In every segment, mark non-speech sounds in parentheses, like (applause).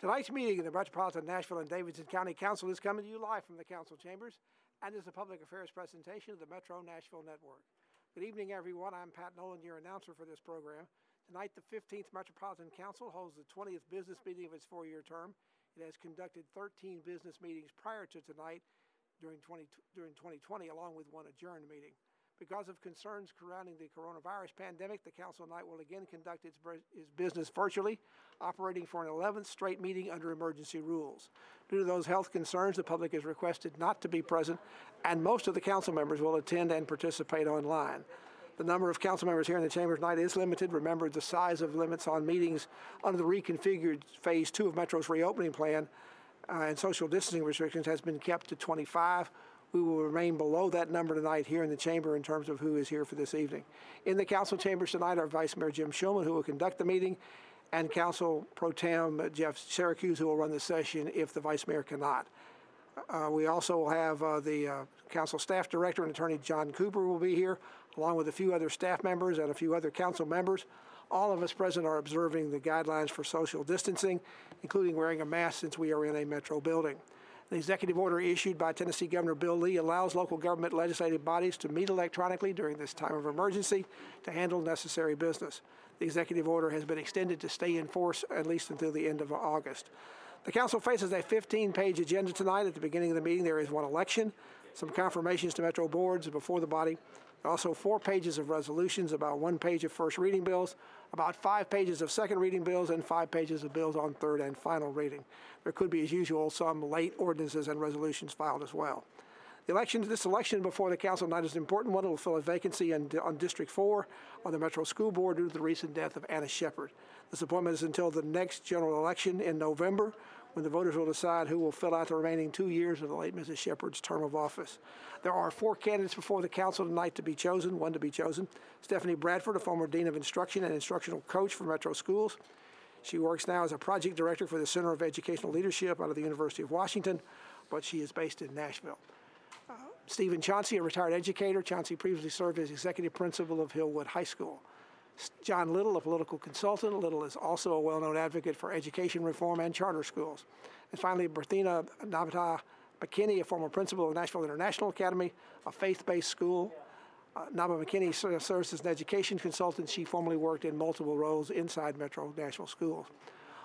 Tonight's meeting of the Metropolitan Nashville and Davidson County Council is coming to you live from the council chambers and is a public affairs presentation of the Metro Nashville Network. Good evening, everyone. I'm Pat Nolan, your announcer for this program. Tonight, the 15th Metropolitan Council holds the 20th business meeting of its four-year term. It has conducted 13 business meetings prior to tonight during, 20, during 2020, along with one adjourned meeting. Because of concerns surrounding the coronavirus pandemic, the council tonight will again conduct its, its business virtually, operating for an 11th straight meeting under emergency rules. Due to those health concerns, the public is requested not to be present, and most of the council members will attend and participate online. The number of council members here in the chamber tonight is limited. Remember, the size of limits on meetings under the reconfigured phase two of Metro's reopening plan uh, and social distancing restrictions has been kept to 25. We will remain below that number tonight here in the chamber in terms of who is here for this evening. In the council chambers tonight are Vice Mayor Jim Shulman, who will conduct the meeting, and Council Pro Tem Jeff Syracuse, who will run the session if the Vice Mayor cannot. Uh, we also will have uh, the uh, Council Staff Director and Attorney John Cooper will be here, along with a few other staff members and a few other council members. All of us present are observing the guidelines for social distancing, including wearing a mask since we are in a metro building. The executive order issued by Tennessee Governor Bill Lee allows local government legislative bodies to meet electronically during this time of emergency to handle necessary business. The executive order has been extended to stay in force at least until the end of August. The council faces a 15-page agenda tonight. At the beginning of the meeting, there is one election, some confirmations to Metro boards before the body, also four pages of resolutions, about one page of first reading bills, about five pages of second reading bills, and five pages of bills on third and final reading. There could be, as usual, some late ordinances and resolutions filed as well. The election, this election before the council tonight is an important one. It will fill a vacancy in, on District 4 on the Metro School Board due to the recent death of Anna Shepherd. This appointment is until the next general election in November when the voters will decide who will fill out the remaining two years of the late Mrs. Shepherd's term of office. There are four candidates before the council tonight to be chosen, one to be chosen. Stephanie Bradford, a former Dean of Instruction and Instructional Coach for Metro Schools. She works now as a project director for the Center of Educational Leadership out of the University of Washington, but she is based in Nashville. Uh, Stephen Chauncey, a retired educator. Chauncey previously served as executive principal of Hillwood High School. John Little, a political consultant. Little is also a well-known advocate for education reform and charter schools. And finally, Berthena Nabata McKinney, a former principal of Nashville International Academy, a faith-based school. Uh, Nabaa McKinney serves as an education consultant. She formerly worked in multiple roles inside Metro Nashville schools.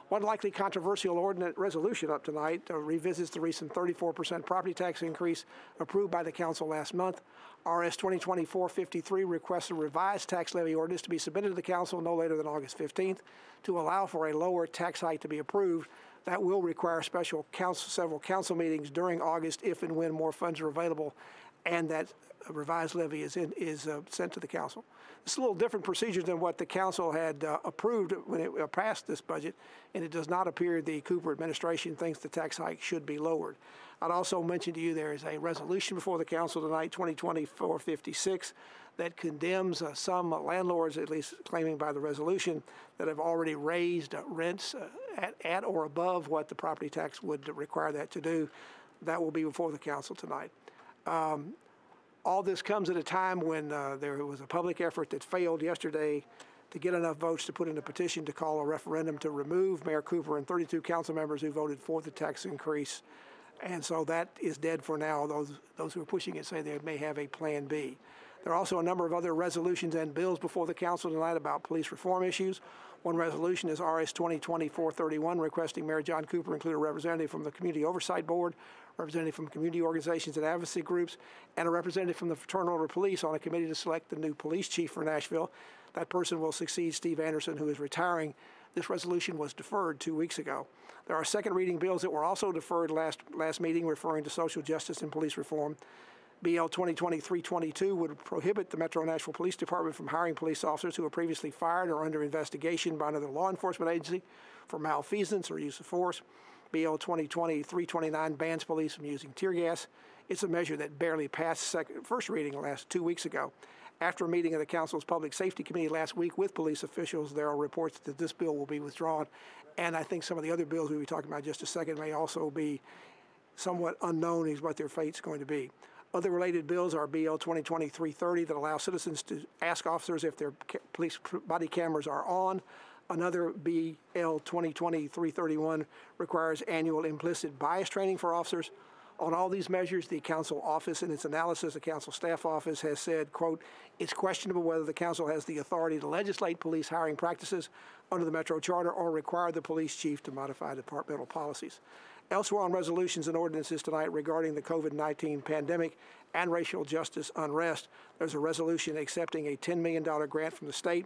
One likely controversial ordinance resolution up tonight uh, revisits the recent 34% property tax increase approved by the council last month. RS 2020-453 requests a revised tax levy ordinance to be submitted to the council no later than August 15th to allow for a lower tax hike to be approved. That will require special council, several council meetings during August if and when more funds are available and that revised levy is, in, is uh, sent to the council. It's a little different procedure than what the council had uh, approved when it uh, passed this budget, and it does not appear the Cooper administration thinks the tax hike should be lowered. I'd also mention to you there is a resolution before the council tonight, 2020-456, that condemns uh, some landlords, at least claiming by the resolution, that have already raised uh, rents uh, at, at or above what the property tax would require that to do. That will be before the council tonight. Um, all this comes at a time when uh, there was a public effort that failed yesterday to get enough votes to put in a petition to call a referendum to remove Mayor Cooper and 32 council members who voted for the tax increase. And so that is dead for now. Those, those who are pushing it say they may have a plan B. There are also a number of other resolutions and bills before the council tonight about police reform issues. One resolution is RS 2020-431 requesting Mayor John Cooper include a representative from the Community Oversight Board, representative from community organizations and advocacy groups, and a representative from the Fraternal Order of Police on a committee to select the new police chief for Nashville. That person will succeed Steve Anderson, who is retiring. This resolution was deferred two weeks ago. There are second reading bills that were also deferred last, last meeting referring to social justice and police reform. BL 2020-322 would prohibit the Metro Nashville Police Department from hiring police officers who were previously fired or under investigation by another law enforcement agency for malfeasance or use of force. BL 2020-329 bans police from using tear gas. It's a measure that barely passed second, first reading last two weeks ago. After a meeting of the Council's Public Safety Committee last week with police officials, there are reports that this bill will be withdrawn. And I think some of the other bills we'll be talking about in just a second may also be somewhat unknown as what their fate's going to be. Other related bills are BL 2020-330 that allow citizens to ask officers if their police body cameras are on. Another BL 2020-331 requires annual implicit bias training for officers. On all these measures, the council office in its analysis, the council staff office has said, quote, it's questionable whether the council has the authority to legislate police hiring practices under the Metro Charter or require the police chief to modify departmental policies. Elsewhere on resolutions and ordinances tonight regarding the COVID-19 pandemic and racial justice unrest, there's a resolution accepting a $10 million grant from the state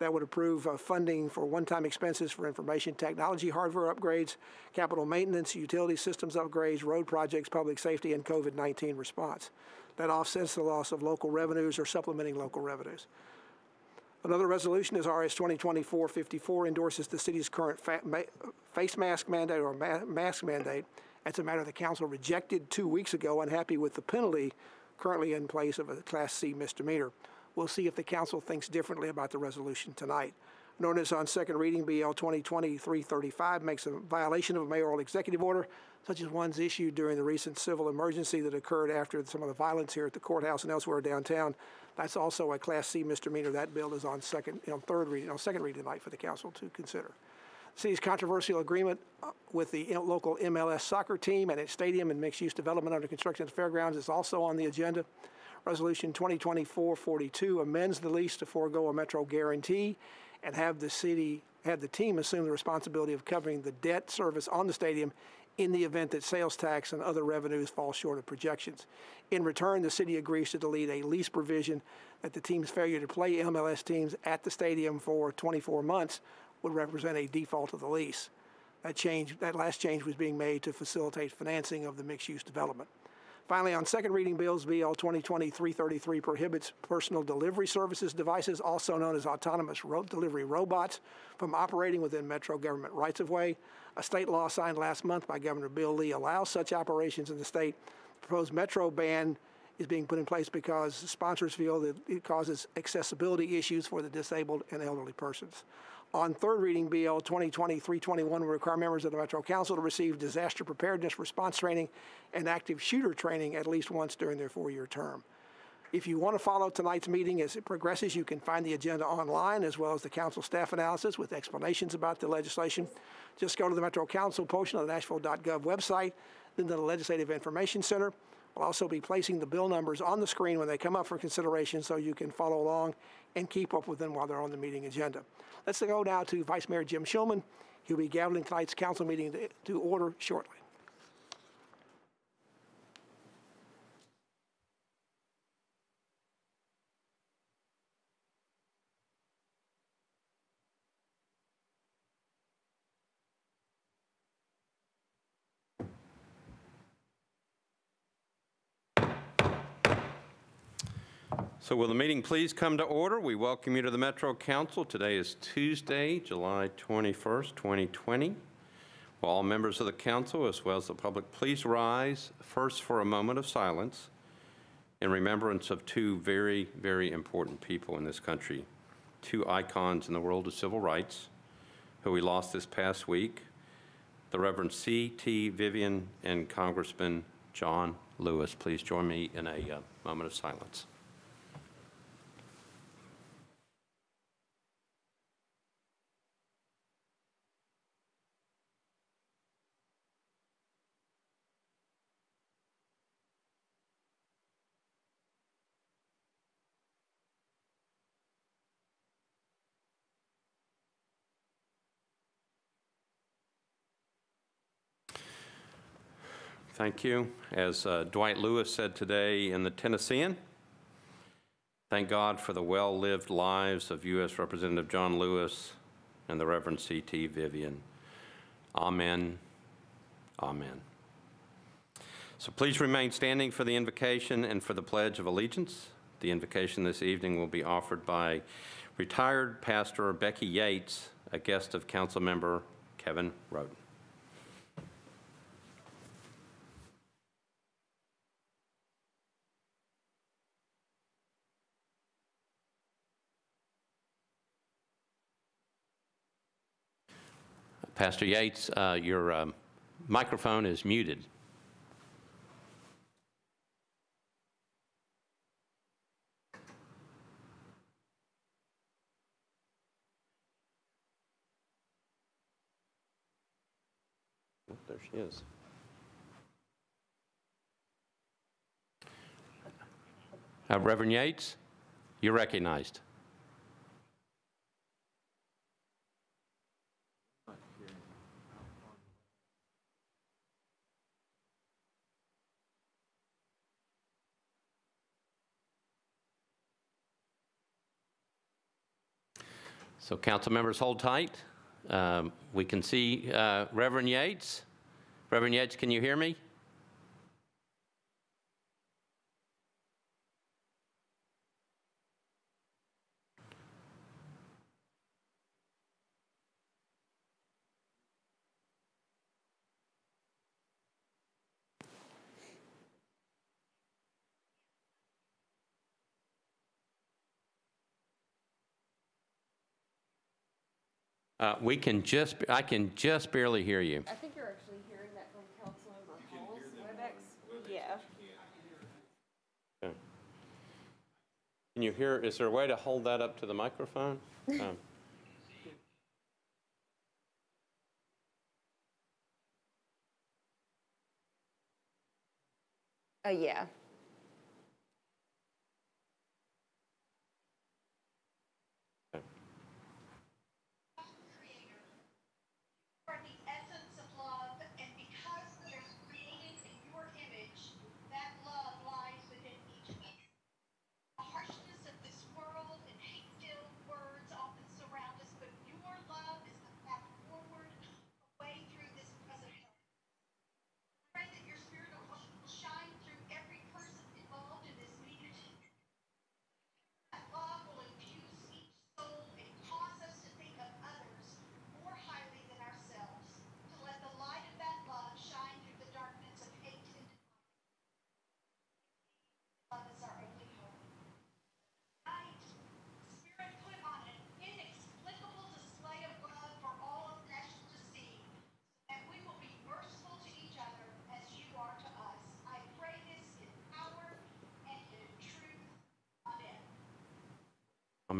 that would approve uh, funding for one-time expenses for information technology hardware upgrades, capital maintenance, utility systems upgrades, road projects, public safety, and COVID-19 response. That offsets the loss of local revenues or supplementing local revenues. Another resolution is RS 2024-54 endorses the city's current ma face mask mandate or ma mask mandate. That's a matter the council rejected two weeks ago, unhappy with the penalty currently in place of a Class C misdemeanor. We'll see if the council thinks differently about the resolution tonight. An ordinance on second reading, BL 2020-335, makes a violation of a mayoral executive order, such as ones issued during the recent civil emergency that occurred after some of the violence here at the courthouse and elsewhere downtown. That's also a Class C misdemeanor. That bill is on second, on third reading, on second reading tonight for the council to consider. City's controversial agreement uh, with the local MLS soccer team and its stadium and mixed-use development under construction at the fairgrounds is also on the agenda. Resolution 2024-42 amends the lease to forego a Metro guarantee and have the city, have the team assume the responsibility of covering the debt service on the stadium in the event that sales tax and other revenues fall short of projections. In return, the city agrees to delete a lease provision that the team's failure to play MLS teams at the stadium for 24 months would represent a default of the lease. That change, that last change was being made to facilitate financing of the mixed-use development. Finally, on second reading bills, BL 2020-333 prohibits personal delivery services devices, also known as autonomous ro delivery robots, from operating within Metro government rights-of-way. A state law signed last month by Governor Bill Lee allows such operations in the state. The proposed Metro ban is being put in place because sponsors feel that it causes accessibility issues for the disabled and elderly persons on third reading BL 2020-321 will require members of the Metro Council to receive disaster preparedness response training and active shooter training at least once during their four-year term. If you want to follow tonight's meeting as it progresses, you can find the agenda online as well as the council staff analysis with explanations about the legislation. Just go to the Metro Council portion of the Nashville.gov website, then to the Legislative Information Center. We'll also be placing the bill numbers on the screen when they come up for consideration so you can follow along and keep up with them while they're on the meeting agenda. Let's go now to Vice Mayor Jim Shulman. He'll be gaveling tonight's council meeting to, to order shortly. So will the meeting please come to order? We welcome you to the Metro Council. Today is Tuesday, July 21st, 2020. Will all members of the council, as well as the public, please rise first for a moment of silence in remembrance of two very, very important people in this country, two icons in the world of civil rights who we lost this past week, the Reverend C.T. Vivian and Congressman John Lewis. Please join me in a uh, moment of silence. Thank you. As uh, Dwight Lewis said today in the Tennessean, thank God for the well-lived lives of U.S. Representative John Lewis and the Reverend C.T. Vivian. Amen. Amen. So please remain standing for the invocation and for the Pledge of Allegiance. The invocation this evening will be offered by retired Pastor Becky Yates, a guest of Council Member Kevin Rhoten. Pastor Yates, uh, your um, microphone is muted. Oh, there she is. Uh, Reverend Yates, you're recognized. So council members, hold tight. Um, We can see uh, Reverend Yates. Reverend Yates, can you hear me? Uh, We can just, I can just barely hear you. I think you're actually hearing that from Councilmember Hall's WebEx. Yeah. Okay. Can you hear, is there a way to hold that up to the microphone? (laughs) Um, Uh, yeah.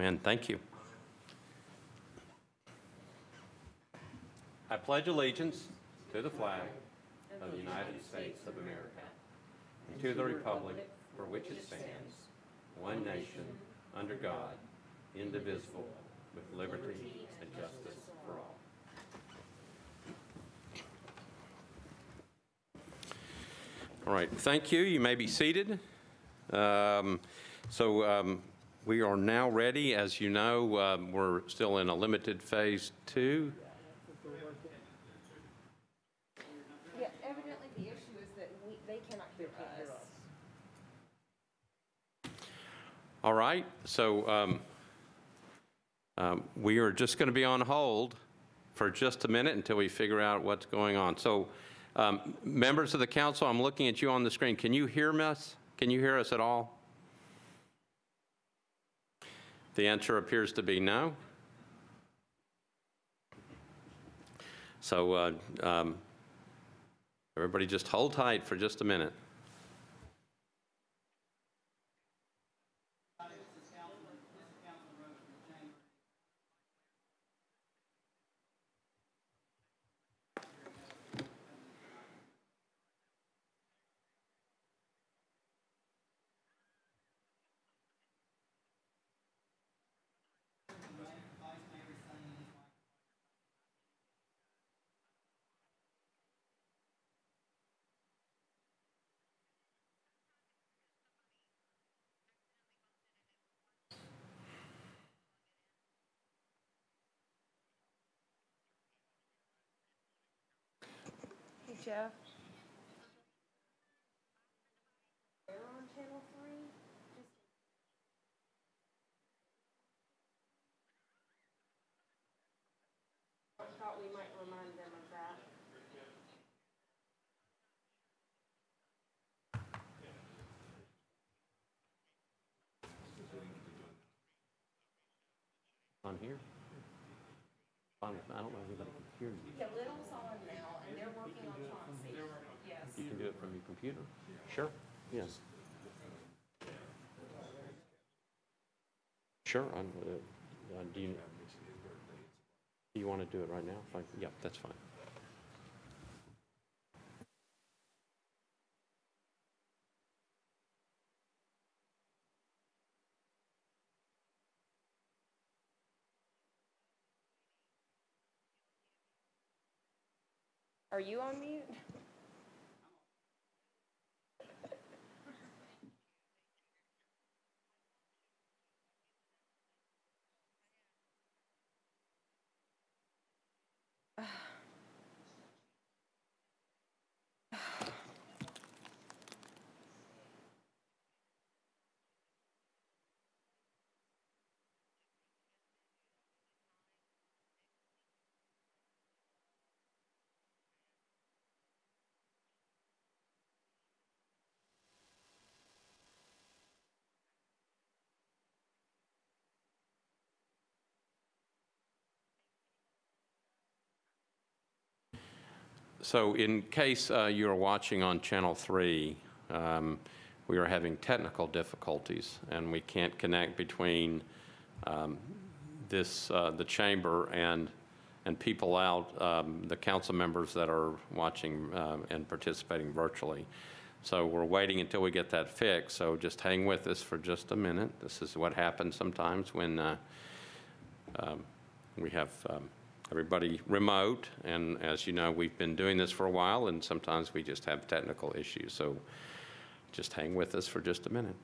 Amen, thank you. I pledge allegiance to the flag of the United States of America and to the republic for which it stands, one nation, under God, indivisible, with liberty and justice for all. All right, thank you. You may be seated. Um, So um, we are now ready. As you know, um, we're still in a limited phase two. Yeah, evidently the issue is that we, they cannot hear us. All right, so um, um, we are just going to be on hold for just a minute until we figure out what's going on. So um, members of the council, I'm looking at you on the screen. Can you hear us? Can you hear us at all? The answer appears to be no. So uh, um, everybody just hold tight for just a minute. Hey, Jeff. They're on channel three? Just- I thought we might remind them of that. On here? I don't know if anybody can hear you. computer. Sure. Yes. Sure. On, uh, on, do you do you want to do it right now? Fine. Yeah, that's fine. Are you on mute? So in case uh, you're watching on Channel 3, um, we are having technical difficulties, and we can't connect between um, this, uh, the chamber and, and people out, um, the council members that are watching um, and participating virtually. So we're waiting until we get that fixed, so just hang with us for just a minute. This is what happens sometimes when uh, um, we have um, everybody remote, and as you know, we've been doing this for a while, and sometimes we just have technical issues. So just hang with us for just a minute.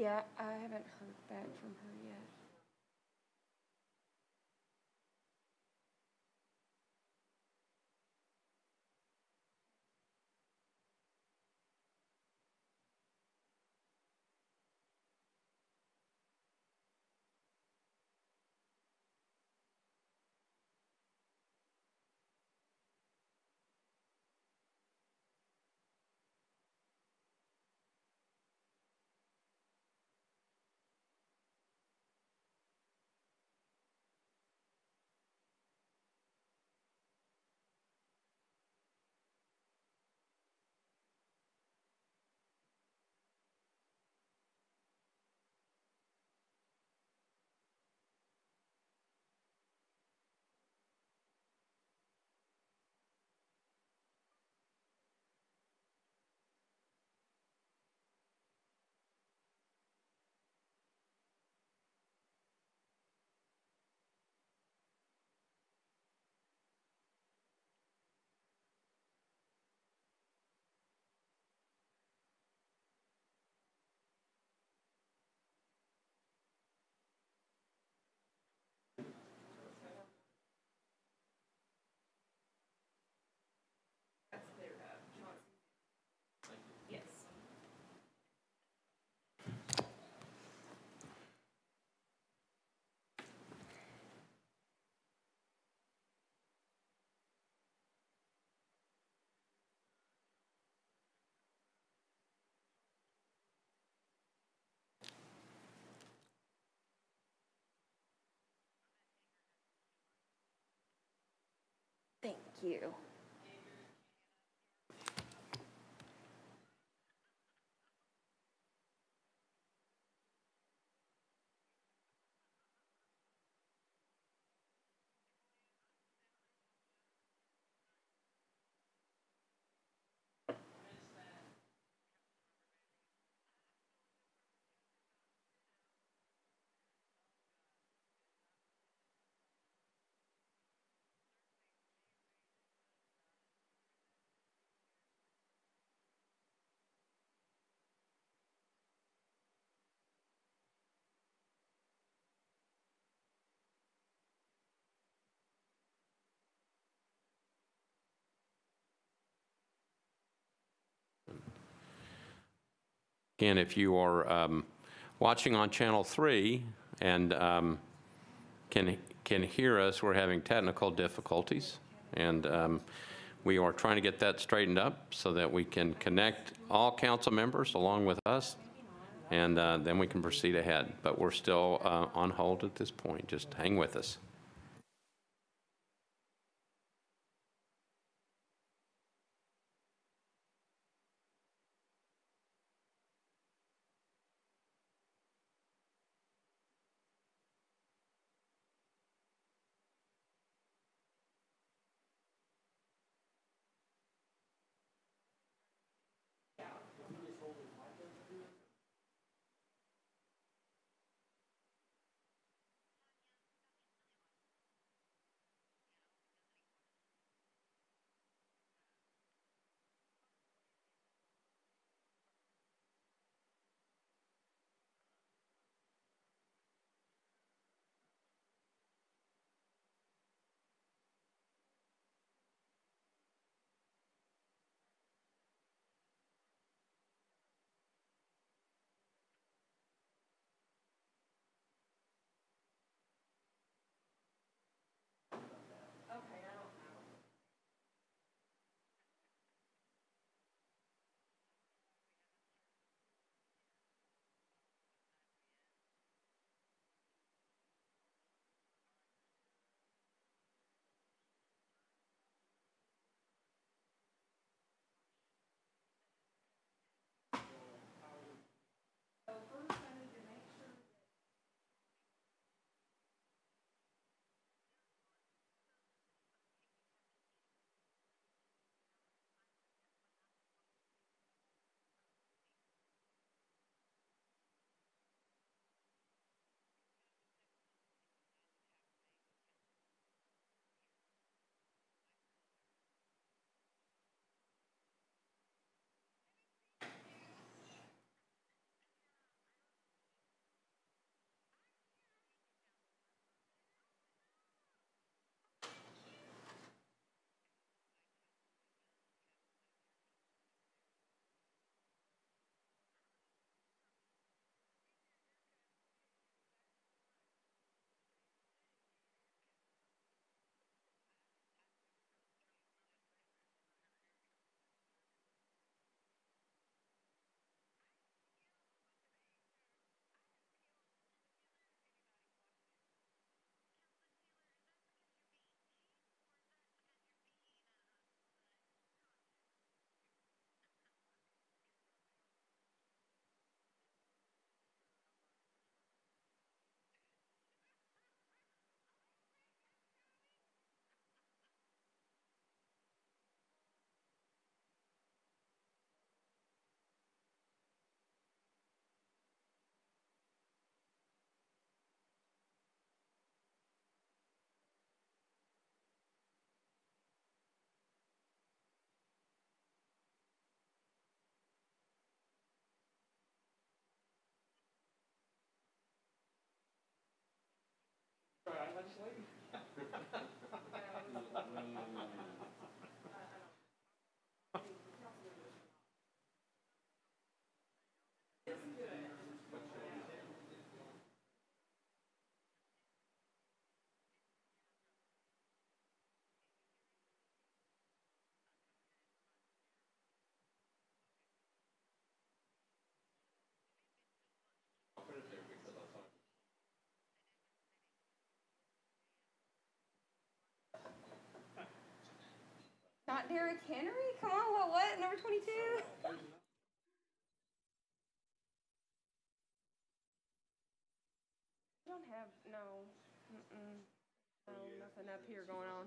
Yeah, I haven't heard back from her yet. You. Again, if you are um, watching on Channel 3 and um, can, can hear us, we're having technical difficulties. And um, we are trying to get that straightened up so that we can connect all council members along with us, and uh, then we can proceed ahead. But we're still uh, on hold at this point. Just hang with us. Derrick Henry? Come on, what, what? Number 22? don't have, no. Mm -mm. No, oh, nothing up here going on.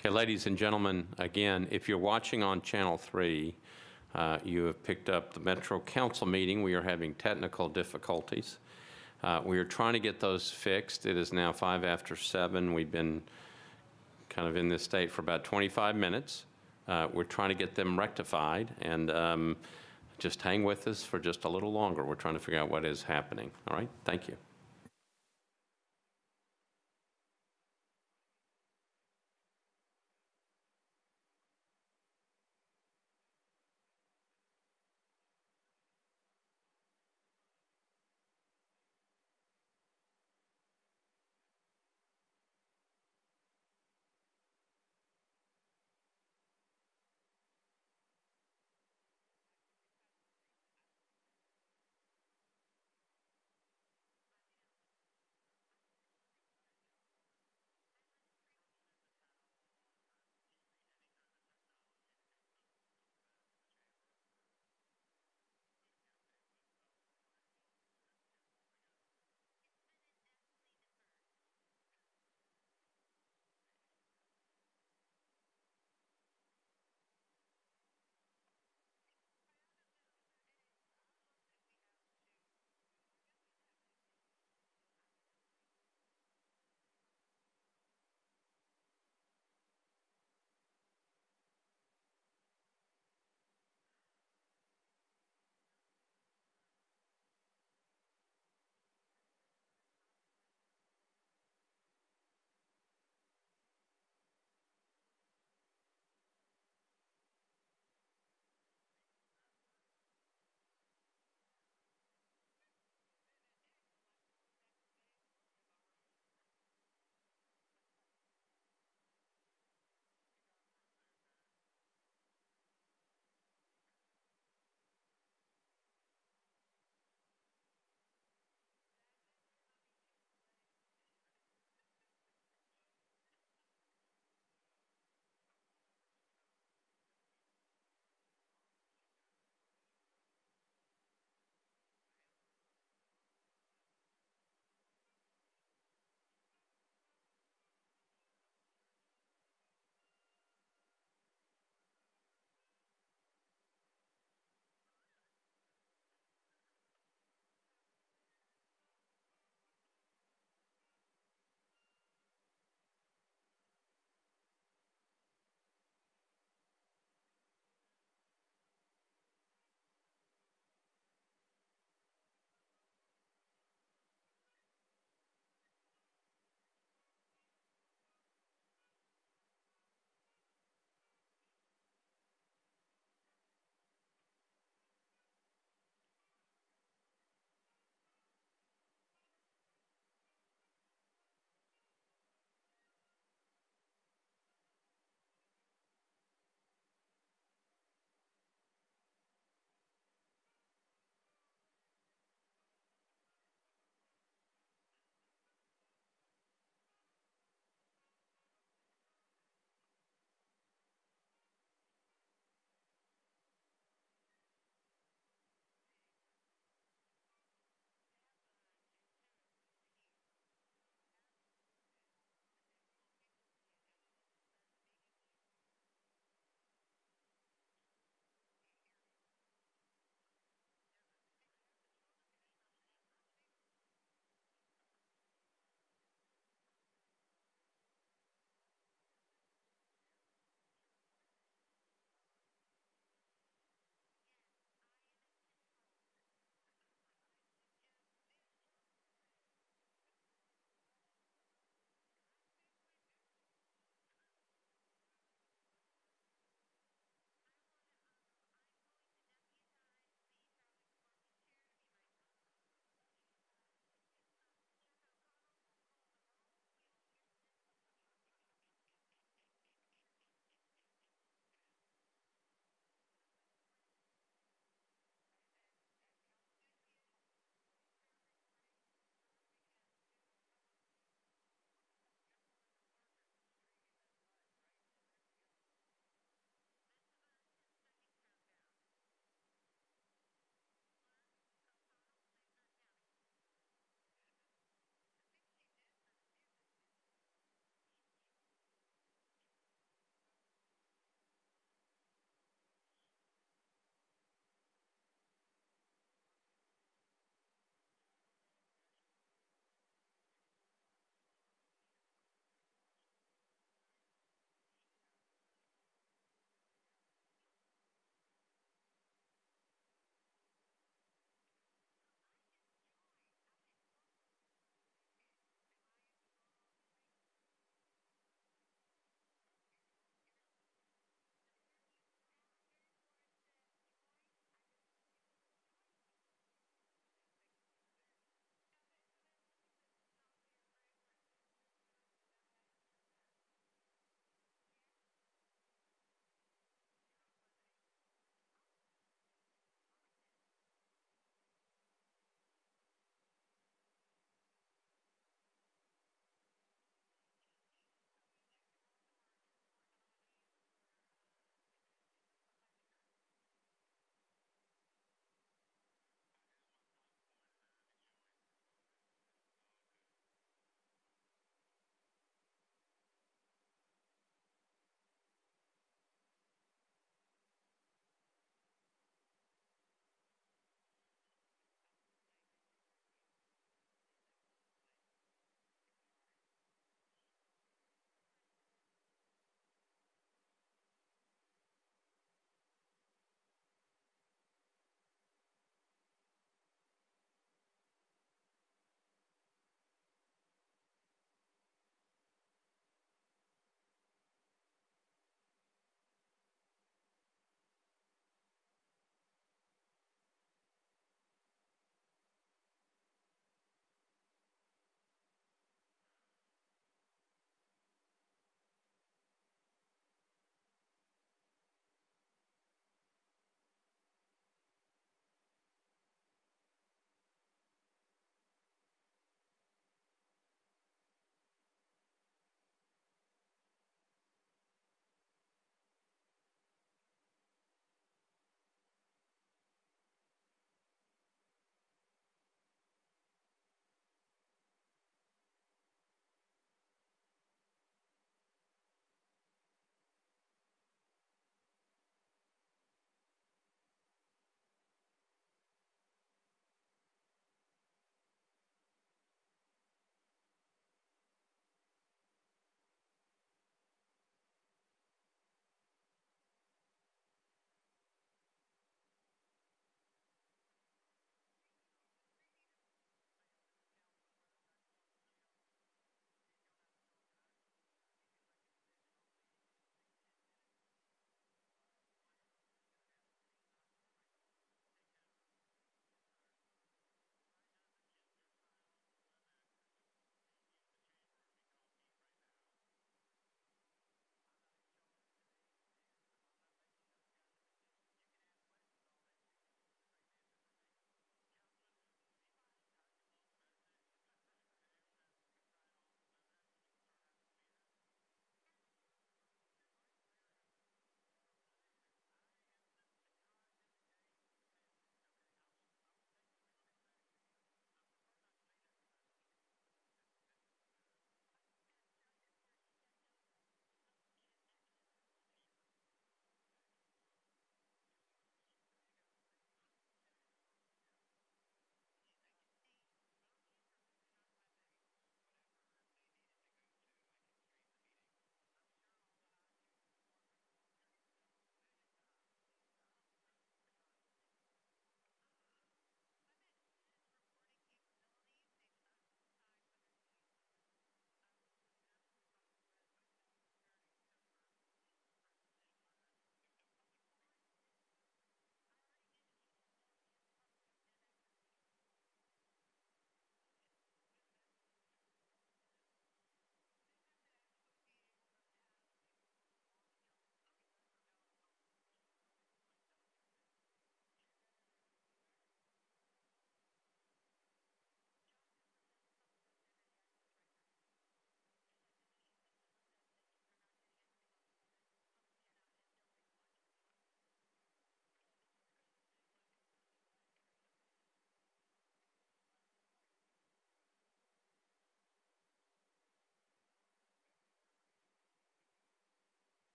Okay, ladies and gentlemen, again, if you're watching on Channel 3, uh, you have picked up the Metro Council meeting. We are having technical difficulties. Uh, We are trying to get those fixed. It is now five after seven. We've been kind of in this state for about 25 minutes. Uh, We're trying to get them rectified, and um, just hang with us for just a little longer. We're trying to figure out what is happening. All right? Thank you.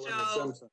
Simpson.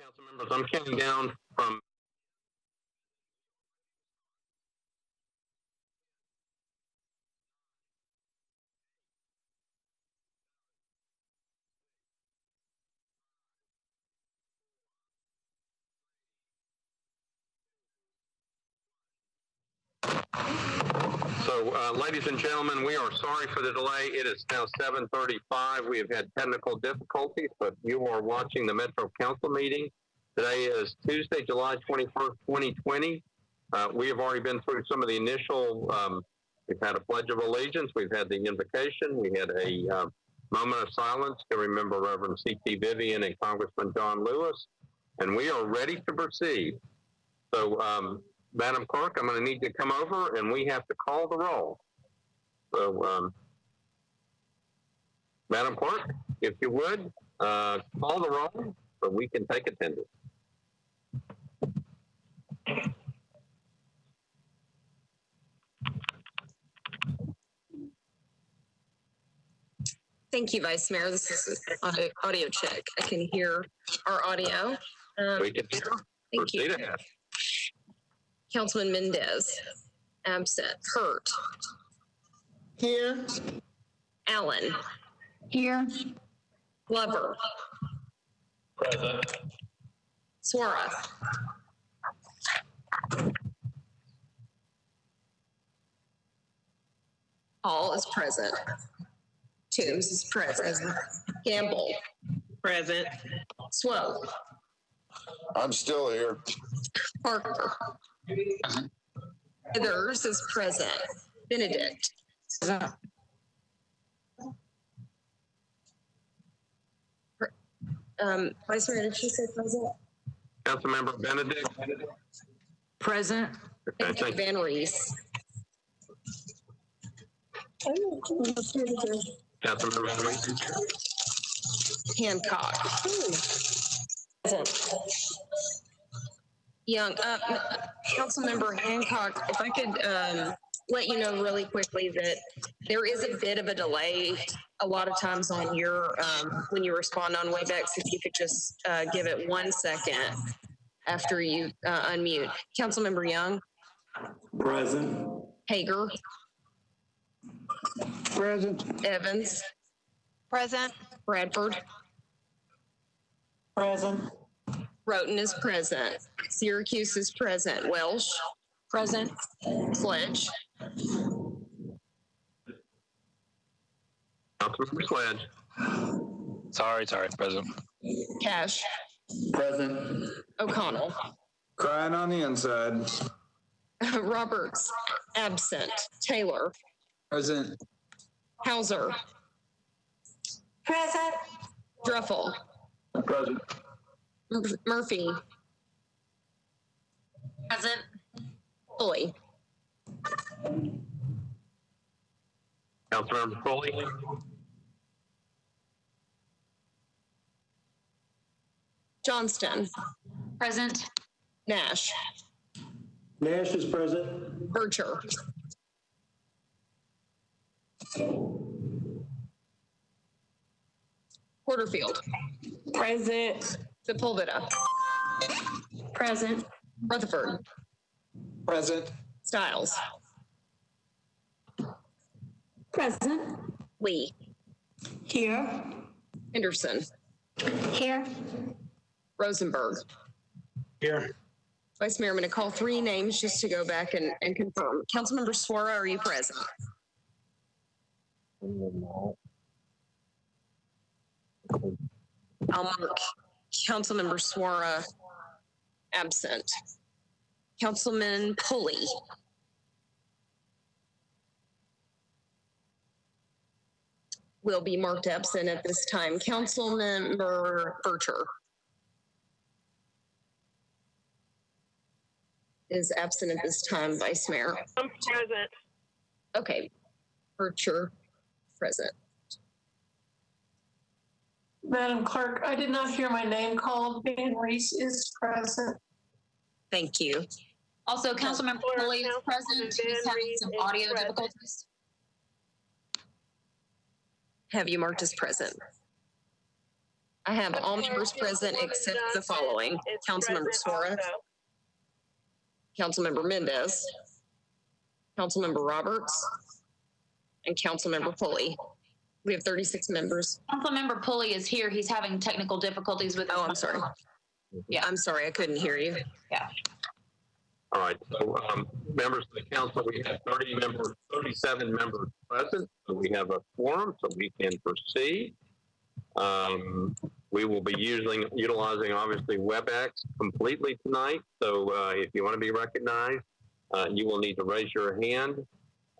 Council members, I'm counting down from Uh, ladies and gentlemen, we are sorry for the delay. It is now 7:35. We have had technical difficulties, but you are watching the Metro Council meeting. Today is Tuesday, July 21st, 2020. Uh, we have already been through some of the initial, um, we've had a pledge of allegiance, we've had the invocation, we had a um, moment of silence to remember Reverend C.T. Vivian and Congressman John Lewis, and we are ready to proceed. So, um, Madam Clerk, I'm going to need to come over and we have to call the roll. So, um, Madam Clerk, if you would, uh, call the roll so we can take attendance. Thank you, Vice Mayor. This is audio, audio check. I can hear our audio. Um, We can hear. Thank you. Ahead. Councilman Mendes, absent. Hurt. Here. Allen. Here. Glover. Present. Suara. Hall is present. Toombs is present. Gamble. Present. Swell, I'm still here. Parker. Withers is present. Benedict. Um, Vice Mayor, did she say present? Councilmember Benedict. Present. Okay, And thank you. VanReece. Councilmember Sweet. Hancock. Present. Young, uh, Councilmember Hancock, if I could, um, let you know really quickly that there is a bit of a delay a lot of times on your, um, when you respond on WebEx, if you could just, uh, give it one second after you, uh, unmute. Councilmember Young, Present. Hager, Present. Evans, Present. Bradford, Present. Rhoten is present. Syracuse is present. Welsh, present. Sledge, Councilmember Sledge. Sorry, sorry, Present. Cash, Present. O'Connell, Crying on the inside. (laughs) Roberts, absent. Taylor, Present. Hausser, Present. Druffel, Present. Mur- Murphy, Present. Foley, Councilmember Foley. Johnston, Present. Nash, Nash is present. Vercher, Porterfield, Present. Sepulveda, Present. Rutherford, Present. Styles, Present. Lee, Here. Henderson, Here. Rosenberg. Here. Vice Mayor, I'm going to call three names just to go back and, and confirm. Councilmember Suara, are you present? I'll mark Councilmember Suara absent. Councilman Pulley. Will be marked absent at this time. Councilmember Vercher. is absent at this time, Vice Mayor. I'm present. Okay, Vercher, present. Madam Clerk, I did not hear my name called. VanReece is present. Thank you. Also, Councilmember Or Foley is Councilman present. She's having some audio present. difficulties. Have you marked as present? I have all members present except the following. Councilmember Suara, Councilmember Mendes, Councilmember Roberts, and Councilmember Pulley. We have 36 members. Councilmember Pulley is here. He's having technical difficulties with. Oh, I'm sorry. Yeah. I'm sorry, I couldn't hear you. Yeah. All right, so, um, members of the council, we have 30 members, 37 members present, so we have a quorum, so we can proceed. Um, we will be using, utilizing obviously WebEx completely tonight, so, uh, if you want to be recognized, uh, you will need to raise your hand.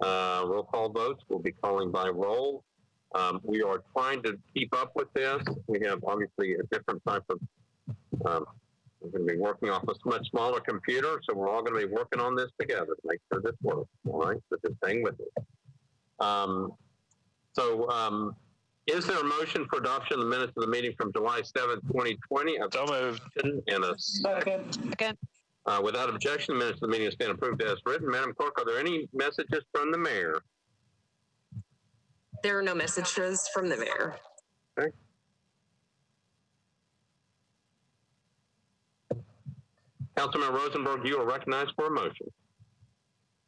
Uh, roll call votes, we'll be calling by roll. Um, we are trying to keep up with this. We have obviously a different type of, um, we're going to be working off a much smaller computer, so we're all going to be working on this together to make sure this works. All right, so just hang with it. Um, so, um, is there a motion for adoption of the minutes of the meeting from July seventh, 2020? So moved. And a Second. uh, without objection, the minutes of the meeting stand approved as written. Madam Clerk, are there any messages from the mayor? There are no messages from the mayor. Councilman Rosenberg, you are recognized for a motion.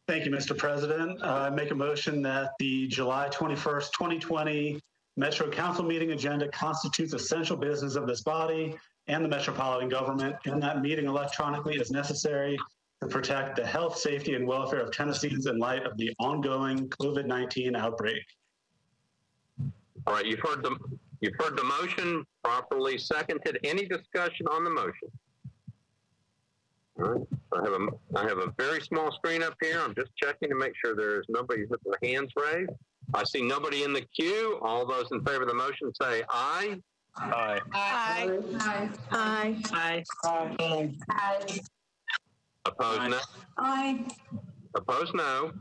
Thank you, Mr. President. Uh, I make a motion that the July 21st, 2020 Metro Council meeting agenda constitutes essential business of this body and the metropolitan government, and that meeting electronically is necessary to protect the health, safety, and welfare of Tennesseans in light of the ongoing COVID-19 outbreak. All right, you've heard the, you've heard the motion properly seconded. Any discussion on the motion? All right, I have a, I have a very small screen up here. I'm just checking to make sure there is nobody with their hands raised. I see nobody in the queue. All those in favor of the motion say aye. Aye. Aye. Aye. Aye. Aye. Opposed, no. Aye. Opposed, no.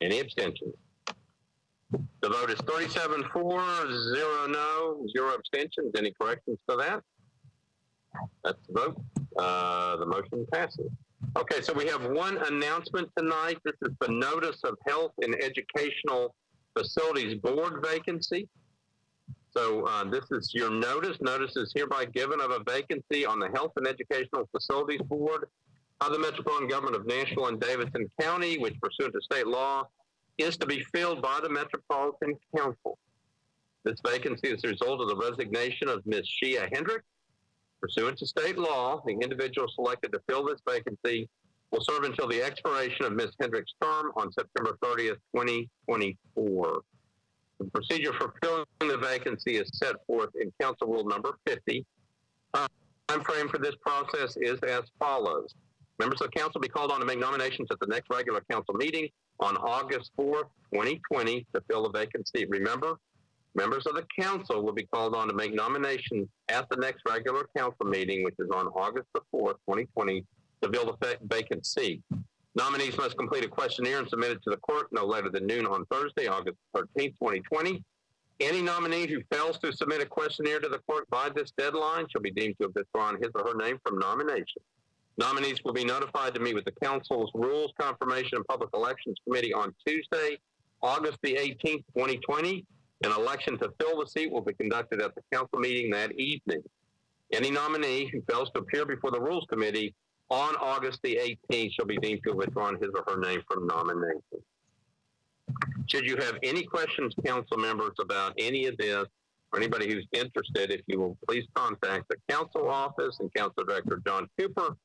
Any abstentions? The vote is 37 for, zero no, zero abstentions. Any corrections to that? That's the vote. Uh, the motion passes. Okay, so we have one announcement tonight. This is the notice of health and educational facilities board vacancy. So uh, this is your notice. Notice is hereby given of a vacancy on the Health and Educational Facilities Board of the Metropolitan Government of Nashville and Davidson County, which pursuant to state law is to be filled by the Metropolitan Council. This vacancy is the result of the resignation of Ms. Shia Hendrick. Pursuant to state law, the individual selected to fill this vacancy will serve until the expiration of Ms. Hendrick's term on September 30th, 2024. The procedure for filling the vacancy is set forth in Council Rule Number 50. Uh, Time frame for this process is as follows. Members of the council will be called on to make nominations at the next regular council meeting on August 4th, 2020 to fill the vacancy. Remember, members of the council will be called on to make nominations at the next regular council meeting, which is on August the 4th, 2020, to fill the va- vacant seat. Nominees must complete a questionnaire and submit it to the clerk no later than noon on Thursday, August 13th, 2020. Any nominee who fails to submit a questionnaire to the clerk by this deadline shall be deemed to have withdrawn his or her name from nomination. Nominees will be notified to meet with the council's Rules, Confirmation, and Public Elections Committee on Tuesday, August the 18th, 2020. An election to fill the seat will be conducted at the council meeting that evening. Any nominee who fails to appear before the Rules Committee on August the 18th shall be deemed to have withdrawn his or her name from nomination. Should you have any questions, council members, about any of this, or anybody who's interested, if you will please contact the council office and council director John Cooper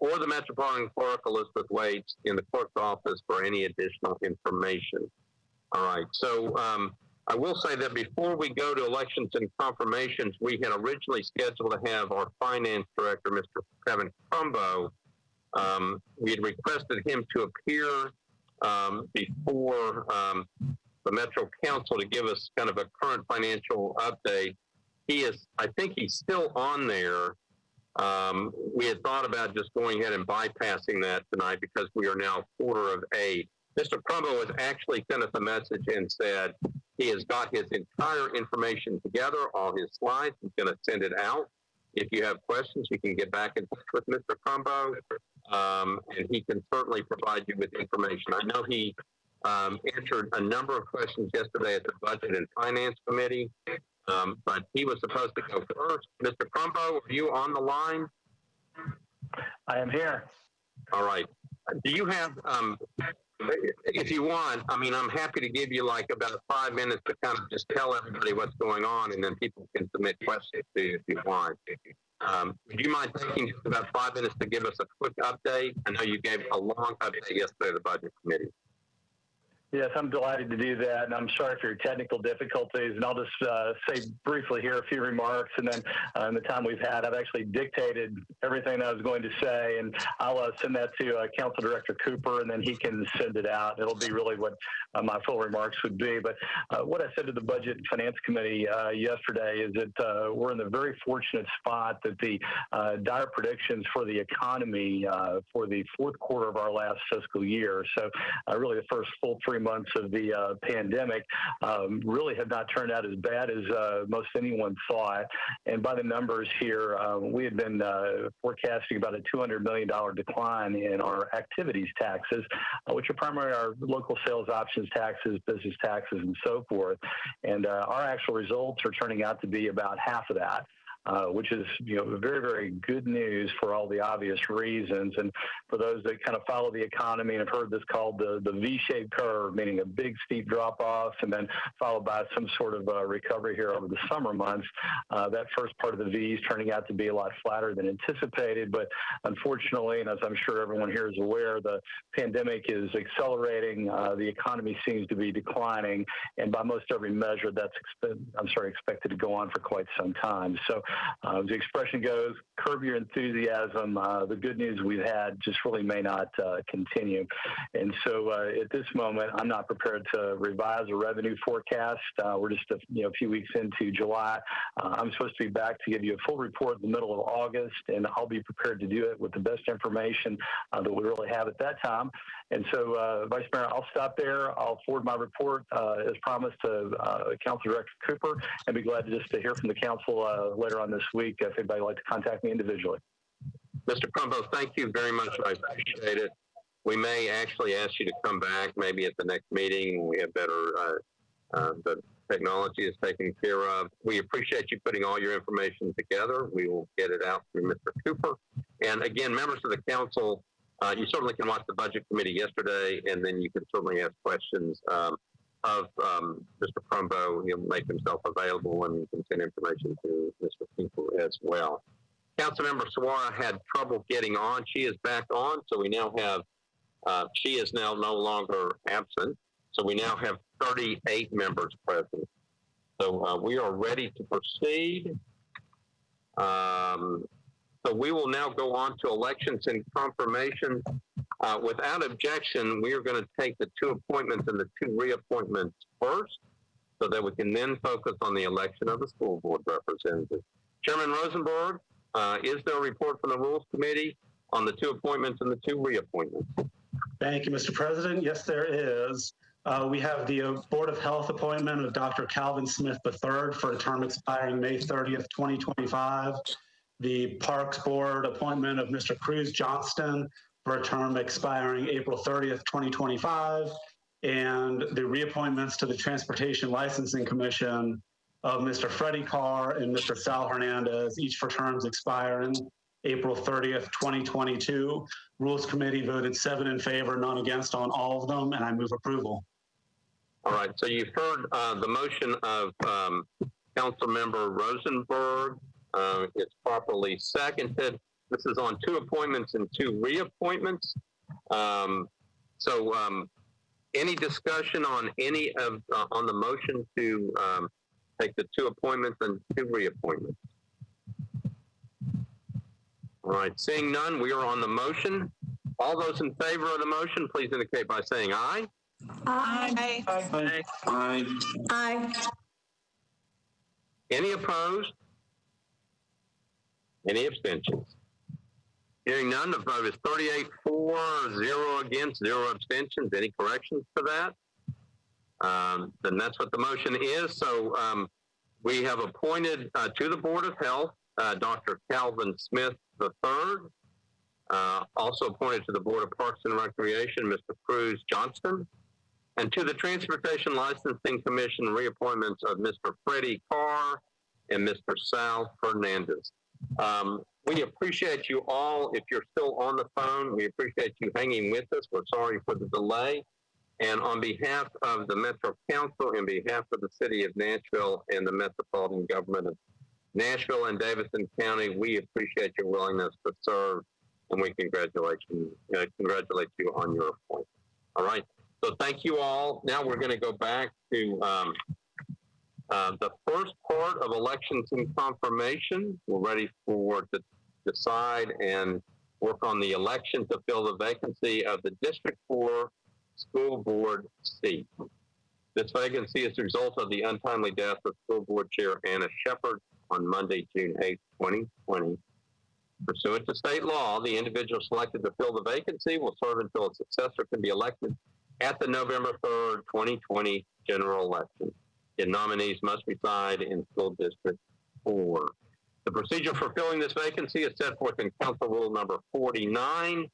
or the Metropolitan Clerk Elizabeth Waites in the clerk's office for any additional information. All right, so um, I will say that before we go to elections and confirmations, we had originally scheduled to have our finance director, Mr. Kevin Crumbo. Um, we had requested him to appear um, before um, the Metro Council to give us kind of a current financial update. He is, I think he's still on there. Um, we had thought about just going ahead and bypassing that tonight because we are now quarter of eight. Mr. Crumbo has actually sent us a message and said he has got his entire information together, all his slides. He's going to send it out. If you have questions, you can get back in touch with Mr. Crumbo, um, and he can certainly provide you with information. I know he um, answered a number of questions yesterday at the Budget and Finance Committee. Um, but he was supposed to go first. Mr. Crumbo, are you on the line? I am here. All right. Do you have, um, if you want, I mean, I'm happy to give you like about five minutes to kind of just tell everybody what's going on, and then people can submit questions to you if you want. Um, would you mind taking just about five minutes to give us a quick update? I know you gave a long update yesterday to the budget committee. Yes, I'm delighted to do that, and I'm sorry for your technical difficulties. And I'll just uh, say briefly here a few remarks, and then uh, in the time we've had, I've actually dictated everything I was going to say, and I'll uh, send that to uh, Council Director Cooper, and then he can send it out. It'll be really what uh, my full remarks would be. But uh, what I said to the Budget and Finance Committee yesterday is that we're in the very fortunate spot that the dire predictions for the economy for the fourth quarter of our last fiscal year, so really the first full three three months of the uh, pandemic um, really have not turned out as bad as uh, most anyone thought. And by the numbers here, uh, we had been uh, forecasting about a $200 million decline in our activities taxes, uh, which are primarily our local sales options taxes, business taxes, and so forth. And uh, our actual results are turning out to be about half of that. Uh, which is you know very very good news for all the obvious reasons. And for those that kind of follow the economy and have heard this called the the V-shaped curve, meaning a big steep drop off and then followed by some sort of uh, recovery here over the summer months. Uh, that first part of the V is turning out to be a lot flatter than anticipated, but unfortunately, and as I'm sure everyone here is aware, the pandemic is accelerating. Uh, the economy seems to be declining, and by most every measure, that's expe- I'm sorry expected to go on for quite some time. So uh, the expression goes, curb your enthusiasm. Uh, the good news we've had just really may not uh, continue. And so uh, at this moment, I'm not prepared to revise a revenue forecast. Uh, we're just a you know, few weeks into July. Uh, I'm supposed to be back to give you a full report in the middle of August, and I'll be prepared to do it with the best information that we really have at that time. And so, Vice Mayor, I'll stop there. I'll forward my report as promised to Council Director Cooper, and be glad to just to hear from the council later on this week if anybody would like to contact me individually. Mr. Crumbo, thank you very much. I appreciate it. We may actually ask you to come back maybe at the next meeting we have better, uh, uh, the technology is taken care of. We appreciate you putting all your information together. We will get it out through Mr. Cooper. And again, members of the council, uh, you certainly can watch the budget committee yesterday, and then you can certainly ask questions um, of um, Mr. Crumbo. He'll make himself available and you can send information to Mr. Cooper as well. Councilmember Suara had trouble getting on. She is back on, so we now have, uh, she is now no longer absent. So we now have 38 members present. So uh, we are ready to proceed. Um, so we will now go on to elections and confirmation. Uh, without objection, we are going to take the two appointments and the two reappointments first so that we can then focus on the election of the school board representative. Chairman Rosenberg, uh, is there a report from the Rules Committee on the two appointments and the two reappointments? Thank you, Mr. President. Yes, there is. Uh, we have the uh, Board of Health appointment of Dr. Calvin Smith III for a term expiring May 30th, 2025. The Parks Board appointment of Mr. Cruz Johnston for a term expiring April 30th, 2025. And the reappointments to the Transportation Licensing Commission of Mr. Freddie Carr and Mr. Sal Hernandez, each for terms expiring April 30th, 2022. Rules Committee voted seven in favor, none against on all of them, and I move approval. All right, so you've heard uh, the motion of um, Council Member Rosenberg. Uh, it's properly seconded. This is on two appointments and two reappointments. Um, so um, any discussion on any of, uh, on the motion to um, take the two appointments and two reappointments? All right, seeing none, we are on the motion. All those in favor of the motion, please indicate by saying aye. Aye. Aye. Aye. Aye. Any opposed? Any abstentions? Hearing none, the vote is 38 for, 0 against, 0 abstentions. Any corrections to that? Um, then that's what the motion is. So um, we have appointed uh, to the Board of Health uh, Dr. Calvin Smith III, uh, also appointed to the Board of Parks and Recreation, Mr. Cruz Johnston, And to the Transportation Licensing Commission, reappointments of Mr. Freddie Carr and Mr. Sal Fernandez. Um, we appreciate you all. If you're still on the phone, we appreciate you hanging with us. We're sorry for the delay. And on behalf of the Metro Council, and behalf of the City of Nashville and the Metropolitan Government of Nashville and Davidson County, we appreciate your willingness to serve, and we congratulate you, uh, congratulate you on your appointment. All right. So thank you all. Now we're going to go back to um, uh, the first part of elections and confirmation. We're ready for to decide and work on the election to fill the vacancy of the District 4 school board seat. This vacancy is the result of the untimely death of school board chair Anna Shepherd on Monday, June 8, 2020. Pursuant to state law, the individual selected to fill the vacancy will serve until a successor can be elected at the November 3rd, 2020 general election. The nominees must reside in school district 4. The procedure for filling this vacancy is set forth in Council Rule number 49.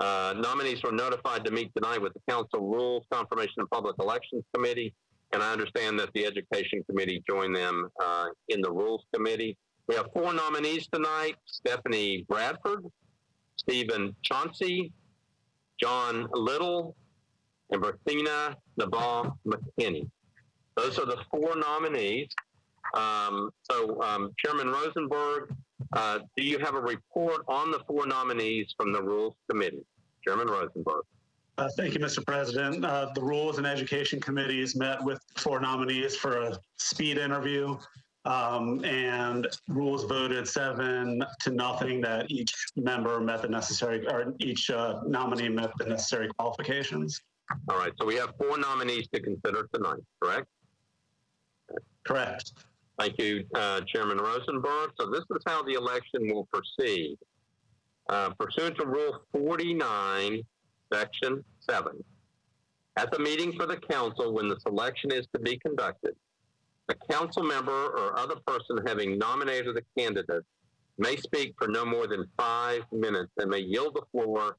Uh, nominees were notified to meet tonight with the Council Rules Confirmation and Public Elections Committee, and I understand that the Education Committee joined them uh, in the Rules Committee. We have four nominees tonight Stephanie Bradford, Stephen Chauncey, John Little, and Berthena Nabaa McKinney. Those are the four nominees. Um, so, um, Chairman Rosenberg, uh, do you have a report on the four nominees from the Rules Committee? Chairman Rosenberg. Uh, thank you, Mr. President. Uh, the Rules and Education Committees met with four nominees for a speed interview. Um, and rules voted seven to nothing that each member met the necessary, or each uh, nominee met the necessary qualifications. All right, so we have four nominees to consider tonight, correct? Correct. Thank you, uh, Chairman Rosenberg. So this is how the election will proceed. Uh, pursuant to Rule 49, Section 7, at the meeting for the council when the selection is to be conducted, a council member or other person having nominated a candidate may speak for no more than five minutes and may yield the floor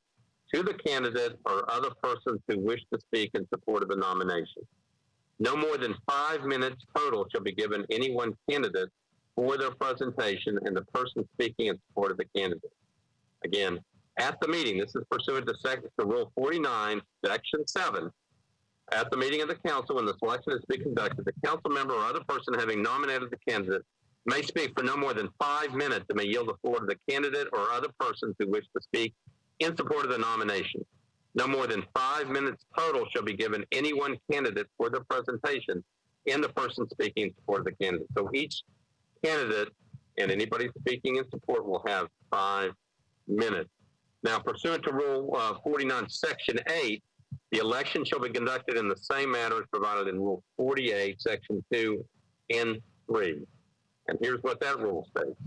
to the candidate or other persons who wish to speak in support of the nomination. No more than five minutes total shall be given any one candidate for their presentation and the person speaking in support of the candidate. Again, at the meeting, this is pursuant to, sec- to Rule 49, Section 7. At the meeting of the council, when the selection is to be conducted, the council member or other person having nominated the candidate may speak for no more than five minutes and may yield the floor to the candidate or other persons who wish to speak in support of the nomination. No more than five minutes total shall be given any one candidate for the presentation and the person speaking in support of the candidate. So each candidate and anybody speaking in support will have five minutes. Now, pursuant to Rule uh, 49, Section 8, the election shall be conducted in the same manner as provided in Rule 48, Section 2 and 3. And here's what that rule states.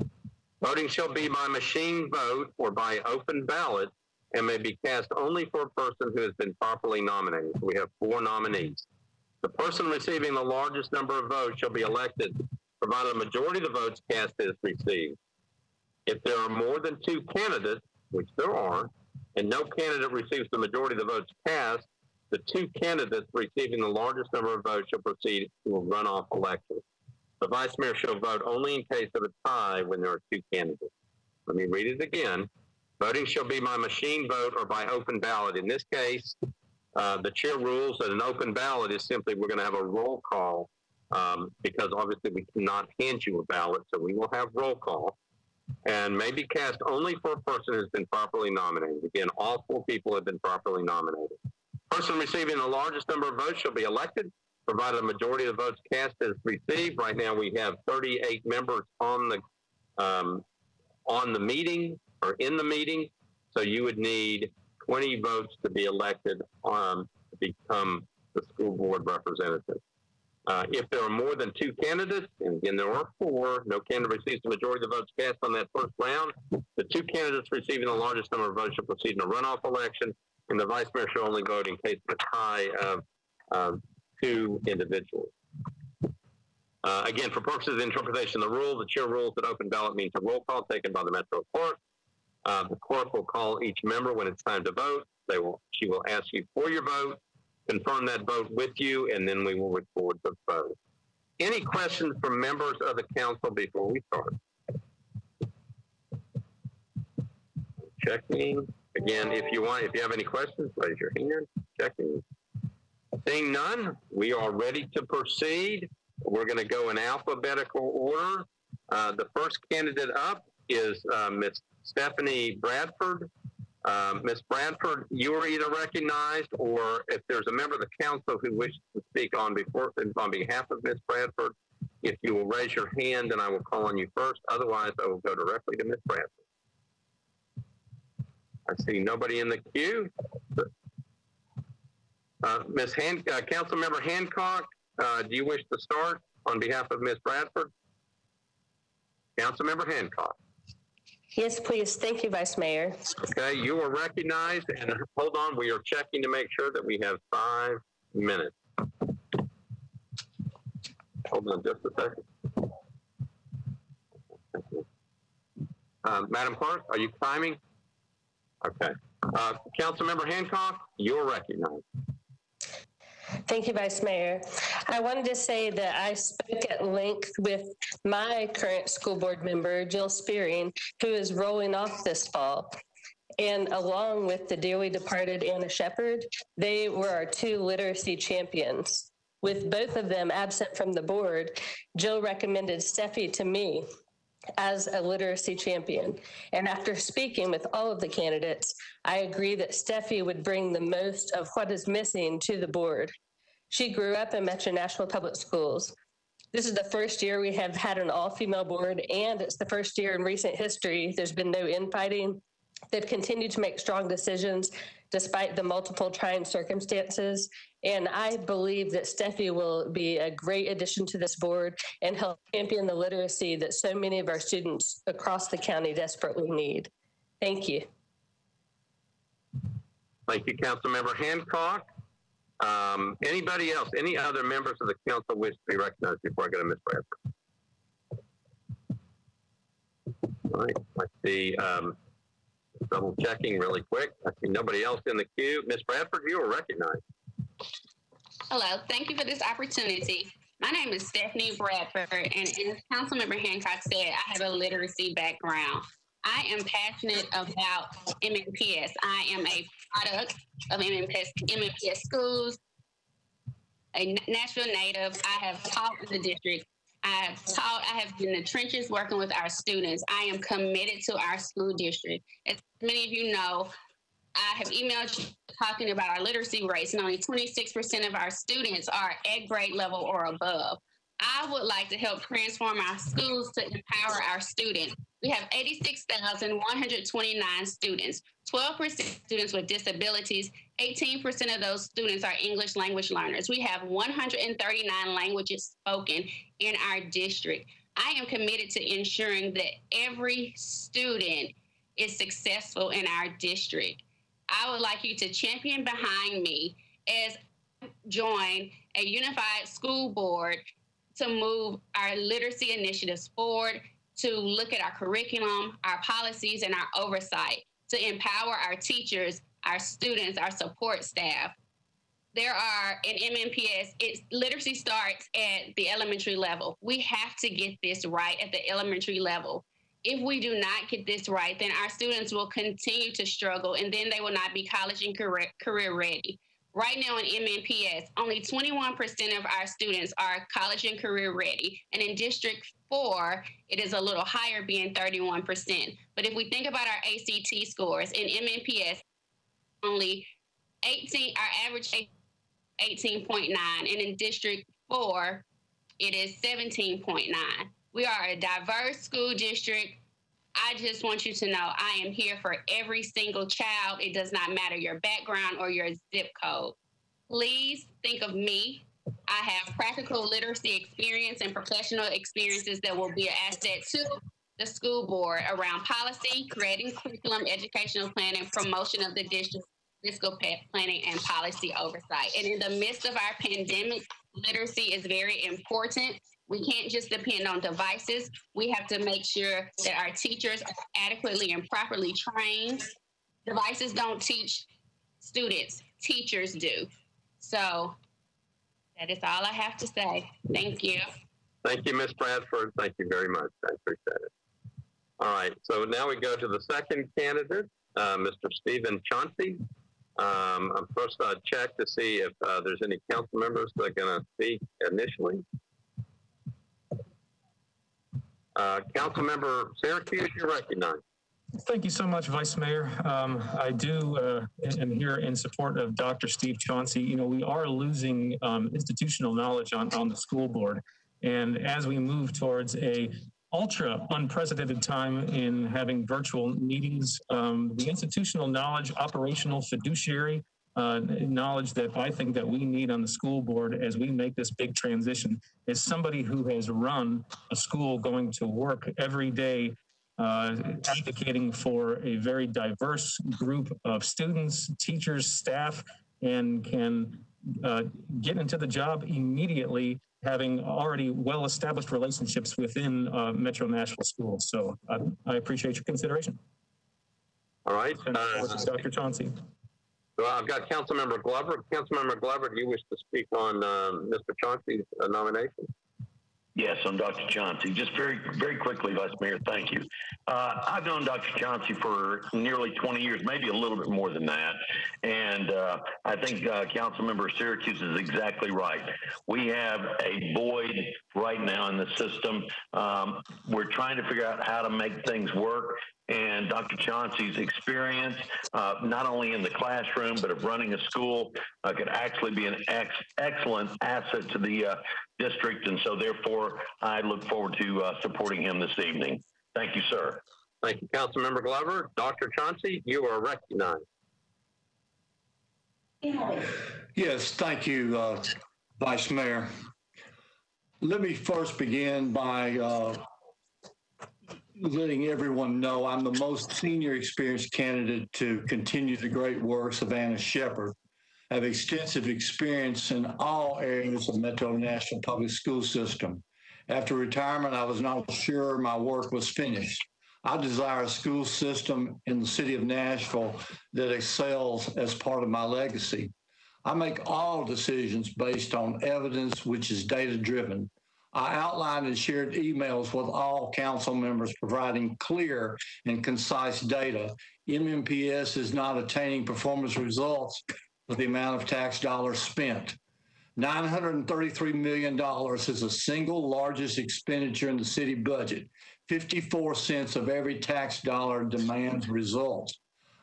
Voting shall be by machine vote or by open ballot and may be cast only for a person who has been properly nominated. We have four nominees. The person receiving the largest number of votes shall be elected, provided a majority of the votes cast is received. If there are more than two candidates, which there are, and no candidate receives the majority of the votes cast, the two candidates receiving the largest number of votes shall proceed to a runoff election. The vice mayor shall vote only in case of a tie when there are two candidates. Let me read it again. Voting shall be by machine vote or by open ballot. In this case, uh, the chair rules that an open ballot is simply we're going to have a roll call um, because obviously we cannot hand you a ballot, so we will have roll call and may be cast only for a person who has been properly nominated. Again, all four people have been properly nominated. Person receiving the largest number of votes shall be elected, provided a majority of the votes cast is received. Right now, we have 38 members on the um, on the meeting or in the meeting, so you would need 20 votes to be elected um, to become the school board representative. Uh, if there are more than two candidates, and again there are four, no candidate receives the majority of the votes cast on that first round. The two candidates receiving the largest number of votes shall proceed in a runoff election, and the vice mayor shall only vote in case of a tie of uh, two individuals. Uh, again, for purposes of interpretation of the rule, the chair rules that open ballot means a roll call taken by the Metro Court. Uh, the clerk will call each member when it's time to vote. They will, she will ask you for your vote. confirm that vote with you, and then we will record the vote. Any questions from members of the council before we start? Checking. Again, if you want, if you have any questions, raise your hand. Checking. Seeing none, we are ready to proceed. We're going to go in alphabetical order. Uh, the first candidate up is uh, Ms. Stephanie Bradford. Um, Ms. Bradford, you are either recognized or if there's a member of the council who wishes to speak on before on behalf of Ms. Bradford, if you will raise your hand, then I will call on you first. Otherwise, I will go directly to Ms. Bradford. I see nobody in the queue. Uh, Ms. Han- uh, Hancock, uh, do you wish to start on behalf of Ms. Bradford? Councilmember Hancock. Yes, please. Thank you, Vice Mayor. Okay, you are recognized, and hold on, we are checking to make sure that we have five minutes. Hold on just a second. Uh, Madam Clerk, are you timing? Okay. Uh, Councilmember Hancock, you're recognized. Thank you, Vice Mayor. I wanted to say that I spoke at length with my current school board member, Jill Speering, who is rolling off this fall. And along with the dearly departed Anna Shepherd, they were our two literacy champions. With both of them absent from the board, Jill recommended Steffi to me as a literacy champion. And after speaking with all of the candidates, I agree that Steffi would bring the most of what is missing to the board. She grew up in Metro Nashville Public Schools. This is the first year we have had an all female board, and it's the first year in recent history there's been no infighting. They've continued to make strong decisions despite the multiple trying circumstances. And I believe that Steffi will be a great addition to this board and help champion the literacy that so many of our students across the county desperately need. Thank you. Thank you, Councilmember Hancock. Um, anybody else, any other members of the council wish to be recognized before I go to Ms. Bradford? All right, I see, um, double checking really quick. I see nobody else in the queue. Ms. Bradford, you are recognized. Hello, thank you for this opportunity. My name is Stephanie Bradford, and as Councilmember Hancock said, I have a literacy background. I am passionate about MNPS. I am a product of MNPS, MNPS schools, a Nashville native. I have taught in the district. I have taught, I have been in the trenches working with our students. I am committed to our school district. As many of you know, I have emailed you talking about our literacy rates, and only 26% of our students are at grade level or above. I would like to help transform our schools to empower our students. We have 86,129 students, 12% students with disabilities, 18% of those students are English language learners. We have 139 languages spoken in our district. I am committed to ensuring that every student is successful in our district. I would like you to champion behind me as join a unified school board to move our literacy initiatives forward, to look at our curriculum, our policies, and our oversight, to empower our teachers, our students, our support staff. There are in MNPS, it literacy starts at the elementary level. We have to get this right at the elementary level. If we do not get this right, then our students will continue to struggle and then they will not be college and career, career ready. Right now in MNPS, only 21% of our students are college and career ready. And in District 4, it is a little higher, being 31%. But if we think about our ACT scores in MNPS, only 18, our average 18.9. And in District 4, it is 17.9. We are a diverse school district. I just want you to know I am here for every single child. It does not matter your background or your zip code. Please think of me. I have practical literacy experience and professional experiences that will be an asset to the school board around policy, creating curriculum, educational planning, promotion of the district, fiscal planning, and policy oversight. And in the midst of our pandemic, literacy is very important. We can't just depend on devices. We have to make sure that our teachers are adequately and properly trained. Devices don't teach students, teachers do. So that is all I have to say. Thank you. Thank you, Ms. Bradford. Thank you very much. I appreciate it. All right, so now we go to the second candidate, uh, Mr. Stephen Chauncey. Um, I'm first uh, check to see if uh, there's any council members that are going to speak initially. Uh, Councilmember Syracuse, you're recognized. Thank you so much, Vice Mayor. Um, I do uh, am here in support of Dr. Steve Chauncey. You know, we are losing um, institutional knowledge on, on the school board. And as we move towards a ultra unprecedented time in having virtual meetings, um, the institutional knowledge, operational fiduciary uh, knowledge that I think that we need on the school board as we make this big transition is somebody who has run a school going to work every day uh, advocating for a very diverse group of students, teachers, staff, and can uh, get into the job immediately, having already well established relationships within uh, Metro Nashville schools. So uh, I appreciate your consideration. All right. And Dr. Chauncey. I've got Councilmember Glover. Councilmember Glover, do you wish to speak on uh, Mr. Chauncey's uh, nomination? Yes, I'm Dr. Chauncey. Just very, very quickly, Vice Mayor, thank you. Uh, I've known Dr. Chauncey for nearly 20 years, maybe a little bit more than that. And uh, I think uh, Councilmember Syracuse is exactly right. We have a void right now in the system. Um, we're trying to figure out how to make things work. And Dr. Chauncey's experience, uh, not only in the classroom, but of running a school, uh, could actually be an ex- excellent asset to the uh, district. And so, therefore, I look forward to uh, supporting him this evening. Thank you, sir. Thank you, Councilmember Glover. Dr. Chauncey, you are recognized. Yes, thank you, uh, Vice Mayor. Let me first begin by uh, letting everyone know I'm the most senior experienced candidate to continue the great works of Anna Shepherd. I have extensive experience in all areas of Metro Nashville Public School System. After retirement, I was not sure my work was finished. I desire a school system in the city of Nashville that excels as part of my legacy. I make all decisions based on evidence which is data driven. I outlined and shared emails with all council members providing clear and concise data. MNPS is not attaining performance results for the amount of tax dollars spent. $933 million is the single largest expenditure in the city budget. 54 cents of every tax dollar demands results.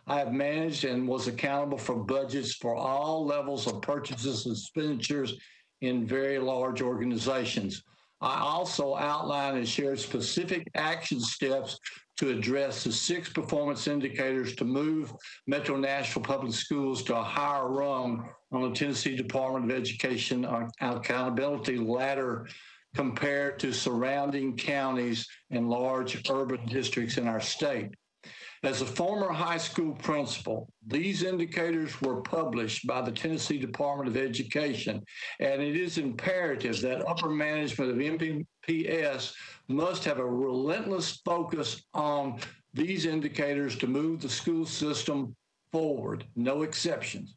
I have managed and was accountable for budgets for all levels of purchases and expenditures in very large organizations. I also outlined and shared specific action steps to address the six performance indicators to move Metro Nashville Public Schools to a higher rung on the Tennessee Department of Education accountability ladder compared to surrounding counties and large urban districts in our state. As a former high school principal, these indicators were published by the Tennessee Department of Education, and it is imperative that upper management of MPS must have a relentless focus on these indicators to move the school system forward, no exceptions.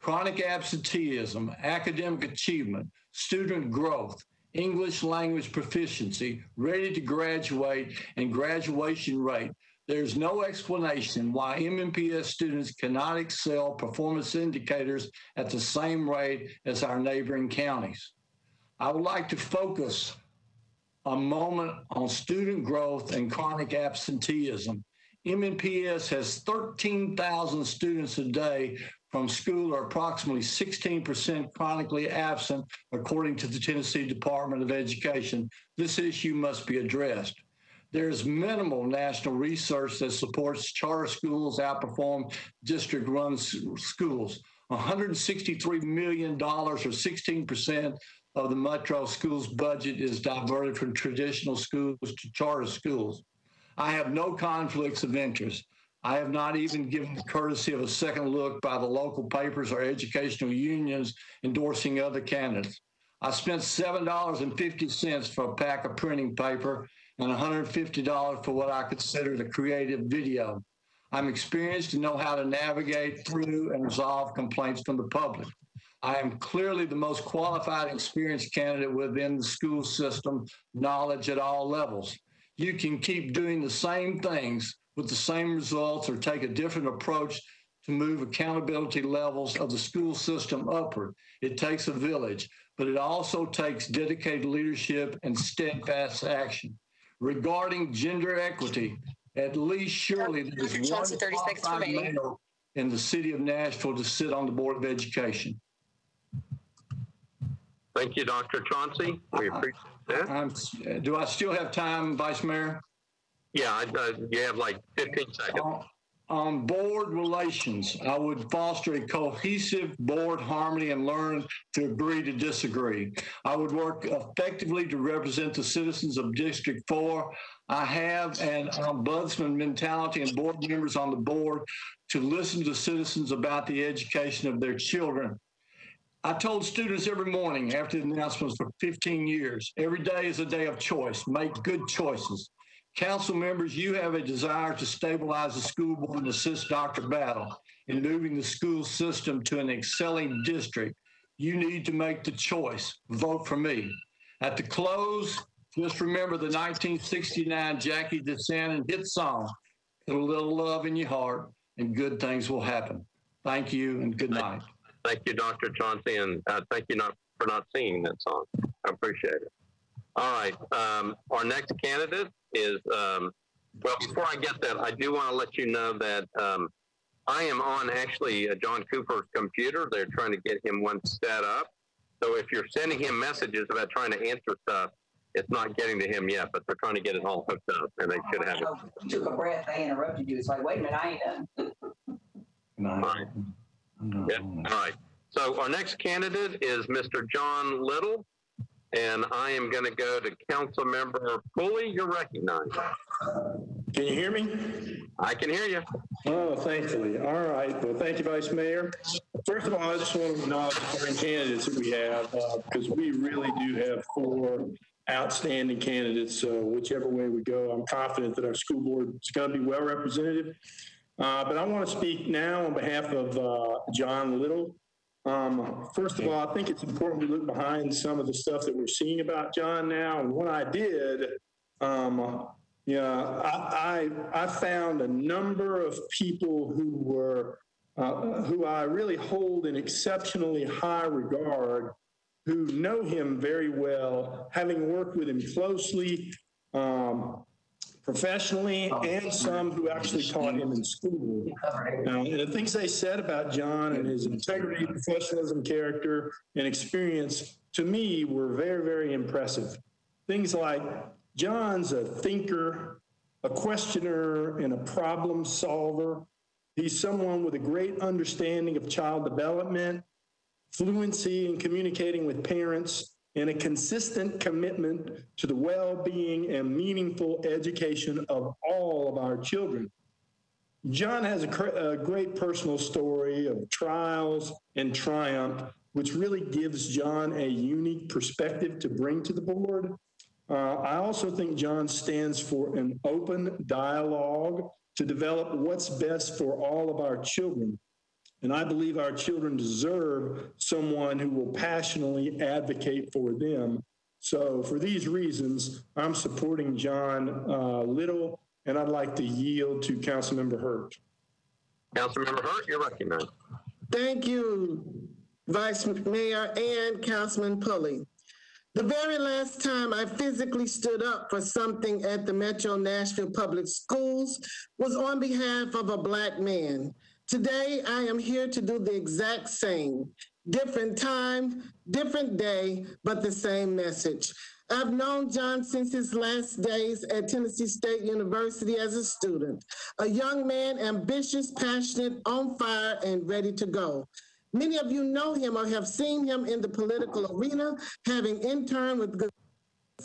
Chronic absenteeism, academic achievement, student growth, English language proficiency, ready to graduate, and graduation rate there's no explanation why MNPS students cannot excel performance indicators at the same rate as our neighboring counties. I would like to focus a moment on student growth and chronic absenteeism. MNPS has 13,000 students a day from school are approximately 16% chronically absent, according to the Tennessee Department of Education. This issue must be addressed. There's minimal national research that supports charter schools outperform district run schools. $163 million, or 16% of the Metro Schools budget, is diverted from traditional schools to charter schools. I have no conflicts of interest. I have not even given the courtesy of a second look by the local papers or educational unions endorsing other candidates. I spent $7.50 for a pack of printing paper and $150 for what I consider the creative video. I'm experienced and know how to navigate through and resolve complaints from the public. I am clearly the most qualified, experienced candidate within the school system, knowledge at all levels. You can keep doing the same things with the same results or take a different approach to move accountability levels of the school system upward. It takes a village, but it also takes dedicated leadership and steadfast action. Regarding gender equity, at least surely there's one Chauncey, 36 qualified male in the city of Nashville to sit on the Board of Education. Thank you, Dr. Chauncey. We appreciate that. I'm, do I still have time, Vice Mayor? Yeah, I- uh, you have like 15 seconds. On- On board relations, I would foster a cohesive board harmony and learn to agree to disagree. I would work effectively to represent the citizens of District 4. I have an ombudsman mentality and board members on the board to listen to citizens about the education of their children. I told students every morning after the announcements for 15 years, every day is a day of choice. Make good choices. Council members, you have a desire to stabilize the school board and assist Dr. Battle in moving the school system to an excelling district. You need to make the choice. Vote for me. At the close, just remember the 1969 Jackie DeShannon hit song, Put a little love in your heart and good things will happen. Thank you and good night. Thank you, Dr. Chauncey, and uh, thank you not, for not singing that song. I appreciate it. All right, um, our next candidate is, um, well, before I get that, I do want to let you know that um, I am on actually uh, John Cooper's computer. They're trying to get him one set up. So if you're sending him messages about trying to answer stuff, it's not getting to him yet, but they're trying to get it all hooked up, and they should have it. You took a breath, I interrupted you. It's like, wait a minute, I ain't done. All right. Yeah, all right. So our next candidate is Mr. John Little, and I am going to go to Councilmember Pulley. You're recognized. Can you hear me? I can hear you. Oh, thankfully. All right. Well, thank you, Vice Mayor. First of all, I just want to acknowledge the current candidates that we have uh, because we really do have four outstanding candidates. So whichever way we go, I'm confident that our school board is going to be well represented. Uh, but I want to speak now on behalf of uh, John Little. Um, first of all, I think it's important we look behind some of the stuff that we're seeing about John now. And when I did, um, yeah, I, I, I found a number of people who were, uh, who I really hold in exceptionally high regard, who know him very well, having worked with him closely, um, professionally, and some who actually taught him in school. And the things they said about John and his integrity, professionalism, character, and experience to me were very, very impressive. Things like John's a thinker, a questioner, and a problem solver. He's someone with a great understanding of child development, fluency in communicating with parents, and a consistent commitment to the well being and meaningful education of all of our children. John has a, a great personal story of trials and triumph, which really gives John a unique perspective to bring to the board. Uh, I also think John stands for an open dialogue to develop what's best for all of our children. And I believe our children deserve someone who will passionately advocate for them. So, for these reasons, I'm supporting John uh, Little, and I'd like to yield to Councilmember Hurt. Councilmember Hurt, you're recognized. Thank you, Vice Mayor and Councilman Pulley. The very last time I physically stood up for something at the Metro Nashville Public Schools was on behalf of a Black man. Today, I am here to do the exact same. Different time, different day, but the same message. I've known John since his last days at Tennessee State University as a student. A young man, ambitious, passionate, on fire, and ready to go. Many of you know him or have seen him in the political arena, having interned with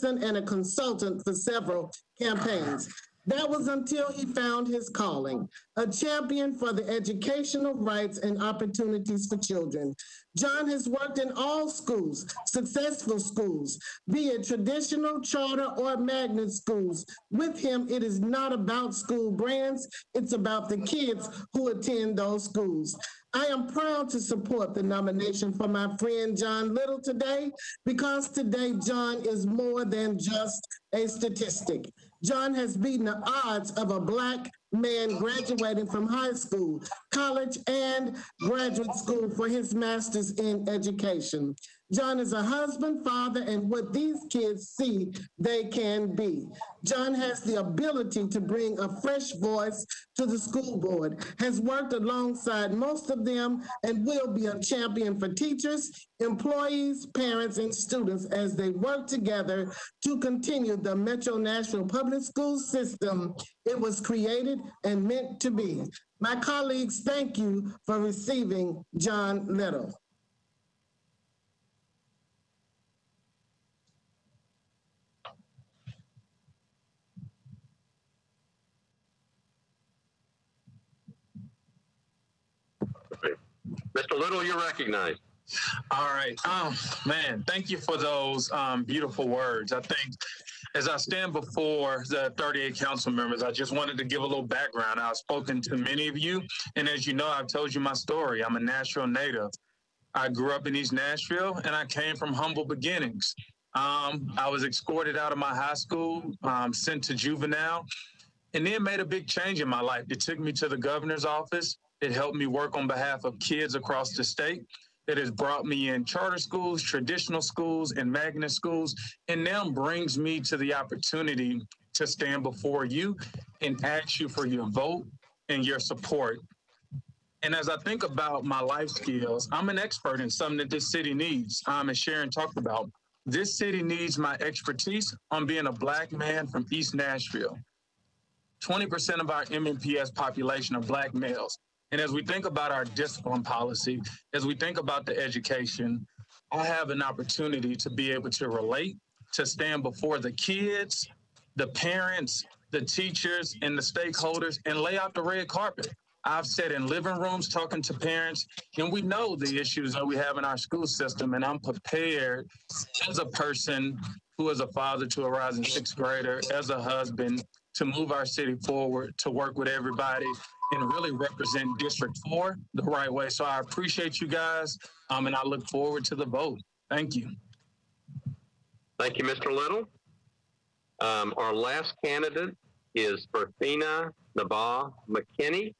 and a consultant for several campaigns. That was until he found his calling, a champion for the educational rights and opportunities for children. John has worked in all schools, successful schools, be it traditional, charter, or magnet schools. With him, it is not about school brands, it's about the kids who attend those schools. I am proud to support the nomination for my friend John Little today because today John is more than just a statistic. John has beaten the odds of a Black man graduating from high school, college, and graduate school for his master's in education. John is a husband, father, and what these kids see, they can be. John has the ability to bring a fresh voice to the school board, has worked alongside most of them, and will be a champion for teachers, employees, parents, and students as they work together to continue the Metro Nashville Public School system it was created and meant to be. My colleagues, thank you for receiving John Little. Mr. Little, you're recognized. All right. Um, man, thank you for those um, beautiful words. I think as I stand before the 38 council members, I just wanted to give a little background. I've spoken to many of you, and as you know, I've told you my story. I'm a Nashville native. I grew up in East Nashville, and I came from humble beginnings. Um, I was escorted out of my high school, um, sent to juvenile, and then made a big change in my life. It took me to the governor's office. It helped me work on behalf of kids across the state. It has brought me in charter schools, traditional schools, and magnet schools, and now brings me to the opportunity to stand before you and ask you for your vote and your support. And as I think about my life skills, I'm an expert in something that this city needs. Um, as Sharon talked about, this city needs my expertise on being a black man from East Nashville. 20% of our MNPS population are black males. And as we think about our discipline policy, as we think about the education, I have an opportunity to be able to relate, to stand before the kids, the parents, the teachers, and the stakeholders and lay out the red carpet. I've sat in living rooms talking to parents, and we know the issues that we have in our school system. And I'm prepared as a person who is a father to a rising sixth grader, as a husband, to move our city forward, to work with everybody, and really represent District 4 the right way. So I appreciate you guys, um, and I look forward to the vote. Thank you. Thank you, Mr. Little. Um, our last candidate is Berthena Nabaa McKinney,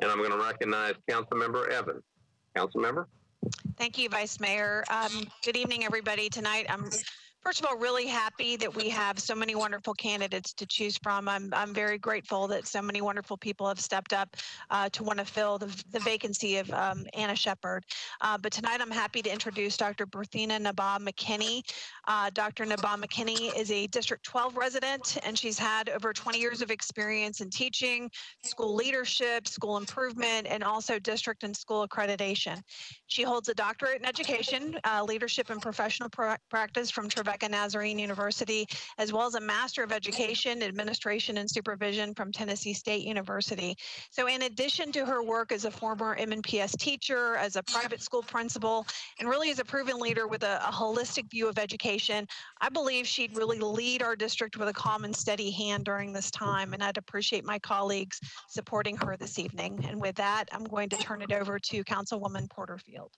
and I'm going to recognize Councilmember Evans. Councilmember? Thank you, Vice Mayor. Um, good evening, everybody. Tonight, I'm first of all, really happy that we have so many wonderful candidates to choose from. I'm, I'm very grateful that so many wonderful people have stepped up uh, to want to fill the, the vacancy of um, Anna Shepherd. Uh, but tonight I'm happy to introduce Dr. Berthena Nabaa McKinney. Uh, Dr. Nabaa McKinney is a District 12 resident, and she's had over 20 years of experience in teaching, school leadership, school improvement, and also district and school accreditation. She holds a doctorate in education, uh, leadership, and professional pra practice from Trevecca Nazarene University, as well as a Master of Education, Administration, and Supervision from Tennessee State University. So, in addition to her work as a former MNPS teacher, as a private school principal, and really as a proven leader with a, a holistic view of education, I believe she'd really lead our district with a calm and steady hand during this time. And I'd appreciate my colleagues supporting her this evening. And with that, I'm going to turn it over to Councilwoman Porterfield.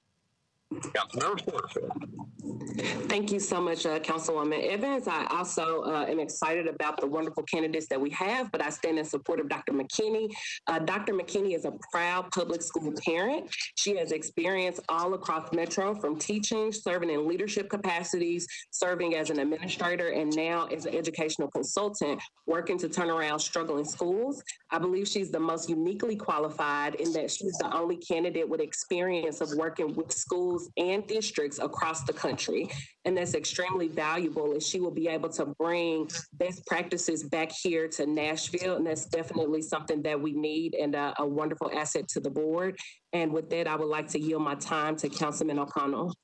Thank you so much, uh, Councilwoman Evans. I also uh, am excited about the wonderful candidates that we have, but I stand in support of Dr. McKinney. Uh, Dr. McKinney is a proud public school parent. She has experience all across Metro from teaching, serving in leadership capacities, serving as an administrator, and now as an educational consultant, working to turn around struggling schools. I believe she's the most uniquely qualified in that she's the only candidate with experience of working with schools and districts across the country. And that's extremely valuable as she will be able to bring best practices back here to Nashville. And that's definitely something that we need and a, a wonderful asset to the board. And with that, I would like to yield my time to Councilman O'Connell.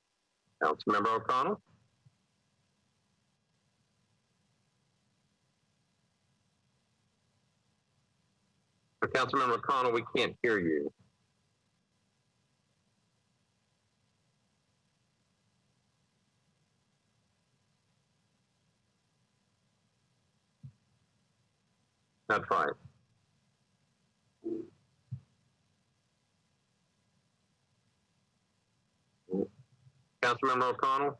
Councilmember O'Connell? Councilmember O'Connell, we can't hear you. That's right. Councilmember O'Connell?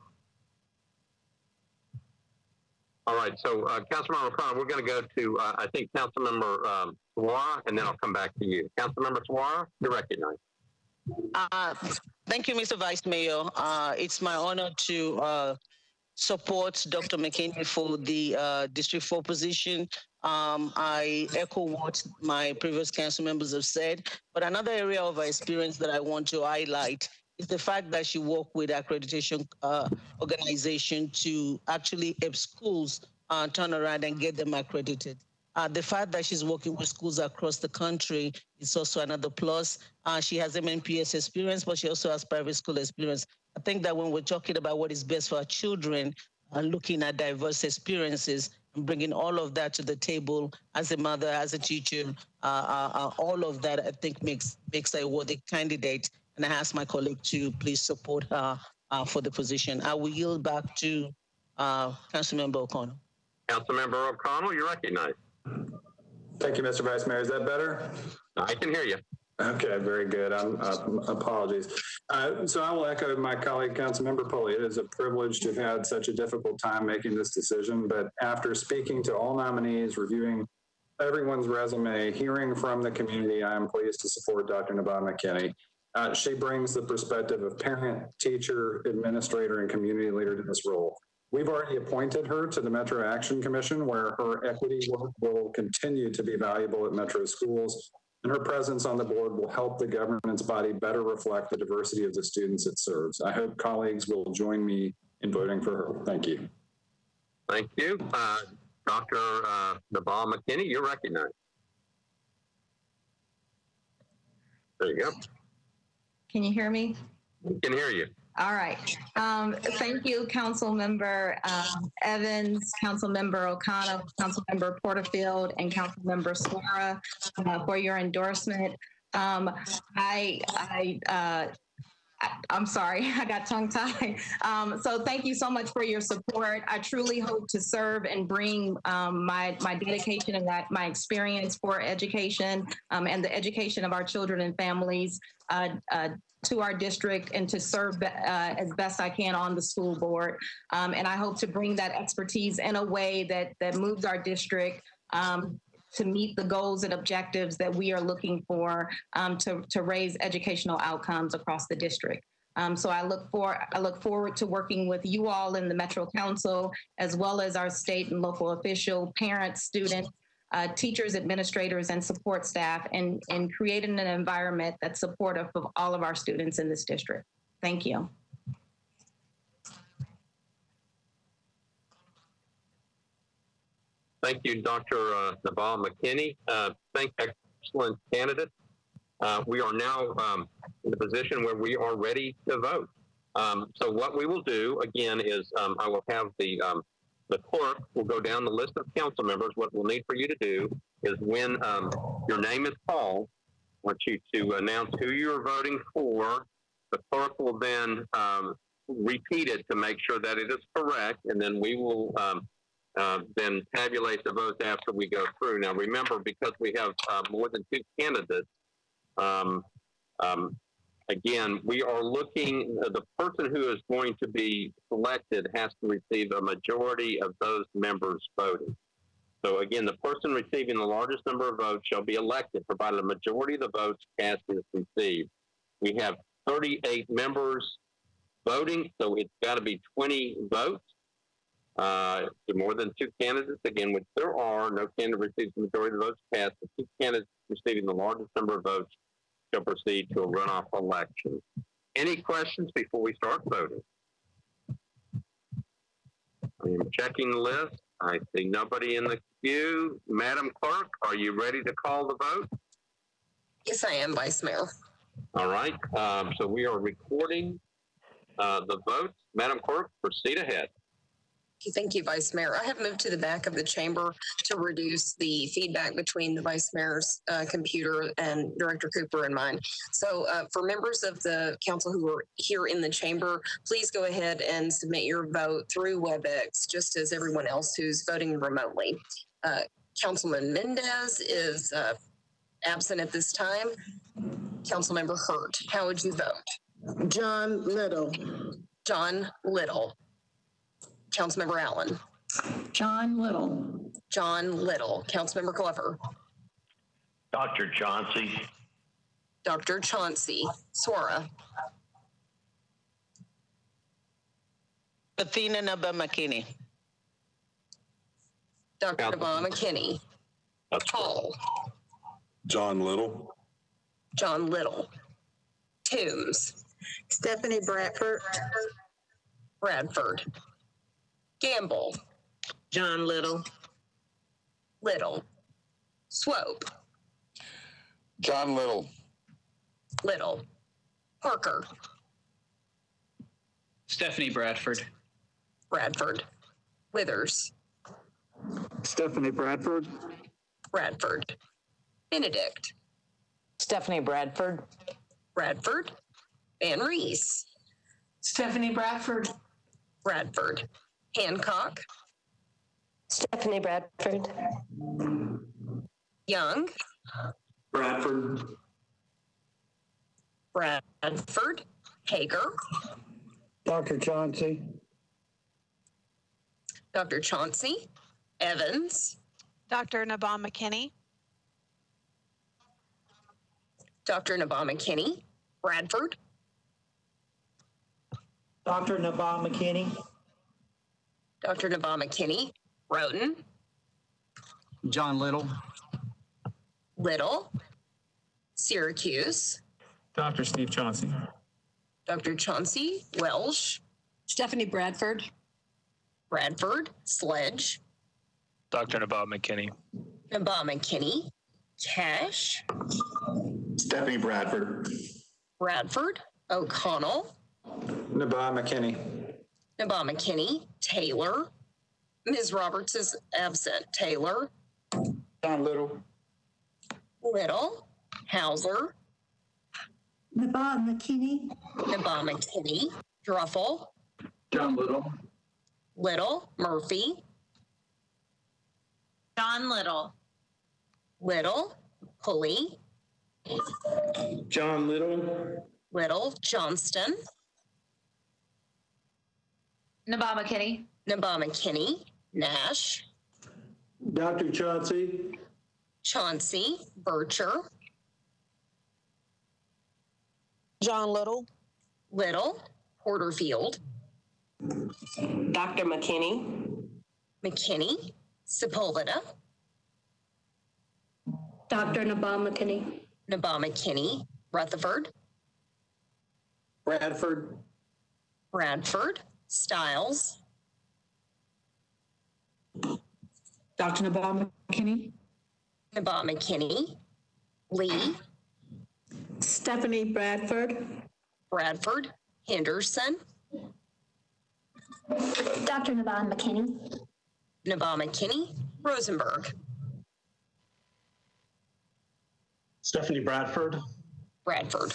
All right, so uh, Councilmember O'Connell, we're going to go to, uh, I think, Councilmember um, Suara, and then I'll come back to you. Councilmember Suara, you're recognized. Uh, thank you, Mr. Vice Mayor. Uh, it's my honor to uh, uh, support Dr. McKinney for the uh, District 4 position. Um, I echo what my previous council members have said, but another area of experience that I want to highlight is the fact that she worked with accreditation uh, organization to actually help schools uh, turn around and get them accredited. Uh, the fact that she's working with schools across the country is also another plus. Uh, she has MNPS experience, but she also has private school experience. I think that when we're talking about what is best for our children and looking at diverse experiences and bringing all of that to the table as a mother, as a teacher, uh, uh, uh, all of that I think makes makes her a worthy candidate. And I ask my colleague to please support her uh, for the position. I will yield back to uh, Councilmember O'Connell. Councilmember O'Connell, you're recognized. Thank you, Mr. Vice Mayor. Is that better? I can hear you. Okay, very good. I'm, uh, apologies. Uh, so I will echo my colleague, Councilmember Pulley. It is a privilege to have had such a difficult time making this decision, but after speaking to all nominees, reviewing everyone's resume, hearing from the community, I am pleased to support Dr. Nabaa McKinney. Uh, she brings the perspective of parent, teacher, administrator, and community leader to this role. We've already appointed her to the Metro Action Commission, where her equity work will continue to be valuable at Metro schools, and her presence on the board will help the governance body better reflect the diversity of the students it serves. I hope colleagues will join me in voting for her. Thank you. Thank you. Uh, Dr. Uh, Nabaa McKinney, you're recognized. There you go. Can you hear me? We can hear you. All right. Um, thank you, Council Member um, Evans, Council Member O'Connell, Council Member Porterfield, and Council Member Suara uh, for your endorsement. Um, I, I, uh, I'm sorry, (laughs) I got tongue tied. Um, so thank you so much for your support. I truly hope to serve and bring um, my my dedication and that my experience for education um, and the education of our children and families uh, uh, to our district and to serve uh, as best I can on the school board. Um, and I hope to bring that expertise in a way that that moves our district um, to meet the goals and objectives that we are looking for um, to, to raise educational outcomes across the district. Um, so I look for I look forward to working with you all in the Metro Council, as well as our state and local official, parents, students, uh, teachers, administrators, and support staff, and, and creating an environment that's supportive of all of our students in this district. Thank you. Thank you, Dr. Uh, Nabaa McKinney. Uh, thank excellent candidate. Uh, we are now um, in the position where we are ready to vote. Um, so what we will do again is um, I will have the um, the clerk will go down the list of council members. What we'll need for you to do is when um, your name is called, I want you to announce who you're voting for. The clerk will then um, repeat it to make sure that it is correct, and then we will um, uh, then tabulate the votes after we go through. Now, remember, because we have uh, more than two candidates, um, um, again, we are looking, the person who is going to be selected has to receive a majority of those members voting. So again, the person receiving the largest number of votes shall be elected, provided a majority of the votes cast is received. We have 38 members voting, so it's got to be 20 votes. Uh, more than two candidates, again, which there are, no candidate receives the majority of the votes cast. The two candidates receiving the largest number of votes shall proceed to a runoff election. Any questions before we start voting? I am checking the list. I see nobody in the queue. Madam Clerk, are you ready to call the vote? Yes, I am, Vice Mayor. All right. Um, so we are recording uh, the vote. Madam Clerk, proceed ahead. Thank you, Vice Mayor. I have moved to the back of the chamber to reduce the feedback between the Vice Mayor's uh, computer and Director Cooper and mine. So uh, for members of the council who are here in the chamber, please go ahead and submit your vote through WebEx, just as everyone else who's voting remotely. Uh, Councilman Mendes is uh, absent at this time. Councilmember Hurt, how would you vote? John Little. John Little. Councilmember Allen. John Little. John Little. Councilmember Glover. Dr. Chauncey, Dr. Chauncey. Suara. Athena Nabaa McKinney. Dr. Nabama McKinney. Hall. John Little. John Little. Toombs. Stephanie Bradford. Bradford. Gamble. John Little. Little. Swope. John Little. Little. Parker. Stephanie Bradford. Bradford. Withers. Stephanie Bradford. Bradford. Benedict. Stephanie Bradford. Bradford. Van Reese. Stephanie Bradford. Bradford. Hancock. Stephanie Bradford. Young. Bradford. Bradford. Hager. Dr. Chauncey. Dr. Chauncey. Evans. Dr. Nabaa McKinney. Dr. Nabama McKinney. Bradford. Dr. Nabaa McKinney. Dr. Nabama McKinney. Rhoten. John Little. Little. Syracuse. Dr. Steve Chauncey. Dr. Chauncey. Welsch. Stephanie Bradford. Bradford. Sledge. Dr. Nabaa McKinney. Nabama McKinney. Cash. Stephanie Bradford. Bradford. O'Connell. Nabaa McKinney. Nabama McKinney. Taylor. Ms. Roberts is absent. Taylor. John Little. Little. Hausser. Nabaa McKinney. Nabama McKinney. Druffel. John Little. Little. Murphy. John Little. Little. Pulley. John Little. Little. Johnston. Nabaa McKinney. Nabama McKinney. Nash. Dr. Chauncey. Chauncey. Vercher. John Little. Little. Porterfield. Dr. McKinney. McKinney. Sepulveda. Dr. Nabaa McKinney. Nabama McKinney. Rutherford. Bradford. Bradford. Styles. Dr. Nabaa McKinney. Nabama McKinney. Lee. Stephanie Bradford. Bradford. Henderson. Dr. Nabaa McKinney. Nabama McKinney. Rosenberg. Stephanie Bradford. Bradford.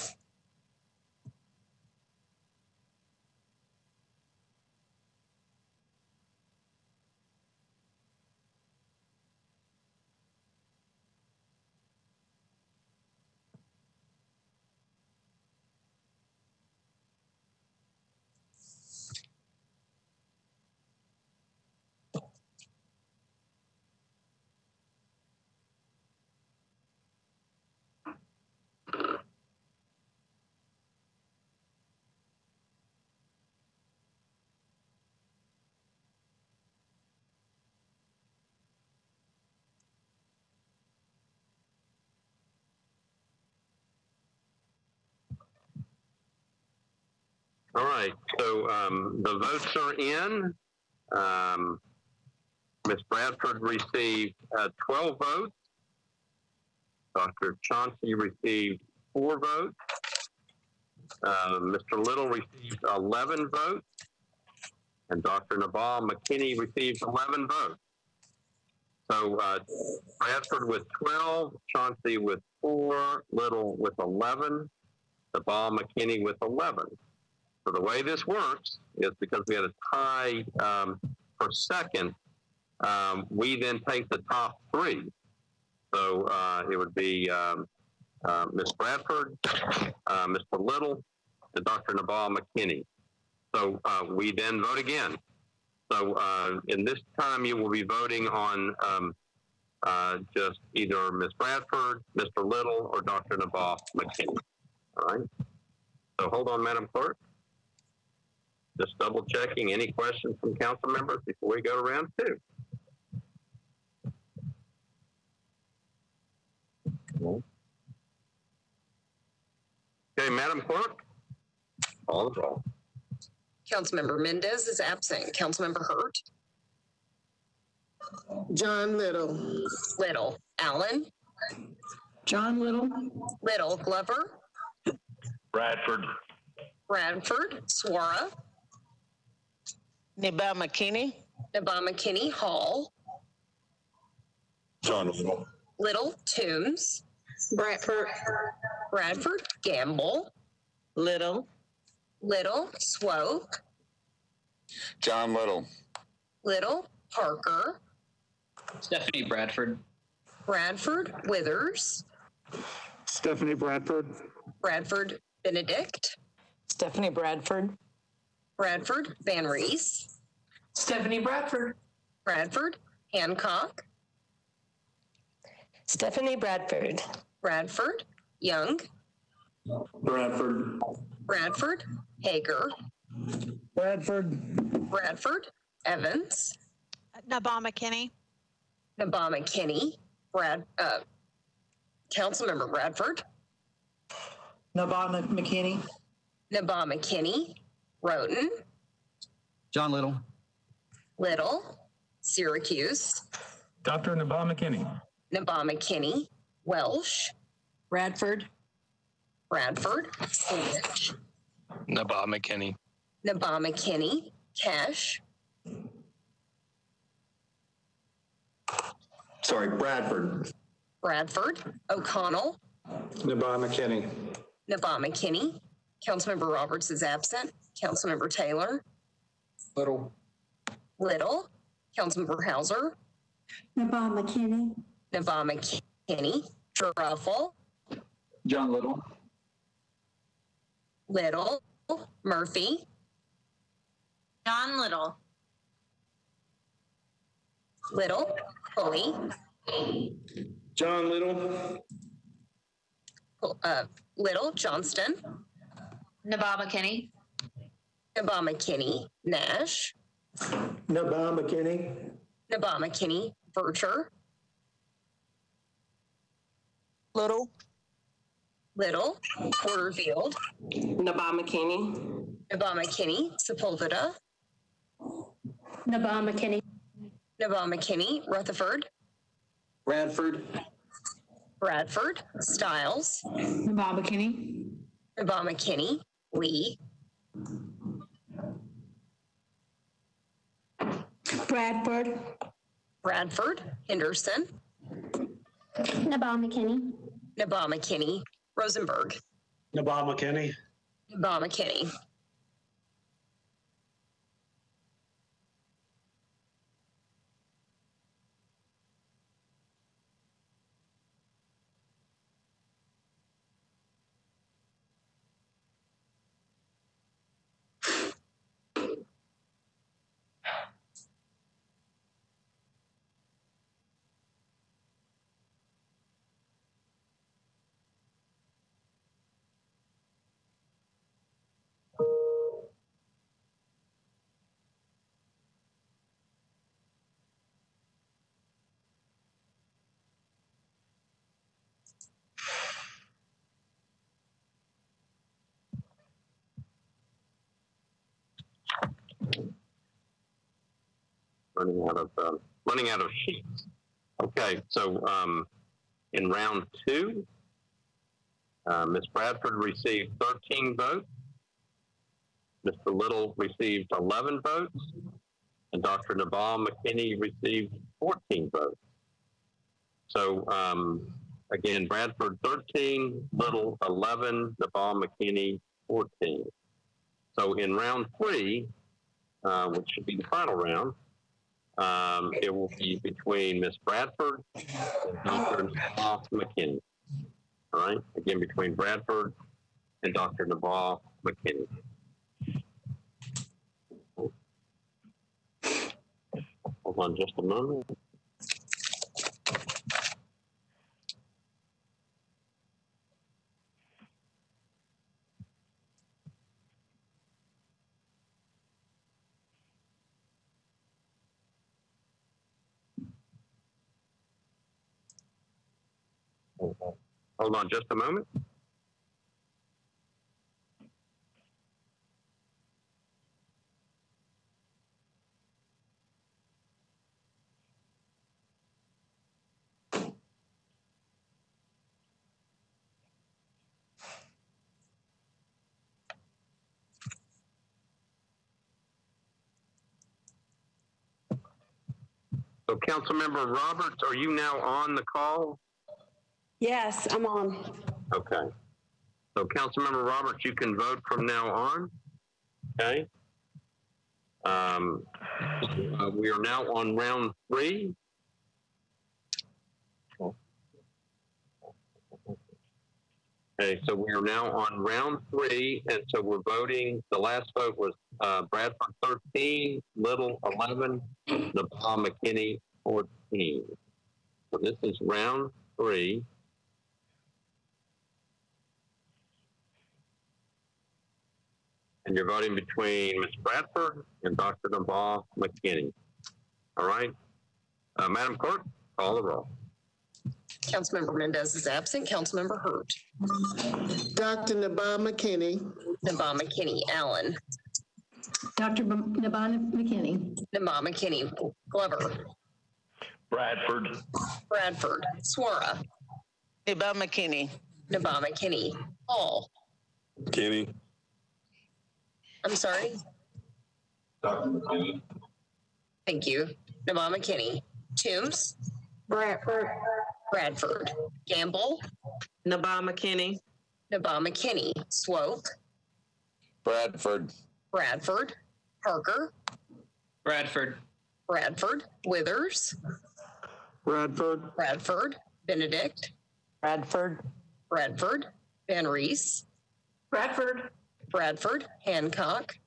All right, so um, the votes are in. Um, Ms. Bradford received uh, 12 votes. Dr. Chauncey received four votes. Uh, Mr. Little received 11 votes. And Dr. Nabaa McKinney received 11 votes. So uh, Bradford with 12, Chauncey with four, Little with 11, Nabaa McKinney with 11. So the way this works is because we had a tie um, for second, um, we then take the top three. So uh, it would be um, uh, Ms. Bradford, uh, Mr. Little, and Dr. Nabaa McKinney. So uh, we then vote again. So uh, in this time, you will be voting on um, uh, just either Ms. Bradford, Mr. Little, or Dr. Nabaa McKinney. All right. So hold on, Madam Clerk. Just double checking. Any questions from council members before we go to round two? Okay, Madam Clerk. All the roll. Councilmember Mendez is absent. Councilmember Hurt. John Little. Little. Allen. John Little. Little. Glover. Bradford. Bradford. Suara. Nabaa McKinney. Nabaa McKinney. Hall. John Little. Little. Toombs. Bradford. Bradford. Gamble. Little. Little. Swope. John Little. Little. Parker. Stephanie Bradford. Bradford. Withers. Stephanie Bradford. Bradford. Benedict. Stephanie Bradford. Bradford. VanReece. Stephanie Bradford. Bradford. Hancock. Stephanie Bradford. Bradford. Young. Bradford. Bradford. Hager. Bradford. Bradford. Evans. Nabaa McKinney. Nabama McKinney. Brad, uh, Councilmember Bradford. Nabama McKinney. Nabama McKinney. Rhoten. Mm-hmm. John Little. Little. Syracuse. Dr. Nabaa McKinney. Nabaa McKinney. Welsch. Bradford. Bradford. Sandwich. Nabaa McKinney. Nabaa McKinney. Cash. Sorry, Bradford. Bradford. O'Connell. Nabaa McKinney. Nabaa McKinney. Councilmember Roberts is absent. Councilmember Taylor. Little. Little. Councilmember Hausser. Nabaa McKinney. Nabaa McKinney. Druffel. John Little. Little. Murphy. John Little. Little. Pulley. John Little. Uh, Little. Johnston. Nabaa McKinney. Nabaa McKinney. Nash. Nabaa McKinney. Nabaa McKinney. Vercher. Little. Little. Porterfield. Nabaa McKinney. Nabaa McKinney. Sepulveda. Nabaa McKinney. Nabaa McKinney. Rutherford. Bradford. Bradford. Styles. Nabaa McKinney. Nabaa McKinney. Lee. Bradford. Bradford. Henderson. Nabaa McKinney. Nabaa McKinney. Rosenberg. Nabaa McKinney. Nabaa McKinney. Running out of um, running out of sheets. Okay, so um, in round two, uh, Ms. Bradford received 13 votes. Mr. Little received 11 votes, and Dr. Nabaa McKinney received 14 votes. So um, again, Bradford 13, Little 11, Nabaa McKinney 14. So in round three, uh, which should be the final round, um, it will be between Miss Bradford and Dr. Nabaa McKinney. All right, again, between Bradford and Dr. Nabaa McKinney. Hold on just a moment. Hold on just a moment. So Councilmember Roberts, are you now on the call? Yes, I'm on. Okay. So Councilmember Roberts, you can vote from now on. Okay. Um, uh, we are now on round three. Okay, so we are now on round three, and so we're voting. The last vote was uh, Bradford 13, Little 11, Nabaa McKinney 14. So this is round three. And you're voting between Ms. Bradford and Dr. Nabaa McKinney. All right. Uh, Madam Clerk, call the roll. Councilmember Mendez is absent. Councilmember Hurt. Dr. Nabaa McKinney. Nabaa McKinney. Allen. Dr. Nabana McKinney. Nabaa McKinney. Glover. Bradford. Bradford. Suara. Nabaa McKinney. Nabaa McKinney. Hall. Kenny. I'm sorry. Dr. McKinney. Thank you. Nabaa McKinney. Toombs. Bradford. Bradford. Gamble. Nabaa McKinney. Nabaa McKinney. Swope. Bradford. Bradford. Parker. Bradford. Bradford. Withers. Bradford. Bradford. Benedict. Bradford. Bradford. VanReece. Bradford. Bradford. Hancock.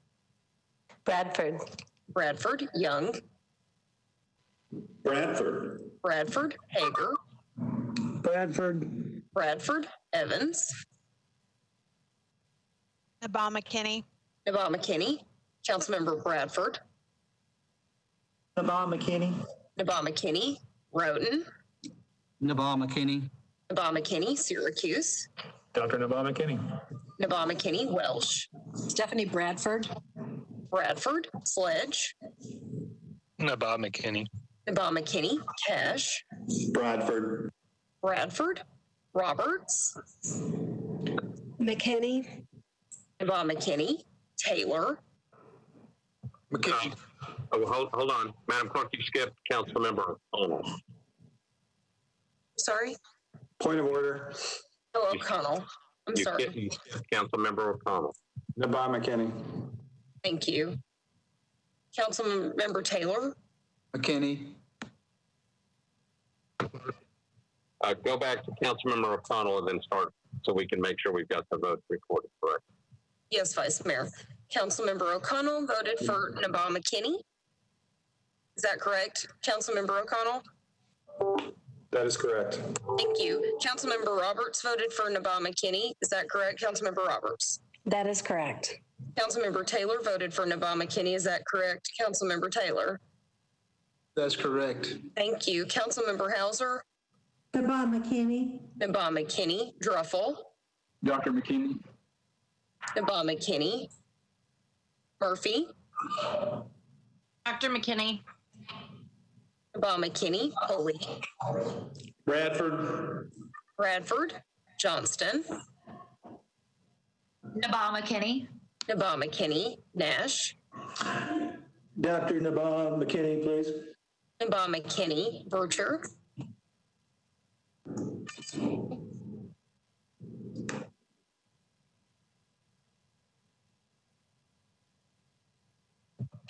Bradford. Bradford. Young. Bradford. Bradford. Hager. Bradford. Bradford. Evans. Nabaa McKinney. Nabaa McKinney. Councilmember Bradford. Nabaa McKinney. Nabaa McKinney. Rhoten. Nabaa McKinney. Nabaa McKinney. Syracuse. Dr. Nabaa McKinney. Nabaa McKinney. Welsch. Stephanie Bradford. Bradford. Sledge. Nabaa McKinney. Nabaa McKinney. Cash. Bradford. Bradford. Roberts. McKinney. Nabaa McKinney. Taylor. McKinney. Oh, hold, hold on. Madam Clerk, you skipped Councilmember O'Connell. Sorry. Point of order. Oh, O'Connell. I'm You sorry. skipped- you (laughs) Councilmember O'Connell. Nabaa McKinney. Thank you. Councilmember Taylor. McKinney. Uh, go back to Councilmember O'Connell and then start so we can make sure we've got the vote recorded correct. Yes, Vice Mayor. Councilmember O'Connell voted for Nabaa McKinney. Is that correct? Councilmember O'Connell? That is correct. Thank you. Councilmember Roberts voted for Nabaa McKinney. Is that correct? Councilmember Roberts? That is correct. Councilmember Taylor voted for Nabaa McKinney. Is that correct? Councilmember Taylor? That's correct. Thank you. Councilmember Hausser? Nabaa McKinney. Nabaa McKinney. Druffel? Dr. McKinney. Nabaa McKinney. Murphy? Dr. McKinney. Nabaa McKinney. Pulley? Bradford. Bradford? Johnston? Nabaa McKinney. Nabaa McKinney. Nash? Dr. Nabaa McKinney, please. Nabaa McKinney. Vercher?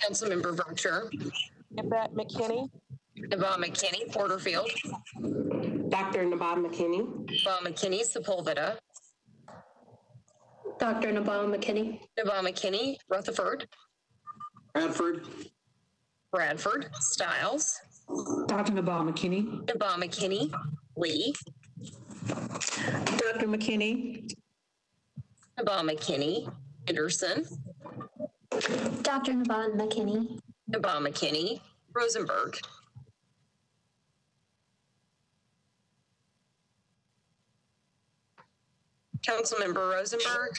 Councilmember Vercher? Brett McKinney. Nabaa McKinney. Porterfield? Dr. Nabaa McKinney. Nabaa McKinney. Sepulveda? Dr. Nabaa McKinney. Nabaa McKinney. Rutherford? Bradford. Bradford, Styles, Dr. Nabaa McKinney. Nabaa McKinney, Lee, Dr. McKinney. Nabaa McKinney, Anderson. Dr. Nabaa McKinney. Nabaa McKinney, Rosenberg. Councilmember Rosenberg,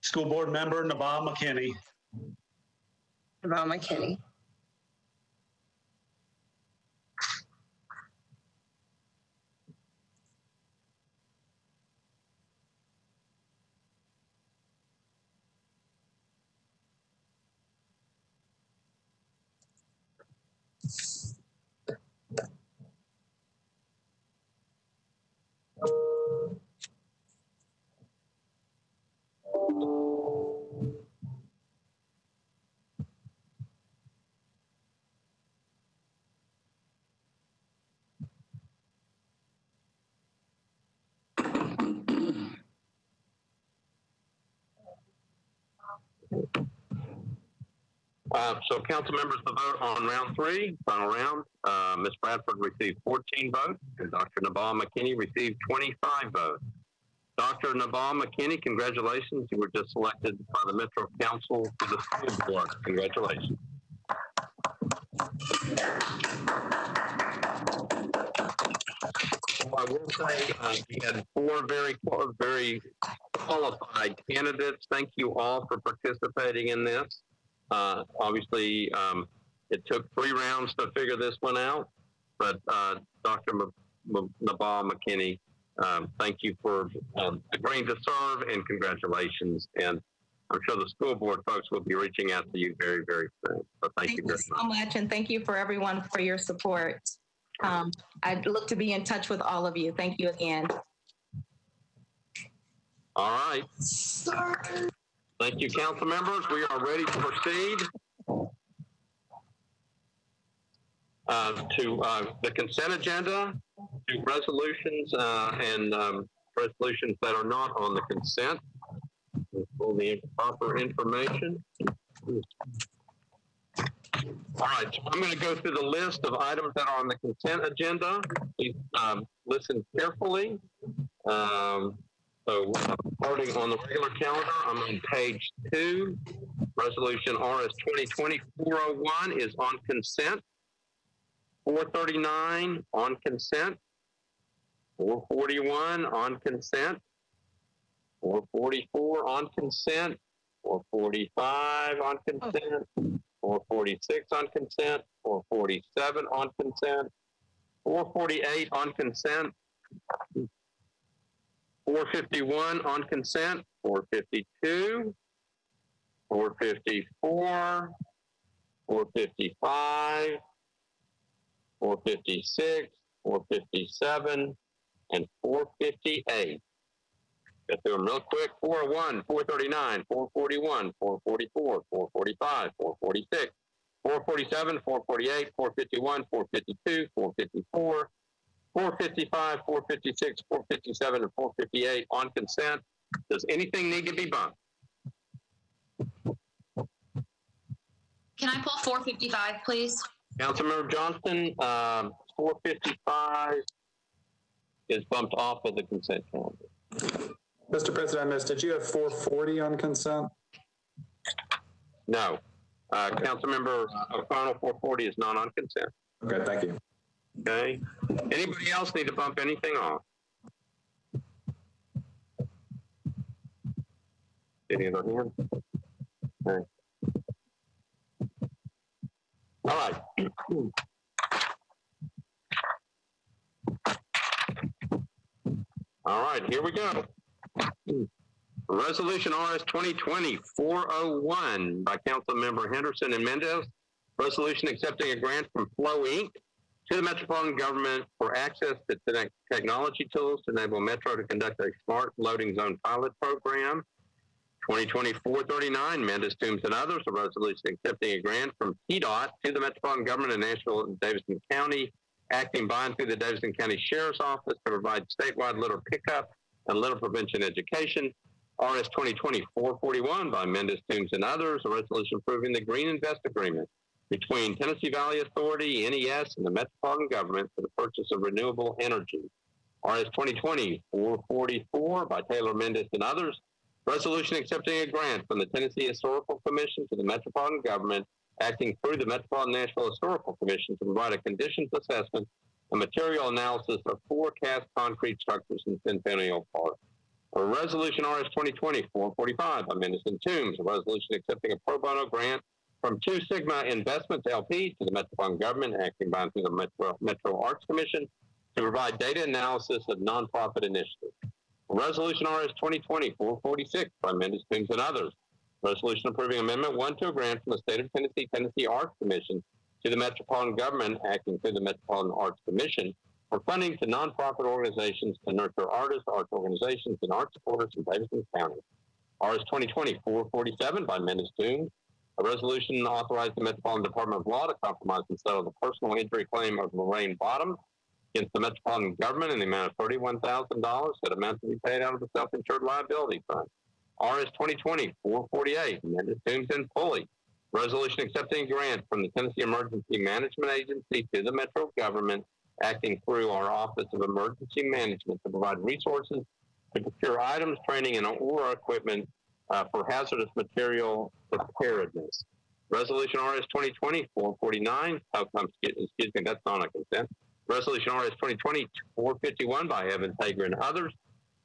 School Board Member Nabaa McKinney. Nabaa McKinney. Uh, So council members, the vote on round three, final round, uh, Ms. Bradford received 14 votes and Dr. Nabaa McKinney received 25 votes. Dr. Nabaa McKinney, congratulations. You were just selected by the Metro Council to the school board. Congratulations. I will say, uh, we had four very, very qualified candidates. Thank you all for participating in this. Uh, obviously, um, it took three rounds to figure this one out, but uh, Dr. M- M- Nabaa McKinney, um, thank you for um, agreeing to serve and congratulations. And I'm sure the school board folks will be reaching out to you very, very soon. So thank, Thank you you so much. much, and thank you for everyone for your support. Um, I'd look to be in touch with all of you. Thank you again. All right. Thank you, council members. We are ready to proceed uh, to uh, the consent agenda, to resolutions uh, and um, resolutions that are not on the consent. Pull the proper information. All right, so I'm going to go through the list of items that are on the consent agenda. Please um, listen carefully. Um, so uh, starting on the regular calendar, I'm on page two. Resolution RS 2020-401 is on consent. 439 on consent. 441 on consent. 444 on consent. 445 on consent. 446 on consent. 447 on consent. 448 on consent. 451 on consent, 452, 454, 455, 456, 457, and 458. Get through them real quick. 401, 439, 441, 444, 445, 446, 447, 448, 451, 452, 454, 455, 456, 457, and 458 on consent. Does anything need to be bumped? Can I pull 455, please? Councilmember Johnston, um, 455 is bumped off of the consent calendar. Mr. President, I missed, did you have 440 on consent? No. Uh, Councilmember O'Connell, 440 is not on consent. Okay, thank you. Okay. Anybody else need to bump anything off? Any other hands? Okay. All right. (clears throat) All right, here we go. Resolution RS 2020-401 by Council Member Henderson and Mendes. Resolution accepting a grant from Flow Inc. to the Metropolitan Government for access to technology tools to enable Metro to conduct a smart loading zone pilot program. 2020-439, Mendes, Toombs, and others, a resolution accepting a grant from TDOT to the Metropolitan Government of Nashville and Davidson County, acting by and through the Davidson County Sheriff's Office to provide statewide litter pickup and litter prevention education. RS 2020-441 by Mendes, Toombs, and others, a resolution approving the Green Invest Agreement between Tennessee Valley Authority, NES, and the Metropolitan Government for the purchase of renewable energy. RS 2020-444 by Taylor Mendes and others. Resolution accepting a grant from the Tennessee Historical Commission to the Metropolitan Government, acting through the Metropolitan Nashville Historical Commission to provide a conditions assessment and material analysis of four cast concrete structures in Centennial Park. A resolution RS 2020-445 by Mendes and Toombs, a resolution accepting a pro bono grant from Two Sigma Investments LP to the Metropolitan Government, acting by through the Metro, Metro Arts Commission to provide data analysis of nonprofit initiatives. Resolution RS 2020-446 by Mendes Toombs and others. Resolution approving Amendment 1 to a grant from the State of Tennessee Tennessee Arts Commission to the Metropolitan Government acting through the Metropolitan Arts Commission for funding to nonprofit organizations to nurture artists, arts organizations, and art supporters in Davidson County. RS 2020-447 by Mendes Toombs. A resolution authorized the Metropolitan Department of Law to compromise and settle the personal injury claim of Lorraine Bottom against the Metropolitan Government in the amount of $31,000 that amount to be paid out of the Self-Insured Liability Fund. RS 2020-448, amended Toombs and Pulley. Resolution accepting grant from the Tennessee Emergency Management Agency to the Metro Government, acting through our Office of Emergency Management to provide resources to procure items, training, and or equipment uh, for hazardous material preparedness. Resolution RS 2020-449, oh, excuse, me, that's not a consent. Resolution RS 2020-451 by Evans, Hagar, and others.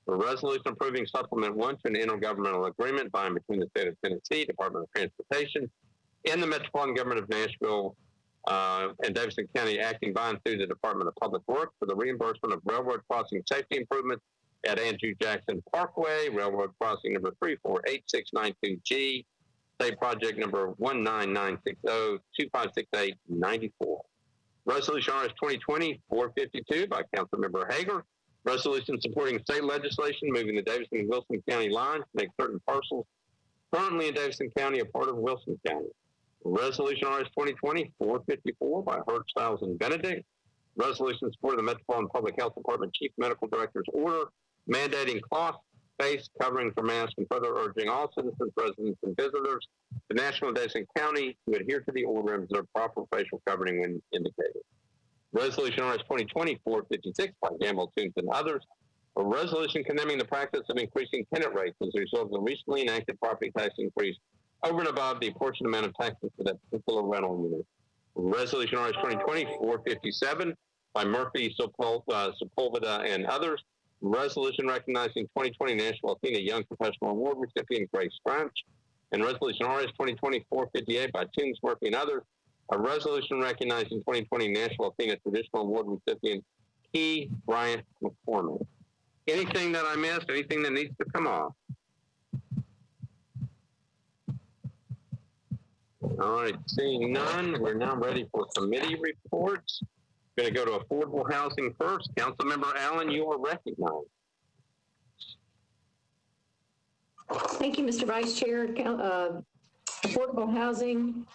A resolution approving supplement one to an intergovernmental agreement by and between the state of Tennessee, Department of Transportation, and the Metropolitan Government of Nashville uh, and Davidson County acting by and through the Department of Public Works for the reimbursement of railroad crossing safety improvements at Andrew Jackson Parkway, railroad crossing number 348692G, state project number 19960-2568-94. Resolution RS 2020-452 by Councilmember Hagar. Resolution supporting state legislation moving the Davidson and Wilson County line to make certain parcels currently in Davidson County a part of Wilson County. Resolution RS 2020-454 by Styles and Benedict. Resolution supporting the Metropolitan Public Health Department Chief Medical Director's order mandating cloth face covering for masks and further urging all citizens, residents, and visitors to Nashville Davidson County to adhere to the order and observe proper facial covering when indicated. Resolution RS 2020-456 by Gamble, Toombs, and others. A resolution condemning the practice of increasing tenant rates as a result of the recently enacted property tax increase over and above the apportioned amount of taxes for that particular rental unit. Resolution RS 2020-457 by Murphy, Sepul- uh, Sepulveda, and others. Resolution recognizing 2020 National Athena Young Professional Award recipient Grace French. And Resolution RS 2020-458 by Toombs, Murphy, and others. A resolution recognizing 2020 National Athena Traditional Award recipient Key Bryant McCormick. Anything that I missed? Anything that needs to come off? All right, seeing none, we're now ready for committee reports. Going to go to affordable housing first. Councilmember Allen, you are recognized. Thank you, Mr. Vice Chair. Uh, Affordable housing,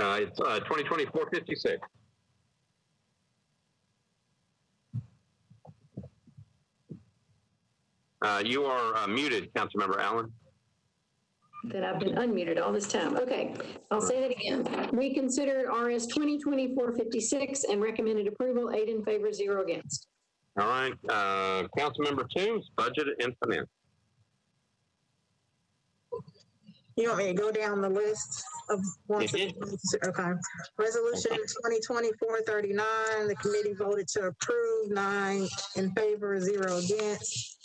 Uh, it's uh, 2020-456. Uh, you are uh, muted, Councilmember Allen. that I've been unmuted all this time. Okay, I'll say that again. We Reconsider RS 2020-456 and recommended approval, eight in favor, zero against. All right, uh, Councilmember Toombs, budget and finance. You want me to go down the list of ones? that- Okay. Resolution 2020-439, the committee voted to approve, nine in favor, zero against.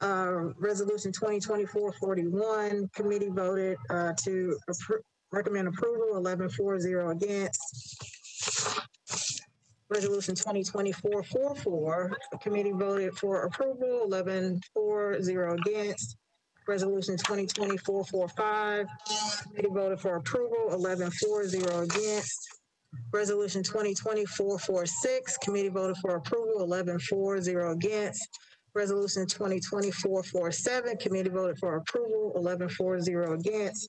Uh, Resolution 2024-41, committee voted uh, to appro- recommend approval, 11 for, zero against. Resolution 2024-44, the committee voted for approval, 11 for, zero against. Resolution 2020-445, committee voted for approval, 11 for, zero against. Resolution 2020-446, committee voted for approval, 11 for, zero against. Resolution 2020-447, committee voted for approval, 11 for, zero against.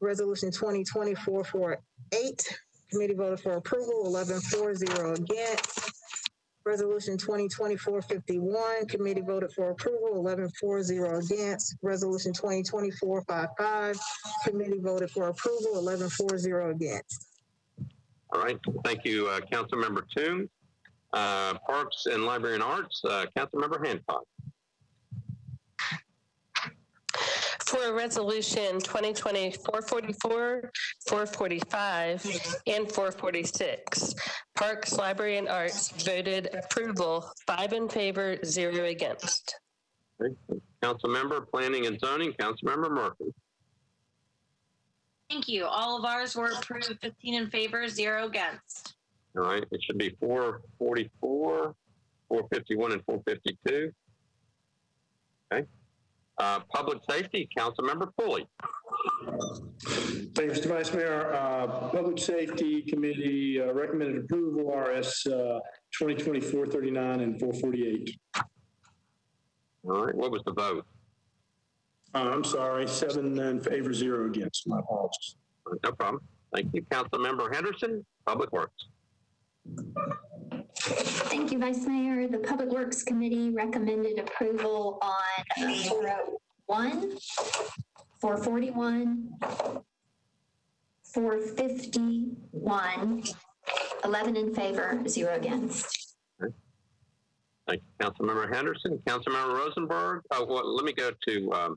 Resolution 2020-448, committee voted for approval, 11 for, zero against. Resolution 2024-51, committee voted for approval, 11-4-0 against. Resolution 2024-55, committee voted for approval, 11-4-0 against. All right, thank you, uh, Councilmember Toombs. Uh, Parks and Library and Arts, uh, Councilmember Hancock. For a Resolution 2020-444, 445, and 446, Parks, Library, and Arts voted approval, five in favor, zero against. Okay. Councilmember Planning and Zoning, Councilmember Murphy. Thank you. All of ours were approved, 15 in favor, zero against. All right, it should be 444, 451, and 452. Okay. Uh, Public Safety, Councilmember Pulley. Thank you, Mr. Vice Mayor. Uh, Public Safety Committee uh, recommended approval, RS uh, 2024-39 and 448. All right, what was the vote? Uh, I'm sorry, seven in favor, zero against. My apologies. No problem. Thank you. Councilmember Henderson, Public Works. Thank you, Vice Mayor. The Public Works Committee recommended approval on 401, 441, 451, 11 in favor, zero against. Thank you, Councilmember Henderson. Councilmember Rosenberg. Oh, well, let me go to um,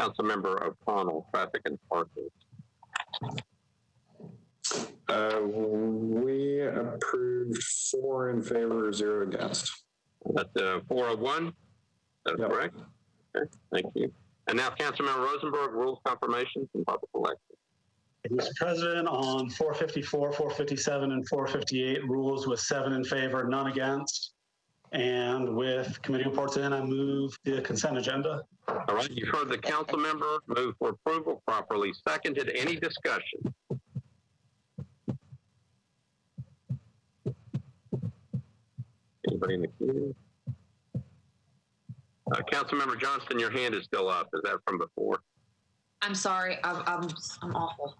Councilmember O'Connell, Traffic and Parking. Uh, we approved four in favor, zero against. That's uh, 401. That's correct. Okay, thank you. And now Councilmember Rosenberg, rules confirmations and public elections. Mr. President, on 454, 457, and 458, rules with seven in favor, none against. And with committee reports in, I move the consent agenda. All right, you've heard the council member move for approval properly seconded. Any discussion? Anybody in the queue? Uh, Councilmember Johnston, your hand is still up. Is that from before? I'm sorry, I'm, I'm, I'm awful.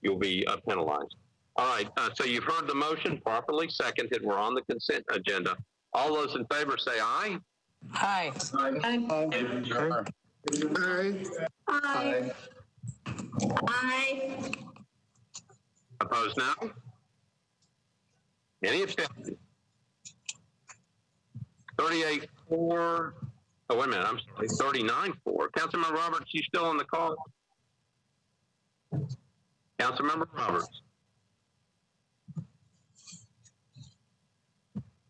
You'll be uh, penalized. All right, uh, so you've heard the motion properly seconded. We're on the consent agenda. All those in favor say aye. Aye. Aye. Aye. Aye. Opposed now? Any abstentions? 38 4. Oh, wait a minute. I'm sorry. 39 4. Councilmember Roberts, you still on the call? Councilmember Roberts.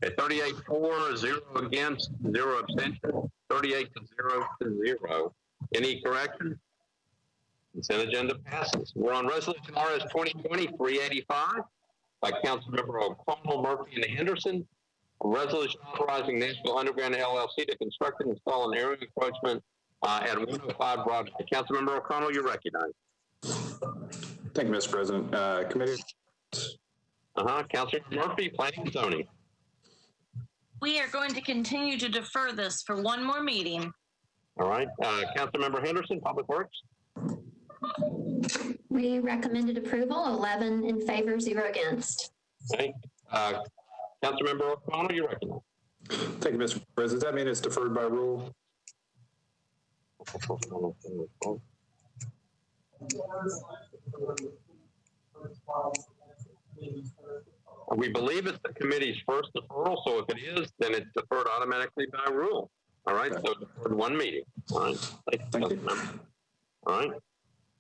Okay, 38 4, 0 against, 0 abstention, 38 to 0 to 0. Any corrections? Consent agenda passes. We're on resolution RS 2020 385 by Councilmember O'Connell, Murphy, and Henderson. A resolution authorizing Nashville Underground LLC to construct and install an area encroachment uh, at 105 Broad. Councilmember O'Connell, you're recognized. Thank you, Mr. President. Uh, committee. Uh-huh. Councilor Murphy, Planning and Zoning. We are going to continue to defer this for one more meeting. All right. Uh, Councilmember Henderson, Public Works. We recommended approval, 11 in favor, zero against. Okay. Uh, Councilmember O'Connell, you're recognized. Thank you, Mr. President. Does that mean it's deferred by rule? We believe it's the committee's first deferral, so if it is, then it's deferred automatically by rule. All right, so deferred one meeting. All right. Thank you. Councilmember. All right.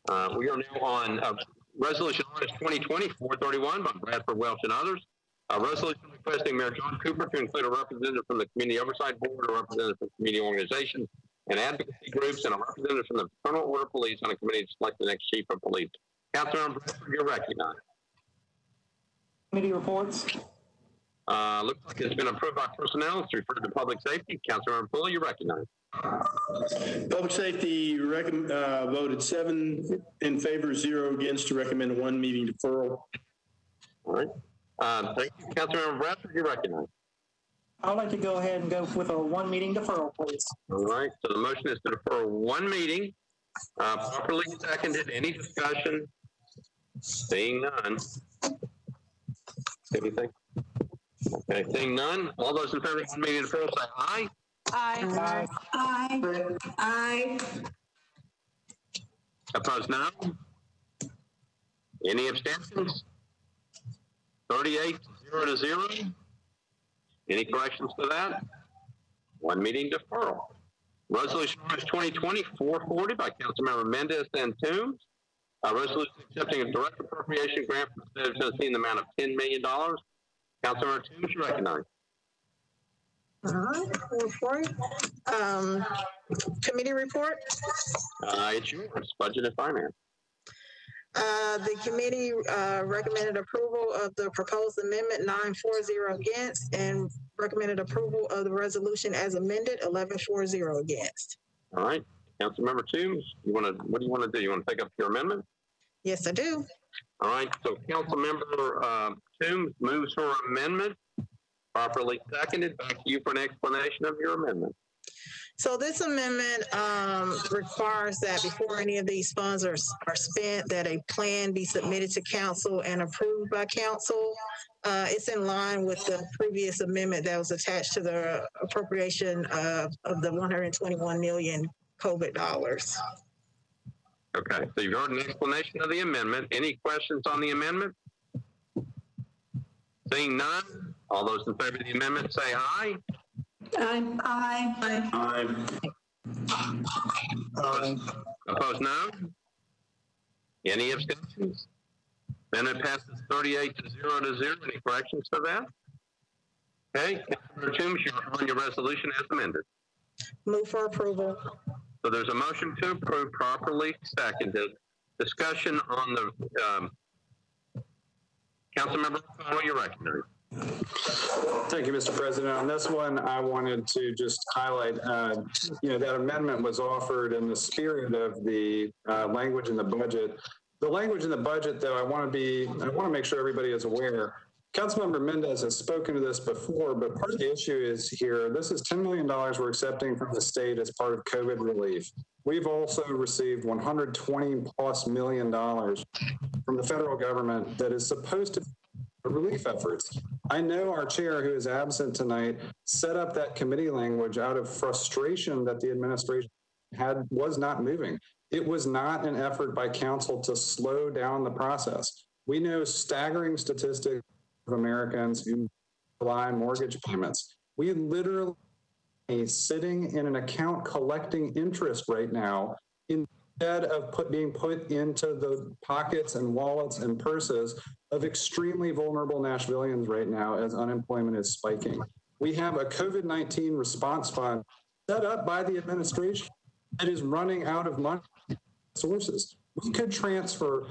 Uh, we are now on uh, Resolution RS 2020-431 by Bradford Welsch and others. A resolution requesting Mayor John Cooper to include a representative from the Community Oversight Board, a representative from community organizations and advocacy groups, and a representative from the Fraternal Order of Police on a committee to select the next chief of police. Councilmember Bradford, you're recognized. Committee reports. Uh, looks like it's been approved by personnel. It's referred to public safety. Councilmember Pulley, you're recognized. Public Safety recom- uh, voted seven in favor, zero against to recommend a one meeting deferral. All right. Uh, thank you. Councilmember Bradford, you're recognized. I'd like to go ahead and go with a one meeting deferral, please. All right. So the motion is to defer one meeting. Uh, properly seconded. Any discussion? Seeing none. Anything? Okay, seeing none, all those in favor of the meeting deferral say aye. Aye. Aye. Aye. Opposed, no? Any abstentions? 38, zero to zero. Any corrections to that? One meeting deferral. Resolution orders 2020-440 by Councilmember Mendes and Toombs. A resolution accepting a direct appropriation grant from the state of Tennessee in the amount of $10 million. Councilmember Toombs, you recognize. All right, go for it. Um, committee report. Uh, it's yours, budget and finance. Uh, the committee, uh, recommended approval of the proposed amendment nine four zero against and recommended approval of the resolution as amended eleven four zero against. All right, Councilmember Toombs, you want to, what do you want to do? You want to take up your amendment? Yes, I do. All right, so Councilmember uh, Toombs moves her amendment, properly seconded. Back to you for an explanation of your amendment. So this amendment um, requires that before any of these funds are, are spent, that a plan be submitted to council and approved by council. Uh, It's in line with the previous amendment that was attached to the appropriation uh, of the 121 million COVID dollars. Okay, so you've heard an explanation of the amendment. Any questions on the amendment? Seeing none, all those in favor of the amendment say aye. Aye. Aye. Aye. Opposed, no? Any abstentions? Amendment passes 38 to 0 to 0. Any corrections to that? Okay, Councilmember Toombs, you're on your resolution as amended. Move for approval. So there's a motion to approve properly seconded. Discussion on the, um, Councilmember O'Connell, you recognize. Thank you, Mr. President. On this one, I wanted to just highlight, uh, you know, that amendment was offered in the spirit of the uh, language in the budget. The language in the budget, though, I want to be, I want to make sure everybody is aware. Councilmember Mendes has spoken to this before, but part of the issue is here, this is $10 million we're accepting from the state as part of COVID relief. We've also received 120 plus million dollars from the federal government that is supposed to relief efforts. I know our chair, who is absent tonight, set up that committee language out of frustration that the administration had was not moving. It was not an effort by council to slow down the process. We know staggering statistics of Americans who rely on mortgage payments. We literally are sitting in an account collecting interest right now instead of put, being put into the pockets and wallets and purses of extremely vulnerable Nashvillians right now as unemployment is spiking. We have a COVID 19 response fund set up by the administration that is running out of money sources. We could transfer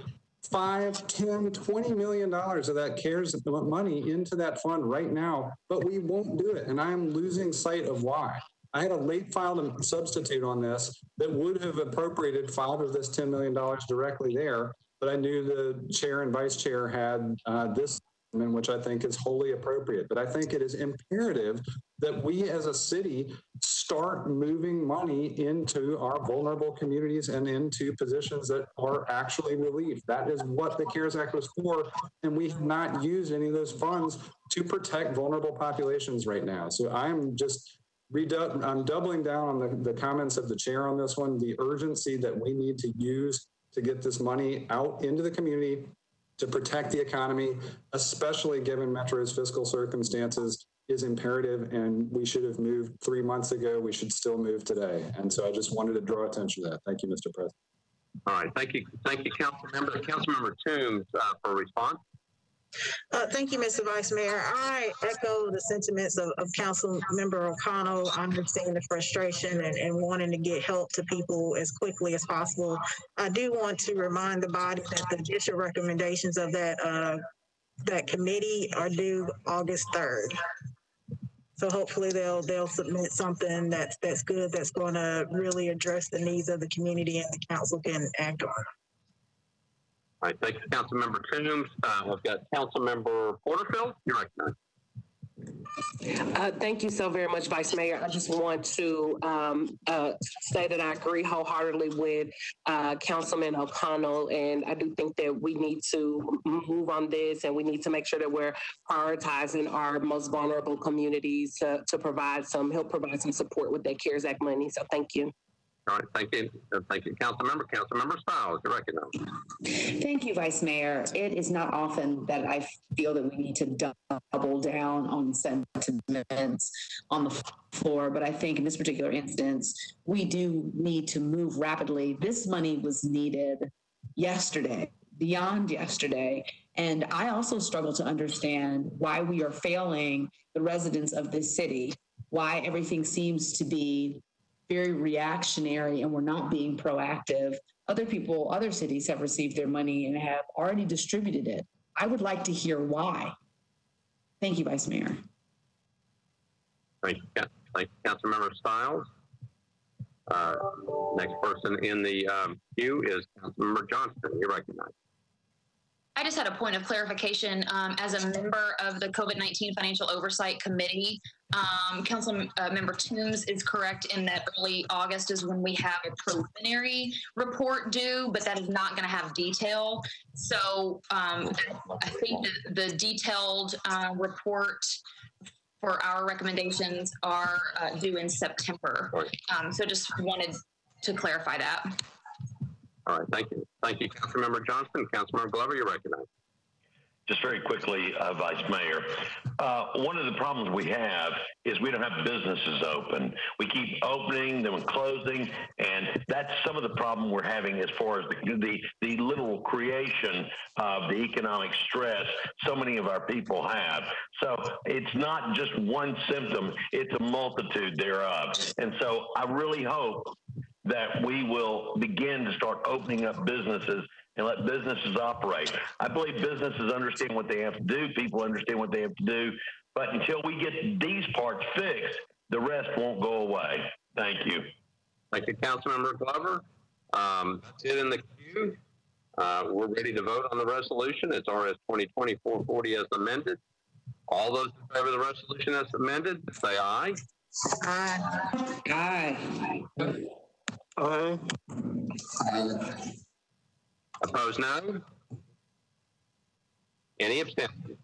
five, 10, 20 million dollars of that CARES money into that fund right now, but we won't do it. And I'm losing sight of why. I had a late filed substitute on this that would have appropriated five of this $10 million directly there, but I knew the chair and vice chair had uh, this, which I think is wholly appropriate. But I think it is imperative that we as a city start moving money into our vulnerable communities and into positions that are actually relief. That is what the CARES Act was for. And we have not used any of those funds to protect vulnerable populations right now. So I'm just I'm doubling down on the, the comments of the chair on this one, the urgency that we need to use to get this money out into the community to protect the economy, especially given Metro's fiscal circumstances is imperative and we should have moved three months ago. We should still move today. And so I just wanted to draw attention to that. Thank you, Mr. President. All right, thank you, thank you, Councilmember. Councilmember Toombs uh, for response. Uh, thank you, Mr. Vice Mayor. I echo the sentiments of, of Council Member O'Connell. I understand the frustration and, and wanting to get help to people as quickly as possible. I do want to remind the body that the judicial recommendations of that uh, that committee are due August third. So hopefully they'll they'll submit something that's that's good that's going to really address the needs of the community and the council can act on. All right, thank you, Councilmember Toombs. Uh, we've got Councilmember Porterfield. You're recognized. Uh, Thank you so very much, Vice Mayor. I just want to um, uh, say that I agree wholeheartedly with uh, Councilman O'Connell, and I do think that we need to move on this, and we need to make sure that we're prioritizing our most vulnerable communities to, to provide some, help provide some support with that CARES Act money. So thank you. All right, thank you. Uh, Thank you, Councilmember. Councilmember Styles, you're recognized. Thank you, Vice Mayor. It is not often that I feel that we need to double down on sentiments on the floor, but I think in this particular instance, we do need to move rapidly. This money was needed yesterday, beyond yesterday. And I also struggle to understand why we are failing the residents of this city, why everything seems to be very reactionary and we're not being proactive. Other people, other cities have received their money and have already distributed it. I would like to hear why. Thank you, Vice Mayor. Thank you, thank you, Councilmember Styles. Uh, Next person in the um, queue is Councilmember Johnston, you're recognized. I just had a point of clarification. Um, as a member of the COVID 19 Financial Oversight Committee, um, Council uh, Member Toombs is correct in that early August is when we have a preliminary report due, but that is not going to have detail. So um, I think that the detailed uh, report for our recommendations are uh, due in September. Um, so just wanted to clarify that. All right, thank you. Thank you, Councilmember Johnston. Councilmember Glover, you're recognized. Just very quickly, uh, Vice Mayor, uh, one of the problems we have is we don't have businesses open. We keep opening, then we're closing, and that's some of the problem we're having as far as the the, the literal creation of the economic stress so many of our people have. So it's not just one symptom; it's a multitude thereof. And so I really hope that we will begin to start opening up businesses and let businesses operate. I believe businesses understand what they have to do, people understand what they have to do, but until we get these parts fixed, the rest won't go away. Thank you. Thank you, Councilmember Glover. Um, That's it in the queue. Uh, We're ready to vote on the resolution. It's RS 2020-440 as amended. All those in favor of the resolution as amended, say aye. Aye. Aye. Aye. Opposed, no? Any abstentions?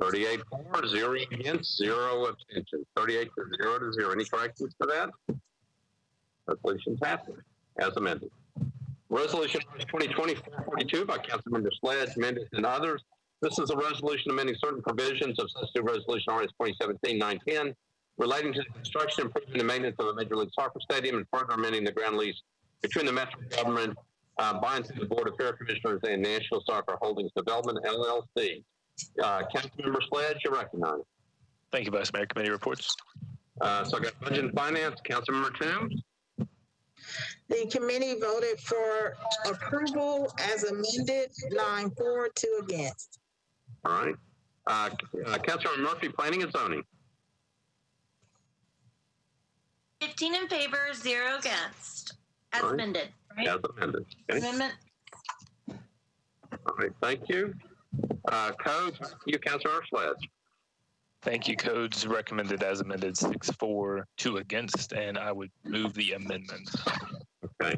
38 for, 0 against, 0 abstentions. 38 to 0 to 0. Any corrections to that? Resolution passes as amended. Resolution 2020-442 by Councilmember Sledge, Mendes, and others. This is a resolution amending certain provisions of substitute resolution RS 2017-910 relating to the construction, improvement, and maintenance of a Major League Soccer stadium and further amending the ground lease between the Metro government uh, by and through the Board of Fair Commissioners and National Soccer Holdings Development LLC. Uh, Councilmember Sledge, you're recognized. Thank you, Vice Mayor. Committee reports. Uh, so I got Budget and Finance, Councilmember Toombs. The committee voted for approval as amended, nine for, two against. All right. Uh, uh, Councilmember Murphy, Planning and Zoning. 15 in favor, zero against, as All right. amended, right? As amended. Okay. Amendment, All right, thank you. Uh, Codes, you, Councilmember Sledge. Thank you. Codes recommended as amended, six for, two against, and I would move the amendment. Okay.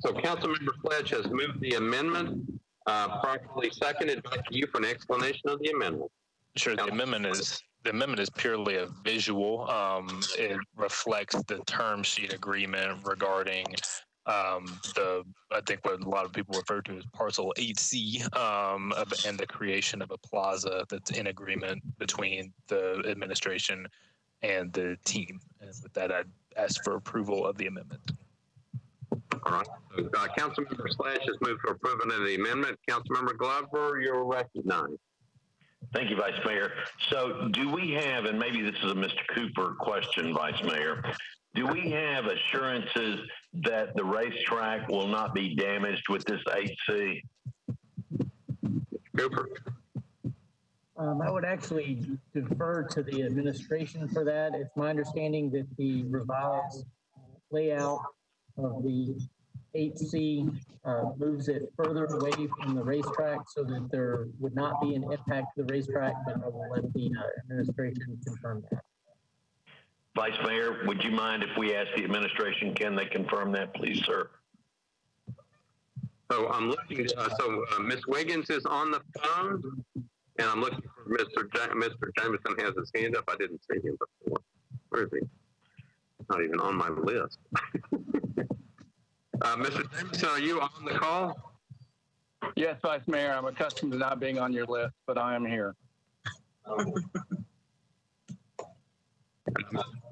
So Councilmember Sledge has moved the amendment, uh, properly seconded. Back to you for an explanation of the amendment. Sure, the amendment is, the amendment is purely a visual. Um, it reflects the term sheet agreement regarding um, the, I think what a lot of people refer to as parcel 8C, um, and the creation of a plaza that's in agreement between the administration and the team. And with that, I'd ask for approval of the amendment. All right. Uh, Councilmember Sledge has moved for approval of the amendment. Councilmember Glover, you're recognized. Thank you, Vice Mayor. So do we have, and maybe this is a Mr. Cooper question, Vice Mayor, do we have assurances that the racetrack will not be damaged with this 8C? Cooper. Um, I would actually defer to the administration for that. It's my understanding that the revised layout of the 8C uh, moves it further away from the racetrack so that there would not be an impact to the racetrack, but I will let the uh, administration confirm that. Vice Mayor, would you mind if we ask the administration, can they confirm that, please, sir? So I'm looking, uh, so uh, Ms. Wiggins is on the phone, and I'm looking for Mr. Ja- Mr. Jameson has his hand up. I didn't see him before. Where is he? Not even on my list. (laughs) Uh, Mr. Jameson, are you on the call? Yes, Vice Mayor, I'm accustomed to not being on your list, but I am here.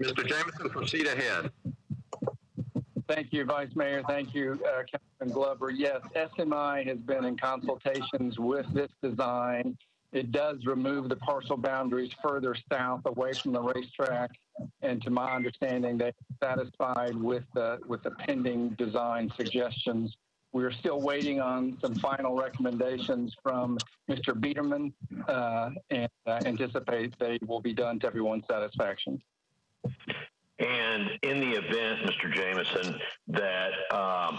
Mr. Jameson, proceed ahead. Thank you, Vice Mayor. Thank you, uh, Councilman Glover. Yes, SMI has been in consultations with this design. It does remove the parcel boundaries further south away from the racetrack. And to my understanding, they're satisfied with the, with the pending design suggestions. We're still waiting on some final recommendations from Mr. Biederman uh, and uh, anticipate they will be done to everyone's satisfaction. And in the event, Mr. Jameson, that um,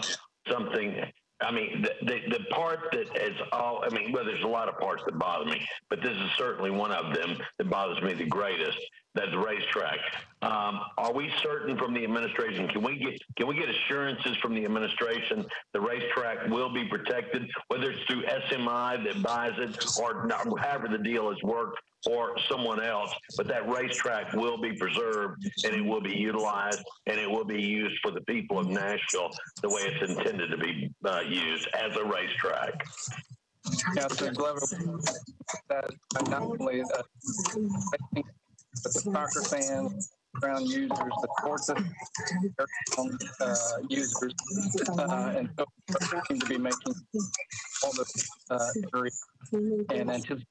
something, I mean, the, the, the part that is all, I mean, well, there's a lot of parts that bother me, but this is certainly one of them that bothers me the greatest. That's racetrack. Um, are we certain from the administration? Can we get can we get assurances from the administration the racetrack will be protected, whether it's through SMI that buys it or not, however the deal is worked, or someone else, but that racetrack will be preserved and it will be utilized and it will be used for the people of Nashville the way it's intended to be uh, used as a racetrack. Councilman Glover, that not only uh, but the soccer fans, ground users, the sports uh, users, uh, and so seem to be making all the uh, and anticipate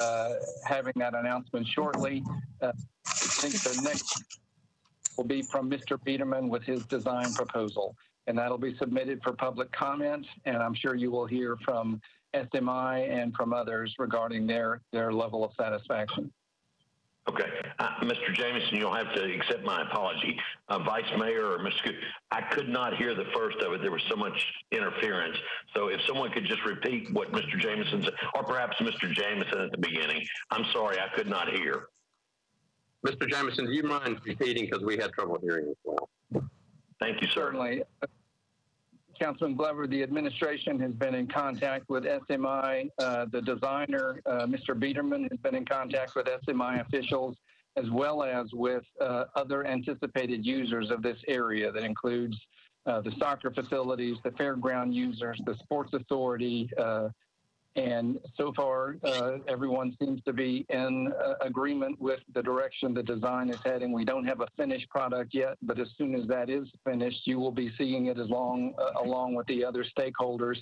uh, having that announcement shortly. Uh, I think the next will be from Mr. Biederman with his design proposal, and that'll be submitted for public comment. And I'm sure you will hear from SMI and from others regarding their their level of satisfaction. Okay. Uh, Mr. Jameson, you'll have to accept my apology. Uh, Vice Mayor or Mr. Scoot, I could not hear the first of it. There was so much interference. So if someone could just repeat what Mr. Jameson said, or perhaps Mr. Jameson at the beginning. I'm sorry, I could not hear. Mr. Jameson, do you mind repeating because we had trouble hearing as well? Thank you, sir. Certainly. Councilman Glover, the administration has been in contact with SMI. Uh, the designer, uh, Mr. Biederman, has been in contact with SMI officials as well as with uh, other anticipated users of this area. That includes uh, the soccer facilities, the fairground users, the sports authority, uh, and so far, uh, everyone seems to be in uh, agreement with the direction the design is heading. We don't have a finished product yet, but as soon as that is finished, you will be seeing it as long, uh, along with the other stakeholders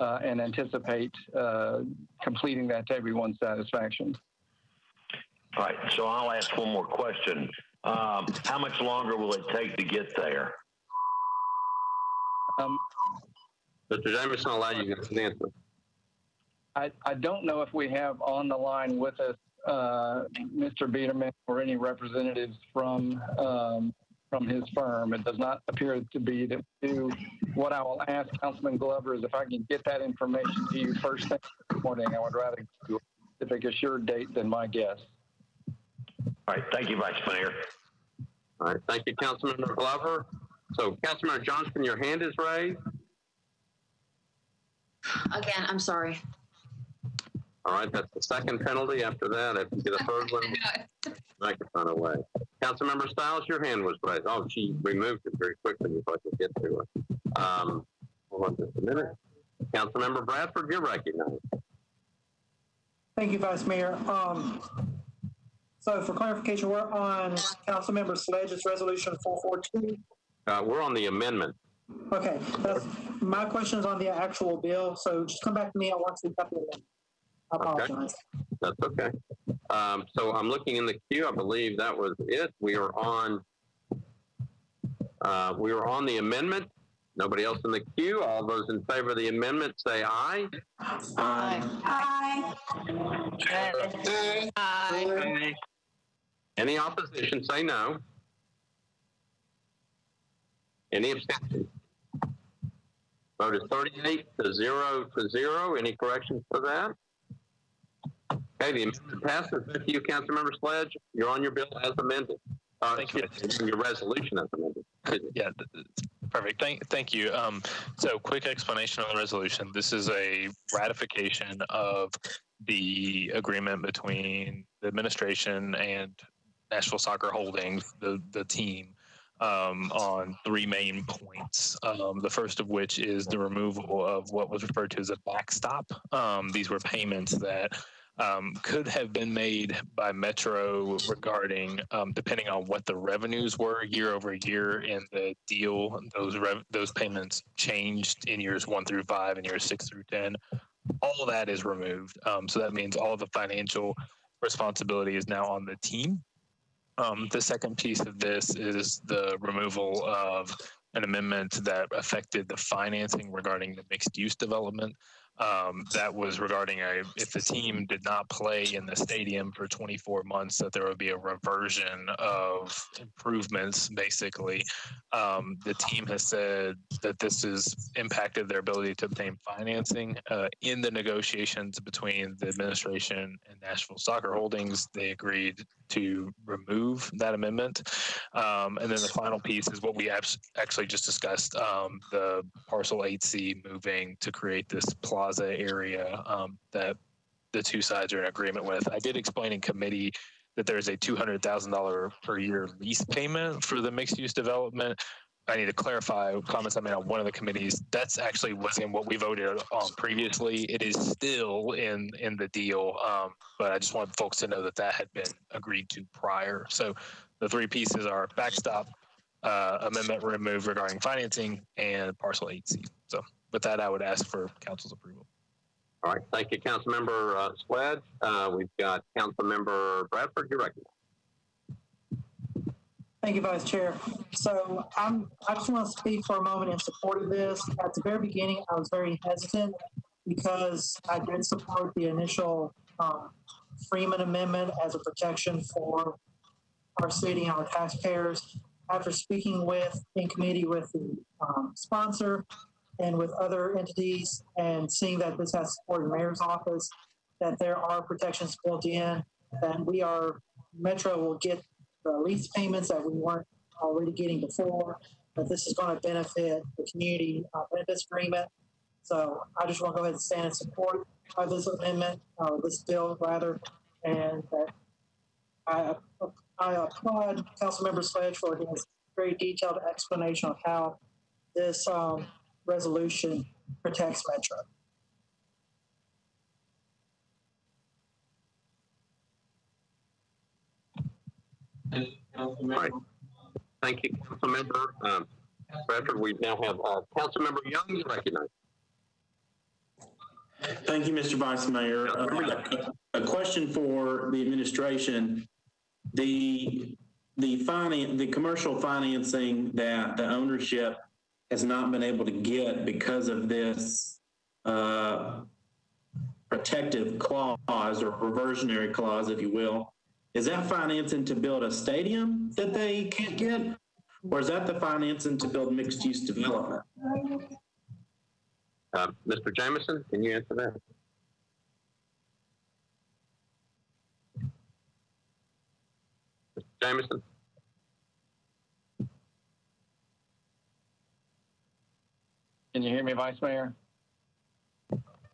uh, and anticipate uh, completing that to everyone's satisfaction. All right. So I'll ask one more question. Um, how much longer will it take to get there? Um, Mr. Jameson, I'll allow you to answer. I, I don't know if we have on the line with us uh, Mr. Biederman or any representatives from um, from his firm. It does not appear to be that we do. What I will ask Councilman Glover is if I can get that information to you first thing this morning. I would rather do a specific assured date than my guess. All right. Thank you, Vice Mayor. All right. Thank you, Councilman Glover. So, Councilman Johnston, your hand is raised. Again, I'm sorry. All right, that's the second penalty. After that, if you get a third one, (laughs) microphone away. Councilmember Styles, your hand was raised. Oh, she removed it very quickly if I could get to her. Um, hold on just a minute. Councilmember Bradford, you're recognized. Thank you, Vice Mayor. Um, so for clarification, we're on Councilmember Sledge's resolution 442. Uh, we're on the amendment. Okay, that's, my question is on the actual bill, so just come back to me once we've got the amendment. I apologize. That's okay. Um, so I'm looking in the queue. I believe that was it. We are on. Uh, we were on the amendment. Nobody else in the queue. All those in favor of the amendment say aye. Aye. Aye. Aye. Aye. Any opposition say no. Any abstentions? Vote is 38 to 0 to 0. Any corrections for that? Okay, the amendment passes. Thank you, Councilmember Sledge. You're on your bill as amended. Uh, Thank you. Your resolution as amended. Yeah, perfect. Thank, thank you. Um, so quick explanation on the resolution. This is a ratification of the agreement between the administration and Nashville Soccer Holdings, the, the team, um, on three main points. Um, the first of which is the removal of what was referred to as a backstop. Um, these were payments that um, (laughs) could have been made by Metro regarding, um, depending on what the revenues were year over year in the deal. Those rev- those payments changed in years one through five and years six through ten. All that is removed. Um, so that means all the financial responsibility is now on the team. Um, the second piece of this is the removal of an amendment that affected the financing regarding the mixed use development. Um, that was regarding a, if the team did not play in the stadium for 24 months, that there would be a reversion of improvements, basically. Um, the team has said that this has impacted their ability to obtain financing. Uh, in the negotiations between the administration and Nashville Soccer Holdings, they agreed to remove that amendment. Um, and then the final piece is what we actually just discussed um, the parcel 8C moving to create this plaza area um, that the two sides are in agreement with. I did explain in committee that there's a $200,000 per year lease payment for the mixed use development. I need to clarify comments I made on one of the committees. That's actually was in what we voted on previously. It is still in in the deal, um, but I just want folks to know that that had been agreed to prior. So the three pieces are backstop, uh, amendment removed regarding financing, and parcel 8C. So with that, I would ask for council's approval. All right, thank you, Councilmember uh, Sledge. Uh, we've got Councilmember Bradford. You're recognized. Thank you, Vice Chair. So I'm, I just want to speak for a moment in support of this. At the very beginning, I was very hesitant because I did support the initial um, Freeman Amendment as a protection for our city and our taxpayers. After speaking with, in committee with the um, sponsor and with other entities and seeing that this has support in mayor's office, that there are protections built in, that we are, Metro will get lease payments that we weren't already getting before, that this is going to benefit the community uh, benefits agreement. So I just want to go ahead and stand in support of this amendment, uh, this bill rather, and that I, I applaud Councilmember Sledge for his very detailed explanation of how this um, resolution protects Metro. Right. Thank you, Councilmember um, Bradford. We now have uh, Councilmember Young. Recognized. Thank you, Mr. Vice Mayor. Uh, a question for the administration. The the finance, the commercial financing that the ownership has not been able to get because of this uh, protective clause or reversionary clause, if you will. Is that financing to build a stadium that they can't get? Or is that the financing to build mixed use development? Uh, Mr. Jameson, can you answer that? Mr. Jameson? Can you hear me, Vice Mayor?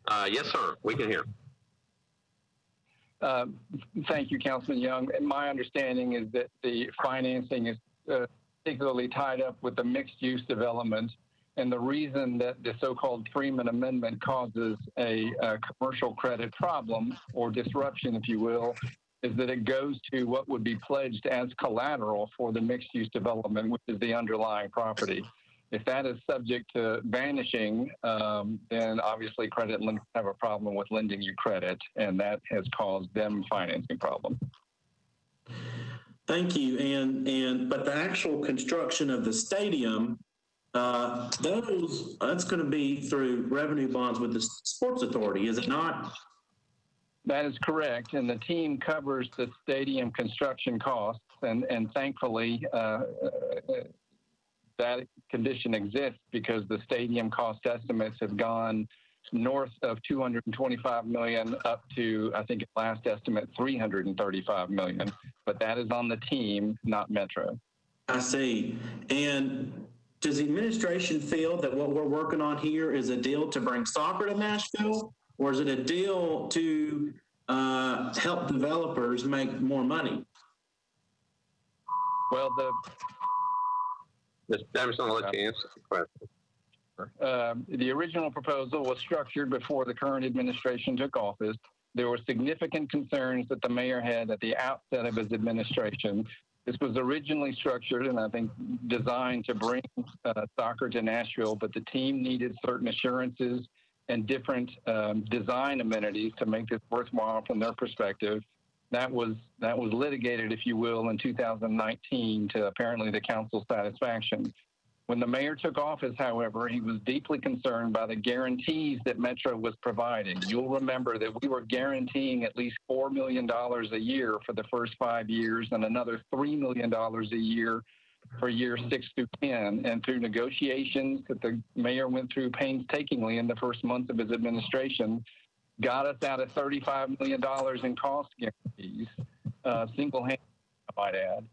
Uh, yes, sir. We can hear. Uh, Thank you, Councilman Young. And my understanding is that the financing is uh, particularly tied up with the mixed-use development. And the reason that the so-called Freeman Amendment causes a, a commercial credit problem or disruption, if you will, is that it goes to what would be pledged as collateral for the mixed-use development, which is the underlying property. If that is subject to vanishing, um, then obviously credit lenders have a problem with lending you credit, and that has caused them financing problems. Thank you. And and but the actual construction of the stadium, uh, those that's going to be through revenue bonds with the sports authority, is it not? That is correct, and the team covers the stadium construction costs, and and thankfully, uh, uh, that condition exists because the stadium cost estimates have gone north of 225 million up to, I think, last estimate, 335 million. But that is on the team, not Metro. I see. And does the administration feel that what we're working on here is a deal to bring soccer to Nashville? Or is it a deal to uh, help developers make more money? Well, the Mr. Jameson, I'll let you answer the question. Um, the original proposal was structured before the current administration took office. There were significant concerns that the mayor had at the outset of his administration. This was originally structured and I think designed to bring uh, soccer to Nashville, but the team needed certain assurances and different um, design amenities to make this worthwhile from their perspective. That was that was litigated, if you will, in 2019 to apparently the council's satisfaction. When the mayor took office, however, he was deeply concerned by the guarantees that Metro was providing. You'll remember that we were guaranteeing at least $4 million a year for the first five years and another $3 million a year for years six through 10. And through negotiations that the mayor went through painstakingly in the first months of his administration, got us out of $35 million in cost guarantees, uh, single handedly, I might add.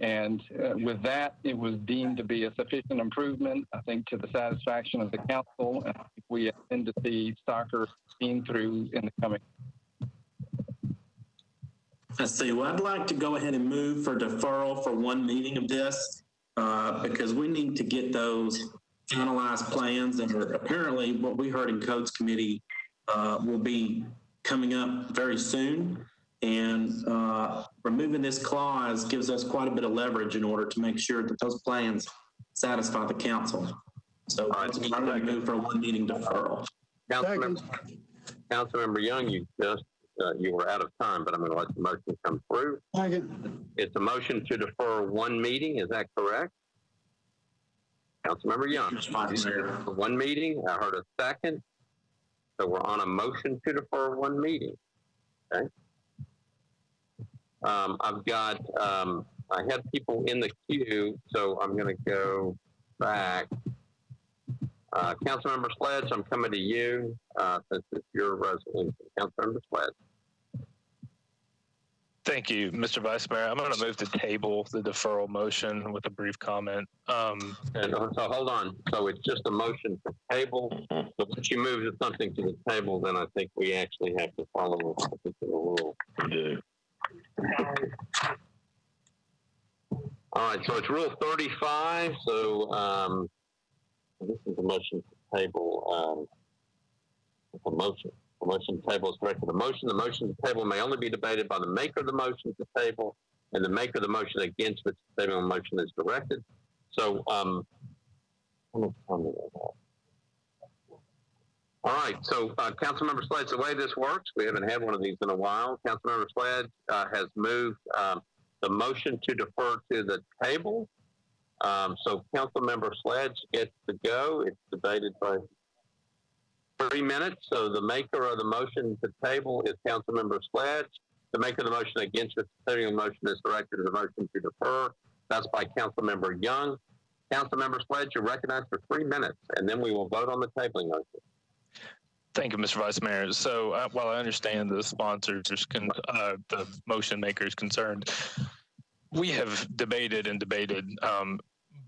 And uh, with that, it was deemed to be a sufficient improvement, I think, to the satisfaction of the council. And we intend to see soccer seen through in the coming. Let's see. Well, I'd like to go ahead and move for deferral for one meeting of this uh, because we need to get those finalized plans are apparently what we heard in codes committee uh, will be coming up very soon. And uh, removing this clause gives us quite a bit of leverage in order to make sure that those plans satisfy the council. So right. I'm going to move for one meeting deferral. Councilmember, Councilmember Young, you just uh, you were out of time, but I'm going to let the motion come through. Second. It's a motion to defer one meeting. Is that correct? Councilmember Young. One meeting. I heard a second. So we're on a motion to defer one meeting. Okay. Um, I've got, um, I had people in the queue, so I'm going to go back. Uh, Councilmember Sledge, I'm coming to you uh, since it's your resolution. Councilmember Sledge. Thank you, Mr. Vice Mayor. I'm going to move to table the deferral motion with a brief comment. Um, and uh, so hold on. So it's just a motion to table. So once you move something to the table, then I think we actually have to follow a particular rule. We do. All right, so it's Rule 35. So um, this is a motion to table. Um, a motion. The motion to table is correct. The motion, the motion to table may only be debated by the maker of the motion to table, and the maker of the motion against which the table motion is directed. So, um, all right, so uh, Councilmember Sledge, the way this works, we haven't had one of these in a while. Councilmember Sledge uh, has moved um, the motion to defer to the table. Um, so Councilmember Sledge gets to go. It's debated by three minutes. So the maker of the motion to table is Councilmember Sledge. The maker of the motion against the the motion is directed to the motion to defer. That's by Councilmember Young. Councilmember Sledge, you're recognized for three minutes, and then we will vote on the tabling motion. Thank you, Mr. Vice Mayor. So uh, while I understand the sponsors, con- uh, the motion makers concerned, we have debated and debated um,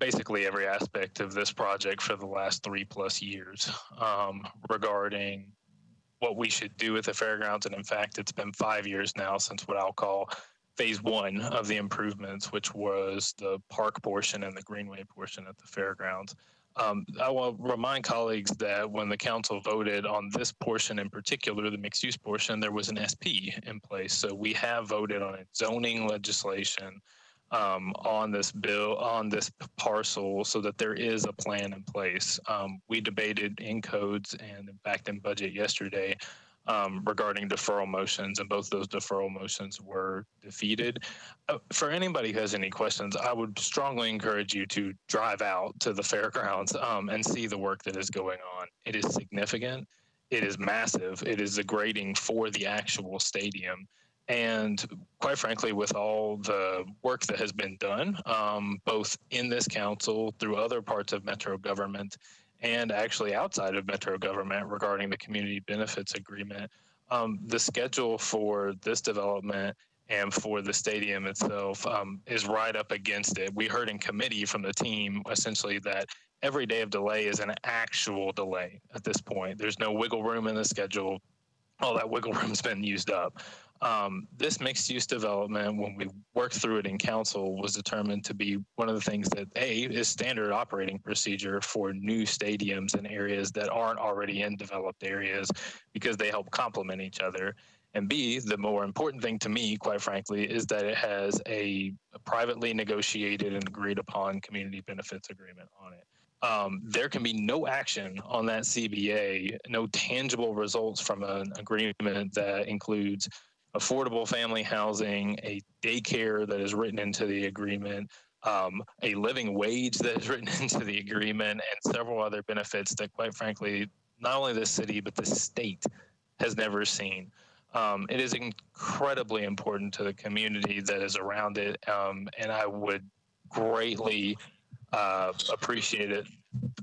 basically every aspect of this project for the last three plus years um, regarding what we should do with the fairgrounds. And in fact, it's been five years now since what I'll call phase one of the improvements, which was the park portion and the greenway portion at the fairgrounds. Um, I will remind colleagues that when the council voted on this portion in particular, the mixed use portion, there was an SP in place. So we have voted on zoning legislation um, on this bill on this parcel so that there is a plan in place. Um, we debated in codes and in fact in budget yesterday um, regarding deferral motions, and both those deferral motions were defeated. Uh, for anybody who has any questions, I would strongly encourage you to drive out to the fairgrounds um, and see the work that is going on. It is significant. It is massive. It is the grading for the actual stadium And quite frankly, with all the work that has been done, um, both in this council, through other parts of Metro government, and actually outside of Metro government regarding the community benefits agreement, um, the schedule for this development and for the stadium itself um, is right up against it. We heard in committee from the team essentially that every day of delay is an actual delay at this point. There's no wiggle room in the schedule. All that wiggle room's been used up. Um, this mixed use development, when we worked through it in council, was determined to be one of the things that A is standard operating procedure for new stadiums in areas that aren't already in developed areas because they help complement each other. And B, the more important thing to me, quite frankly, is that it has a, privately negotiated and agreed upon community benefits agreement on it. Um, there can be no action on that CBA, no tangible results from an agreement that includes affordable family housing, a daycare that is written into the agreement, um, a living wage that is (laughs) written into the agreement, and several other benefits that, quite frankly, not only the city, but the state has never seen. Um, it is incredibly important to the community that is around it, um, and I would greatly uh, appreciate it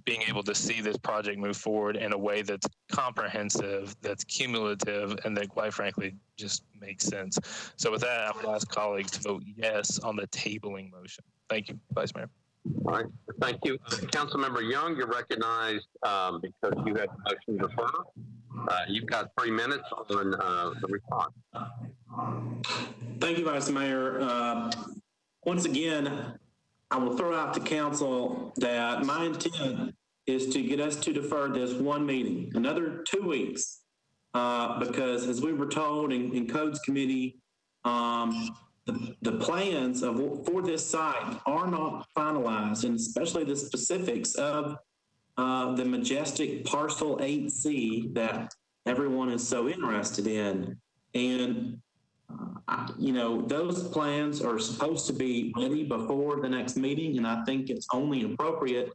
being able to see this project move forward in a way that's comprehensive, that's cumulative, and that, quite frankly, just makes sense. So, with that, I would ask colleagues to vote yes on the tabling motion. Thank you, Vice Mayor. All right, thank you. Councilmember Young, you're recognized um, because you had the motion to refer. Uh, you've got three minutes on uh, the response. Thank you, Vice Mayor. Uh, once again, I will throw out to council that my intent is to get us to defer this one meeting, another two weeks, uh, because as we were told in, in codes committee, um, the, the plans of for this site are not finalized, and especially the specifics of uh, the majestic parcel 8C that everyone is so interested in. And you know, those plans are supposed to be ready before the next meeting, and I think it's only appropriate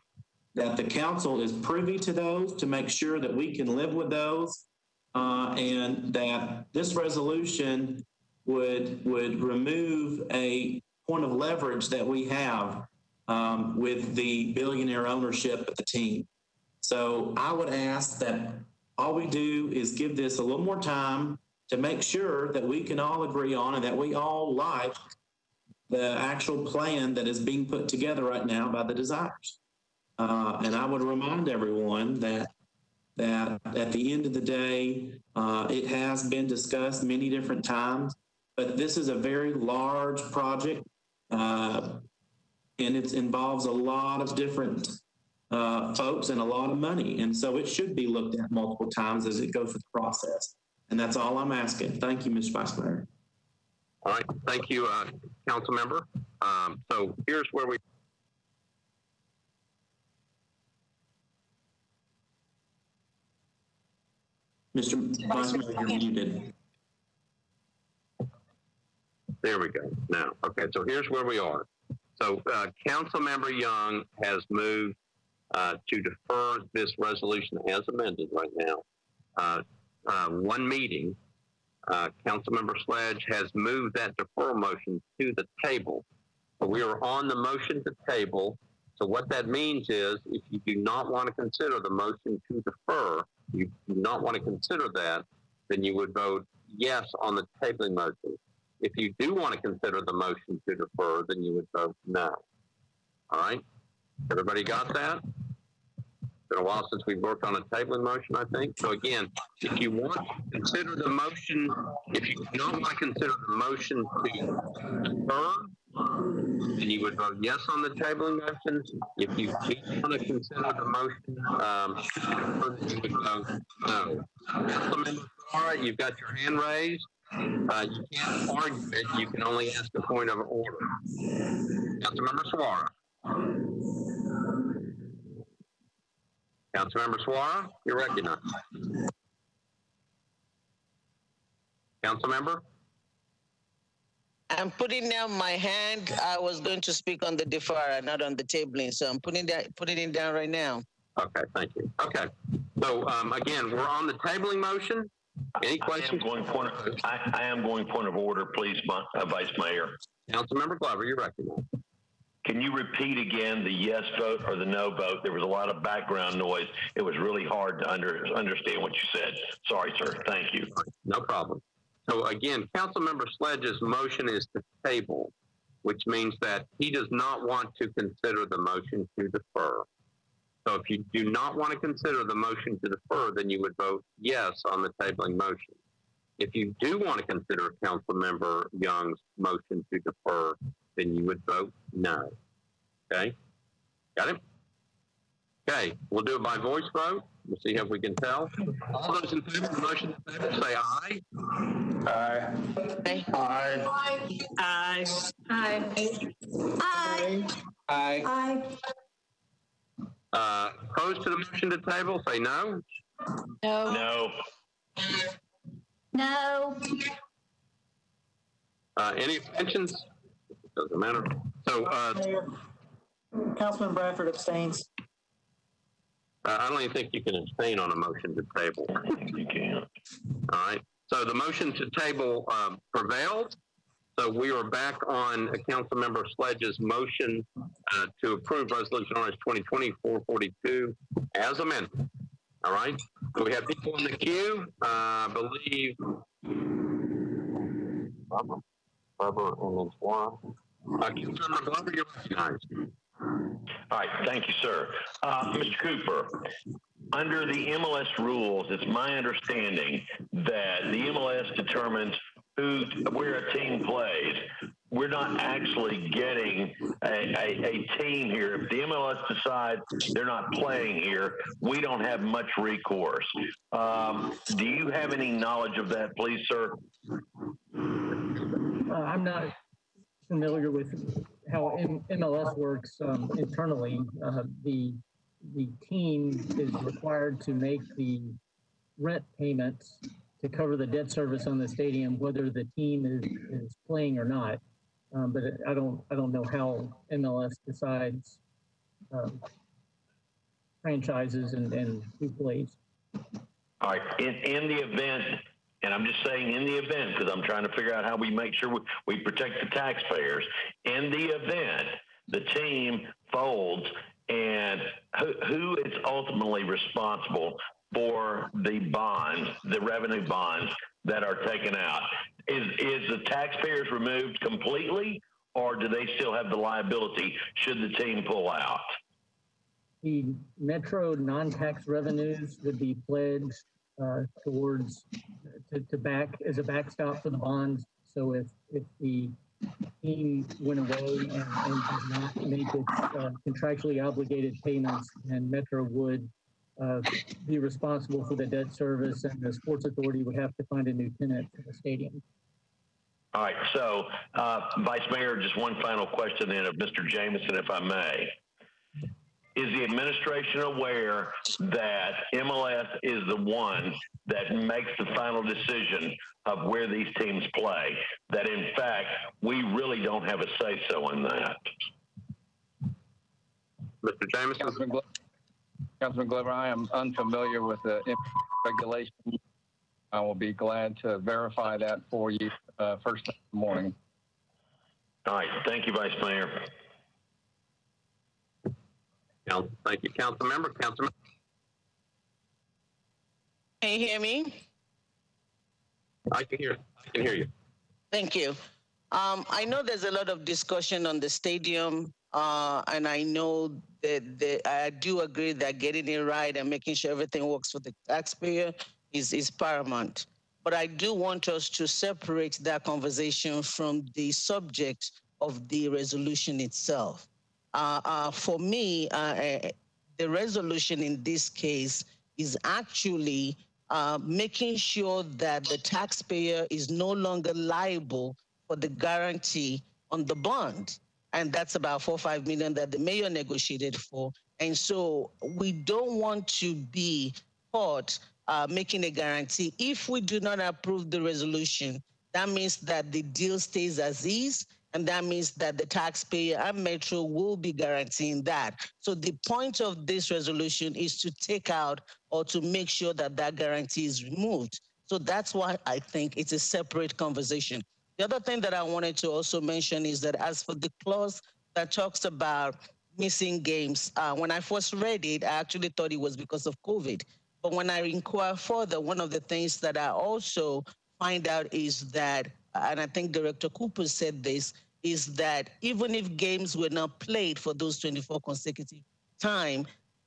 that the council is privy to those to make sure that we can live with those, uh, and that this resolution would would remove a point of leverage that we have um, with the billionaire ownership of the team. So I would ask that all we do is give this a little more time to make sure that we can all agree on and that we all like the actual plan that is being put together right now by the designers. Uh, and I would remind everyone that that at the end of the day, uh, it has been discussed many different times, but this is a very large project, uh, and it involves a lot of different uh, folks and a lot of money. And so it should be looked at multiple times as it goes through the process. And that's all I'm asking. Thank you, Mr. Vice Mayor. All right. Thank you, uh, Council Member. Um, so here's where we. Mr. Vice Mayor, you're muted. There we go. Now, okay. So here's where we are. So uh, Council Member Young has moved uh, to defer this resolution as amended right now. Uh, uh, one meeting. Uh, Councilmember Sledge has moved that deferral motion to the table. We are on the motion to table. So what that means is if you do not want to consider the motion to defer, you do not want to consider that, then you would vote yes on the tabling motion. If you do want to consider the motion to defer, then you would vote no. All right? Everybody got that? Been a while since we've worked on a tabling motion, I think. So again, if you want to consider the motion, if you do not want to consider the motion to defer, then you would vote yes on the tabling motion. If you want to consider the motion, um, you would vote no. Councilmember Suara, you've got your hand raised. Uh, you can't argue it. You can only ask a point of order. Councilmember Suara. Councilmember Suara, you're recognized. Councilmember? I'm putting down my hand. I was going to speak on the defer, not on the tabling, so I'm putting that putting it down right now. Okay, thank you. Okay, so um, again, we're on the tabling motion. Any I am questions? going point, of- I, I am going point of order, please, Mon- uh, Vice Mayor. Councilmember Glover, you're recognized. Can you repeat again the yes vote or the no vote? There was a lot of background noise. It was really hard to under, understand what you said. Sorry, sir. Thank you. No problem. So again, Councilmember Sledge's motion is to table, which means that he does not want to consider the motion to defer. So if you do not want to consider the motion to defer, then you would vote yes on the tabling motion. If you do want to consider Councilmember Young's motion to defer, then you would vote no. Okay? Got it? Okay, we'll do it by voice vote. We'll see if we can tell. All those in favor of the motion to table, say aye. Aye. Aye. Aye. Aye. Aye. Aye. Aye. Uh, opposed to the motion to table, say no. No. No. No. Uh, any abstentions? Doesn't matter. So, uh, Mayor, Councilman Bradford abstains. I don't even think you can abstain on a motion to table. You can't. All right. So the motion to table um, prevailed. So we are back on Councilmember Sledge's motion uh, to approve Resolution RS 2020-442 as amended. All right. So we have people in the queue. Uh, I believe Barbara, Barbara and then Juan. You're recognized. All right, thank you, sir. Uh, Mr. Cooper, under the MLS rules, it's my understanding that the MLS determines who, where a team plays. We're not actually getting a, a, a team here. If the MLS decides they're not playing here, we don't have much recourse. Um, do you have any knowledge of that, please, sir? Uh, I'm not familiar with how M- MLS works um, internally. Uh, the the team is required to make the rent payments to cover the debt service on the stadium, whether the team is, is playing or not. Um, but I don't I don't know how MLS decides um, franchises and, and who plays. All right, in, in the event, and I'm just saying in the event, because I'm trying to figure out how we make sure we, we protect the taxpayers. In the event the team folds and who, who is ultimately responsible for the bonds, the revenue bonds that are taken out? Is, is the taxpayers removed completely or do they still have the liability should the team pull out? The Metro non-tax revenues would be pledged uh, towards, to, to back, as a backstop for the bonds. So if, if the team went away and, and did not make its uh, contractually obligated payments, and Metro would uh, be responsible for the debt service, and the Sports Authority would have to find a new tenant for the stadium. All right, so uh, Vice Mayor, just one final question then of Mr. Jameson, if I may. Is the administration aware that MLS is the one that makes the final decision of where these teams play? That in fact, we really don't have a say so in that? Mr. Jameson? Councilman Glover, Councilman Glover, I am unfamiliar with the regulation. I will be glad to verify that for you uh, first thing in the morning. All right, thank you, Vice Mayor. Council, thank you, Council Member. Councilman, Can you hear me? I can hear, I can hear you. Thank you. Um, I know there's a lot of discussion on the stadium, uh, and I know that, that I do agree that getting it right and making sure everything works for the taxpayer is, is paramount. But I do want us to separate that conversation from the subject of the resolution itself. Uh, uh, for me, uh, eh, the resolution in this case is actually making sure that the taxpayer is no longer liable for the guarantee on the bond. And that's about four, or five million that the mayor negotiated for. And so we don't want to be caught uh, making a guarantee. If we do not approve the resolution, that means that the deal stays as is. And that means that the taxpayer and Metro will be guaranteeing that. So the point of this resolution is to take out or to make sure that that guarantee is removed. So that's why I think it's a separate conversation. The other thing that I wanted to also mention is that as for the clause that talks about missing games, uh, when I first read it, I actually thought it was because of COVID. But when I inquire further, one of the things that I also find out is that, and I think Director Cooper said this, is that even if games were not played for those 24 consecutive time,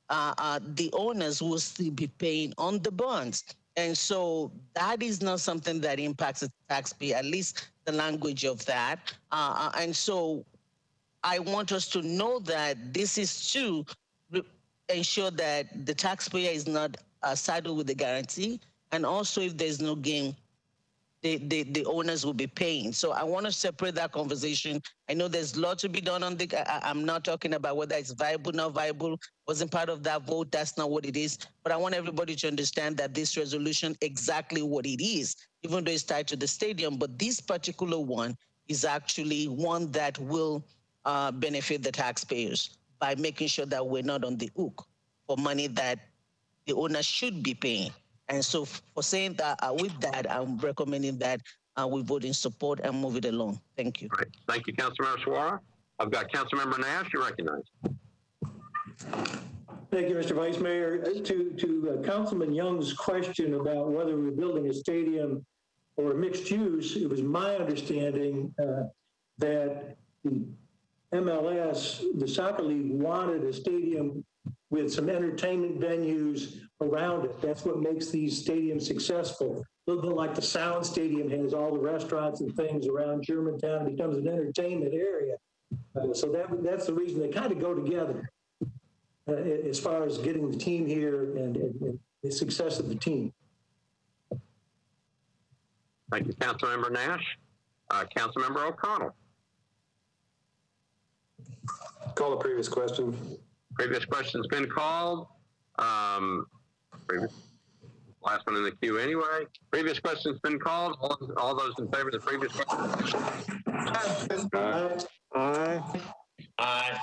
uh, uh, the owners will still be paying on the bonds. And so that is not something that impacts the taxpayer, at least the language of that. Uh, uh and so I want us to know that this is to ensure that the taxpayer is not uh, saddled with the guarantee. And also, if there's no gain, the, the, the owners will be paying. So I want to separate that conversation. I know there's a lot to be done on the, I, am not talking about whether it's viable, not viable, wasn't part of that vote. That's not what it is. But I want everybody to understand that this resolution, exactly what it is, even though it's tied to the stadium, but this particular one is actually one that will uh, benefit the taxpayers by making sure that we're not on the hook for money that the owner should be paying. And so for saying that, uh, with that, I'm recommending that uh, we vote in support and move it along. Thank you. Right. Thank you, Councilmember Suara. I've got Councilmember Nash. You recognize. Thank you, Mr. Vice Mayor. To to uh, Councilman Young's question about whether we're building a stadium or a mixed use, it was my understanding uh, that the MLS, the soccer league, wanted a stadium with some entertainment venues around it. That's what makes these stadiums successful. A little bit like the Sound Stadium has all the restaurants and things around Germantown. It becomes an entertainment area. Uh, so that that's the reason they kind of go together uh, as far as getting the team here and, and, and the success of the team. Thank you, Councilmember Nash. Uh, Councilmember O'Connell. Call the previous question. Previous question's been called. Um, previous, last one in the queue anyway. Previous question's been called. All, all those in favor of the previous question? Aye. Aye. Aye.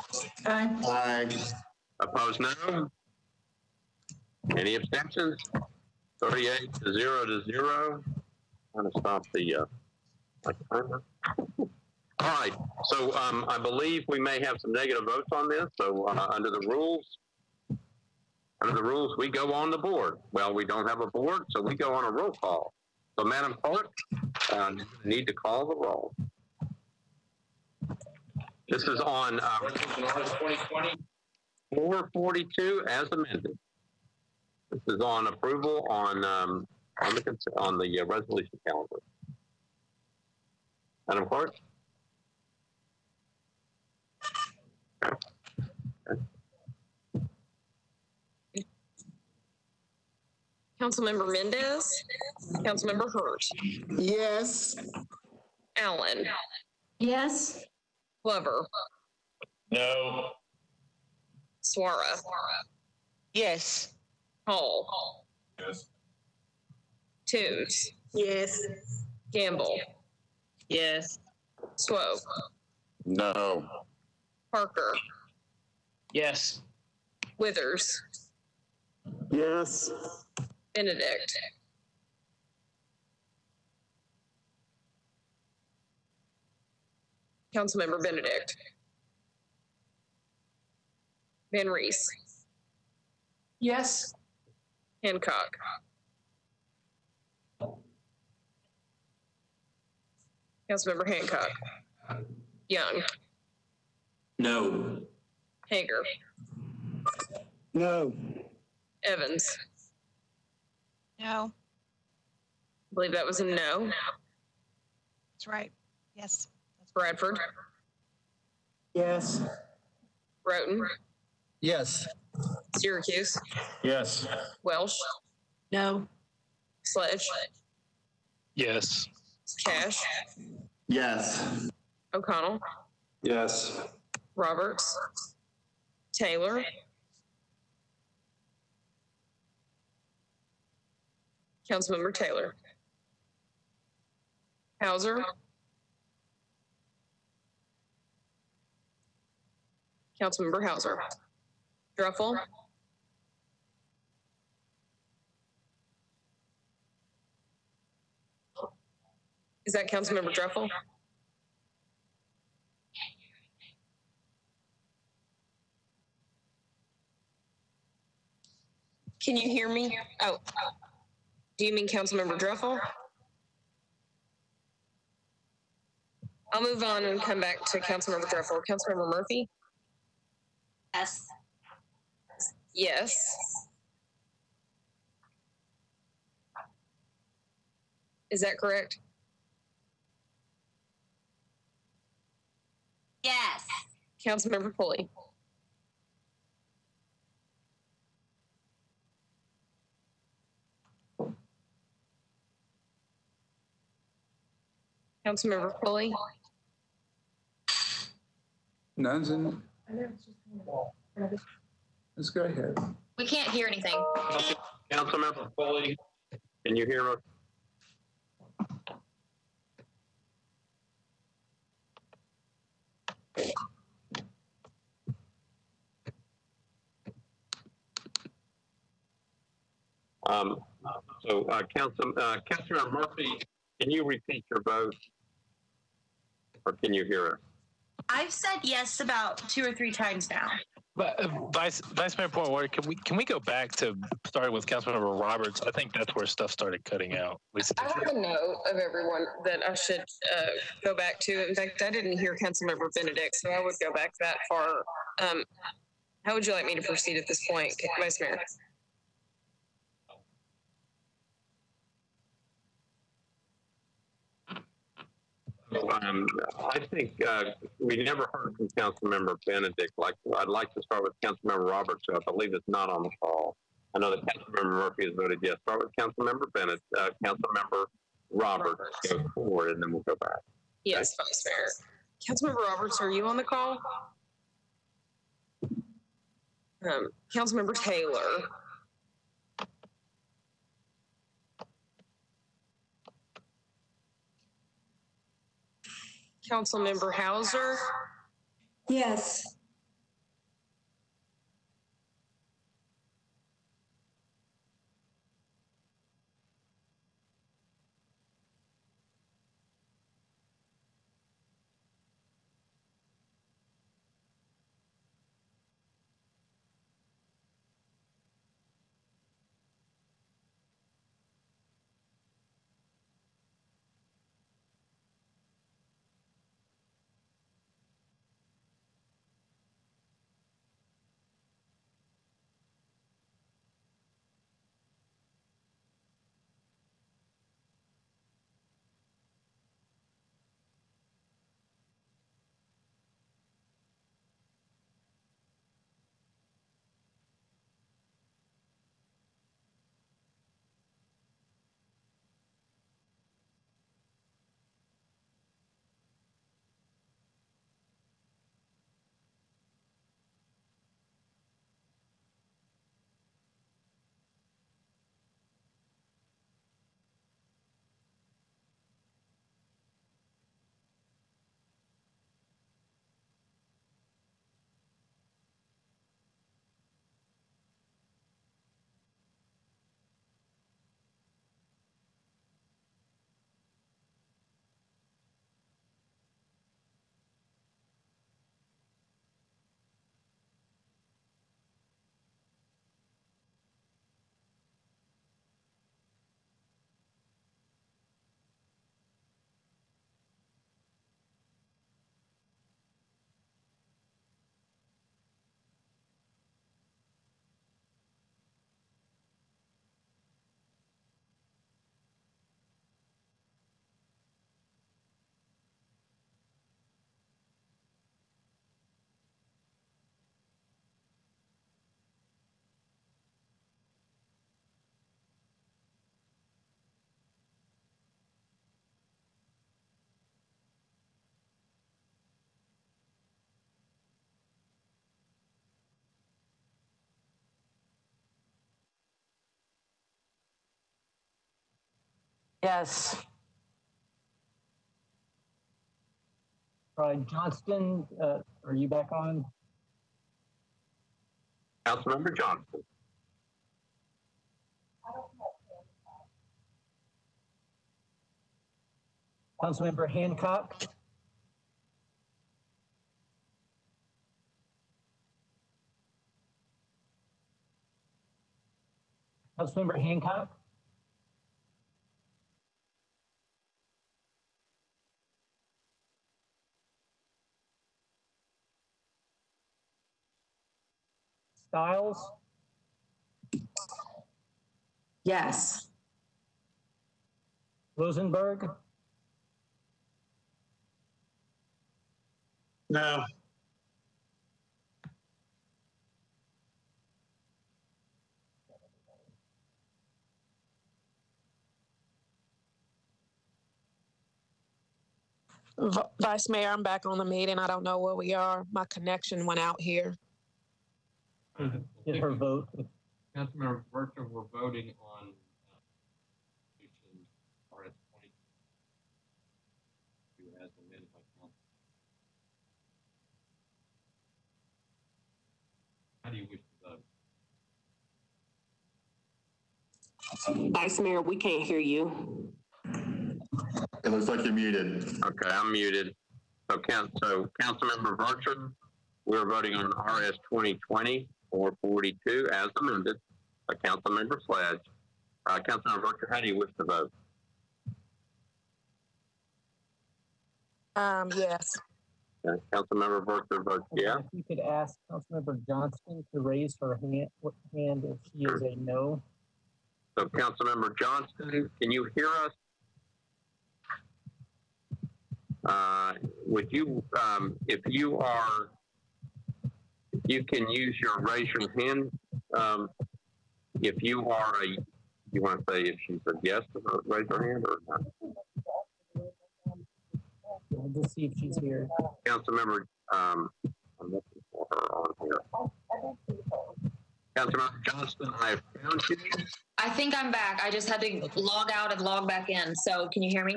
Aye. Aye. Opposed, no. Any abstentions? 38 to 0 to 0. I'm going to stop the uh, timer. All right, so um, I believe we may have some negative votes on this. So uh, under the rules, under the rules, we go on the board. Well, we don't have a board, so we go on a roll call. So Madam Clerk, uh, need to call the roll. This is on uh, Resolution Ordinance 2020 442 as amended. This is on approval on um, on the on the uh, resolution calendar. Madam Clerk. Councilmember Mendes, Councilmember Hurt, Yes. Allen, Yes. Glover, No. Suara, Yes. Hall, Yes. Toombs, Yes. Gamble, Yes. Swope, No. Parker, Yes. Withers, Yes. Benedict, Councilmember Benedict, VanReece, Yes. Hancock, Councilmember Hancock, Young, No. Hagar, No. Evans. No, I believe that was a no. that's right. Yes. That's Bradford, Yes. Rhoten, Yes. Syracuse, Yes. Welsch, No. Sledge, Yes. Cash, Yes. O'Connell, Yes. Roberts, Taylor, Councilmember Taylor, Hausser, Councilmember Hausser, Druffel, Is that Councilmember Druffel? Can you hear me? Oh, do you mean Councilmember Druffel? I'll move on and come back to Councilmember Druffel. Councilmember Murphy? Yes. Yes. Is that correct? Yes. Councilmember Pulley? Councilmember Foley? None's in. Let's go ahead. We can't hear anything. Councilmember Foley, can you hear us? Um, so, uh, Council, uh, Councilmember Murphy, can you repeat your vote? Or can you hear her? I've said yes about two or three times now. But uh, Vice Vice Mayor Point of can we can we go back to starting with Councilmember Roberts? I think that's where stuff started cutting out. Lisa, I have a note of everyone that I should uh, go back to. In fact, I didn't hear Councilmember Benedict, so I would go back that far. Um, how would you like me to proceed at this point, Vice Mayor? Um, I think uh, we never heard from Councilmember Benedict. Like, I'd like to start with Councilmember Roberts, who I believe is not on the call. I know that Councilmember Murphy has voted yes. Start with Councilmember Bennett, uh, Councilmember Roberts, go forward, and then we'll go back. Yes, Vice Mayor. Councilmember Roberts, are you on the call? Um, Councilmember Taylor. Councilmember Hausser. Yes. Yes. All right, Johnston, uh, are you back on? Councilmember Johnston. Councilmember Hancock. Councilmember Hancock. Styles, Yes. Rosenberg, No. V- Vice Mayor, I'm back on the meeting. I don't know where we are. My connection went out here. (laughs) get her vote. Councilmember Bertram, we're voting on uh, resolution RS twenty. As amended by council. How do you wish to vote? Vice Mayor, we can't hear you. It looks like you're muted. Okay, I'm muted. So count, so Councilmember Bertram, we're voting on RS 2020 442 as amended by Councilmember Sledge. Uh, Councilmember Bertram, how do you wish to vote? Um, yes. Okay, Councilmember Bertram votes yes. If you could ask Councilmember Johnston to raise her hand, what hand if she is a no. So Councilmember Johnston, can you hear us? Uh, would you, um, if you are, if you can use your raise your hand, um, if you are a, you want to say if she's a yes, uh, raise her hand or not? We'll just see if she's here. Councilmember, um, I'm looking for her on here. Councilmember Johnston, I found you. I think I'm back. I just had to log out and log back in. So can you hear me?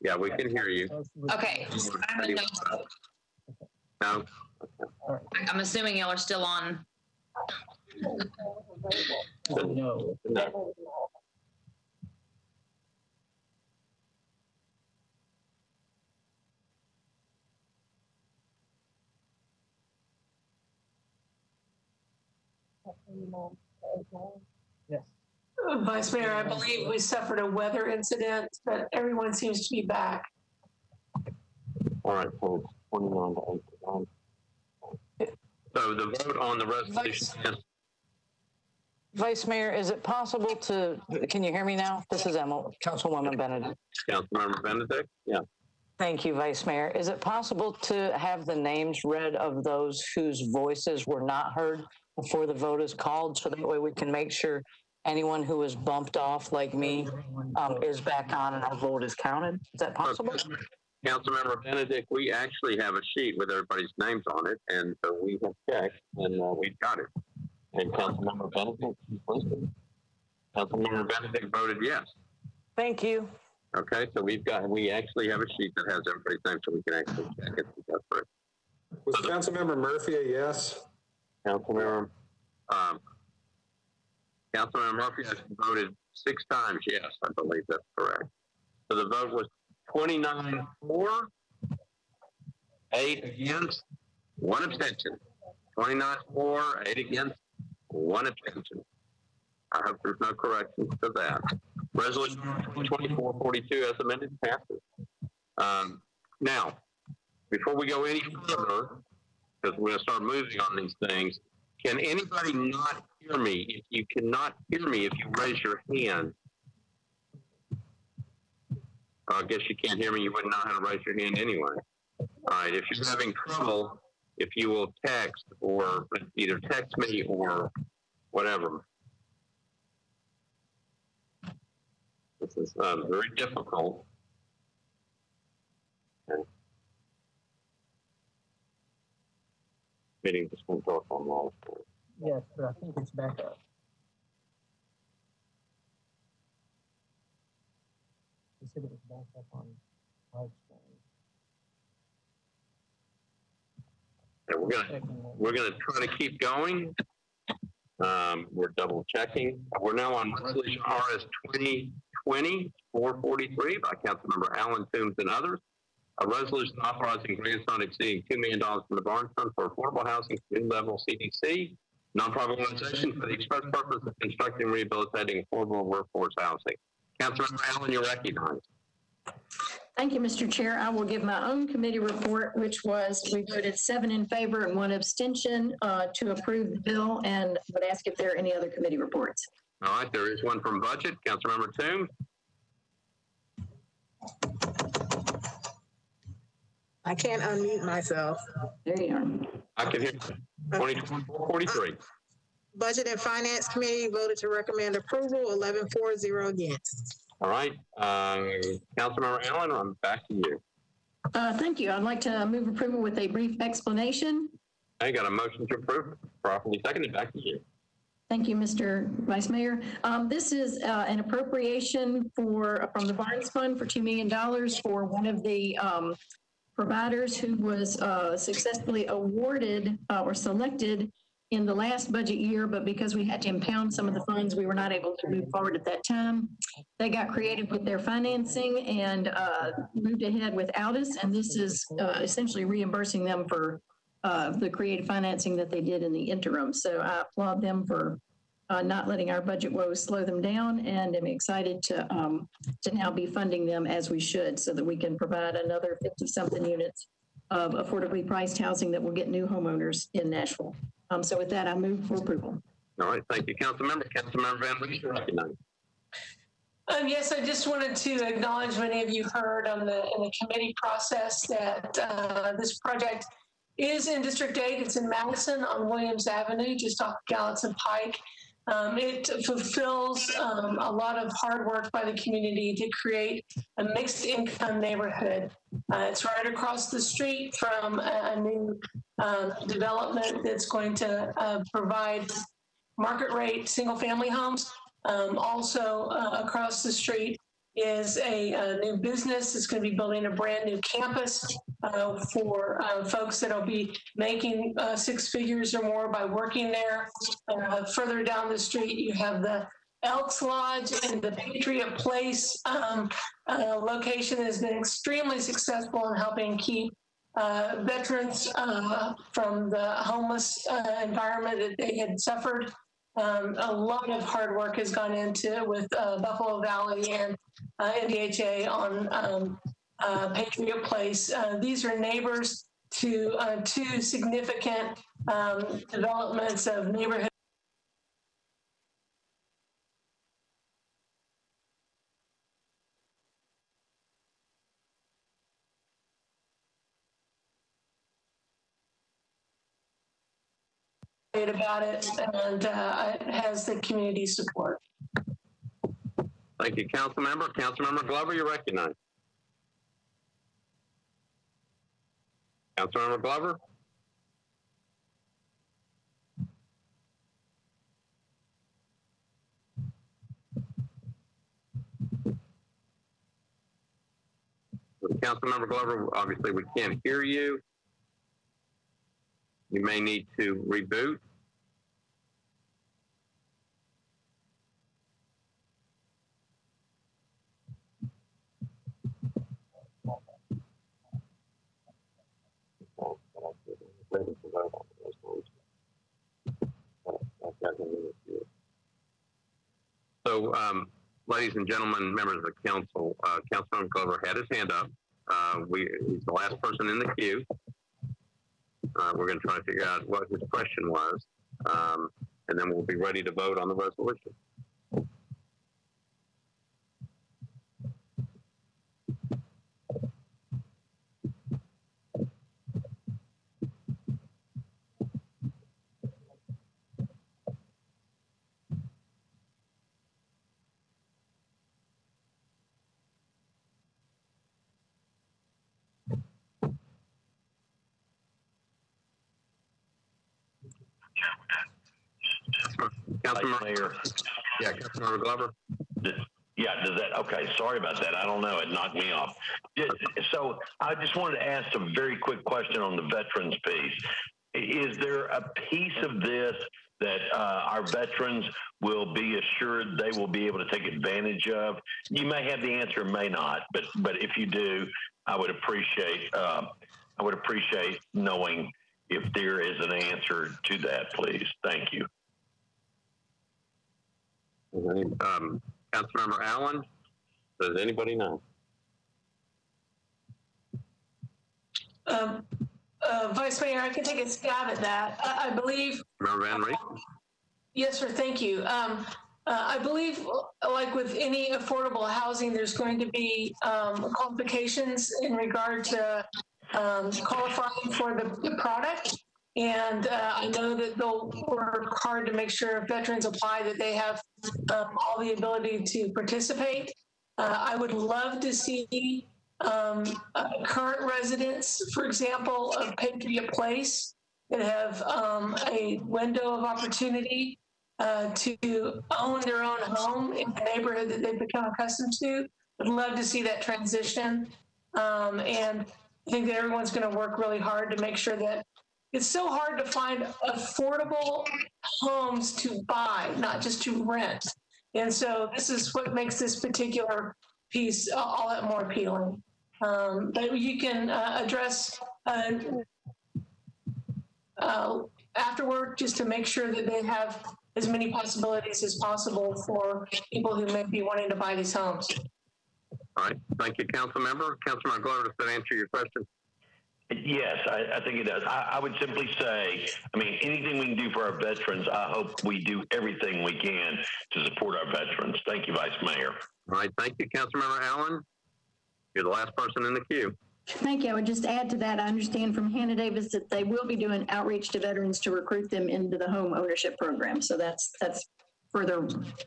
Yeah, we can hear you. Okay. I'm a no. No? I- I'm assuming y'all are still on. No. No. Yes. Vice Mayor, I believe we suffered a weather incident, but everyone seems to be back. All right, so it's 29 to 8 So the vote on the resolution is, Vice Mayor, is it possible to, can you hear me now? This is Emily, Councilwoman Benedict. Councilmember Benedict? Yeah. Thank you, Vice Mayor. Is it possible to have the names read of those whose voices were not heard before the vote is called? So that way we can make sure anyone who was bumped off like me um, is back on and our vote is counted? Is that possible? Councilmember Benedict, we actually have a sheet with everybody's names on it, and so we have checked, and uh, we've got it. And Councilmember Benedict, she's listed. Councilmember Benedict voted yes. Thank you. Okay, so we've got, we actually have a sheet that has everybody's name, so we can actually check it. That's right. Was Councilmember Murphy a yes? Councilmember, um, Councilmember Murphy has voted six times yes, I believe that's correct. So the vote was 29 for, eight against, one abstention. 29 for, eight against, one abstention. I hope there's no corrections to that. Resolution 2442 as amended passes. Um, now, before we go any further, because we're going to start moving on these things, can anybody not hear me? If you cannot hear me, if you raise your hand, I guess you can't hear me. You wouldn't know how to raise your hand anyway. All right. If you're having trouble, if you will text or either text me or whatever. This is um, very difficult. Okay. Meeting just on all. Yes, but I think it's back up. Back up on large we're gonna we're gonna try to keep going. Um, we're double checking. We're now on resolution RS 2020 443 by Councilmember Allen Toombs and others. A resolution authorizing grants not exceeding $2 million from the Barnes Fund for affordable housing, new level CDC, nonprofit organization for the express purpose of constructing rehabilitating affordable workforce housing. Councilmember Allen, you're recognized. Thank you, Mr. Chair. I will give my own committee report, which was, we voted seven in favor and one abstention uh, to approve the bill, and would ask if there are any other committee reports. All right, there is one from budget. Councilmember Toombs. I can't unmute myself. There you are. I can hear 2043. Budget and Finance Committee voted to recommend approval, eleven four zero against. All right, uh, Councilmember Allen, I'm back to you. Uh, Thank you. I'd like to move approval with a brief explanation. I got a motion to approve, properly seconded. Back to you. Thank you, Mr. Vice Mayor. Um, This is uh, an appropriation for, from the Barnes Fund for $2 million for one of the um, providers who was uh, successfully awarded uh, or selected in the last budget year, but because we had to impound some of the funds, we were not able to move forward at that time. They got creative with their financing and uh, moved ahead without us, and this is uh, essentially reimbursing them for uh, the creative financing that they did in the interim. So I applaud them for uh, not letting our budget woes slow them down, and am excited to um, to now be funding them as we should, so that we can provide another 50-something units of affordably priced housing that will get new homeowners in Nashville. Um, so with that, I move for approval. All right, thank you, Councilmember. Councilmember VanReece, you're recognized. Um, yes, I just wanted to acknowledge many of you heard on the, in the committee process that, uh, this project is in District Eight. It's in Madison on Williams Avenue, just off Gallatin Pike. Um, it fulfills, um, a lot of hard work by the community to create a mixed income neighborhood. Uh, it's right across the street from a, a new, uh, development that's going to, uh, provide market rate single family homes. Um, also uh, across the street is a, a new business that's going to be building a brand new campus uh, for uh, folks that'll be making uh, six figures or more by working there. Uh, further down the street, you have the Elks Lodge and the Patriot Place um, uh, location has been extremely successful in helping keep uh, veterans uh, from the homeless uh, environment that they had suffered. Um, a lot of hard work has gone into it with uh, Buffalo Valley and uh, MDHA on um, uh, Patriot Place. Uh, these are neighbors to uh, two significant um, developments of neighborhood. About it and uh, it has the community support. Thank you, Councilmember. Councilmember Glover, you're recognized. Councilmember Glover? Councilmember Glover, obviously we can't hear you. You may need to reboot. So, um, ladies and gentlemen, members of the council, uh, Councilman Glover had his hand up. Uh, we, he's the last person in the queue. Uh, we're going to try to figure out what his question was, um, and then we'll be ready to vote on the resolution. Councilmember, yeah, Councilmember Glover. Yeah, does that, okay, sorry about that. I don't know. It knocked me off. So I just wanted to ask a very quick question on the veterans piece. Is there a piece of this that uh, our veterans will be assured they will be able to take advantage of? You may have the answer, may not, but but if you do, I would appreciate uh, I would appreciate knowing if there is an answer to that, please. Thank you. Um, Councilmember Allen, does anybody know? Um, uh, Vice Mayor, I can take a stab at that. I, I believe Member VanReece? Yes, sir. Thank you. Um, uh, I believe, like with any affordable housing, there's going to be um, qualifications in regard to um, qualifying for the, the product. And uh, I know that they'll work hard to make sure veterans apply that they have um, all the ability to participate. Uh, I would love to see um, uh, current residents, for example, of Patriot Place that have um, a window of opportunity uh, to own their own home in the neighborhood that they've become accustomed to. I'd love to see that transition. Um, and I think that everyone's going to work really hard to make sure that it's so hard to find affordable homes to buy, not just to rent. And so this is what makes this particular piece all that more appealing. Um, but you can uh, address uh, uh, afterward just to make sure that they have as many possibilities as possible for people who may be wanting to buy these homes. All right, thank you, council member. Councilmember Glover, does that answer your question? Yes, I, I think it does. I, I would simply say, I mean, anything we can do for our veterans, I hope we do everything we can to support our veterans. Thank you, Vice Mayor. All right, thank you, Councilmember Allen. You're the last person in the queue. Thank you. I would just add to that, I understand from Hannah Davis that they will be doing outreach to veterans to recruit them into the home ownership program. So that's, that's further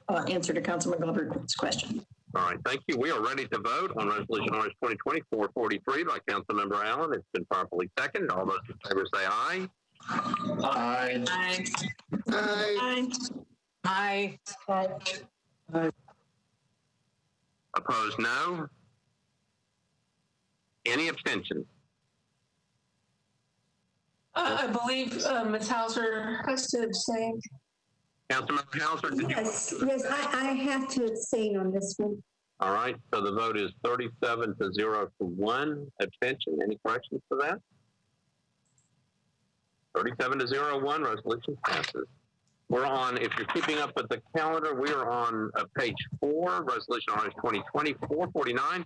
uh, answer to Councilman Glover's question. All right, thank you. We are ready to vote on Resolution RS 2020-443 by Councilmember Allen. It's been properly seconded. All those in favor say aye. Aye. Aye. Aye. Aye. Aye. Opposed, no. Any abstentions? Uh, I believe uh, Ms. Hausser has to abstain. Councilmember Hausser, did you? Yes, yes, I, I have to abstain on this one. All right, so the vote is 37 to 0 to 1 abstention. Any corrections to that? 37 to 0, 1, resolution passes. We're on, if you're keeping up with the calendar, we are on uh, page 4, Resolution RS 2020-449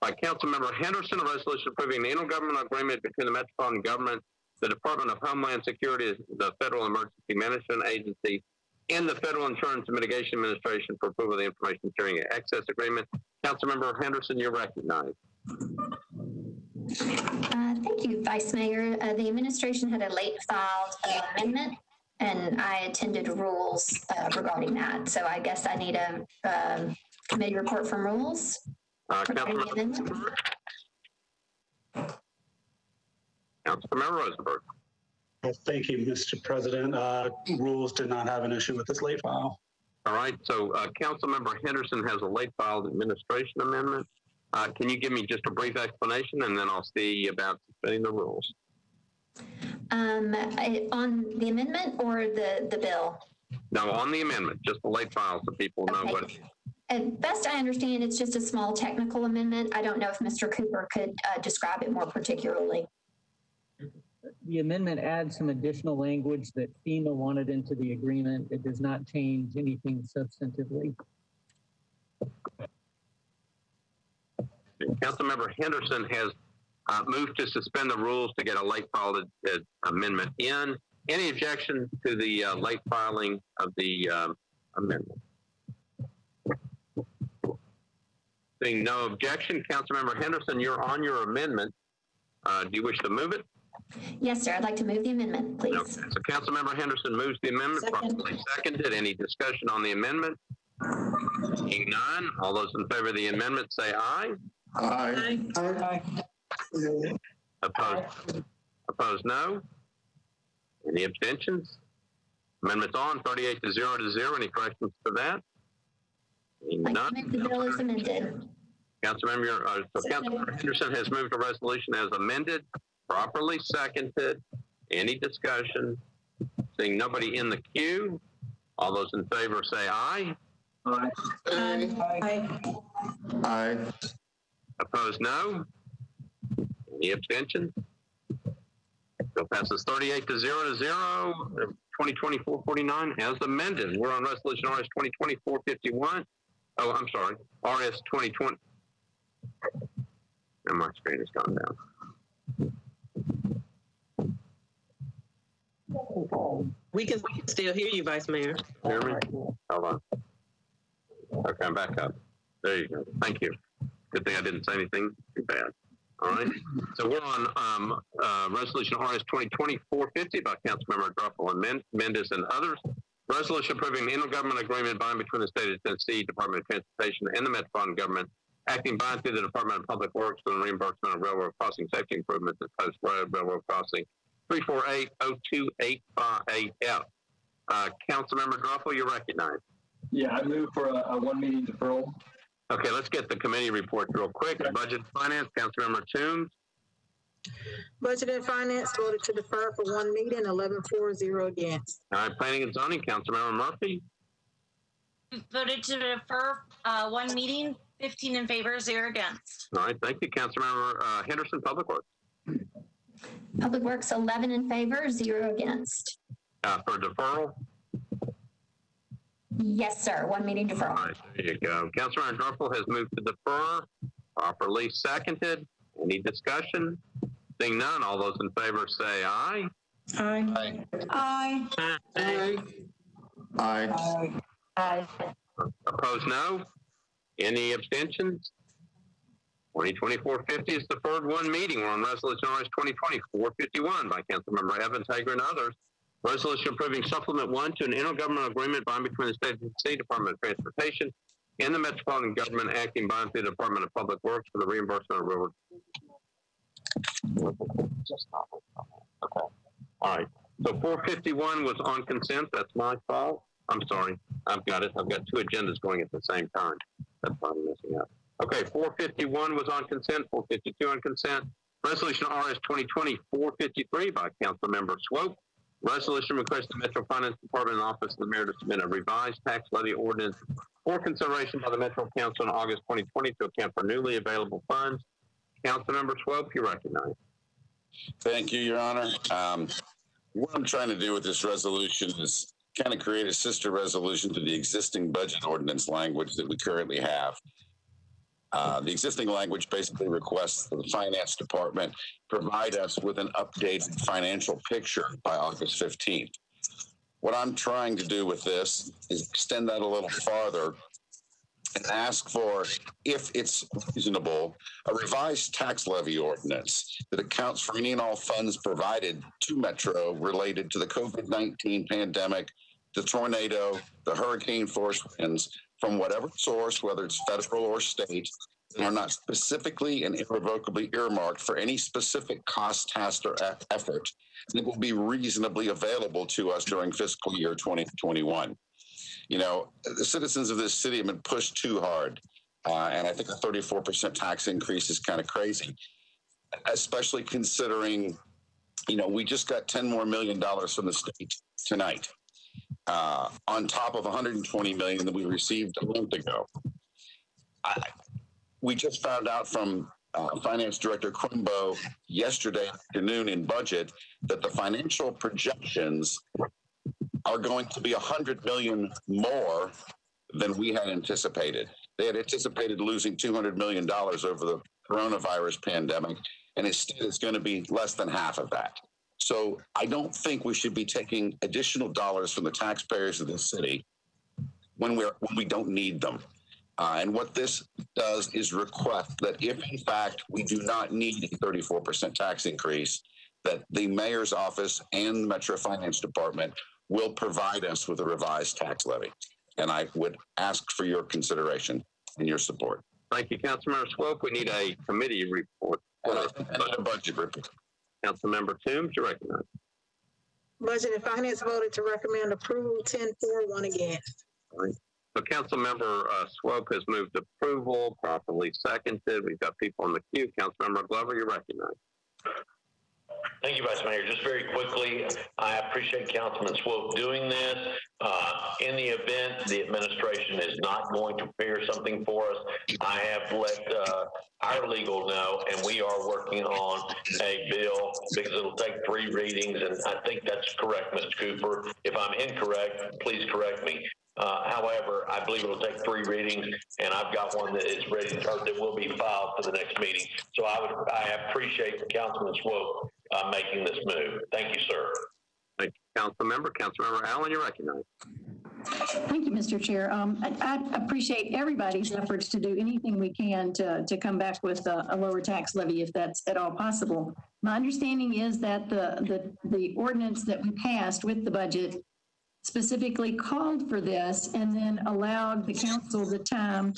by Councilmember Henderson, a resolution approving the intergovernmental agreement between the Metropolitan Government, the Department of Homeland Security, the Federal Emergency Management Agency, and the Federal Insurance and Mitigation Administration for approval of the Information Sharing and Access Agreement. Councilmember Henderson, you're recognized. Uh, Thank you, Vice Mayor. Uh, The administration had a late filed amendment, and I attended rules uh, regarding that. So I guess I need a um, committee report from rules. Uh, regarding the Councilmember, amendment. Councilmember Rosenberg. Well, Thank you, Mr. President. Uh, Rules did not have an issue with this late file. All right, so uh, Councilmember Henderson has a late filed administration amendment. Uh, Can you give me just a brief explanation, and then I'll see about suspending the rules? Um, I- On the amendment or the, the bill? No, on the amendment, just the late file, so people know Okay. what. At best I understand, it's just a small technical amendment. I don't know if Mr. Cooper could uh, describe it more particularly. The amendment adds some additional language that FEMA wanted into the agreement. It does not change anything substantively. Councilmember Henderson has uh, moved to suspend the rules to get a late filed uh, amendment in. Any objection to the uh, late filing of the um, amendment? Seeing no objection, Councilmember Henderson, you're on your amendment. Uh, Do you wish to move it? Yes, sir. I'd like to move the amendment, please. Okay, so Councilmember Henderson moves the amendment, Second. properly seconded. Any discussion on the amendment? Seeing none, all those in favor of the amendment say aye. Aye. Aye. Opposed? Opposed, no. Any abstentions? Amendment's on, 38 to 0 to 0. Any corrections to that? Seeing I'd none. like to move the bill as amended. Councilmember, uh, so Councilmember Henderson has moved a resolution as amended, properly seconded. Any discussion? Seeing nobody in the queue, all those in favor say aye. Aye. Aye. Aye. Opposed, no. Any abstentions? Bill passes 38 to 0 to 0. 2024-49 as amended. We're on resolution RS 2024-51. Oh, I'm sorry, RS 2020. And my screen has gone down. We can still hear you, Vice Mayor. Hear me? Hold on. Okay, I'm back up. There you go. Thank you. Good thing I didn't say anything too bad. All right. So we're on um, uh, Resolution RS 2020-450 by Councilmember Druffel and Men- Mendes and others. Resolution approving the intergovernmental agreement and between the state of Tennessee Department of Transportation and the Metropolitan Government, acting by and through the Department of Public Works for the reimbursement of railroad crossing safety improvements at Post Road Railroad Crossing 348-02858F. Uh, Councilmember Druffel, you're recognized. Yeah, I move for a, a one meeting deferral. Okay, let's get the committee report real quick. Budget and Finance, Councilmember Toombs. Budget and Finance voted to defer for one meeting, eleven four zero against. All right, Planning and Zoning, Councilmember Murphy. Voted to defer uh, one meeting, 15 in favor, zero against. All right, thank you, Councilmember uh, Henderson, Public Works. Public Works, 11 in favor, zero against. Uh, for deferral. Yes, sir. One meeting deferral. right, there you go. Councilmember Druffel has moved to defer, properly seconded. Any discussion? Seeing none, all those in favor say aye. Aye. Aye. Aye. Aye. Aye. Opposed, no. Any abstentions? 2024-50 is the third one meeting. We're on Resolution RS 2020-451 by Councilmember Evans, Hagar, and others. Resolution approving supplement one to an intergovernmental agreement by and between the State of Tennessee Department of Transportation and the Metropolitan Government acting by and through the Department of Public Works for the reimbursement of railroad. Okay. All right. So 451 was on consent. That's my fault. I'm sorry. I've got it. I've got two agendas going at the same time. That's why I'm messing up. Okay, 451 was on consent, 452 on consent. Resolution RS 2020-453 by Councilmember Swope. Resolution requesting the Metro Finance Department and Office of the Mayor to submit a revised tax levy ordinance for consideration by the Metro Council in August 2020 to account for newly available funds. Council Councilmember Swope, you recognize. Thank you, Your Honor. Um, what I'm trying to do with this resolution is kind of create a sister resolution to the existing budget ordinance language that we currently have. Uh, the existing language basically requests that the finance department provide us with an updated financial picture by August 15th. What I'm trying to do with this is extend that a little farther and ask for, if it's reasonable, a revised tax levy ordinance that accounts for any and all funds provided to Metro related to the COVID 19 pandemic, the tornado, the hurricane force winds from whatever source, whether it's federal or state, that are not specifically and irrevocably earmarked for any specific cost, task, or effort that will be reasonably available to us during fiscal year 2021 you know, the citizens of this city have been pushed too hard. Uh, and I think a 34% tax increase is kind of crazy, especially considering, you know, we just got 10 more million dollars from the state tonight, uh, on top of 120 million that we received a month ago. I, we just found out from uh, Finance Director Crumbo yesterday afternoon in budget that the financial projections are going to be 100 million more than we had anticipated. They had anticipated losing 200 million dollars over the coronavirus pandemic, and instead it's going to be less than half of that. So I don't think we should be taking additional dollars from the taxpayers of this city when we're when we don't need them. Uh, and what this does is request that if in fact we do not need a 34% tax increase, that the mayor's office and the Metro Finance Department will provide us with a revised tax levy. And I would ask for your consideration and your support. Thank you, Councilmember Swope. We need a committee report. And a budget report. Councilmember Toombs, you recognize. Budget and Finance voted to recommend approval, ten for, one against. All right. So Councilmember uh, Swope has moved approval, properly seconded. We've got people in the queue. Councilmember Glover, you recognize. Thank you, Vice Mayor. Just very quickly, I appreciate Councilman Swope doing this. Uh, in the event the administration is not going to prepare something for us, I have let uh, our legal know, and we are working on a bill because it'll take three readings, and I think that's correct, Mr. Cooper. If I'm incorrect, please correct me. Uh, however, I believe it'll take three readings, and I've got one that is ready or that will be filed for the next meeting. So I would, I appreciate Councilman Swope uh, making this move. Thank you, sir. Thank you, council member. Council member Allen, you're recognized. Thank you, Mr. Chair. Um, I, I appreciate everybody's efforts to do anything we can to, to come back with a, a lower tax levy if that's at all possible. My understanding is that the, the, the ordinance that we passed with the budget specifically called for this and then allowed the council the time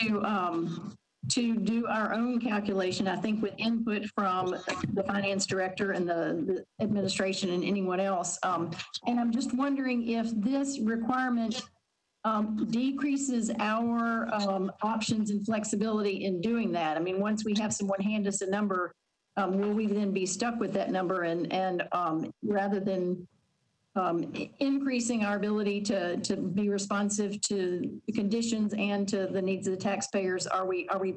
to, um, to do our own calculation, I think with input from the finance director and the, the administration and anyone else. Um, and I'm just wondering if this requirement um, decreases our um, options and flexibility in doing that. I mean, once we have someone hand us a number, um, will we then be stuck with that number and, and um, rather than um, increasing our ability to, to be responsive to the conditions and to the needs of the taxpayers, are we, are we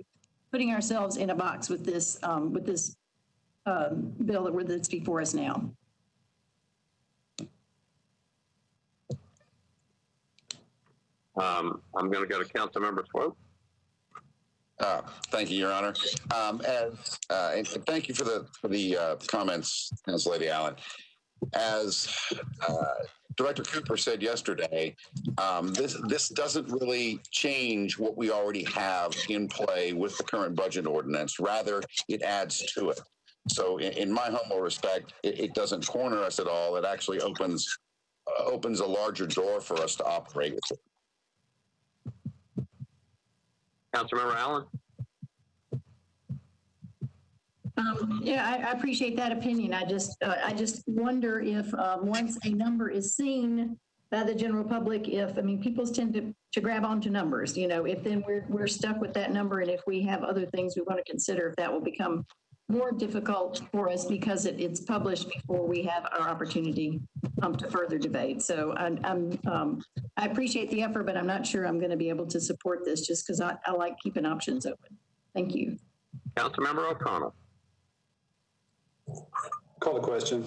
putting ourselves in a box with this, um, with this um, bill that we're, that's before us now? Um, I'm going to go to council member Swope. Uh, Thank you, Your Honor. Um, As, uh, and thank you for the, for the uh, comments, Ms. Lady Allen. As uh, Director Cooper said yesterday, um, this, this doesn't really change what we already have in play with the current budget ordinance. Rather, it adds to it. So in, in my humble respect, it, it doesn't corner us at all. It actually opens, uh, opens a larger door for us to operate with. Councilmember Allen. Um, yeah, I, I appreciate that opinion. I just, uh, I just wonder if, um, once a number is seen by the general public, if, I mean, people tend to, to grab onto numbers, you know, if then we're, we're stuck with that number and if we have other things we want to consider, if that will become more difficult for us because it, it's published before we have our opportunity, um, to further debate. So I'm, I'm, um, I appreciate the effort, but I'm not sure I'm going to be able to support this just because I, I like keeping options open. Thank you. Councilmember O'Connell. Call the question.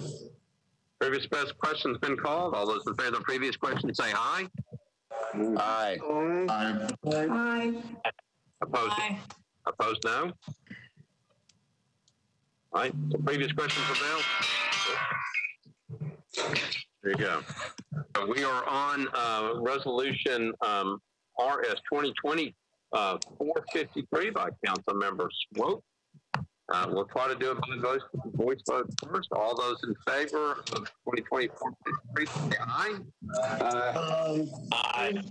Previous best question's been called. All those in favor of the previous question say aye. Aye. Aye. Aye. Opposed? Opposed, no? All right, the previous question prevails. There you go. We are on uh, resolution um, RS 2020 uh, 453 by Councilmember Swope. Uh, We'll try to do it by voice, voice vote first. All those in favor of 2020 453, say aye. Aye.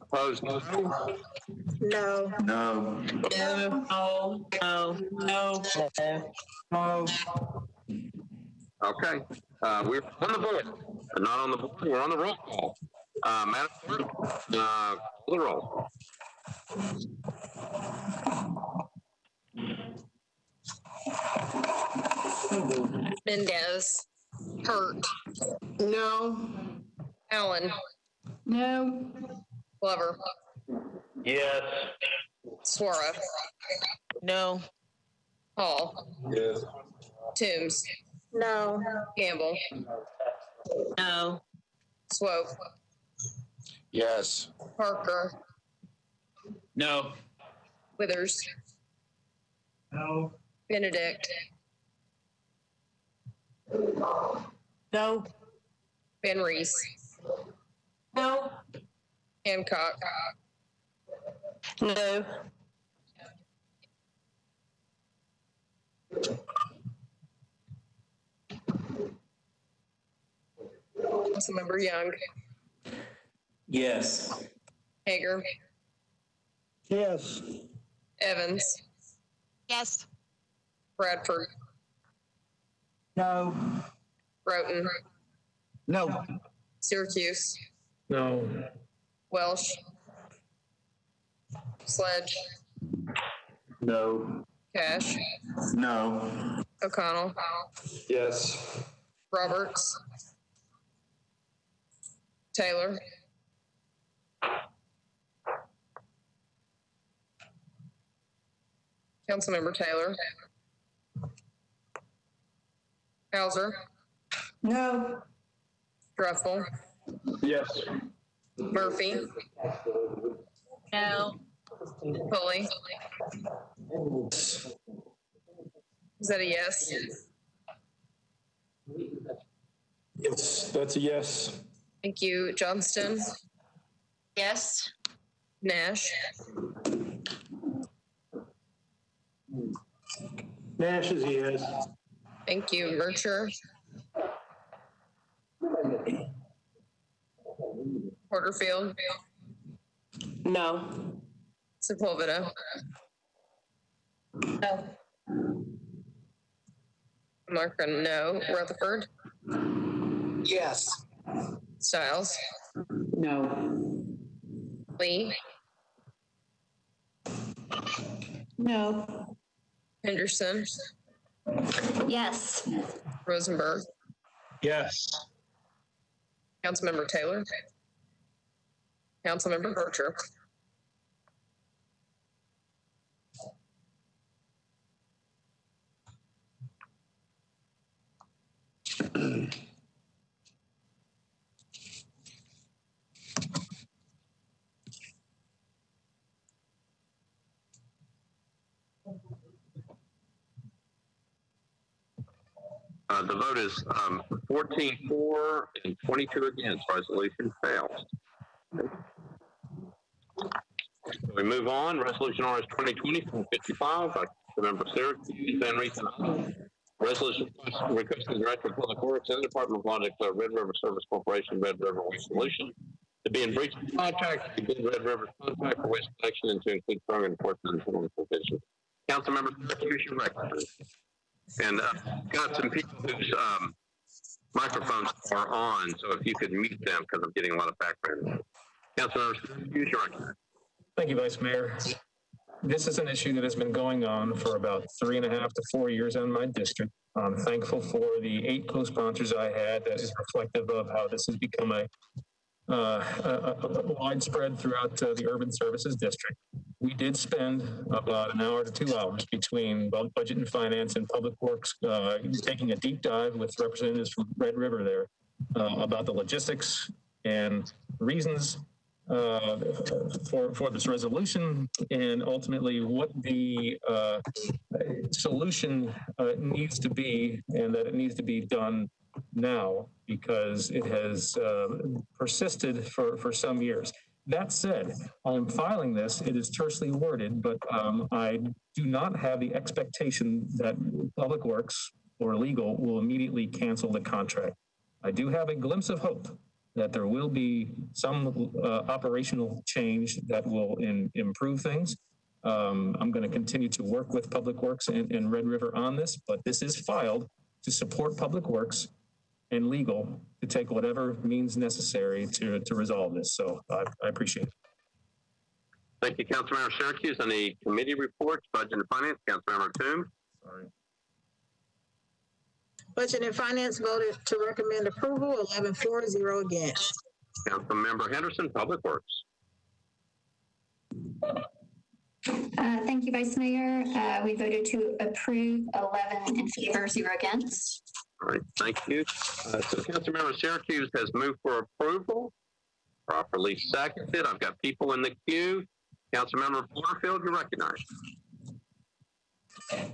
Opposed, no? No. No. No, no, no, no. Okay, uh, we're on the board, but not on the board, we're on the roll call. Uh, Madam Clerk, uh, the roll. Mendes, Hurt, No. Allen, No, Glover, Yes. Suara, No. Hall, Yes. Toombs, No. Gamble, No. Swope, Yes. Parker, No. Withers, No. Benedict, No. VanReece, No. Hancock, No. Councilmember Young, Yes. Hagar, Yes. Evans, Yes. Bradford, No. Broughton, No. Syracuse, No. Welsch, Sledge, No. Cash, No. O'Connell, Yes. Roberts, Taylor, Councilmember Taylor, Hausser, No. Druffel, Yes. Murphy, No. Pulley. Is that a yes? Yes, that's a yes. Thank you. Johnston, Yes. Nash, Nash is a yes. thank you. Vercher, Porterfield, No. Sepulveda. No. Mark, no. Rutherford, Yes. Styles, No. Lee, No. Henderson, Yes. Rosenberg, Yes. Councilmember Taylor, Councilmember Vercher. (clears throat) Uh, the vote is um, 14 for and 22 against. Resolution fails. We move on. Resolution RS 2020-455 by Member Syracuse, Van Reesen. Resolution requesting the Director of Public Works and the Department of Law to declare Red River Service Corporation Red River Waste Solution to be in breach of contract, bid Red River contract for waste collection and to include strong enforcement and penalty provisions. Council Member Syracuse, your recognized. And uh, got some people whose um, microphones are on, so if you could mute them because I'm getting a lot of background. Councilmember, use your recognized. Thank you, Vice Mayor. This is an issue that has been going on for about three and a half to four years in my district. I'm thankful for the eight co-sponsors I had. That is reflective of how this has become a, uh, a- a widespread throughout uh, the urban services district. We did spend about an hour to two hours between budget and finance and public works, uh, taking a deep dive with representatives from Red River there uh, about the logistics and reasons uh, for, for this resolution and ultimately what the uh, solution uh, needs to be and that it needs to be done now because it has uh, persisted for, for some years. That said, I'm filing this. It is tersely worded, but um, I do not have the expectation that Public Works or legal will immediately cancel the contract. I do have a glimpse of hope that there will be some uh, operational change that will in, improve things. Um, I'm going to continue to work with Public Works and, and Red River on this, but this is filed to support Public Works and legal to take whatever means necessary to, to resolve this. So I, I appreciate it. Thank you, Councilmember Syracuse. Any committee reports, Budget and Finance, Councilmember Toombs. Sorry. Budget and Finance voted to recommend approval, 11 for, zero against. Councilmember Henderson, Public Works. Uh, Thank you, Vice Mayor. Uh, We voted to approve 11 in favor, zero against. All right, thank you. Uh, so Councilmember Syracuse has moved for approval, properly seconded. I've got people in the queue. Councilmember Porterfield, you're recognized.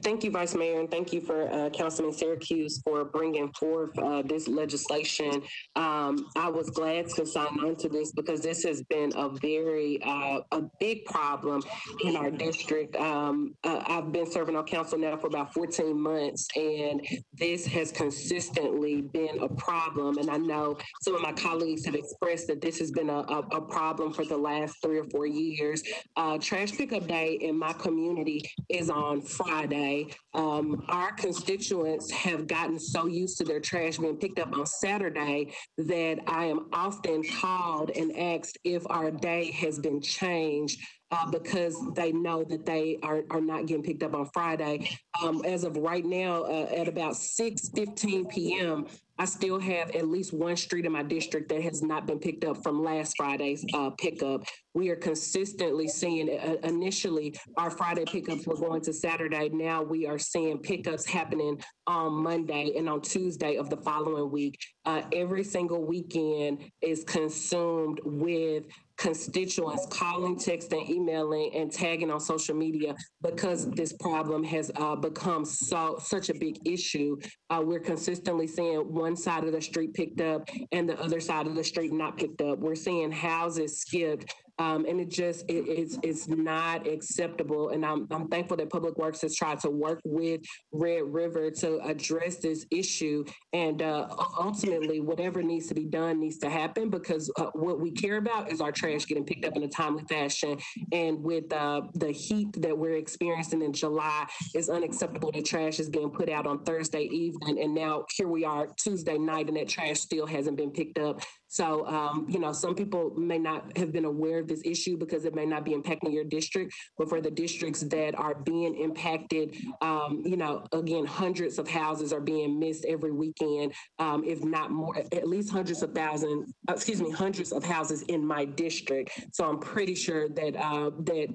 Thank you, Vice Mayor, and thank you for uh, Councilman Syracuse for bringing forth uh, this legislation. Um, I was glad to sign on to this because this has been a very uh, a big problem in our district. Um, uh, I've been serving on council now for about 14 months, and this has consistently been a problem. And I know some of my colleagues have expressed that this has been a, a, a problem for the last three or four years. Uh, trash pickup day in my community is on Friday. Friday. Um, our constituents have gotten so used to their trash being picked up on Saturday that I am often called and asked if our day has been changed uh, because they know that they are, are not getting picked up on Friday. Um, as of right now, uh, at about 6:15 p.m., I still have at least one street in my district that has not been picked up from last Friday's uh, pickup. We are consistently seeing uh, initially our Friday pickups were going to Saturday. Now we are seeing pickups happening on Monday and on Tuesday of the following week. Uh, every single weekend is consumed with constituents calling, texting, emailing, and tagging on social media because this problem has uh, become so such a big issue. Uh, we're consistently seeing one side of the street picked up and the other side of the street not picked up. We're seeing houses skipped um, and it just it, it's it's not acceptable. And I'm I'm thankful that Public Works has tried to work with Red River to address this issue. And uh, ultimately, whatever needs to be done needs to happen because uh, what we care about is our trash getting picked up in a timely fashion. And with uh, the heat that we're experiencing in July, it's unacceptable that trash is being put out on Thursday evening, and now here we are Tuesday night, and that trash still hasn't been picked up. So, um, you know, some people may not have been aware of this issue because it may not be impacting your district, but for the districts that are being impacted, um, you know, again, hundreds of houses are being missed every weekend, um, if not more, at least hundreds of thousands, excuse me, hundreds of houses in my district. So I'm pretty sure that uh, that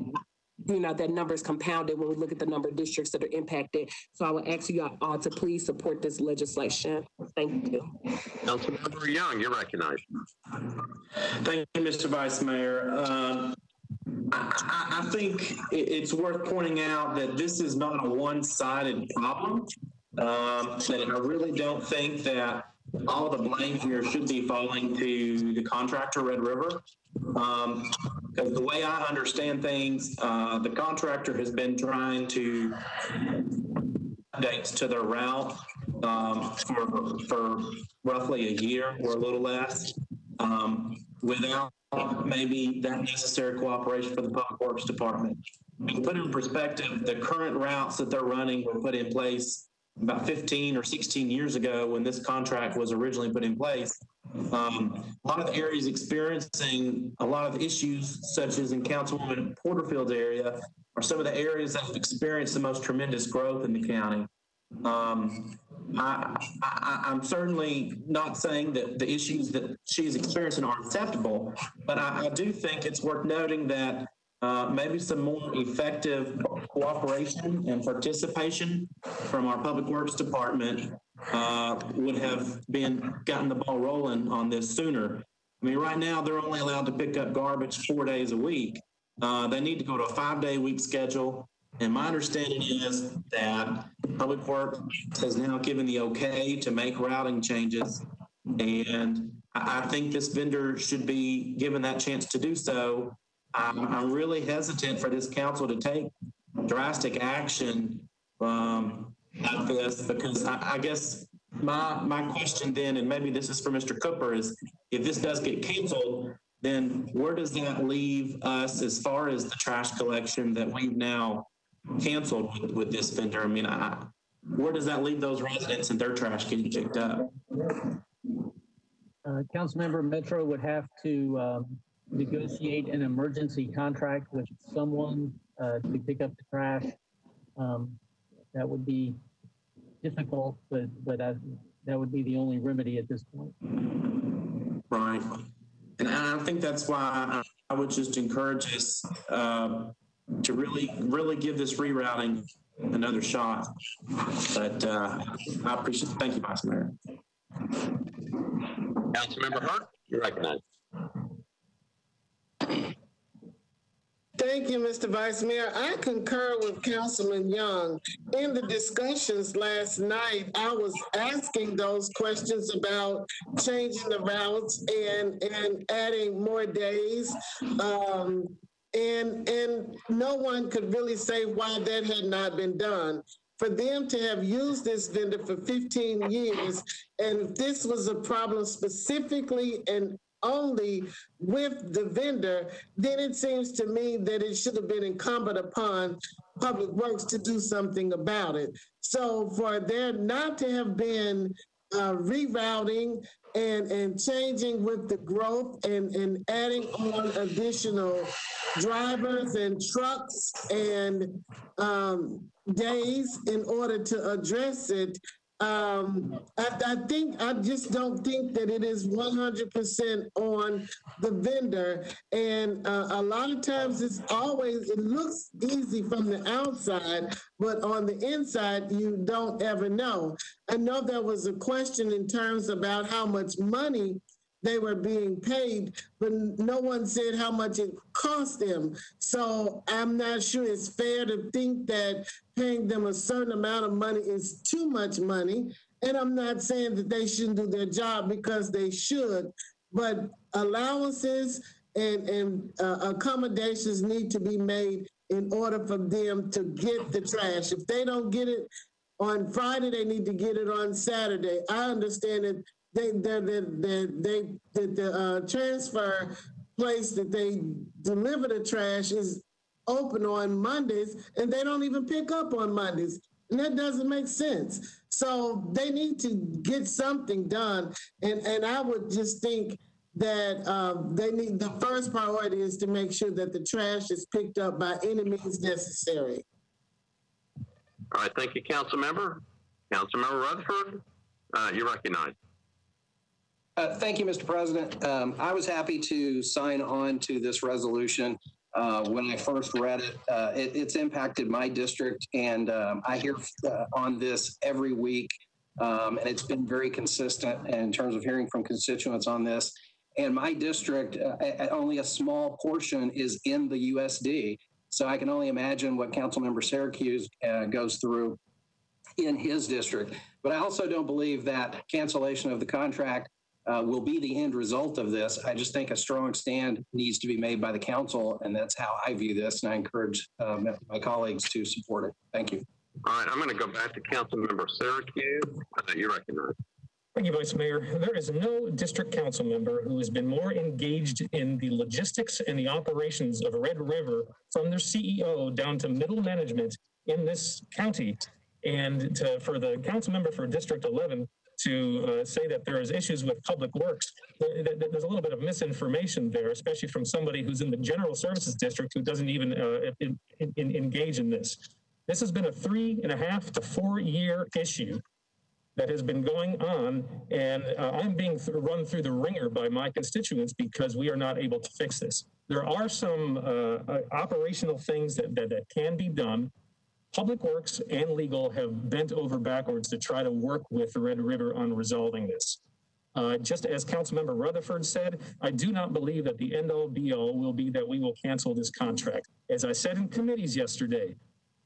you know, that number is compounded when we look at the number of districts that are impacted. So I would ask you all to please support this legislation. Thank you. Councilmember Young, you're recognized. Thank you, Mr. Vice Mayor. Uh, I, I, think it's worth pointing out that this is not a one-sided problem. Um, that I really don't think that all the blame here should be falling to the contractor, Red River. Um, because the way I understand things, uh, the contractor has been trying to dates to their route um, for, for roughly a year or a little less um, without maybe that necessary cooperation for the Public Works Department. To put in perspective, the current routes that they're running were put in place about 15 or 16 years ago when this contract was originally put in place. Um, a lot of areas experiencing a lot of issues, such as in Councilwoman Porterfield's area, are some of the areas that have experienced the most tremendous growth in the county. Um, I, am certainly not saying that the issues that she's experiencing are acceptable, but I, I do think it's worth noting that uh, maybe some more effective cooperation and participation from our public works department uh, would have been gotten the ball rolling on this sooner. I mean, right now they're only allowed to pick up garbage four days a week. Uh, they need to go to a five day week schedule. And my understanding is that Public Works has now given the okay to make routing changes. And I think this vendor should be given that chance to do so I'm, I'm really hesitant for this council to take drastic action um, like this because I, I guess my my question then, and maybe this is for Mr. Cooper, is if this does get canceled, then where does that leave us as far as the trash collection that we've now canceled with, with this vendor? I mean, I, where does that leave those residents and their trash getting picked up? Uh, Councilmember Metro would have to um, negotiate an emergency contract with someone uh, to pick up the trash. Um, that would be difficult, but but I, that would be the only remedy at this point. Right, and I think that's why I would just encourage us uh, to really really give this rerouting another shot. But uh, I appreciate. It. Thank you, Vice Mayor. Councilmember Hart, you're recognized. Thank you, Mr. Vice Mayor. I concur with Councilman Young. In the discussions last night, I was asking those questions about changing the routes and, and adding more days. Um, and, and no one could really say why that had not been done for them to have used this vendor for 15 years, and this was a problem specifically and only with the vendor, then it seems to me that it should have been incumbent upon Public Works to do something about it. So for there not to have been uh, rerouting and, and changing with the growth and, and adding on additional drivers and trucks and um, days in order to address it. Um, I, I think, I just don't think that it is 100% on the vendor. And uh, a lot of times it's always, it looks easy from the outside, but on the inside, you don't ever know. I know there was a question in terms about how much money they were being paid, but no one said how much it cost them. So I'm not sure it's fair to think that paying them a certain amount of money is too much money. And I'm not saying that they shouldn't do their job because they should, but allowances and, and uh, accommodations need to be made in order for them to get the trash. If they don't get it on Friday, they need to get it on Saturday. I understand that they, they, they, they, they the, the uh, transfer place that they deliver the trash is open on Mondays and they don't even pick up on Mondays. And that doesn't make sense. So they need to get something done. And, and I would just think that um, they need the first priority is to make sure that the trash is picked up by any means necessary. All right, thank you, Council Member. Council Member Rutherford, uh, you're recognized. Uh, thank you, Mr. President. Um, I was happy to sign on to this resolution uh, when I first read it. Uh, it. It's impacted my district, and um, I hear uh, on this every week, um, and it's been very consistent in terms of hearing from constituents on this. And my district, uh, only a small portion is in the USD. So I can only imagine what Councilmember Syracuse uh, goes through in his district. But I also don't believe that cancellation of the contract uh, will be the end result of this. I just think a strong stand needs to be made by the council, and that's how I view this. And I encourage uh, my colleagues to support it. Thank you. All right, I'm going to go back to Council Member Syracuse. Uh, you recognize. Thank you, Vice Mayor. There is no district council member who has been more engaged in the logistics and the operations of Red River from their CEO down to middle management in this county. And to, for the council member for District 11 to uh, say that there is issues with public works, there's a little bit of misinformation there, especially from somebody who's in the general services district who doesn't even uh, in, in, engage in this. This has been a three and a half to four year issue that has been going on, and uh, I'm being th- run through the ringer by my constituents because we are not able to fix this. There are some uh, uh, operational things that, that, that can be done. Public Works and legal have bent over backwards to try to work with Red River on resolving this. Uh, just as Councilmember Rutherford said, I do not believe that the end all be all will be that we will cancel this contract. As I said in committees yesterday,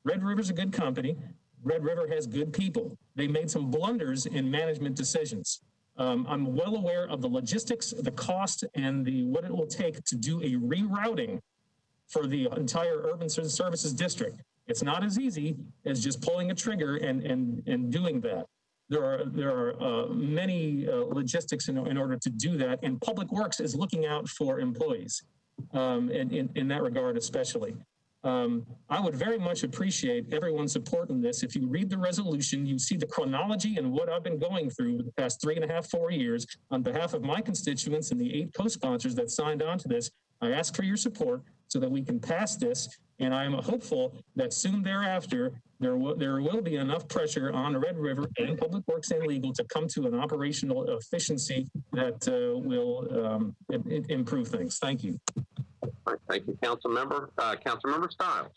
Red River's a good company. Red River has good people. They made some blunders in management decisions. Um, I'm well aware of the logistics, the cost, and the what it will take to do a rerouting for the entire urban services district. It's not as easy as just pulling a trigger and and and doing that. There are there are uh, many uh, logistics in, in order to do that, and Public Works is looking out for employees um, in, in in that regard, especially. Um, I would very much appreciate everyone's support in this. If you read the resolution, you see the chronology and what I've been going through the past three and a half, four years on behalf of my constituents and the eight co-sponsors that signed on to this. I ask for your support so that we can pass this. And I'm hopeful that soon thereafter, there will, there will be enough pressure on Red River and Public Works and Legal to come to an operational efficiency that uh, will um, improve things. Thank you. Right, thank you, Council Member. Uh, Council Member Styles.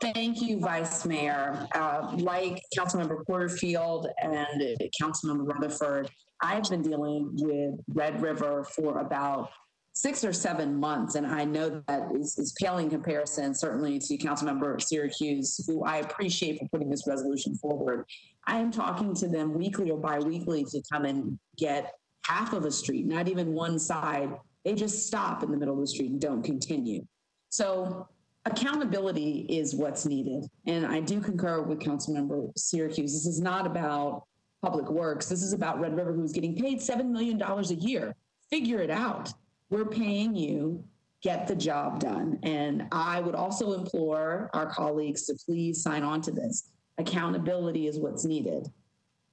Thank you, Vice Mayor. Uh, like Councilmember Porterfield and Councilmember Rutherford, I've been dealing with Red River for about six or seven months, and I know that is, is paling comparison, certainly to Councilmember Syracuse, who I appreciate for putting this resolution forward. I am talking to them weekly or biweekly to come and get half of a street, not even one side. They just stop in the middle of the street and don't continue. So accountability is what's needed. And I do concur with Councilmember Syracuse. This is not about Public Works. This is about Red River, who's getting paid $7 million a year. Figure it out. We're paying you, get the job done. And I would also implore our colleagues to please sign on to this. Accountability is what's needed.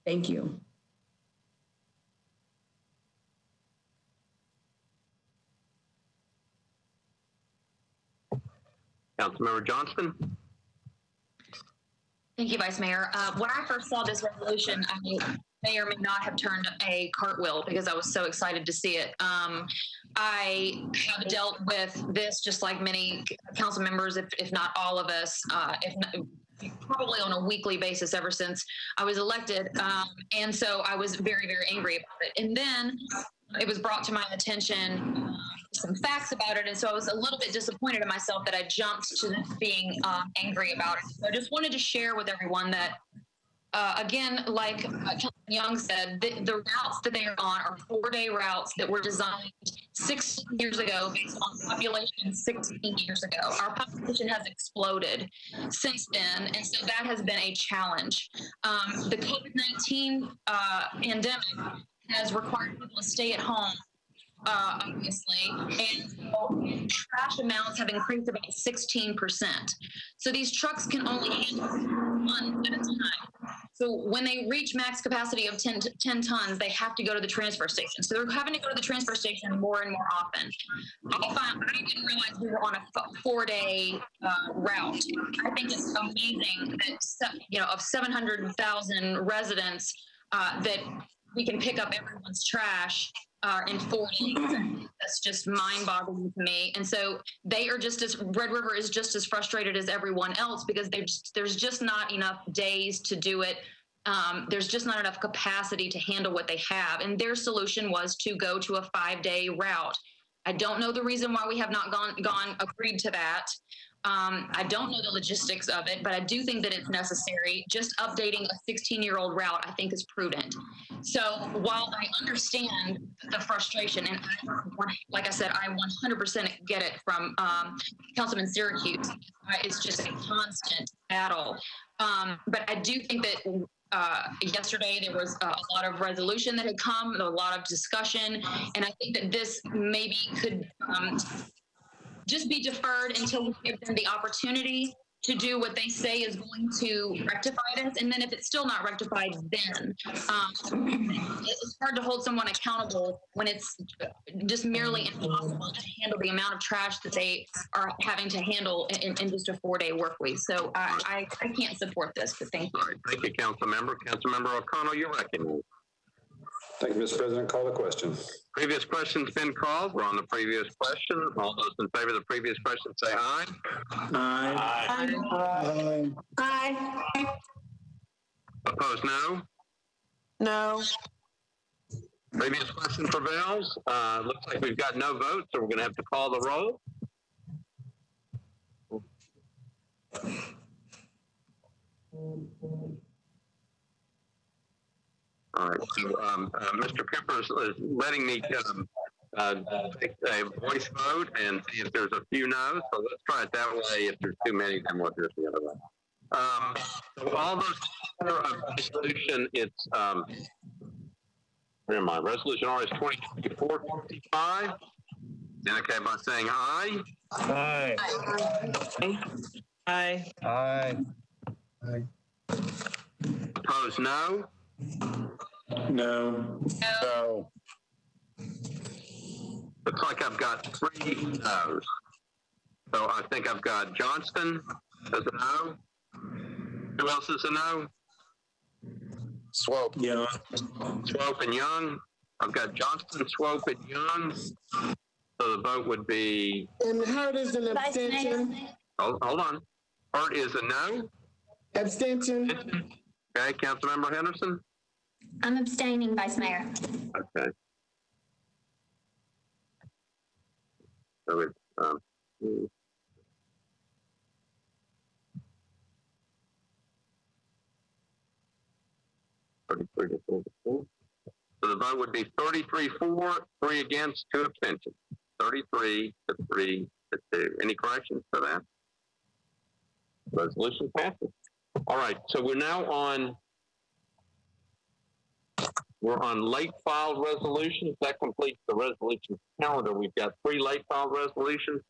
Thank you. Councilmember Johnston? Thank you, Vice Mayor. Uh, when I first saw this resolution, I may or may not have turned a cartwheel because I was so excited to see it. Um, I have dealt with this just like many council members, if, if not all of us, uh, if not, probably on a weekly basis ever since I was elected. Um, and so I was very, very angry about it. And then it was brought to my attention uh, some facts about it. And so I was a little bit disappointed in myself that I jumped to being um, angry about it. So I just wanted to share with everyone that, uh, again, like uh, Young said, the, the, routes that they are on are four day routes that were designed six years ago based on population 16 years ago. Our population has exploded since then. And so that has been a challenge. Um, the COVID 19 uh, pandemic has required people to stay at home uh, obviously, and so trash amounts have increased about 16%. So these trucks can only handle tons at a time. So when they reach max capacity of 10, 10 tons, they have to go to the transfer station. So they're having to go to the transfer station more and more often. I, found, I didn't realize we were on a four day uh, route. I think it's amazing that, you know, of 700,000 residents, uh, that we can pick up everyone's trash uh, in four days. That's just mind boggling to me. And so they are just as Red River is just as frustrated as everyone else because there's there's just not enough days to do it. Um, there's just not enough capacity to handle what they have. And their solution was to go to a five day route. I don't know the reason why we have not gone gone agreed to that. Um, I don't know the logistics of it, but I do think that it's necessary. Just updating a 16 year old route, I think, is prudent. So while I understand the frustration, and I, like I said, I 100% get it from um, Councilman Syracuse, uh, it's just a constant battle. Um, but I do think that uh, yesterday there was a lot of resolution that had come, a lot of discussion, and I think that this maybe could um, just be deferred until we give them the opportunity to do what they say is going to rectify this. And then if it's still not rectified, then um, it's hard to hold someone accountable when it's just merely impossible to handle the amount of trash that they are having to handle in, in just a four day work week. So I, I, I, can't support this, but thank you. Thank you, Council Member. Council Member O'Connell, you're recognized. Thank you, Mr. President. Call the question. Previous question's been called. We're on the previous question. All those in favor of the previous question say aye. Aye. Aye. Aye. Aye. Opposed, no. No. Previous question prevails. Uh, looks like we've got no votes, so we're going to have to call the roll. All right. So, um, uh, Mr. Cooper is letting me um, uh, take a voice vote and see if there's a few no's. So let's try it that way. If there's too many, then we'll do it the other way. Um, so all those of resolution, it's um, where am I? Resolution R is 2024-55. Indicate by saying aye. Aye. Aye. Aye. Aye. Opposed, no. No. No. Looks like I've got three no's. So I think I've got Johnston as a no. Who else is a no? Swope. Young. Swope and Young. I've got Johnston, Swope, and Young. So the vote would be. And Hurt is an abstention. Hold, hold on. Hurt is a no. Abstention. Okay, Councilmember Henderson. I'm abstaining, Vice Mayor. Okay. So it's um. Thirty-three to forty-four. So the vote would be thirty-three for, three against, two abstentions. Thirty-three to three to two. Any corrections to that? Resolution passes. All right, so we're now on We're on late filed resolutions. That completes the resolution calendar. We've got three late filed resolutions.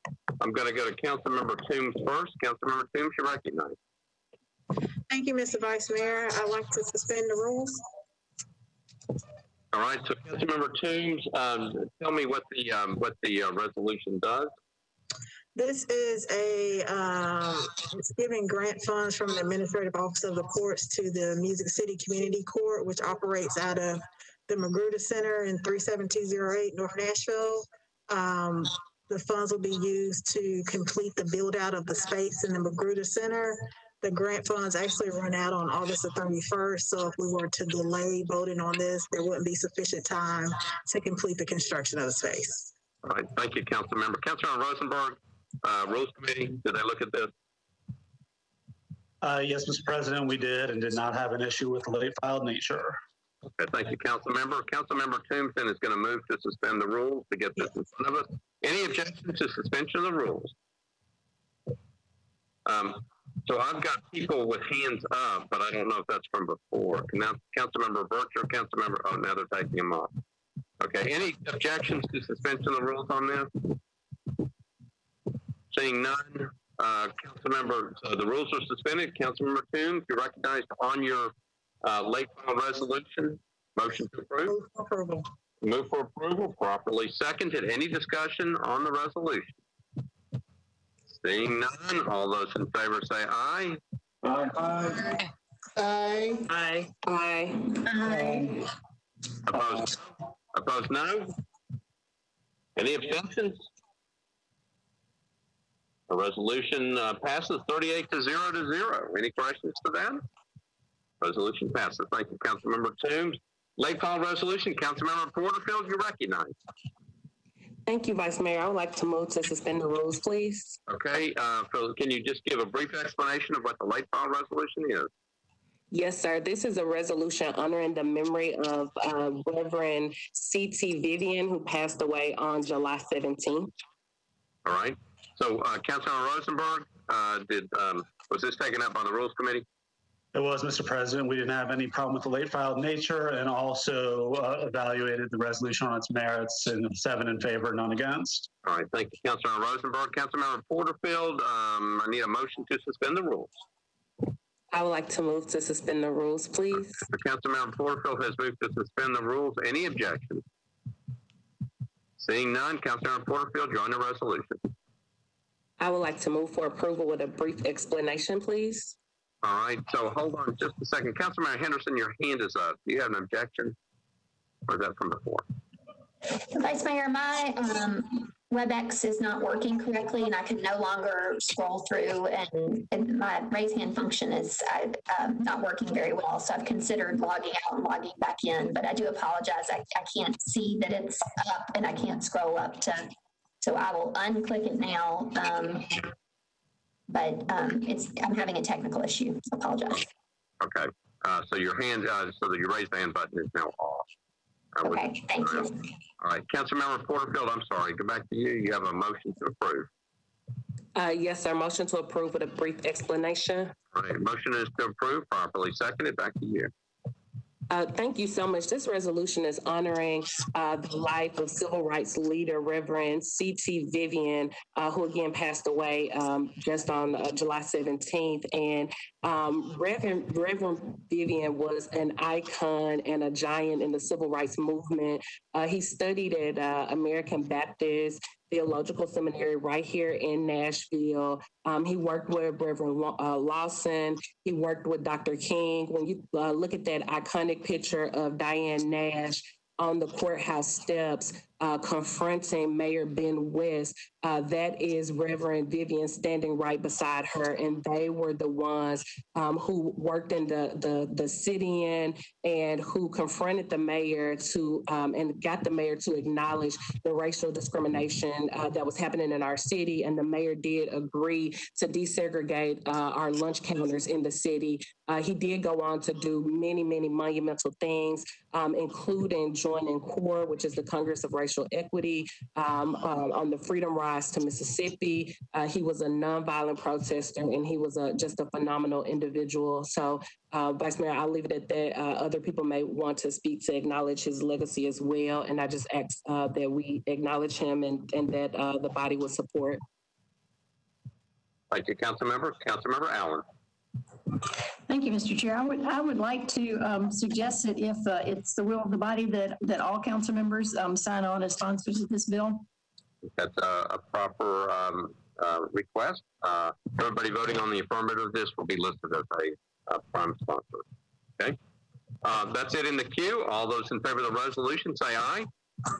I'm going to go to Councilmember Toombs first. Councilmember Toombs, you're recognized. Thank you, Mr. Vice Mayor. I'd like to suspend the rules. All right, so Councilmember Toombs, um, tell me what the, um, what the uh, resolution does. This is a, um, it's giving grant funds from the Administrative Office of the Courts to the Music City Community Court, which operates out of the McGruder Center in 37208 North Nashville. Um, the funds will be used to complete the build out of the space in the McGruder Center. The grant funds actually run out on August the 31st. So if we were to delay voting on this, there wouldn't be sufficient time to complete the construction of the space. All right, thank you, Councilmember. Councilmember Rosenberg, uh, Rules Committee, did they look at this? Uh, yes, Mr. President, we did and did not have an issue with the late filed nature. Okay, thank you, Council Member. Council Member Tombstone is going to move to suspend the rules to get this in front of us. Any objections to suspension of the rules? Um, so I've got people with hands up, but I don't know if that's from before. Now, Councilmember Vercher, Councilmember, oh, now they're taking them off. Okay, any objections to suspension of the rules on this? Seeing none, uh, Councilmember, so the rules are suspended. Councilmember Toombs, you're recognized on your uh, late file resolution. Motion to approve. Move for approval. Move for approval, properly seconded. Any discussion on the resolution? Seeing none, all those in favor say aye. Aye. Aye. Aye. Aye. Aye. Opposed? Opposed, no? Any abstentions? The resolution uh, passes 38 to 0 to 0. Any questions to that? Resolution passes. Thank you, Councilmember Toombs. Late file resolution, Councilmember Porterfield, you recognize. Thank you, Vice Mayor. I would like to move to suspend the rules, please. Okay, uh, Phil, can you just give a brief explanation of what the late file resolution is? Yes, sir. This is a resolution honoring the memory of uh, Reverend C.T. Vivian, who passed away on July 17th. All right. So, uh, Councilmember Rosenberg, uh, did um, was this taken up by the Rules Committee? It was, Mr. President. We didn't have any problem with the late filed nature and also uh, evaluated the resolution on its merits and seven in favor, none against. All right. Thank you, Councilmember Rosenberg. Councilmember Porterfield, um, I need a motion to suspend the rules. I would like to move to suspend the rules, please. Councilmember Porterfield has moved to suspend the rules. Any objections? Seeing none, Councilmember Porterfield, you're on the resolution. I would like to move for approval with a brief explanation, please. All right, so hold on just a second. Councilmember Henderson, your hand is up. Do you have an objection? Or is that from before? Vice Mayor, my um, WebEx is not working correctly and I can no longer scroll through and, and my raise hand function is uh, um, not working very well. So I've considered logging out and logging back in, but I do apologize. I, I can't see that it's up and I can't scroll up to, so I will unclick it now. Um, but um, it's, I'm having a technical issue. I apologize. Okay, uh, so your hand, uh, so that your raised hand button is now off. I would- Okay, thank you. All right, Councilmember Porterfield, I'm sorry, go back to you. You have a motion to approve. Uh, yes, sir. Motion to approve with a brief explanation. All right, motion is to approve, properly seconded. Back to you. Uh, thank you so much. This resolution is honoring uh, the life of civil rights leader Reverend C.T. Vivian, uh, who again passed away um, just on uh, July 17th. And um, Reverend, Reverend Vivian was an icon and a giant in the civil rights movement. Uh, he studied at uh, American Baptist Theological Seminary right here in Nashville. Um, he worked with Reverend uh, Lawson. He worked with Dr. King. When you uh, look at that iconic picture of Diane Nash on the courthouse steps uh, confronting Mayor Ben West, uh, that is Reverend Vivian standing right beside her. And they were the ones um, who worked in the, the, the city in and who confronted the mayor to um, and got the mayor to acknowledge the racial discrimination uh, that was happening in our city. And the mayor did agree to desegregate uh, our lunch counters in the city. Uh, he did go on to do many, many monumental things, um, including joining CORE, which is the Congress of Racial racial equity um, uh, on the Freedom Rise to Mississippi. Uh, he was a nonviolent protester and he was a, just a phenomenal individual. So, uh, Vice Mayor, I'll leave it at that. Uh, other people may want to speak to acknowledge his legacy as well. And I just ask uh, that we acknowledge him and, and that uh, the body will support. Thank you, Councilmember. Councilmember Allen. Thank you, Mr. Chair. I would, I would like to um, suggest that if uh, it's the will of the body that, that all council members um, sign on as sponsors of this bill. That's a, a proper um, uh, request. Uh, everybody voting on the affirmative of this will be listed as a, a prime sponsor. Okay. Uh, that's it in the queue. All those in favor of the resolution say aye.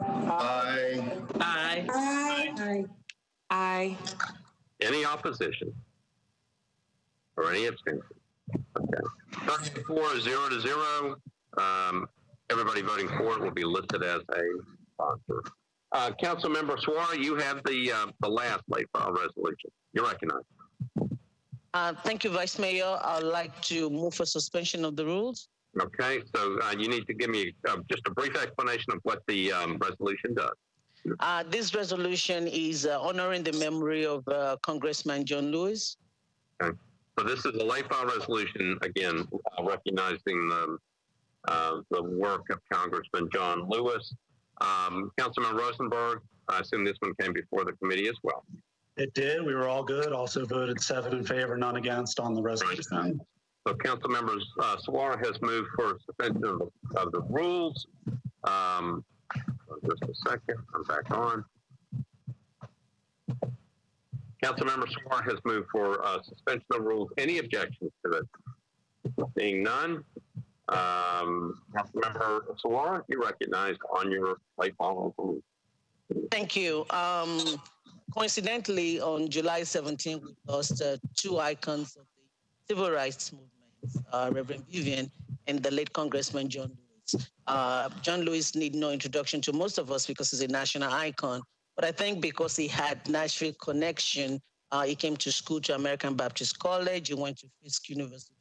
Aye. Aye. Aye. Aye. Any opposition? Or any abstention? Okay. 34 zero to zero. Um, everybody voting for it will be listed as a sponsor. Uh, Councilmember Suara, you have the uh, the last late file resolution. You're recognized. Uh, thank you, Vice Mayor. I'd like to move for suspension of the rules. Okay, so uh, you need to give me uh, just a brief explanation of what the um, resolution does. Uh, this resolution is uh, honoring the memory of uh, Congressman John Lewis. Okay. So this is a file resolution, again, uh, recognizing the, uh, the work of Congressman John Lewis. Um, Councilman Rosenberg, I assume this one came before the committee as well. It did. We were all good. Also voted seven in favor, none against on the resolution. So Council members, uh, Suara has moved for suspension of the, of the rules. Um, just a second, I'm back on. Councilmember Suara has moved for uh, suspension of rules. Any objections to it? Seeing none, um, Councilmember Suara, you recognized on your late follow. Thank you. Um, coincidentally, on July 17th, we lost uh, two icons of the civil rights movement, uh, Reverend Vivian and the late Congressman John Lewis. Uh, John Lewis need no introduction to most of us because he's a national icon. But I think because he had Nashville connection, uh, he came to school to American Baptist College. He went to Fisk University.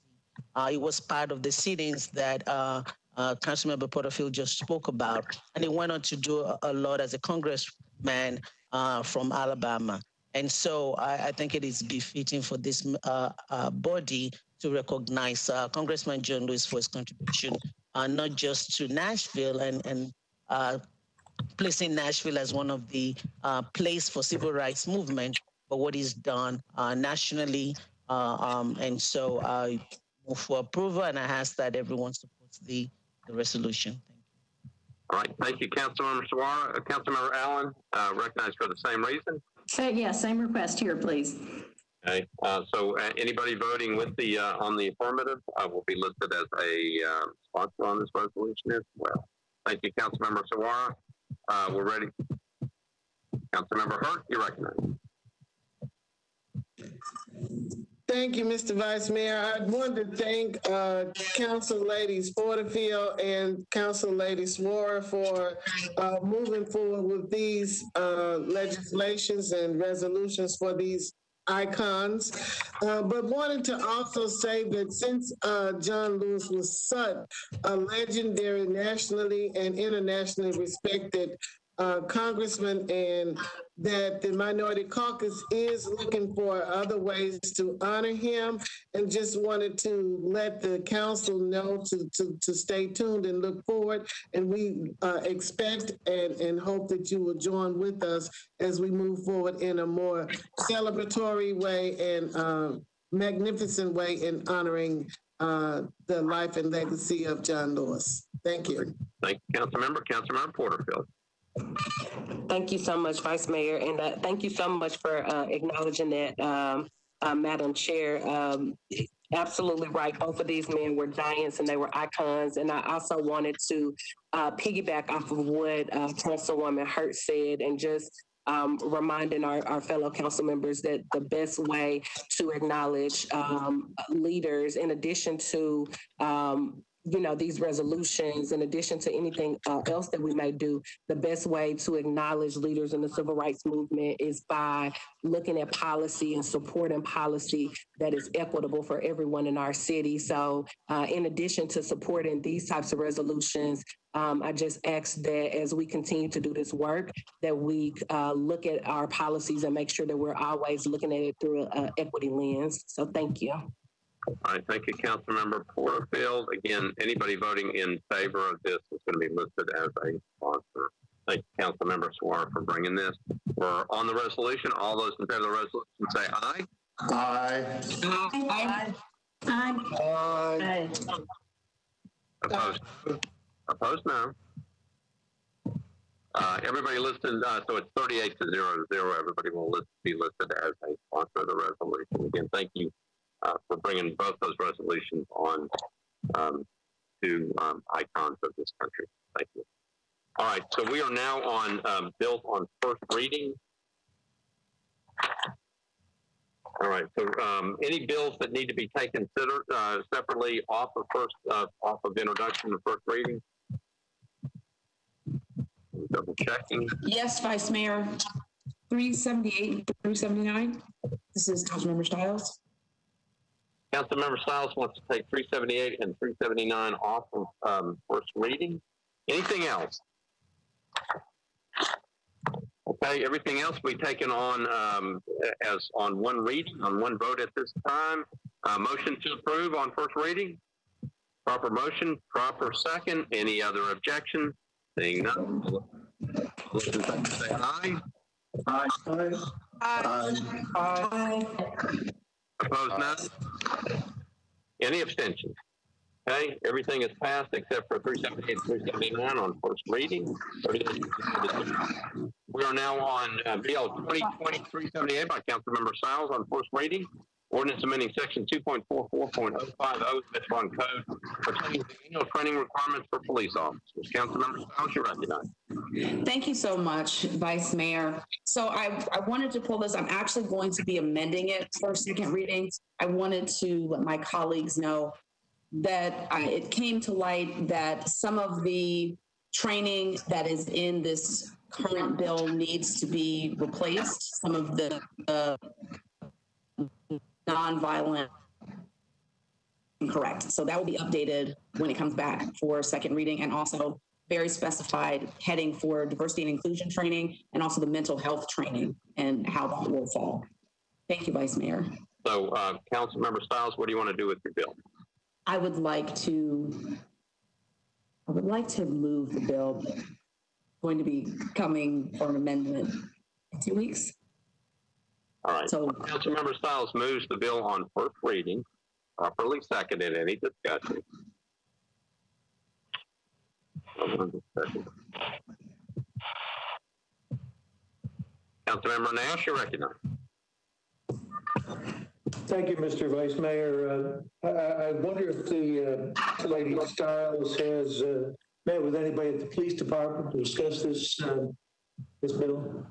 Uh, he was part of the sit-ins that uh, uh, Councilmember Porterfield just spoke about, and he went on to do a, a lot as a congressman uh, from Alabama. And so I, I, think it is befitting for this uh, uh, body to recognize uh, Congressman John Lewis for his contribution, not just to Nashville and, and placing Nashville as one of the uh, place for civil rights movement, but what is he's done nationally. Um, and so I move for approval, and I ask that everyone supports the, the resolution. All right, thank you, Councilmember Suara. Uh, Councilmember Allen, uh, recognized for the same reason. So, yeah, same request here, please. Okay, uh, so uh, anybody voting with the uh, on the affirmative uh, will be listed as a sponsor on this resolution as well. Thank you, Councilmember Suara. we're ready. Councilmember Hurt, you recognize. Thank you, Mr. Vice Mayor. I want to thank uh, Council Ladies Porterfield and Council Lady Suara for uh, moving forward with these uh, legislations and resolutions for these icons. Uh, but wanted to also say that since uh, John Lewis was such a legendary, nationally and internationally respected uh, Congressman, and that the Minority Caucus is looking for other ways to honor him, and just wanted to let the council know to, to, to stay tuned and look forward. And we uh, expect and, and hope that you will join with us as we move forward in a more celebratory way and uh, magnificent way in honoring uh, the life and legacy of John Lewis. Thank you. Thank you, Councilmember. Councilmember Porterfield. Thank you so much, Vice Mayor, and uh, thank you so much for uh, acknowledging that, um, uh, Madam Chair. Um, absolutely right. Both of these men were giants and they were icons. And I also wanted to uh, piggyback off of what uh, Councilwoman Hurt said and just um, reminding our, our, fellow council members that the best way to acknowledge um, leaders, in addition to um, you know, these resolutions, in addition to anything uh, else that we may do, the best way to acknowledge leaders in the civil rights movement is by looking at policy and supporting policy that is equitable for everyone in our city. So, uh, in addition to supporting these types of resolutions, um, I just ask that as we continue to do this work, that we uh, look at our policies and make sure that we're always looking at it through an equity lens. So, thank you. All right, thank you, Councilmember Porterfield. Again, anybody voting in favor of this is going to be listed as a sponsor. Thank you, Councilmember Suara, for bringing this. We're on the resolution. All those in favor of the resolution say aye. Aye. Aye. Aye. Aye. Opposed? Opposed, no. Uh, everybody listed, uh, so it's 38 to 0 to 0. Everybody will list, be listed as a sponsor of the resolution. Again, thank you uh, for bringing both those resolutions on um, to um, icons of this country. Thank you. All right, so we are now on um, bills on first reading. All right, so um, any bills that need to be taken considered uh, separately off of first uh, off of introduction and first reading. Double checking. Yes, Vice Mayor. 378 through 79. This is Councilmember Styles. Councilmember Styles wants to take 378 and 379 off of um, first reading. Anything else? Okay, everything else we taken on um, as on one reading, on one vote at this time. Uh, motion to approve on first reading. Proper motion, proper second. Any other objection? Seeing none. All those in favor say aye. Aye. Aye. Aye. Opposed, none? Any abstentions? Okay, everything is passed except for 378 379 on first reading. We are now on uh, BL 2020-378 by Councilmember Styles on first reading. Ordinance amending section 2.44.050 of the Metropolitan Code pertaining to annual training requirements for police officers. Councilmember Styles, you're recognized. Thank you so much, Vice Mayor. So I, I wanted to pull this, I'm actually going to be amending it for second reading. I wanted to let my colleagues know that I, it came to light that some of the training that is in this current bill needs to be replaced. Some of the uh, nonviolent correct. So that will be updated when it comes back for second reading and also very specified heading for diversity and inclusion training and also the mental health training and how that will fall. Thank you, Vice Mayor. So, uh, Councilmember Styles, what do you want to do with your bill? I would like to, I would like to move the bill going to be coming for an amendment in two weeks. All right. So- Councilmember Styles moves the bill on first reading, properly seconded. Any discussion? One discussion. Councilmember Nash, you're recognized. Thank you, Mr. Vice Mayor. Uh, I, I wonder if the uh, Lady Styles has uh, met with anybody at the police department to discuss this, uh, this bill?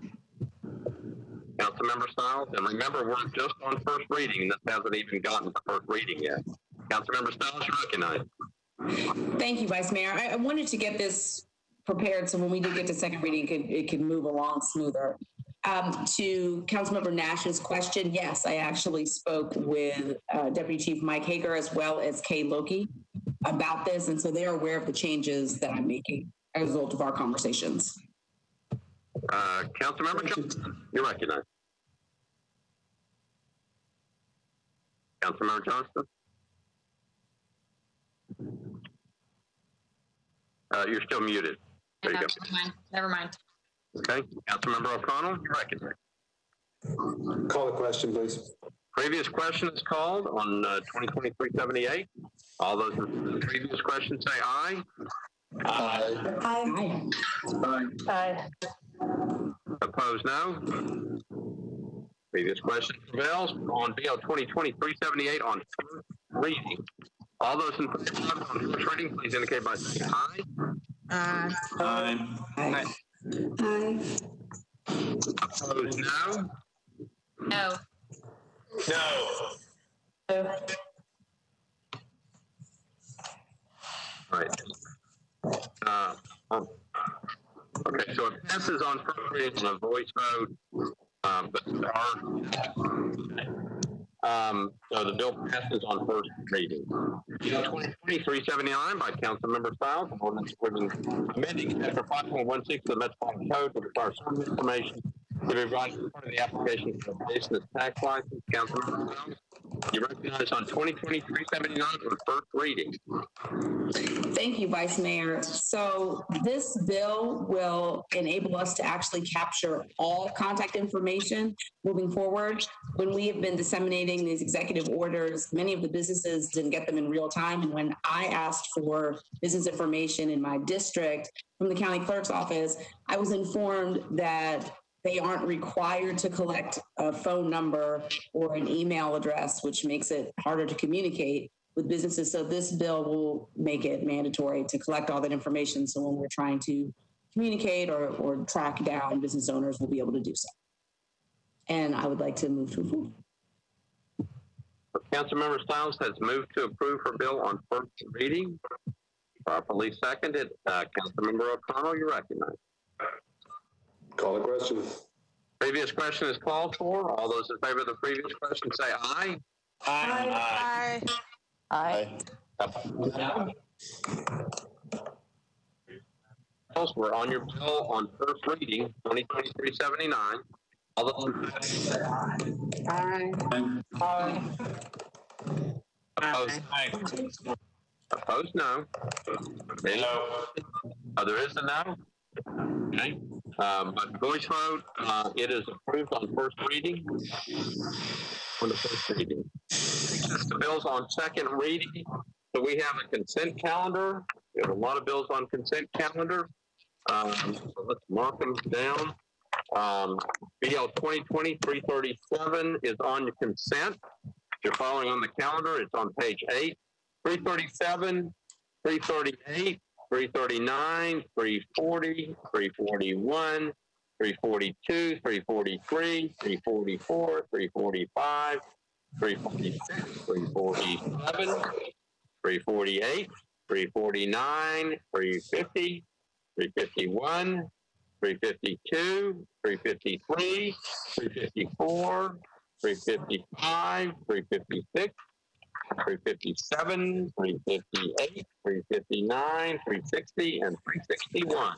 Councilmember Styles, and remember, we're just on first reading. This hasn't even gotten to first reading yet. Councilmember Styles, you're recognized. Thank you, Vice Mayor. I, I wanted to get this prepared so when we do get to second reading, it could, it could move along smoother. Um, to Councilmember Nash's question, yes, I actually spoke with uh, Deputy Chief Mike Hagar as well as Kay Loki about this, and so they're aware of the changes that I'm making as a result of our conversations. Uh, Councilmember Johnston, you're recognized. Councilmember Johnston? Uh, you're still muted. There you go. Never mind. Never mind. Okay. Councilmember O'Connell, you're recognized. Call the question, please. Previous question is called on uh, 2023-78. All those in the previous question say aye. Aye. Aye. Aye. Opposed, no. Previous question prevails on BL 2020-378 on first reading. All those in favor of on first reading, please indicate by saying aye. Aye. Aye. Aye. Opposed, no. No. No. Right. Uh, um, Okay, so it passes on first reading in a voice vote, um, there are, um, so the bill passes on first reading. Bill 2023-79 by Councilmember Styles, an ordinance amending chapter 5.16 of the Metropolitan Code to require certain information the application for business tax license. You recognize on 2023-79 for first reading. Thank you, Vice Mayor. So this bill will enable us to actually capture all contact information moving forward. When we have been disseminating these executive orders, many of the businesses didn't get them in real time. And when I asked for business information in my district from the county clerk's office, I was informed that they aren't required to collect a phone number or an email address, which makes it harder to communicate with businesses. So this bill will make it mandatory to collect all that information. So when we're trying to communicate or, or track down business owners, we'll be able to do so. And I would like to move to approve. Councilmember Styles has moved to approve her bill on first reading. Properly seconded. Uh, Councilmember O'Connell, you recognize. Call the question. Previous question is called for. All those in favor of the previous question say aye. Aye. Aye. Bills, We're on your bill on first reading, 2023-79. All those in favor say aye. Aye. Opposed? Opposed, no. No. Oh, there is a no? Okay. Um, but voice vote, uh, it is approved on first reading. On the first reading. Takes the bills on second reading. So we have a consent calendar. We have a lot of bills on consent calendar. Um, so let's mark them down. Um, BL 2020-337 is on your consent. If you're following on the calendar, it's on page eight. 337, 338, 339, 340, 341, 342, 343, 344, 345, 346, 347, 348, 349, 350, 351, 352, 353, 354, 355, 356, 357, 358, 359, 360, and 361.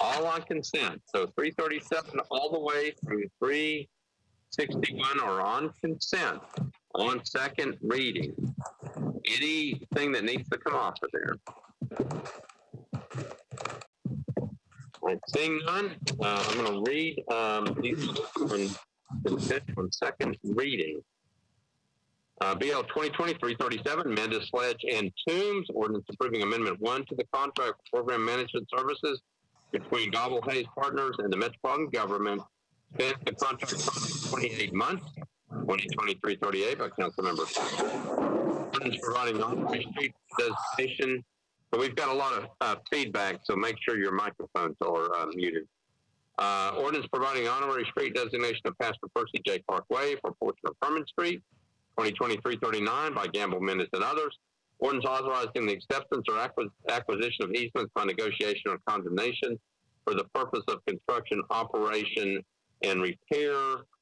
All on consent. So 337 all the way through 361 are on consent on second reading. Anything that needs to come off of there? Seeing none, uh, I'm going to read um, these on on second reading. Uh, BL 2020-337, Mendes Sledge and Toombs, ordinance approving Amendment 1 to the contract program management services between Gobbell Hays Partners and the Metropolitan Government. Spent the contract for 28 months, 2023-38 by Councilmember. Ordinance providing on-street designation. We've got a lot of uh, feedback, so make sure your microphones are uh, muted. Uh, ordinance providing honorary street designation of Pastor Percy J. Parkway for portion of Street. 2023-39 by Gamble, Minnis, and others. Ordinance authorizing the acceptance or acquis- acquisition of easements by negotiation or condemnation for the purpose of construction, operation, and repair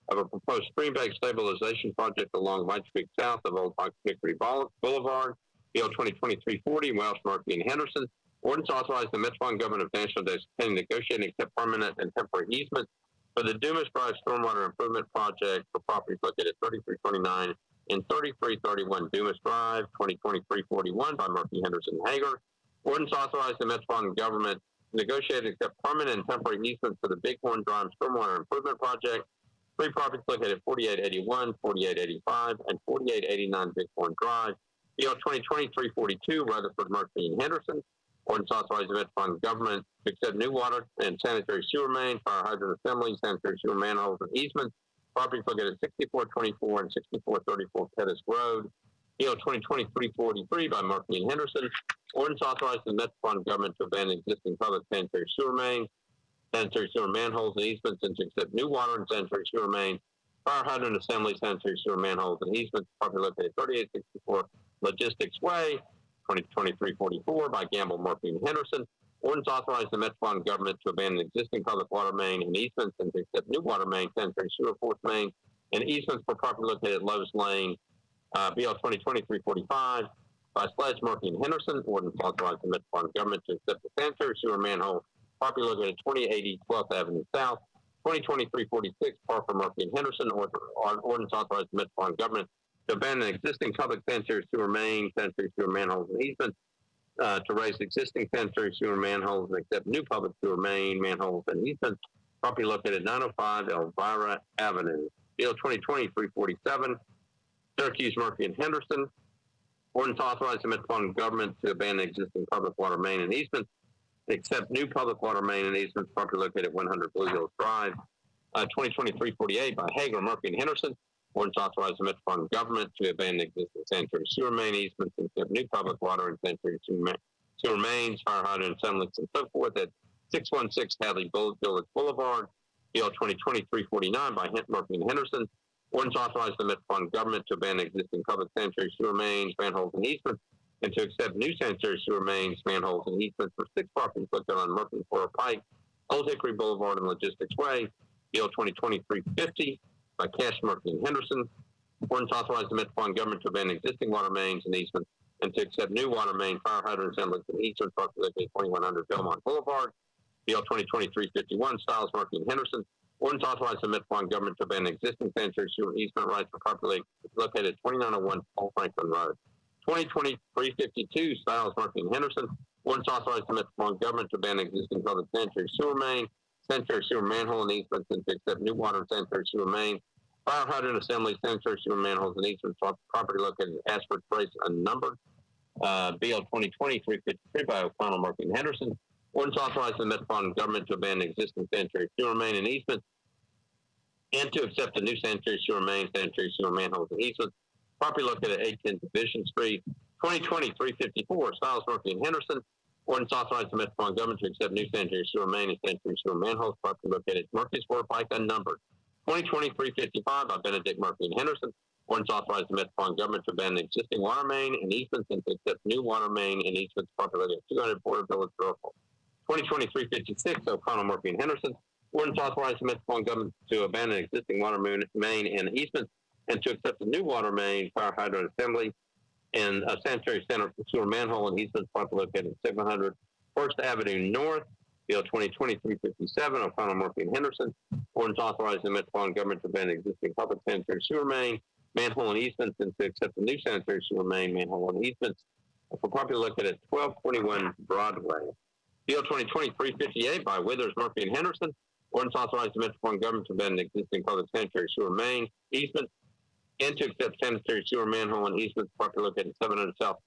of a proposed stream bank stabilization project along White Creek South of Old Fox Hickory Boulevard, BL 2023-40, Welsch, Murphy, and Henderson. Ordinance authorizing the Metropolitan Government of National Days to negotiate and accept permanent and temporary easements for the Dumas Drive Stormwater Improvement Project for properties located at 3329 and 3331 Dumas Drive, 2023-41 by Murphy Henderson Hagar. Ordinance authorized the Metropolitan Government negotiate and accept permanent and temporary easements for the Bighorn Drive Stormwater Improvement Project. Three properties located at 4881, 4885, and 4889 Bighorn Drive. BL 2023-42 Rutherford, Murphy, and Henderson. Ordinance authorizing the Metropolitan Government to accept new water and sanitary sewer main, fire hydrant assemblies, sanitary sewer manholes, and easements Properties located at 6424 and 6434 Pettis Road. PO 2023-43 by Murphy and Henderson. Ordinance authorizing the Metropolitan Government to abandon existing public sanitary sewer mains, sanitary sewer manholes and easements, and to accept new water and sanitary sewer mains, fire hydrant assemblies, sanitary sewer manholes and easements. Property located at 3864 Logistics Way. 2023-44 by Gamble, Murphy, and Henderson. Ordinance authorizing the Metropolitan government to abandon existing public water main and easements and to accept new water main, sanitary sewer fourth main, and easements for property located at Lowe's Lane, uh, BL 2023-45 by Sledge, Murphy, and Henderson. Ordinance authorizing the Metropolitan government to accept the sanitary sewer manhole property located at 2080 12th Avenue South, 2023-46 Parker, Murphy, and Henderson. Ord- ord- Ordinance authorizing the Metropolitan government to abandon existing public sanitary sewer main, sanitary sewer manholes, and easements uh, to raise existing sanitary sewer manholes and accept new public sewer main, manholes, and easements. Property located at 905 Elvira Avenue. Bill 2020-347, Syracuse, Murphy, and Henderson. Ordinance authorizing the Metropolitan government to abandon existing public water main and easements, accept new public water main and easements property located at 100 Blue Hills Drive. Uh, 2020-348 by Hagar, Murphy, and Henderson. Ordinance authorizing the Metropolitan government to abandon existing sanitary sewer main easements and accept new public water and sanitary sewer, mains, fire hydrant assemblies, and so forth at 616 Hadley Village Boulevard. Bill 2020-349 by Hent, Murphy, and Henderson. Ordinance authorizing the Metropolitan government to abandon existing public sanitary sewer mains, manholes, and easements, and to accept new sanitary sewer mains, manholes, and easements for six properties located on Murfreesboro Pike, Old Hickory Boulevard, and Logistics Way. Bill 2020-350 by Cash, Murphy, and Henderson. Ordinance authorizing the Metropolitan government to abandon existing water mains and easements and to accept new water main, fire hydrant assemblies, and easements at 2100 Belmont Boulevard. Bill 2020-351 Styles, Murphy, and Henderson. Ordinance authorizing the Metropolitan government to abandon existing sanitary sewer easement rights for property located at 2901 Paul Franklin Road. 2020-352 Styles, Murphy, and Henderson. Ordinance authorizing the Metropolitan government to abandon existing public sanitary sewer main, sanitary sewer manhole and easements, and to accept new water and sanitary sewer main, fire hydrant assembly, sanitary sewer manholes and easements property located at Ashford Place unnumbered. Uh, BL 2020-353 by O'Connell, Murphy, and Henderson. Ordinance authorizing the Metropolitan government to abandon existing sanitary sewer main and easements and to accept a new sanitary sewer main, sanitary sewer manholes and easements. Property located at 810 Division Street. 2020-354 Styles, Murphy, and Henderson. Ordinance authorizing the Metropolitan government to accept new sanitary sewer main and sanitary sewer manholes. Property located at Murfreesboro Pike unnumbered. 2020-355 by Benedict Murphy and Henderson. Ordinance authorizing the Metropolitan government to abandon existing water main and easements and to accept new water main and easements property located at 200 Border Village, Norfolk. 2020-356 O'Connell, Murphy, and Henderson. Ordinance authorizing the Metropolitan government to abandon existing water main, main and easements and to accept a new water main, fire hydrant assembly, and a uh, sanitary center sewer manhole in easements property located at 700 First Avenue North. Bill 2020-357 O'Connell, Murphy, and Henderson. Ordinance authorizing the Metropolitan government to abandon existing public sanitary sewer main, manhole and easements, and to accept a new sanitary sewer main, manhole and easements for property located at 1221 Broadway. Bill 2020-358 by Withers, Murphy, and Henderson. Ordinance authorizing the Metropolitan government to abandon existing public sanitary sewer main, easement, and to accept sanitary sewer manhole and easement property located at 700 South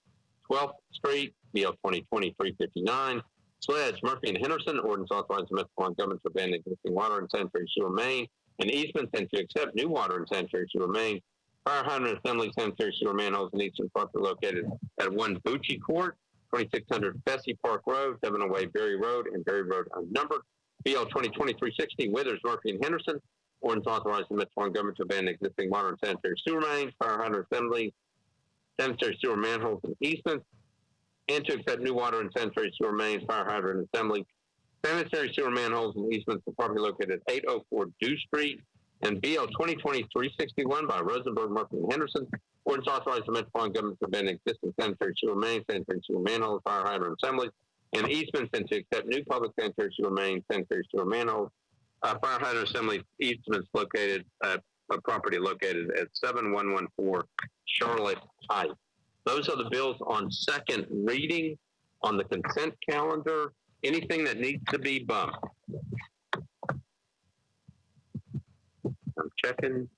12th Street, BL 2020-359. Sledge, Murphy, and Henderson. Ordinance authorizing the Metropolitan government to abandon existing water and sanitary sewer main and easements and to accept new water and sanitary sewer main, fire hydrant assembly, sanitary sewer manholes and easement property located at 1 Bucci Court, 2600 Bessie Park Road, 708 Berry Road, and Berry Road unnumbered. BL 2020-360 Withers, Murphy, and Henderson. Ordinance authorizing the Metropolitan government to abandon existing modern sanitary sewer mains, fire hydrant assembly, sanitary sewer manholes and easements, and to accept new water and sanitary sewer mains, fire hydrant assembly, sanitary sewer manholes and easements for property located at 804 Dew Street, and BL 2020-361 by Rosenberg, Murphy, and Henderson. Ordinance authorizing the Metropolitan government to abandon existing sanitary sewer mains, sanitary sewer manholes, fire hydrant assemblies, and easements, and to accept new public sanitary sewer mains, sanitary sewer manholes, uh, fire assembly easements located at a property located at 7114 Charlotte Heights. Those are the bills on second reading on the consent calendar. Anything that needs to be bumped? I'm checking.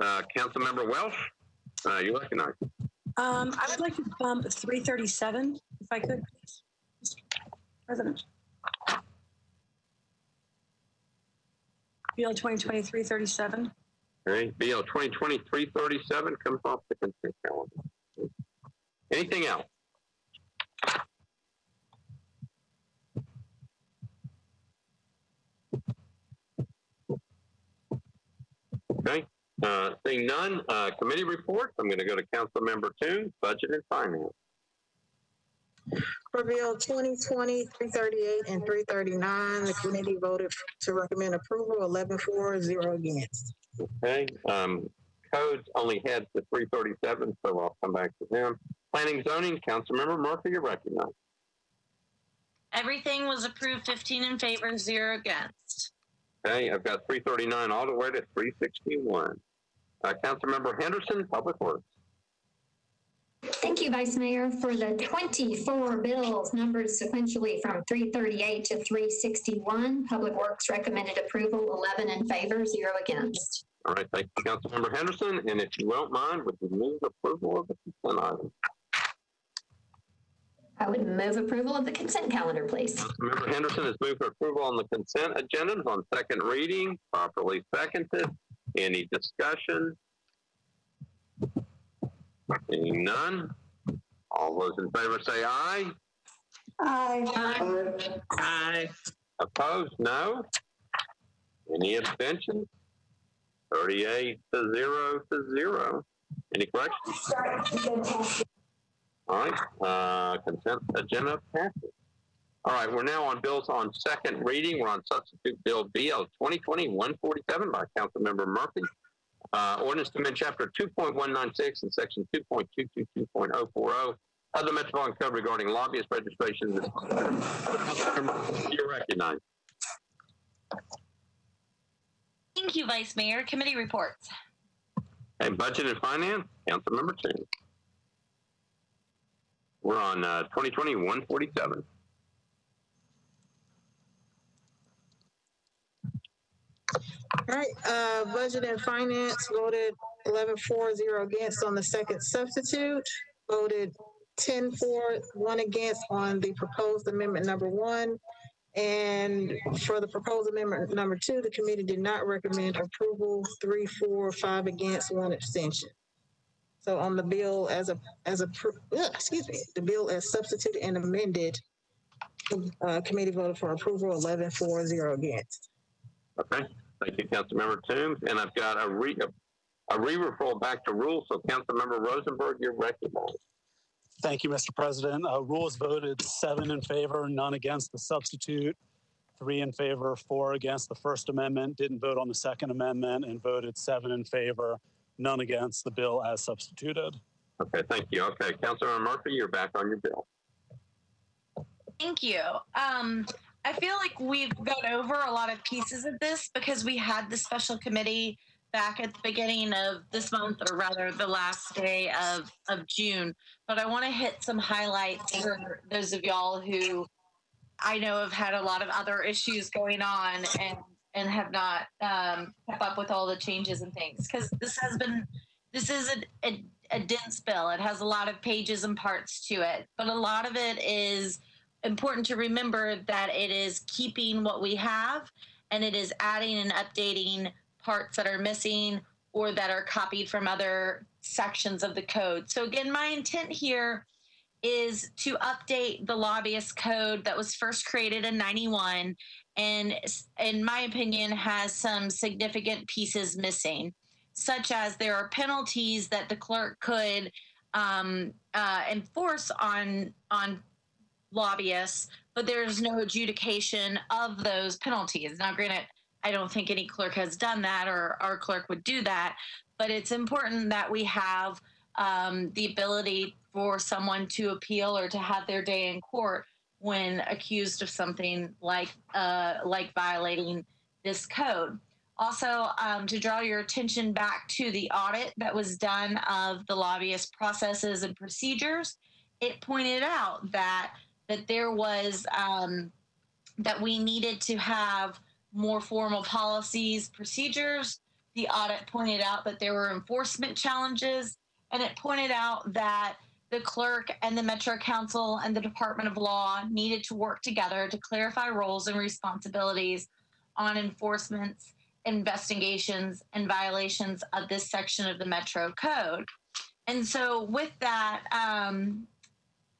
Uh, Councilmember Welsch, uh, you recognize. Um, I would like to bump three thirty-seven, if I could, please. President. Twenty-three thirty-seven. All right, BL 2020-337 comes off the consent calendar. Anything else? Okay, Uh, seeing none, uh, committee reports. I'm going to go to Council Member Toombs, Budget and Finance. For Bill 2020, 338 and 339, the committee voted to recommend approval, 11-4, zero against. Okay. Um, codes only had the 337, so I'll come back to them. Planning zoning, Councilmember Murphy, you're recognized. Everything was approved 15 in favor, zero against. Okay, I've got 339 all the way to 361. Uh, Councilmember Henderson, Public Works. Thank you, Vice Mayor. For the 24 bills numbered sequentially from 338 to 361, Public Works recommended approval, 11 in favor, zero against. All right, thank you, Councilmember Henderson. And if you won't mind, would you move approval of the consent item? I would move approval of the consent calendar, please. Councilmember Henderson has moved for approval on the consent agenda on second reading, properly seconded. Any discussion? Seeing none. All those in favor say aye. Aye. Aye. Opposed? No. Any abstentions? 38 to 0 to 0. Any corrections? All right, uh, consent agenda passes. All right, we're now on bills on second reading. We're on substitute bill BL 2020-147 by Councilmember Murphy. Uh, ordinance to amend chapter 2.196 and section 2.222.040 of the Metropolitan Code regarding lobbyist registration. You're recognized. Thank you, Vice Mayor. Committee reports. And budget and finance, Council Member Chin. We're on uh, 2020-147. All right, uh, Budget and Finance voted 11-4, zero against on the second substitute, voted 10-4, one against on the proposed amendment number one. And for the proposed amendment number two, the committee did not recommend approval, three, four, five against, one abstention. So on the bill as a, as a, excuse me, the bill as substituted and amended, uh, committee voted for approval, 11-4, zero against. Okay, thank you, Councilmember Toombs. And I've got a re, a re-referral back to rules. So Councilmember Rosenberg, you're recognized. Thank you, Mr. President. Uh, rules voted seven in favor, none against the substitute, three in favor, four against the First Amendment, didn't vote on the Second Amendment, and voted seven in favor, none against the bill as substituted. Okay, thank you. Okay, Councilmember Murphy, you're back on your bill. Thank you. Um, I feel like we've gone over a lot of pieces of this because we had the special committee back at the beginning of this month, or rather the last day of, of June. But I want to hit some highlights for those of y'all who I know have had a lot of other issues going on and and have not um, kept up with all the changes and things because this has been this is a, a, a dense bill. It has a lot of pages and parts to it, but a lot of it is important to remember that it is keeping what we have and it is adding and updating parts that are missing or that are copied from other sections of the code. So, again, my intent here is to update the lobbyist code that was first created in 91 and, in my opinion, has some significant pieces missing, such as there are penalties that the clerk could um, uh, enforce on on lobbyists, but there's no adjudication of those penalties. Now, granted, I don't think any clerk has done that or our clerk would do that, but it's important that we have um, the ability for someone to appeal or to have their day in court when accused of something like uh, like violating this code. Also, um, to draw your attention back to the audit that was done of the lobbyist processes and procedures, it pointed out that that there was um, that we needed to have more formal policies, procedures. The audit pointed out that there were enforcement challenges, and it pointed out that the clerk and the Metro Council and the Department of Law needed to work together to clarify roles and responsibilities on enforcements, investigations, and violations of this section of the Metro Code. And so, with that, um,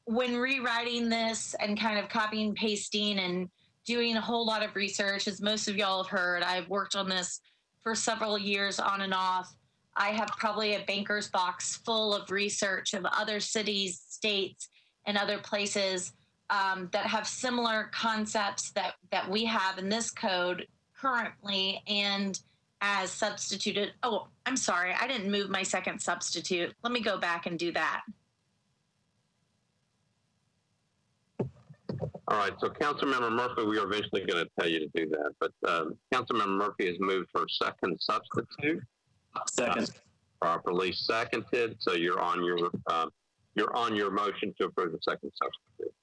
when rewriting this and kind of copying and pasting and doing a whole lot of research, as most of y'all have heard, I've worked on this for several years on and off. I have probably a banker's box full of research of other cities, states, and other places um, that have similar concepts that that we have in this code currently and as substituted. Oh, I'm sorry, I didn't move my second substitute. Let me go back and do that. All right, so Councilmember Murphy, we are eventually going to tell you to do that, but um, Councilmember Murphy has moved for second substitute. Second. Uh, properly seconded, so you're on your um, you're on your motion to approve the second substitute.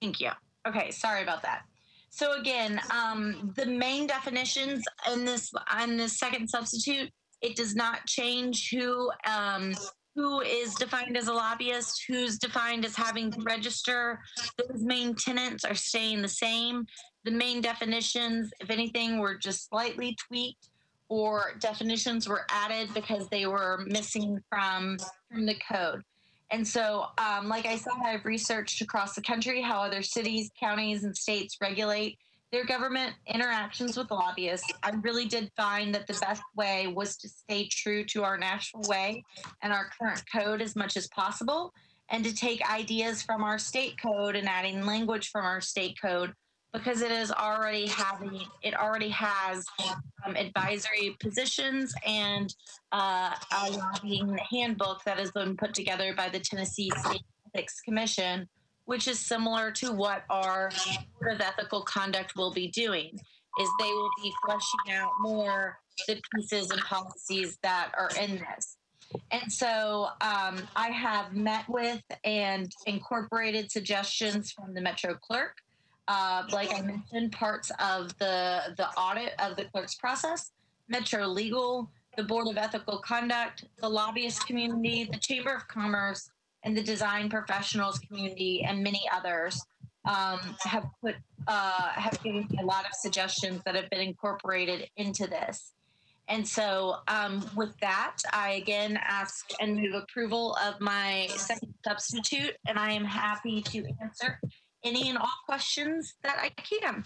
Thank you. Okay, sorry about that. So again, um, the main definitions in this on this second substitute, it does not change who um, who is defined as a lobbyist, who's defined as having to register. Those main tenants are staying the same. The main definitions, if anything, were just slightly tweaked or definitions were added because they were missing from, from the code. And so, um, like I said, I've researched across the country how other cities, counties, and states regulate their government interactions with lobbyists. I really did find that the best way was to stay true to our national way and our current code as much as possible, and to take ideas from our state code and adding language from our state code because it is already having it already has um, advisory positions and uh, a lobbying handbook that has been put together by the Tennessee State Ethics Commission, which is similar to what our Board of Ethical Conduct will be doing. Is they will be fleshing out more the pieces and policies that are in this. And so um, I have met with and incorporated suggestions from the Metro Clerk uh, like I mentioned, parts of the the audit of the clerk's process, Metro Legal, the Board of Ethical Conduct, the lobbyist community, the Chamber of Commerce, and the design professionals community, and many others um, have put uh, have given me a lot of suggestions that have been incorporated into this. And so, um, with that, I again ask and move approval of my second substitute, and I am happy to answer any and all questions that I can,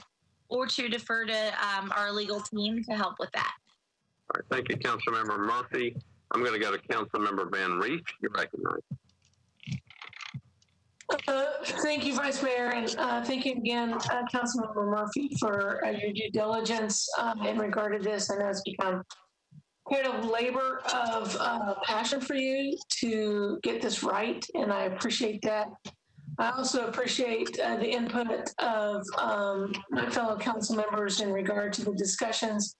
or to defer to um, our legal team to help with that. All right, thank you, Councilmember Murphy. I'm going to go to Councilmember VanReece. You're recognized. Uh, thank you, Vice Mayor, and uh, thank you again, uh, Councilmember Murphy, for uh, your due diligence um, in regard to this. I know it's become quite a labor of uh, passion for you to get this right, and I appreciate that. I also appreciate uh, the input of um, my fellow council members in regard to the discussions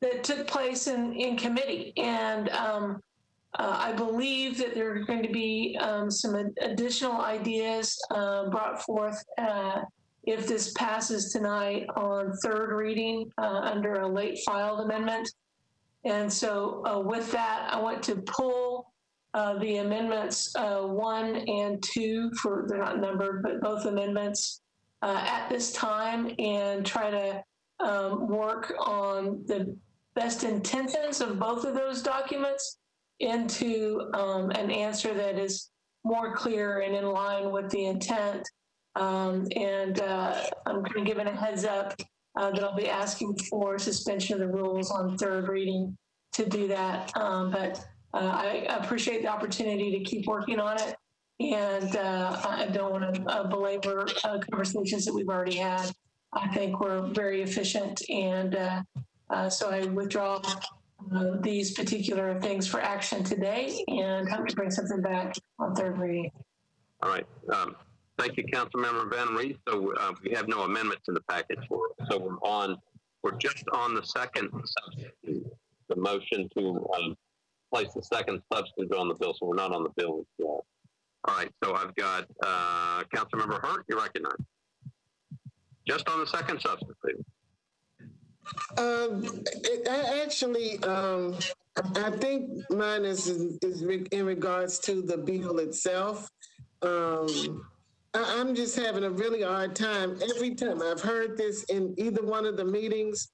that took place in, in committee. And um, uh, I believe that there are going to be um, some additional ideas uh, brought forth uh, if this passes tonight on third reading uh, under a late filed amendment. And so uh, with that, I want to pull uh, the amendments one and two for they're not numbered, but both amendments at this time and try to um, work on the best intentions of both of those documents into um, an answer that is more clear and in line with the intent. Um, and uh, I'm kind of giving a heads up uh, that I'll be asking for suspension of the rules on third reading to do that. Um, but uh, I appreciate the opportunity to keep working on it. And uh, I don't want to uh, belabor uh, conversations that we've already had. I think we're very efficient. And so I withdraw these particular things for action today and hope to bring something back on third reading. All right. Um, thank you, Councilmember VanReece. So we have no amendments in the package for. So we're on, we're just on the second, the motion to um, place the second substitute on the bill, so we're not on the bill yet. All right, so I've got uh, Councilmember Hurt, you recognize. Just on the second substitute. Um, I actually, um, I think mine is, is in regards to the bill itself. Um, I, I'm just having a really hard time. Every time I've heard this in either one of the meetings,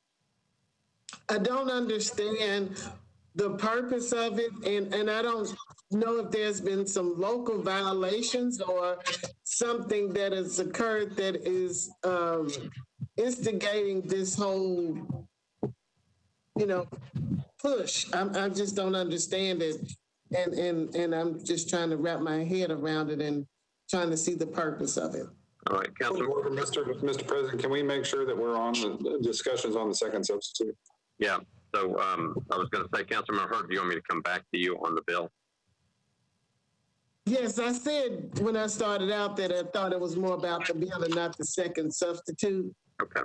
I don't understand the purpose of it, and, and I don't know if there's been some local violations or something that has occurred that is um, instigating this whole, you know, push. I'm, I just don't understand it. And, and, and I'm just trying to wrap my head around it and trying to see the purpose of it. All right, Councilman. Mr. Mr. President, can we make sure that we're on the the discussions on the second substitute? Yeah, so um, I was going to say, Councilmember Hurt, do you want me to come back to you on the bill? Yes, I said when I started out that I thought it was more about the bill and not the second substitute. Okay,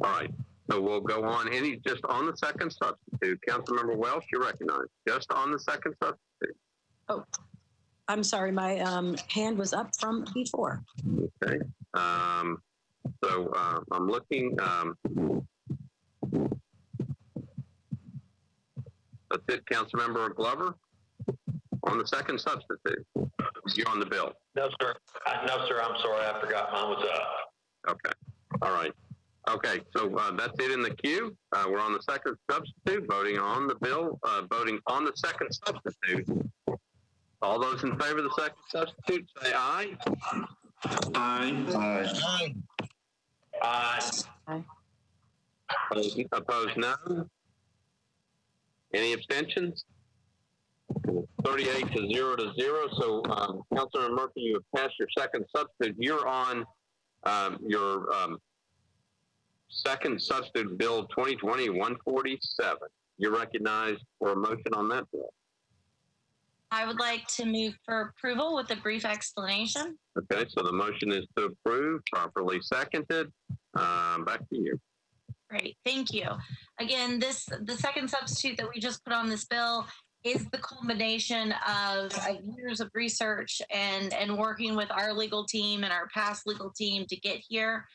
all right. So we'll go on, any, just on the second substitute. Councilmember Welsch, you're recognized, just on the second substitute. Oh, I'm sorry, my um, hand was up from before. Okay, um, so uh, I'm looking, um, that's it, Councilmember Glover, on the second substitute. You're on the bill. No, sir. Uh, No, sir, I'm sorry, I forgot mine was up. Okay, all right. Okay, so uh, that's it in the queue. Uh, we're on the second substitute, voting on the bill, uh, voting on the second substitute. All those in favor of the second substitute, say aye. Aye. Aye. Aye. Opposed- Opposed, no. Any abstentions? 38 to 0 to 0. So, um, Councilor Murphy, you have passed your second substitute. You're on um, your um, second substitute bill 2020 147. You're recognized for a motion on that bill. I would like to move for approval with a brief explanation. Okay, so the motion is to approve, properly seconded. Um, back to you. Great, thank you. Again, this, the second substitute that we just put on this bill is the culmination of uh, years of research and, and working with our legal team and our past legal team to get here.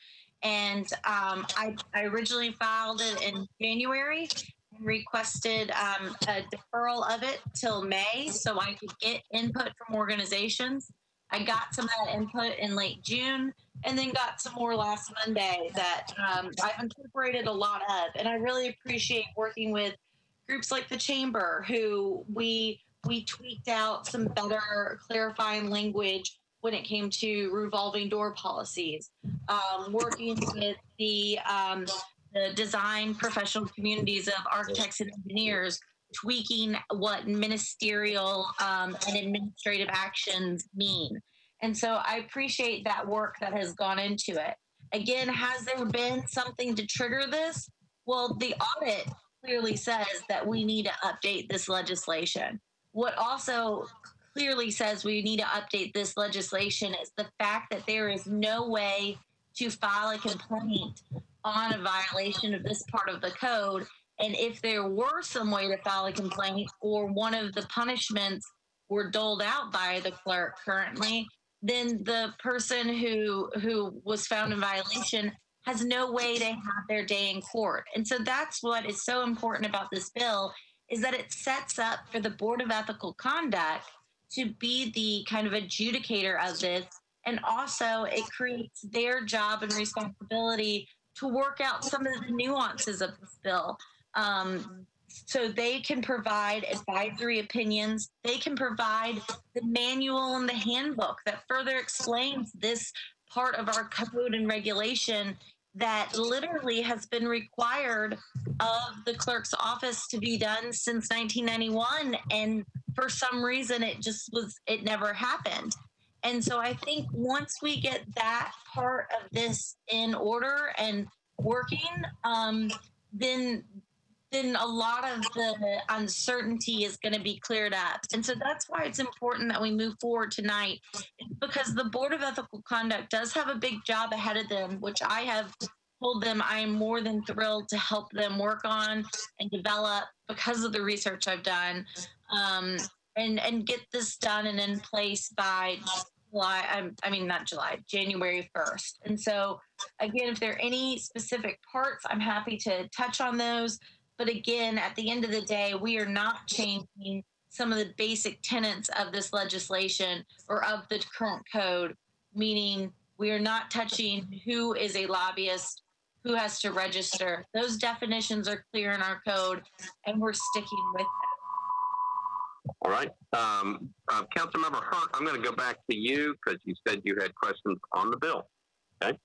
And um, I, I originally filed it in January and requested um, a deferral of it till May so I could get input from organizations. I got some of that input in late June and then got some more last Monday that um, I've incorporated a lot of. And I really appreciate working with groups like the Chamber, who we we tweaked out some better clarifying language when it came to revolving door policies. Um, working with the um, the design professional communities of architects and engineers, tweaking what ministerial um, and administrative actions mean. And so I appreciate that work that has gone into it. Again, has there been something to trigger this? Well, the audit clearly says that we need to update this legislation. What also clearly says we need to update this legislation is the fact that there is no way to file a complaint on a violation of this part of the code. And if there were some way to file a complaint or one of the punishments were doled out by the clerk currently, then the person who who was found in violation has no way to have their day in court. And so that's what is so important about this bill is that it sets up for the Board of Ethical Conduct to be the kind of adjudicator of this. And also, it creates their job and responsibility to work out some of the nuances of this bill. Um, so they can provide advisory opinions. They can provide the manual and the handbook that further explains this part of our code and regulation that literally has been required of the clerk's office to be done since 1991 and for some reason it just was it never happened. And so i think once we get that part of this in order and working um, then then a lot of the uncertainty is going to be cleared up. And so that's why it's important that we move forward tonight because the Board of Ethical Conduct does have a big job ahead of them, which I have told them I am more than thrilled to help them work on and develop because of the research I've done um, and, and get this done and in place by July, I'm- I mean, not July, January 1st. And so, again, if there are any specific parts, I'm happy to touch on those. But again, at the end of the day, we are not changing some of the basic tenets of this legislation or of the current code, meaning we are not touching who is a lobbyist, who has to register. Those definitions are clear in our code, and we're sticking with it. All right. Um, uh, Councilmember Hurt, I'm going to go back to you because you said you had questions on the bill. Okay.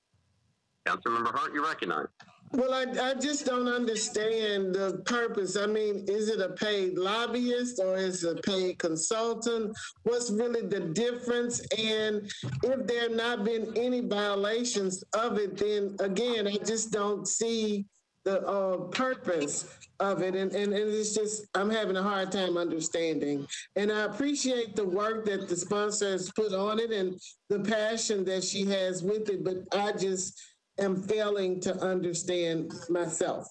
Councilmember Hurt, you recognize. Well, I, I just don't understand the purpose. I mean, is it a paid lobbyist or is it a paid consultant? What's really the difference? And if there have not been any violations of it, then again, I just don't see the uh, purpose of it. And, and, and it's just, I'm having a hard time understanding. And I appreciate the work that the sponsor has put on it and the passion that she has with it, but I just, am failing to understand myself.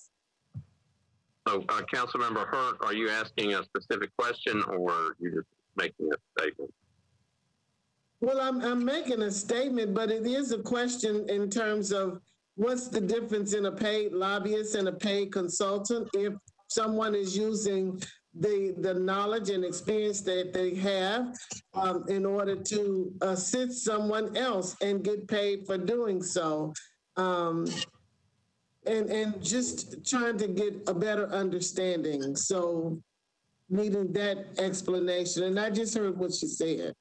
So, uh, Councilmember Hurt, are you asking a specific question or are you just making a statement? Well, I'm, I'm making a statement, but it is a question in terms of what's the difference in a paid lobbyist and a paid consultant if someone is using the the knowledge and experience that they have um, in order to assist someone else and get paid for doing so um, and and just trying to get a better understanding. So needing that explanation, and I just heard what she said.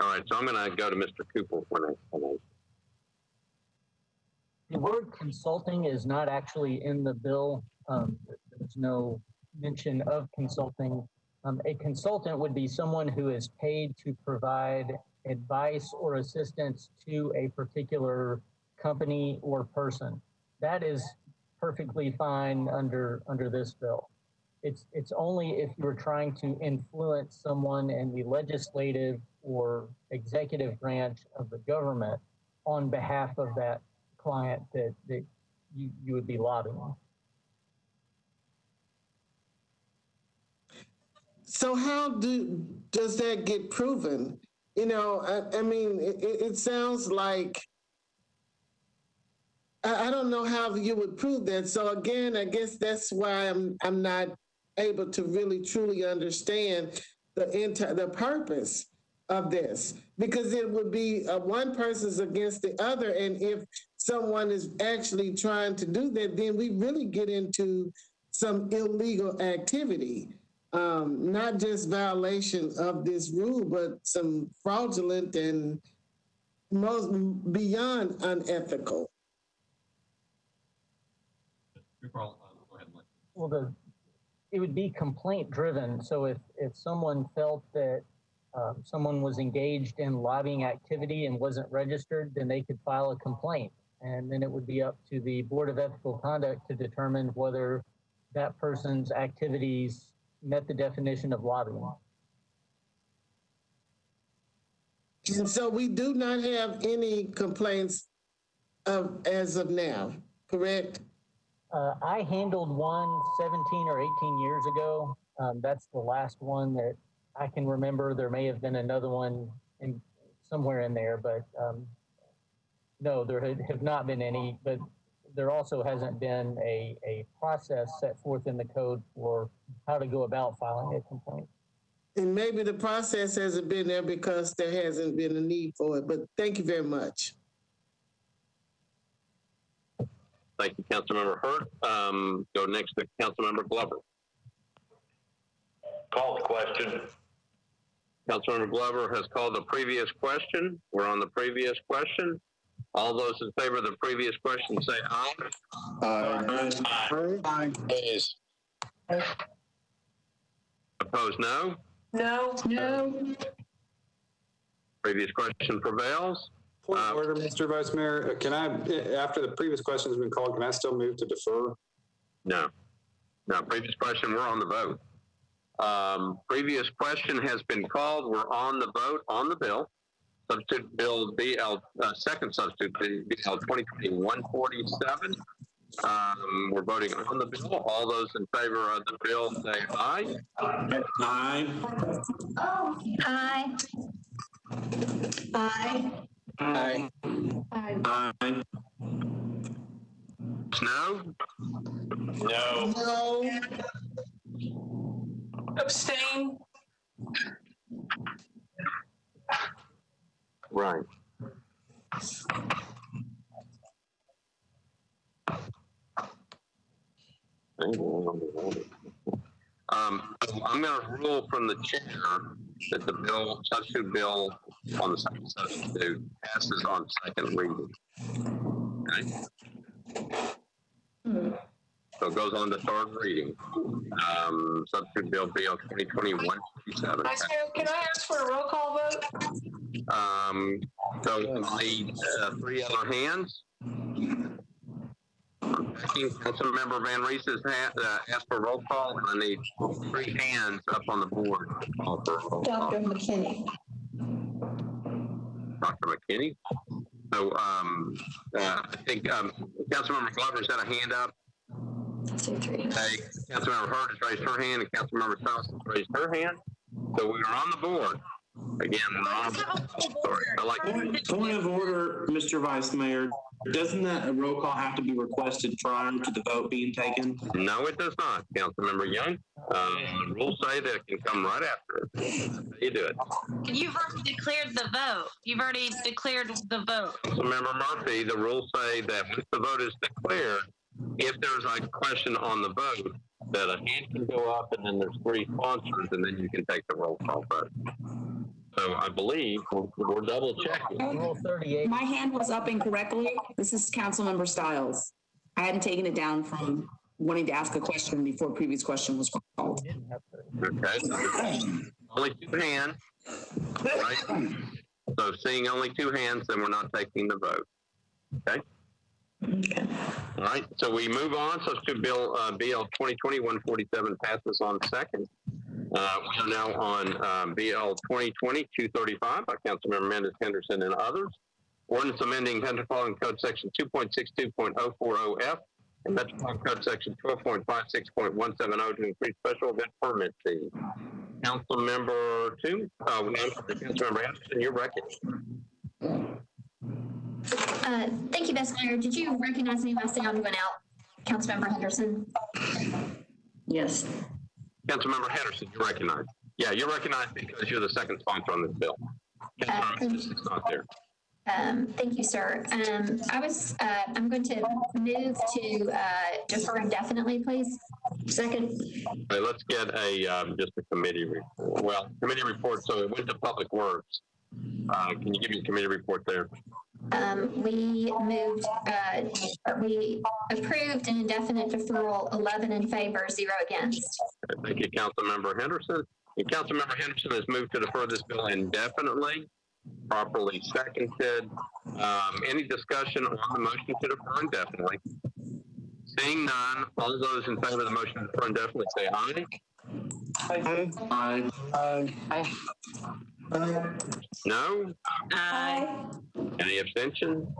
All right, so I'm going to go to Mr. Cooper for an explanation. The word consulting is not actually in the bill. Um, there's no mention of consulting. Um, a consultant would be someone who is paid to provide advice or assistance to a particular company, or person. That is perfectly fine under under this bill. It's it's only if you're trying to influence someone in the legislative or executive branch of the government on behalf of that client that, that you, you would be lobbying. So how do does that get proven? You know, I, I mean, it, it sounds like I, I don't know how you would prove that. So again, I guess that's why I'm I'm not able to really truly understand the entire the purpose of this. Because it would be uh, one person's against the other. And if someone is actually trying to do that then we really get into some illegal activity. Um, not just violation of this rule but some fraudulent and most beyond unethical well, the, it would be complaint driven. So if, if someone felt that um, someone was engaged in lobbying activity and wasn't registered, then they could file a complaint. And then it would be up to the Board of Ethical Conduct to determine whether that person's activities met the definition of lobbying. And so we do not have any complaints of, as of now, correct? Uh, I handled one 17 or 18 years ago. Um, that's the last one that I can remember. There may have been another one in somewhere in there, but um, no, there have not been any. But there also hasn't been a, a process set forth in the code for how to go about filing a complaint. And maybe the process hasn't been there because there hasn't been a need for it. But thank you very much. Thank you, Councilmember Hurt. Um, go next to Councilmember Glover. Call the question. Councilmember Glover has called the previous question. We're on the previous question. All those in favor of the previous question say aye. Aye. Aye. Aye. Opposed, no. No. No. Previous question prevails. Point of order, Mr. Vice Mayor. Can I, after the previous question has been called, can I still move to defer? No. No, previous question, we're on the vote. Um, previous question has been called. We're on the vote on the bill. Substitute Bill BL, uh, second substitute BL 2020-147. Um, we're voting on the bill. All those in favor of the bill say aye. Aye. Aye. Aye. Aye. Aye. No? No. No. Abstain. Right. Um, I'm going to rule from the chair that the bill, substitute bill on the second substitute passes on second reading. Okay? So it goes on to third reading. Um, substitute bill BL 2021 Vice Mayor, can I ask for a roll call vote? Um, so I need uh, three other hands. Councilmember VanReece has uh, asked for roll call, and I need three hands up on the board. Call for roll call. Dr. McKinney. Dr. McKinney. So um, uh, I think um, Councilmember Glover's got a hand up. Two, three. Hey, Councilmember Hurt has raised her hand, and Councilmember Thomas has raised her hand. So we are on the board. Again, we're on. Sorry, I like. Point point of order, Mr. Vice Mayor. Doesn't that roll call have to be requested prior to the vote being taken? No, it does not, Councilmember Young. Uh, the rules say that it can come right after. You do it. You've already declared the vote. You've already declared the vote. Councilmember Murphy, the rules say that once the vote is declared, if there's a question on the vote, that a hand can go up and then there's three sponsors and then you can take the roll call vote. So I believe we're, we're double checking. Rule 38. My hand was up incorrectly. This is Councilmember Styles. I hadn't taken it down from wanting to ask a question before previous question was called. Okay. Only two hands. Right? So seeing only two hands, then we're not taking the vote. Okay? Okay. All right, so we move on. So to Bill, uh, BL 2020-147 passes on second. Uh, we are now on um, BL 2020-235 by Councilmember Mendes Henderson and others. Ordinance amending Metropolitan Code Section 2.62.040F and Metropolitan Code Section 12.56.170 to increase special event permit fee. Councilmember two, uh, no, Councilmember Anderson, you're recognized. Uh, Thank you, Best Mayor. Did you recognize me when I sound went out? Councilmember Henderson? Yes. Councilmember Henderson, you're recognized. Yeah, you're recognized because you're the second sponsor on this bill. Councilmember Henderson is not there. Um, Thank you, sir. Um, I was, uh, I'm going to move to uh, defer indefinitely, please. Second. Okay, let's get a, um, just a committee report. Well, committee report, so it went to Public Works. Uh, can you give me the committee report there? Um, We moved, uh, we approved an indefinite deferral, 11 in favor, zero against. Thank you, Councilmember Henderson. And Councilmember Henderson has moved to defer this bill indefinitely, properly seconded. Um, any discussion on the motion to defer indefinitely? Seeing none, all those in favor of the motion to defer indefinitely say aye. Aye. Aye. No? Aye. Any abstention?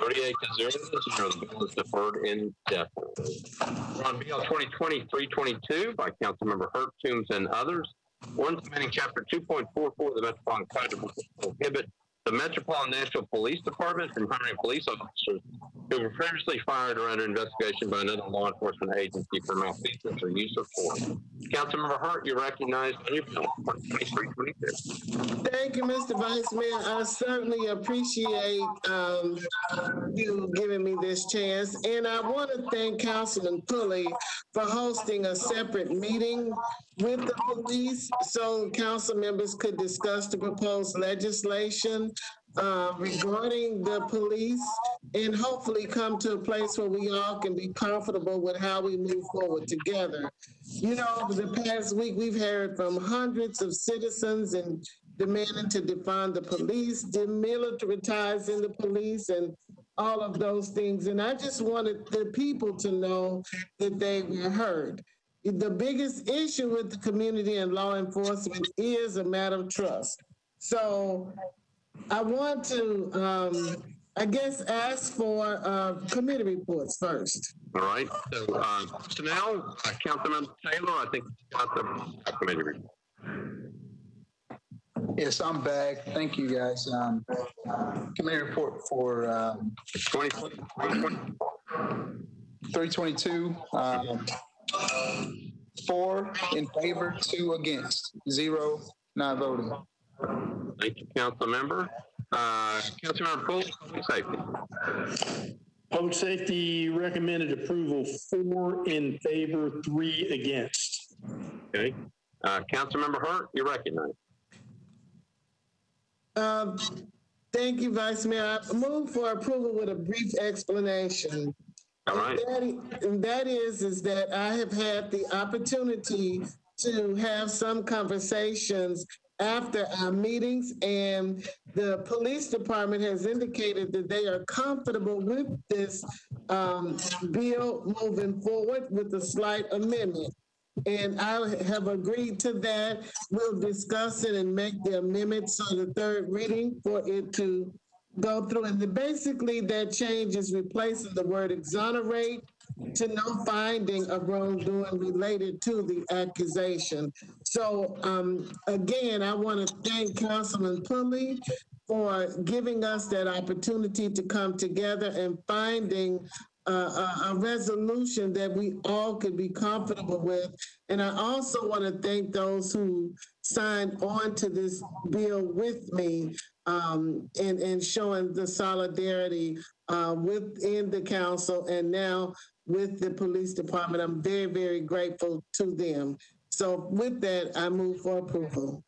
38 to 0, zero. The bill is deferred indefinitely. We're on BL 2020-322 by Councilmember Hurt, Toombs, and others. Ordinance amending Chapter 2.44 of the Metropolitan Code to prohibit the Metropolitan Nashville Police Department from hiring police officers who were previously fired or under investigation by another law enforcement agency for malfeasance or use of force. Councilmember Hurt, you're recognized on your bill 2322. Thank you, Mr. Vice Mayor. I certainly appreciate um, you giving me this chance. And I want to thank Councilman Pulley for hosting a separate meeting with the police so council members could discuss the proposed legislation uh, regarding the police and hopefully come to a place where we all can be comfortable with how we move forward together. You know, over the past week, we've heard from hundreds of citizens and demanding to defund the police, demilitarizing the police, and all of those things. And I just wanted the people to know that they were heard. The biggest issue with the community and law enforcement is a matter of trust. So I want to, um, I guess, ask for uh, committee reports first. All right, so, uh, personnel, uh, Councilmember Taylor, I think you got the committee report. Yes, I'm back. Thank you, guys. Um, committee report for, um, 322, um, four in favor, two against, zero not voting. Thank you, Councilmember. Uh, Councilmember Pulley, public safety. Public safety recommended approval, four in favor, three against. Okay, uh, Councilmember Hurt, you're recognized. Um, Thank you, Vice Mayor. I move for approval with a brief explanation. All right. And that, and that is, is that I have had the opportunity to have some conversations after our meetings, and the police department has indicated that they are comfortable with this um, bill moving forward with a slight amendment. And I have agreed to that. We'll discuss it and make the amendments on the third reading for it to go through. And then basically, that change is replacing the word exonerate to no finding of wrongdoing related to the accusation. So um, again, I want to thank Councilman Pulley for giving us that opportunity to come together and finding uh, a, a resolution that we all could be comfortable with. And I also want to thank those who signed on to this bill with me um, and, and showing the solidarity uh, within the council and now with the police department. I'm very, very grateful to them. So with that, I move for approval.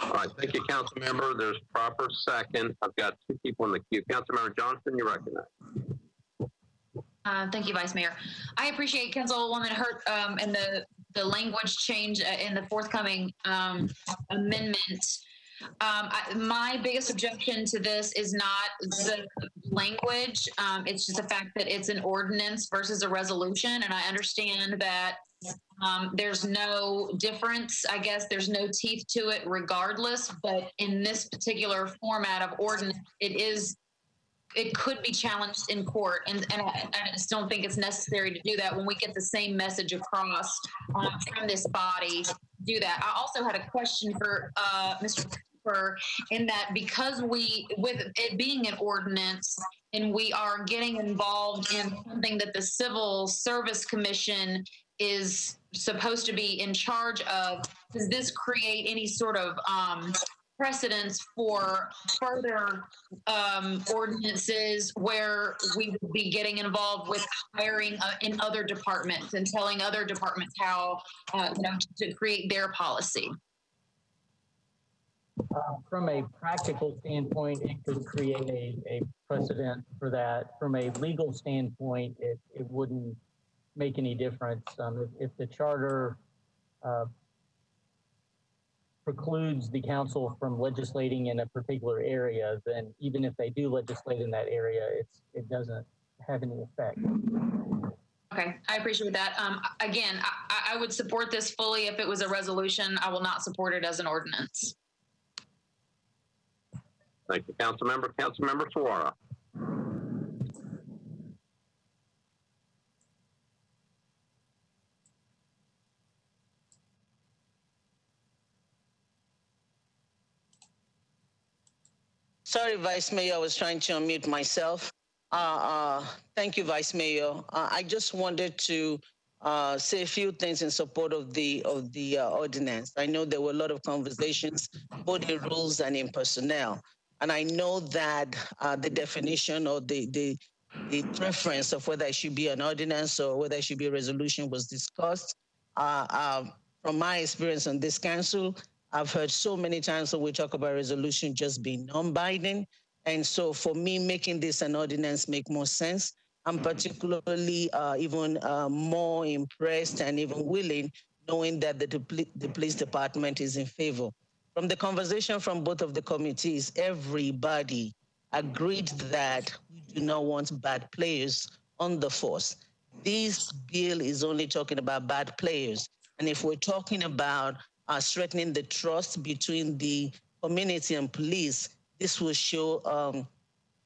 All right, thank you, council member. There's proper second. I've got two people in the queue. Councilmember Johnston, you recognize. Uh, thank you, Vice Mayor. I appreciate Councilwoman Hurt um, and the the language change uh, in the forthcoming um, amendment. Um, I, my biggest objection to this is not the language. Um, it's just the fact that it's an ordinance versus a resolution, and I understand that um, there's no difference. I guess there's no teeth to it, regardless. But in this particular format of ordinance, it is it could be challenged in court, and, and I, I just don't think it's necessary to do that when we get the same message across um, from this body. Do that. I also had a question for uh, Mr. Cooper in that because we, with it being an ordinance, and we are getting involved in something that the Civil Service Commission is supposed to be in charge of, does this create any sort of um, precedence for further um, ordinances where we would be getting involved with hiring uh, in other departments and telling other departments how uh, you know to create their policy. Uh, From a practical standpoint, it could create a, a precedent for that. From a legal standpoint, it, it wouldn't make any difference. Um, if, if the charter uh, precludes the council from legislating in a particular area, then even if they do legislate in that area, it's, it doesn't have any effect. Okay, I appreciate that. Um, again, I, I would support this fully if it was a resolution. I will not support it as an ordinance. Thank you, council member. Council member Suara. Sorry, Vice Mayor, I was trying to unmute myself. Uh, uh, thank you, Vice Mayor. Uh, I just wanted to uh, say a few things in support of the of the uh, ordinance. I know there were a lot of conversations, both in rules and in personnel, and I know that uh, the definition or the the the preference of whether it should be an ordinance or whether it should be a resolution was discussed. from my experience on this council, I've heard so many times when we talk about resolution just being non-binding. And so for me, making this an ordinance make more sense. I'm particularly uh, even uh, more impressed and even willing knowing that the, the police department is in favor. From the conversation from both of the committees, everybody agreed that we do not want bad players on the force. This bill is only talking about bad players. And if we're talking about uh, strengthening the trust between the community and police, this will show, um,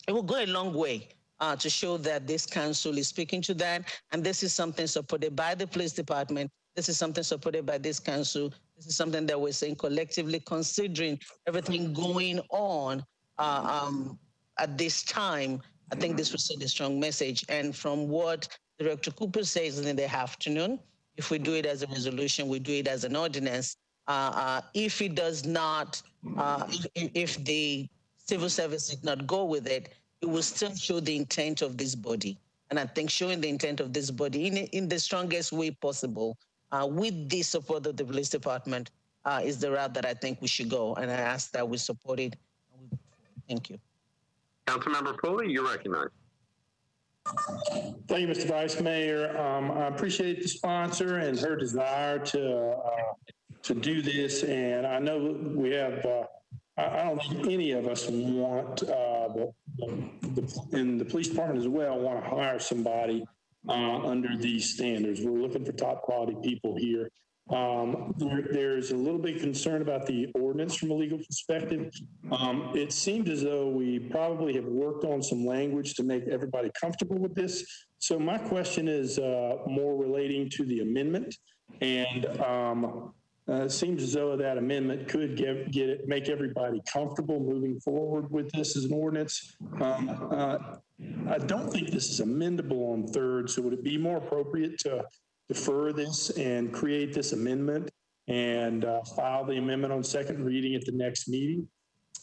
it will go a long way uh, to show that this council is speaking to that. And this is something supported by the police department. This is something supported by this council. This is something that we're saying collectively, considering everything going on uh, um, at this time. I think this would send a strong message. And from what Director Cooper says in the afternoon, if we do it as a resolution, we do it as an ordinance, if it does not, uh, if, if the civil service did not go with it, it will still show the intent of this body. And I think showing the intent of this body in, in the strongest way possible uh, with the support of the police department uh, is the route that I think we should go. And I ask that we support it. Thank you. Councilmember Pulley, you recognize. Thank you, Mr. Vice Mayor. Um, I appreciate the sponsor and her desire to, uh, to do this. And I know we have, uh, I, don't think any of us want, uh, the, the, and the police department as well, want to hire somebody, uh, under these standards. We're looking for top quality people here. Um, there, there's a little bit concern about the ordinance from a legal perspective. Um, it seems as though we probably have worked on some language to make everybody comfortable with this. So my question is uh, more relating to the amendment, and um, uh, it seems as though that amendment could get get it make everybody comfortable moving forward with this as an ordinance. Um, uh, I don't think this is amendable on third, so would it be more appropriate to defer this and create this amendment and uh, file the amendment on second reading at the next meeting?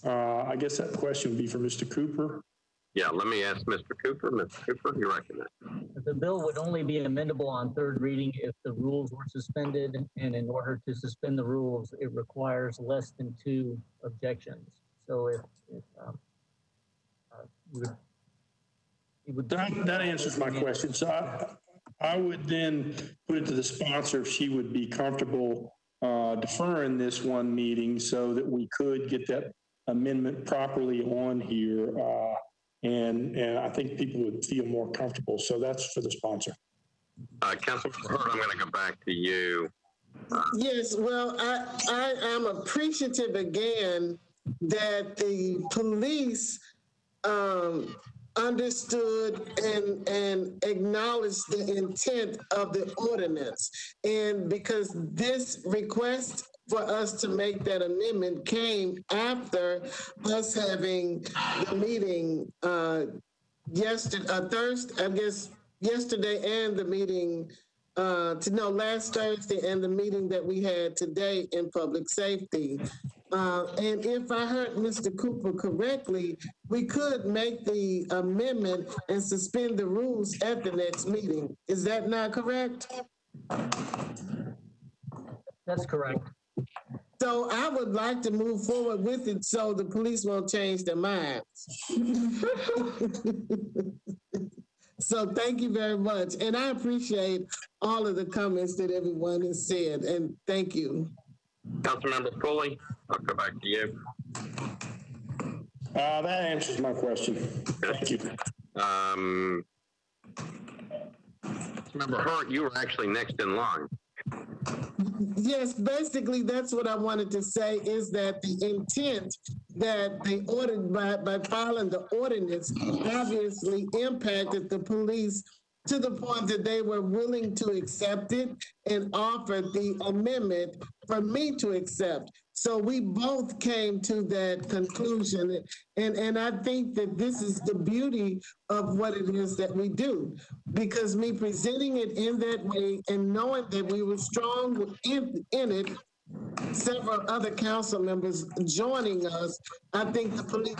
Uh, I guess that question would be for Mr. Cooper. Yeah, let me ask Mr. Cooper. Mr. Cooper, you recommend? The bill would only be amendable on third reading if the rules were suspended, and in order to suspend the rules, it requires less than two objections. So if, if, um, uh, you would, would. That, that answers my question. So I, I would then put it to the sponsor if she would be comfortable uh, deferring this one meeting so that we could get that amendment properly on here. Uh, and, and I think people would feel more comfortable. So that's for the sponsor. Uh, Councilman Hurt, I'm going to go back to you. Yes, well, I, I am appreciative again that the police um, understood and, and acknowledged the intent of the ordinance. And because this request for us to make that amendment came after us having the meeting uh, yesterday, uh, Thursday, I guess yesterday and the meeting uh, to know last Thursday and the meeting that we had today in public safety. Uh, and if I heard Mr. Cooper correctly, we could make the amendment and suspend the rules at the next meeting. Is that not correct? That's correct. So I would like to move forward with it so the police won't change their minds. (laughs) so thank you very much. And I appreciate all of the comments that everyone has said. And thank you. Councilmember Pulley, I'll go back to you. Uh, that answers my question. Thank you. Um, Councilmember Hurt, you were actually next in line. Yes, basically, that's what I wanted to say is that the intent that they ordered by, by filing the ordinance obviously impacted the police to the point that they were willing to accept it and offered the amendment for me to accept. So we both came to that conclusion. And, and I think that this is the beauty of what it is that we do. Because me presenting it in that way and knowing that we were strong in, in it, several other council members joining us, I think the police,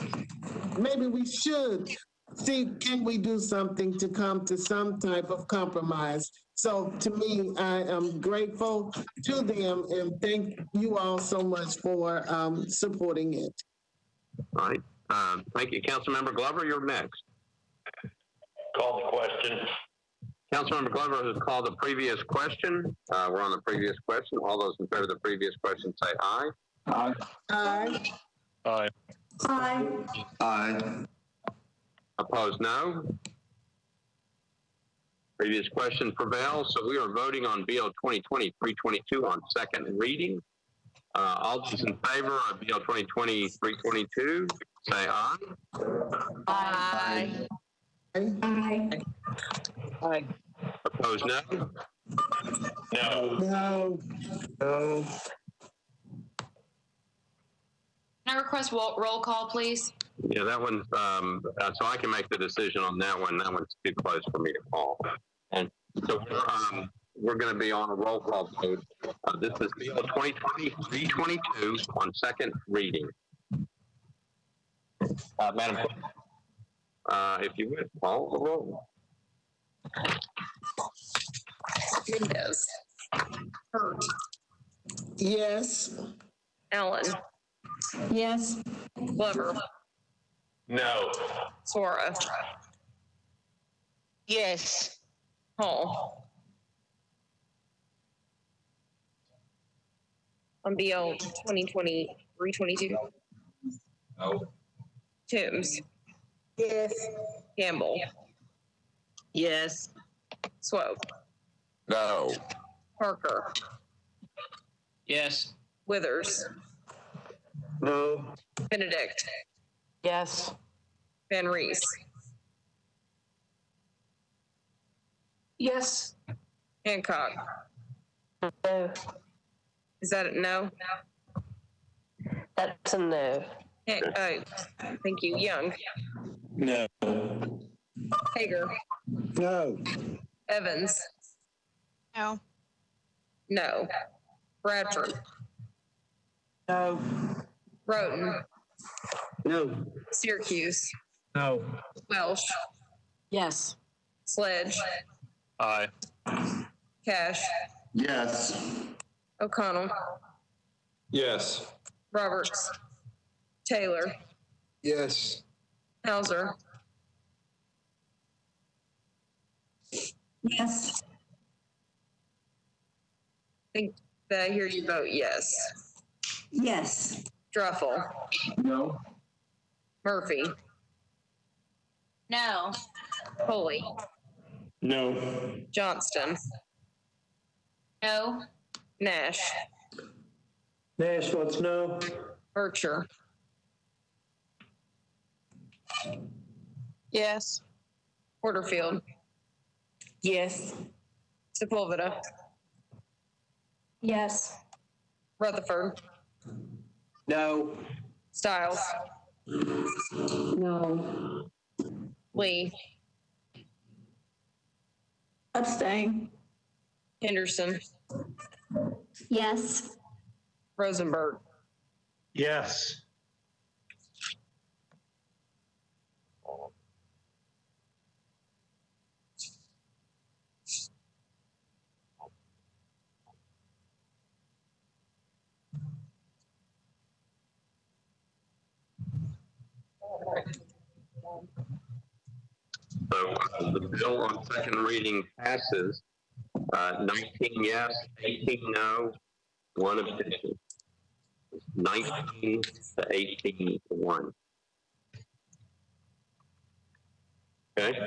maybe we should see, can we do something to come to some type of compromise? So to me, I am grateful to them and thank you all so much for um, supporting it. All right. Um, thank you. Councilmember Glover, you're next. Call the question. Councilmember Glover has called the previous question. Uh, we're on the previous question. All those in favor of the previous question say aye. Aye. Aye. Aye. Aye. Aye. Opposed, no. Previous question prevails, so we are voting on BL 2020-322 on second reading. Uh, all those in favor of BL 2020-322, say aye. Aye. Aye. Aye. Opposed, no. No. No. No. Can I request roll, roll call, please? Yeah, that one's, um, uh, so I can make the decision on that one. That one's too close for me to call. And so we're, um, we're going to be on a roll call vote. Uh, this is BL 2020-322 on second reading. Uh, Madam uh, if you would, call the roll. Windows. Hurt. Yes. Allen. Yes. Glover. No. Suara. Yes. Hall. On BL 2023 22. No. Toombs. Yes. Campbell. Yes. Swope. No. Parker. Yes. Withers. No. Benedict. Yes. VanReece. Yes. Hancock. No. Is that a no? That's a no. Han- uh, thank you. Young. No. Hagar. No. Evans. No. No. Bradford. No. Rhoten. No. Syracuse. No. Welsch. Yes. Sledge. Aye. Cash. Yes. O'Connell. Yes. Roberts. Taylor. Yes. Hausser. Yes. think that I hear you vote yes. Yes. Druffel. No. Murphy. No. Pulley. No. Johnston. No. Nash. Nash votes no. Vercher. Yes. Porterfield. Yes. Sepulveda. Yes. Rutherford. No. Styles. No. Lee. Abstain. Henderson. Yes. Rosenberg. Yes. So uh, the bill on second reading passes, uh, 19 yes, 18 no, one abstention. 19 to 18 to 1. Okay.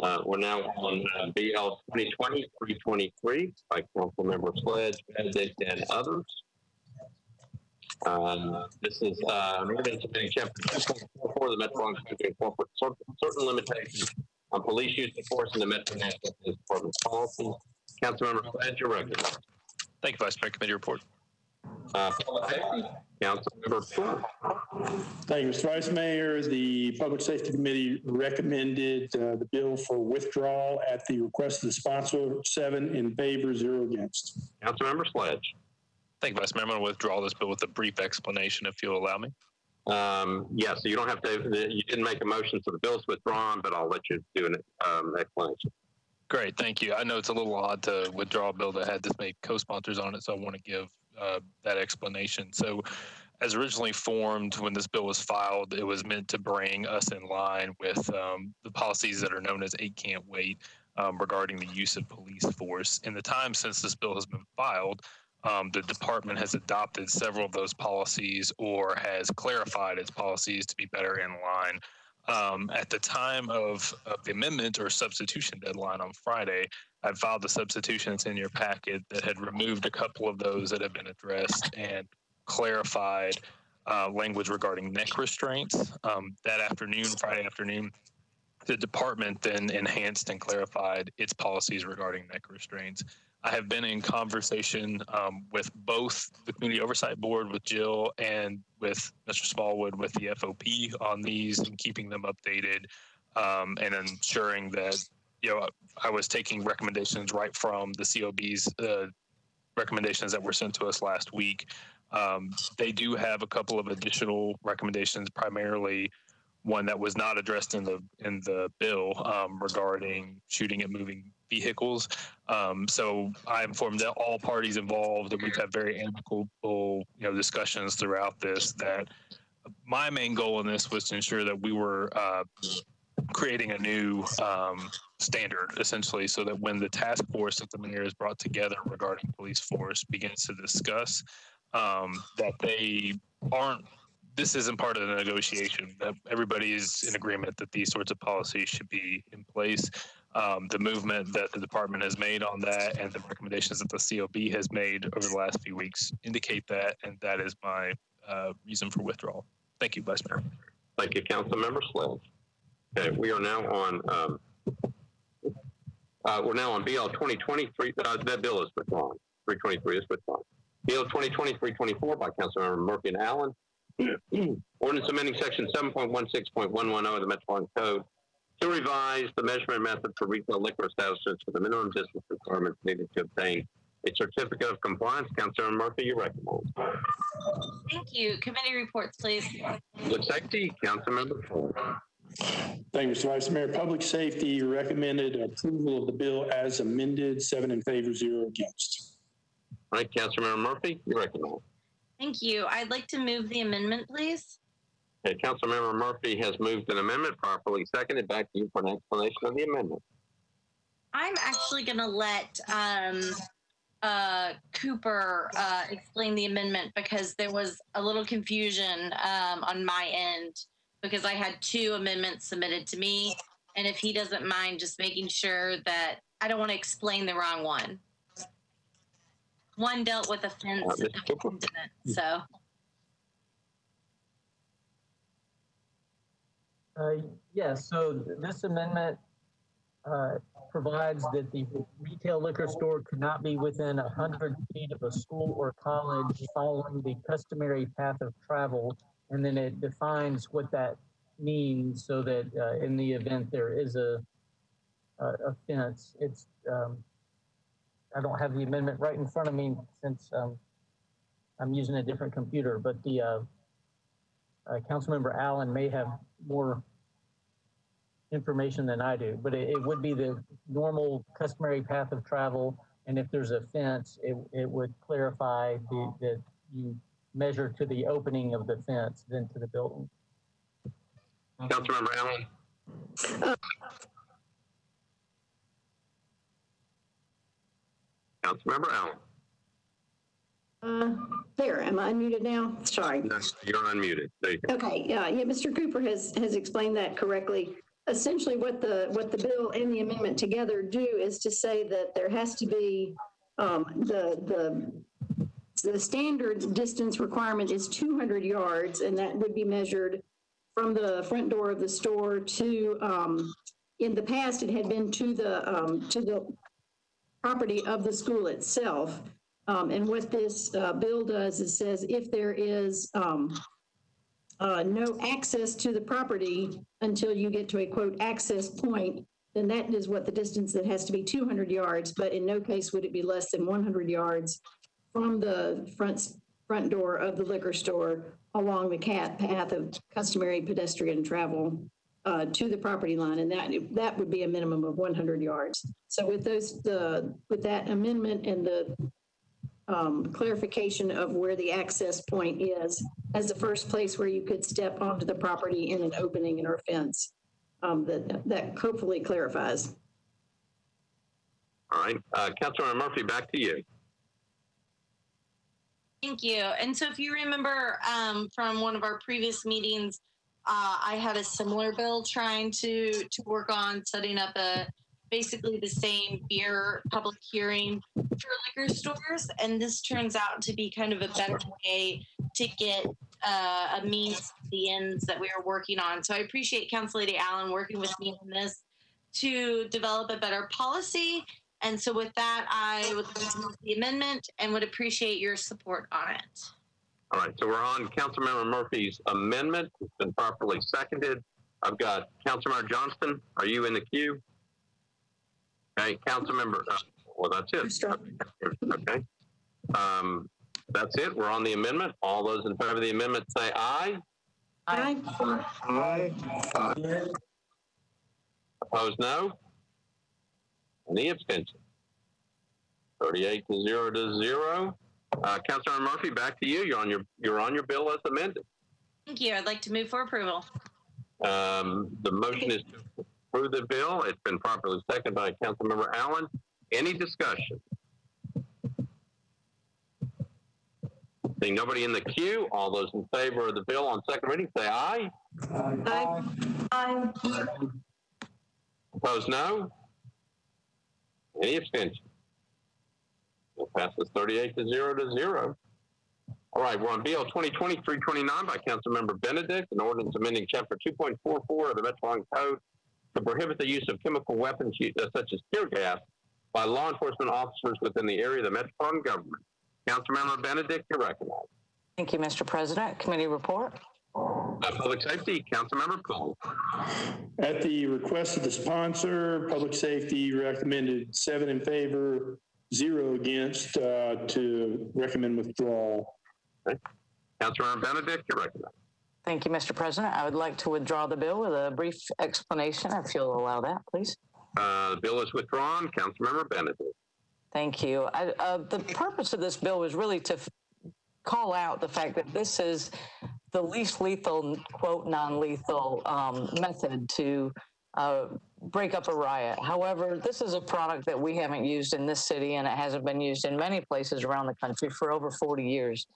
Uh, we're now on uh, BL 2020-323 by Councilmember Sledge, Benedict, and others. Um, this is uh, an ordinance amending chapter 2.44 of the Metropolitan Code to incorporate certain, certain limitations on police use of force in the Metro Nashville Police Department policy. Councilmember Sledge, your recognized. Thank you, Vice Mayor. Committee report. Uh, Public Safety, Councilmember Ford. Thank you, Mr. Vice Mayor. The Public Safety Committee recommended uh, the bill for withdrawal at the request of the sponsor, seven in favor, zero against. Councilmember Sledge. Thank you, Vice Mayor. I'm going to withdraw this bill with a brief explanation if you'll allow me. Um, yeah, so you don't have to, you didn't make a motion, so the bill's withdrawn, but I'll let you do an um, explanation. Great, thank you. I know it's a little odd to withdraw a bill that had this many co-sponsors on it, so I want to give uh, that explanation. So, as originally formed when this bill was filed, it was meant to bring us in line with um, the policies that are known as eight can't wait um, regarding the use of police force. In the time since this bill has been filed, um, the department has adopted several of those policies or has clarified its policies to be better in line. Um, at the time of, of the amendment or substitution deadline on Friday, I filed the substitutions in your packet that had removed a couple of those that have been addressed and clarified uh, language regarding neck restraints. Um, that afternoon, Friday afternoon, the department then enhanced and clarified its policies regarding neck restraints. I have been in conversation um, with both the Community Oversight Board, with Jill, and with Mr. Smallwood, with the FOP on these and keeping them updated um, and ensuring that, you know, I was taking recommendations right from the COB's uh, recommendations that were sent to us last week. Um, they do have a couple of additional recommendations, primarily one that was not addressed in the in the bill um, regarding shooting at moving vehicles. Um, so I informed that all parties involved, and we've had very amicable, you know, discussions throughout this. That my main goal in this was to ensure that we were uh, creating a new um, standard essentially so that when the task force that the mayor has brought together regarding police force begins to discuss um, that they aren't this isn't part of the negotiation everybody is in agreement that these sorts of policies should be in place um, the movement that the department has made on that and the recommendations that the cob has made over the last few weeks indicate that and that is my uh, reason for withdrawal thank you vice mayor Thank you, Councilmember Sledge. Okay, we are now on, um, uh, we're now on BL 2023, uh, that bill is withdrawn. 323 is withdrawn. BL 2020-324 by Councilmember Murphy and Allen. (clears throat) Ordinance amending section 7.16.110 of the Metropolitan Code to revise the measurement method for retail liquor establishments for the minimum distance requirements needed to obtain a certificate of compliance. Councilmember Murphy, you recommend. Thank you. Committee reports, please. Looks like the Councilmember Ford. Thank you, Mr. Vice Mayor. Public Safety recommended approval of the bill as amended, seven in favor, zero against. All right, Councilmember Murphy, you recommend. Thank you. I'd like to move the amendment, please. Okay, Councilmember Murphy has moved an amendment properly seconded. Back to you for an explanation of the amendment. I'm actually going to let um, uh, Cooper uh, explain the amendment because there was a little confusion um, on my end because I had two amendments submitted to me. And if he doesn't mind just making sure that I don't want to explain the wrong one. One dealt with offense, Uh, and Mr. Cooper? one didn't. So Uh, Yes, so this amendment uh, provides that the retail liquor store could not be within 100 feet of a school or college following the customary path of travel. And then it defines what that means so that uh, in the event there is a a offense, it's, um, I don't have the amendment right in front of me since um, I'm using a different computer, but the uh, uh, Councilmember Allen may have more information than I do, but it, it would be the normal customary path of travel. And if there's a fence, it, it would clarify the, that you measure to the opening of the fence, then to the building. Councilmember Allen. Councilmember Allen. Uh, There, am I unmuted now? Sorry. No, You're unmuted. There you go. Okay, yeah, yeah, Mr. Cooper has, has explained that correctly. Essentially, what the, what the bill and the amendment together do is to say that there has to be, um, the, the, the standard distance requirement is 200 yards, and that would be measured from the front door of the store to, um, in the past, it had been to the, um, to the property of the school itself. Um, and what this, uh, bill does is says if there is, um, uh, no access to the property until you get to a quote, access point, then that is what the distance that has to be 200 yards, but in no case would it be less than 100 yards from the front, front door of the liquor store along the cat path of customary pedestrian travel uh, to the property line, and that, that would be a minimum of 100 yards. So with those, the, with that amendment and the um, clarification of where the access point is as the first place where you could step onto the property in an opening in our fence. Um, that, that hopefully clarifies. All right, uh, Councilmember Murphy, back to you. Thank you. And so if you remember um, from one of our previous meetings, uh, I had a similar bill trying to to work on setting up a basically the same beer public hearing for liquor stores, and this turns out to be kind of a better way to get uh, a means to the ends that we are working on. So I appreciate Council Lady Allen working with me on this to develop a better policy. And so with that, I would like to move the amendment and would appreciate your support on it. All right, so we're on Councilmember Murphy's amendment. It's been properly seconded. I've got Councilmember Johnston. Are you in the queue? Okay, Councilmember, uh, well, that's it. Okay. Um, that's it. We're on the amendment. All those in favor of the amendment say aye. Aye. Aye. Opposed, no? Any abstention? 38 to 0 to 0. Uh, Councilmember Murphy, back to you. You're on your you're on your bill as amended. Thank you. I'd like to move for approval. Um, the motion is to approve the bill. It's been properly seconded by Councilmember Allen. Any discussion? Seeing nobody in the queue, all those in favor of the bill on second reading, say aye. Aye. Aye. Opposed, no? Any abstention? It passes 38 to 0 to 0. All right, we're on BL 2020-329 by Councilmember Benedict, an ordinance amending Chapter 2.44 of the Metropolitan Code to prohibit the use of chemical weapons uh, such as tear gas by law enforcement officers within the area of the Metropolitan Government. Councilmember Benedict, you're recognized. Thank you, Mr. President. Committee report. Uh, Public Safety, Councilmember Poole. At the request of the sponsor, Public Safety recommended seven in favor, zero against, uh, to recommend withdrawal. Councilmember Benedict, you're recognized. Thank you, Mr. President. I would like to withdraw the bill with a brief explanation, if you'll allow that, please. Uh, the bill is withdrawn. Councilmember Benedict. Thank you. I, uh, the purpose of this bill was really to f- call out the fact that this is the least lethal, quote, non-lethal um, method to uh, break up a riot. However, this is a product that we haven't used in this city, and it hasn't been used in many places around the country for over 40 years.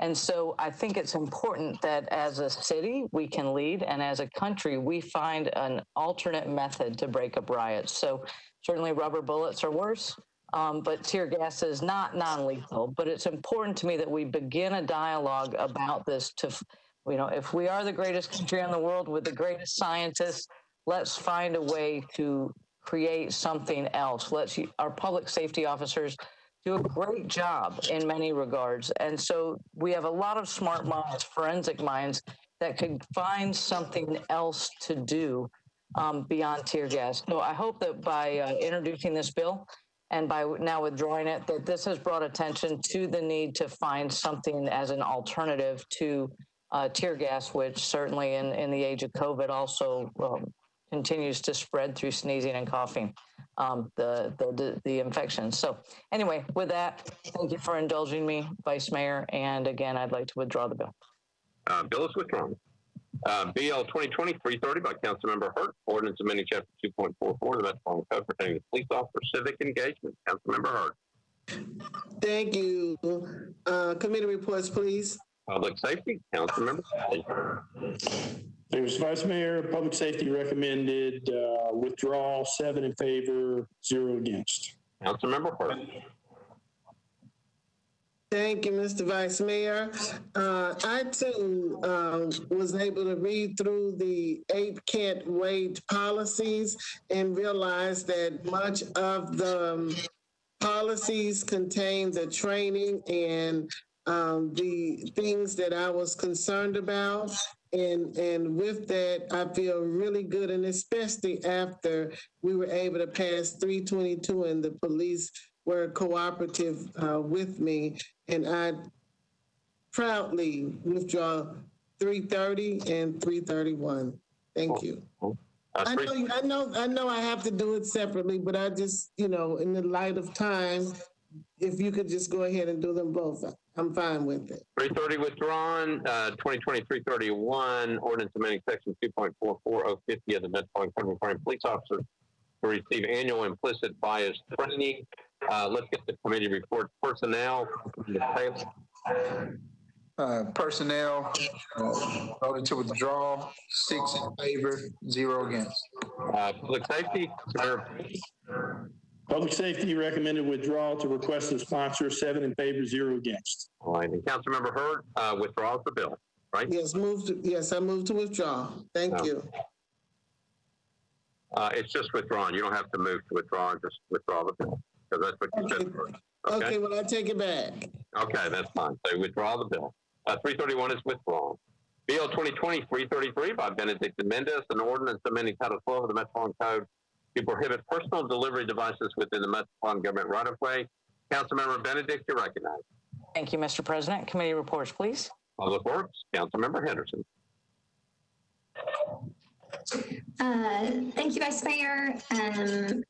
And so I think it's important that as a city, we can lead, and as a country, we find an alternate method to break up riots. So certainly rubber bullets are worse, um, but tear gas is not non lethal. But it's important to me that we begin a dialogue about this to, you know, if we are the greatest country in the world with the greatest scientists, let's find a way to create something else. Let's, our public safety officers do a great job in many regards. And so we have a lot of smart minds, forensic minds, that could find something else to do um, beyond tear gas. So I hope that by uh, introducing this bill and by now withdrawing it, that this has brought attention to the need to find something as an alternative to uh, tear gas, which certainly in, in the age of COVID also um, continues to spread through sneezing and coughing um, the, the the infection. So anyway, with that, thank you for indulging me, Vice Mayor. And again, I'd like to withdraw the bill. Uh, bill is withdrawn. Uh, BL 2020-330 by Councilmember Hurt, ordinance amending chapter 2.44 of the Metropolitan Code pertaining to police officer civic engagement. Councilmember Hurt. Thank you. Uh, committee reports, please. Public safety, Councilmember Sally. There's Vice Mayor, Public Safety recommended, uh, withdrawal, seven in favor, zero against. Councilmember Hurt. Thank you, Mr. Vice Mayor. Uh, I too um, was able to read through the eight can't wait policies and realized that much of the um, policies contain the training and um, the things that I was concerned about. And, and with that, I feel really good, and especially after we were able to pass 322 and the police were cooperative uh, with me, and I proudly withdraw 330 and 331. Thank you. I know, you- I know, I know I have to do it separately, but I just, you know, in the light of time, if you could just go ahead and do them both, I'm fine with it. 330 withdrawn, uh, 2020-331, ordinance amending section 2.44050 of the Metropolitan Code requiring police officers to receive annual implicit bias training. Uh, let's get the committee report. Personnel, Uh, personnel, uh, voted to withdraw, six in favor, zero against. Uh, public safety, Councilmember Public Safety recommended withdrawal to request of sponsor, seven in favor, zero against. All right, and Councilmember Hurt, uh, withdraws the bill, right? Yes, move to, yes, I move to withdraw. Thank No. you. Uh, it's just withdrawn. You don't have to move to withdraw, just withdraw the bill, because that's what you said first. Okay, well, I take it back. Okay, that's fine. So withdraw the bill. Uh, 331 is withdrawn. Bill 2020-333 by Benedict and Mendes, an ordinance amending Title 12 of the Metropolitan Code to prohibit personal delivery devices within the Metropolitan Government right-of-way. Councilmember Benedict, you're recognized. Thank you, Mr. President. Committee reports, please. Public Works, Councilmember Henderson. Uh, Thank you, Vice Mayor. Um,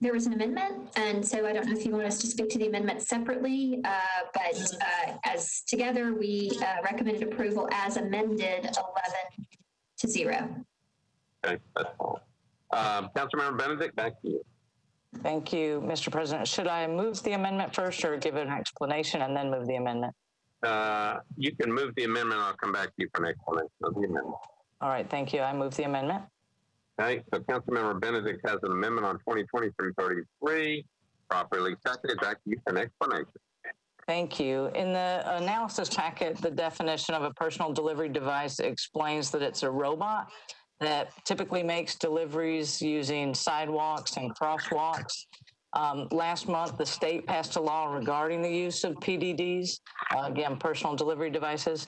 There was an amendment, and so I don't know if you want us to speak to the amendment separately, uh, but uh, as together, we uh, recommended approval as amended 11 to zero. Okay, that's all. Um, Councilmember Benedict, back to you. Thank you, Mr. President. Should I move the amendment first or give an explanation and then move the amendment? Uh, you can move the amendment. I'll come back to you for an explanation of the amendment. All right, thank you. I move the amendment. Okay, so Councilmember Benedict has an amendment on 2023-33, properly seconded. Back to you for an explanation. Thank you. In the analysis packet, the definition of a personal delivery device explains that it's a robot that typically makes deliveries using sidewalks and crosswalks. Um, last month, the state passed a law regarding the use of PDDs, uh, again, personal delivery devices.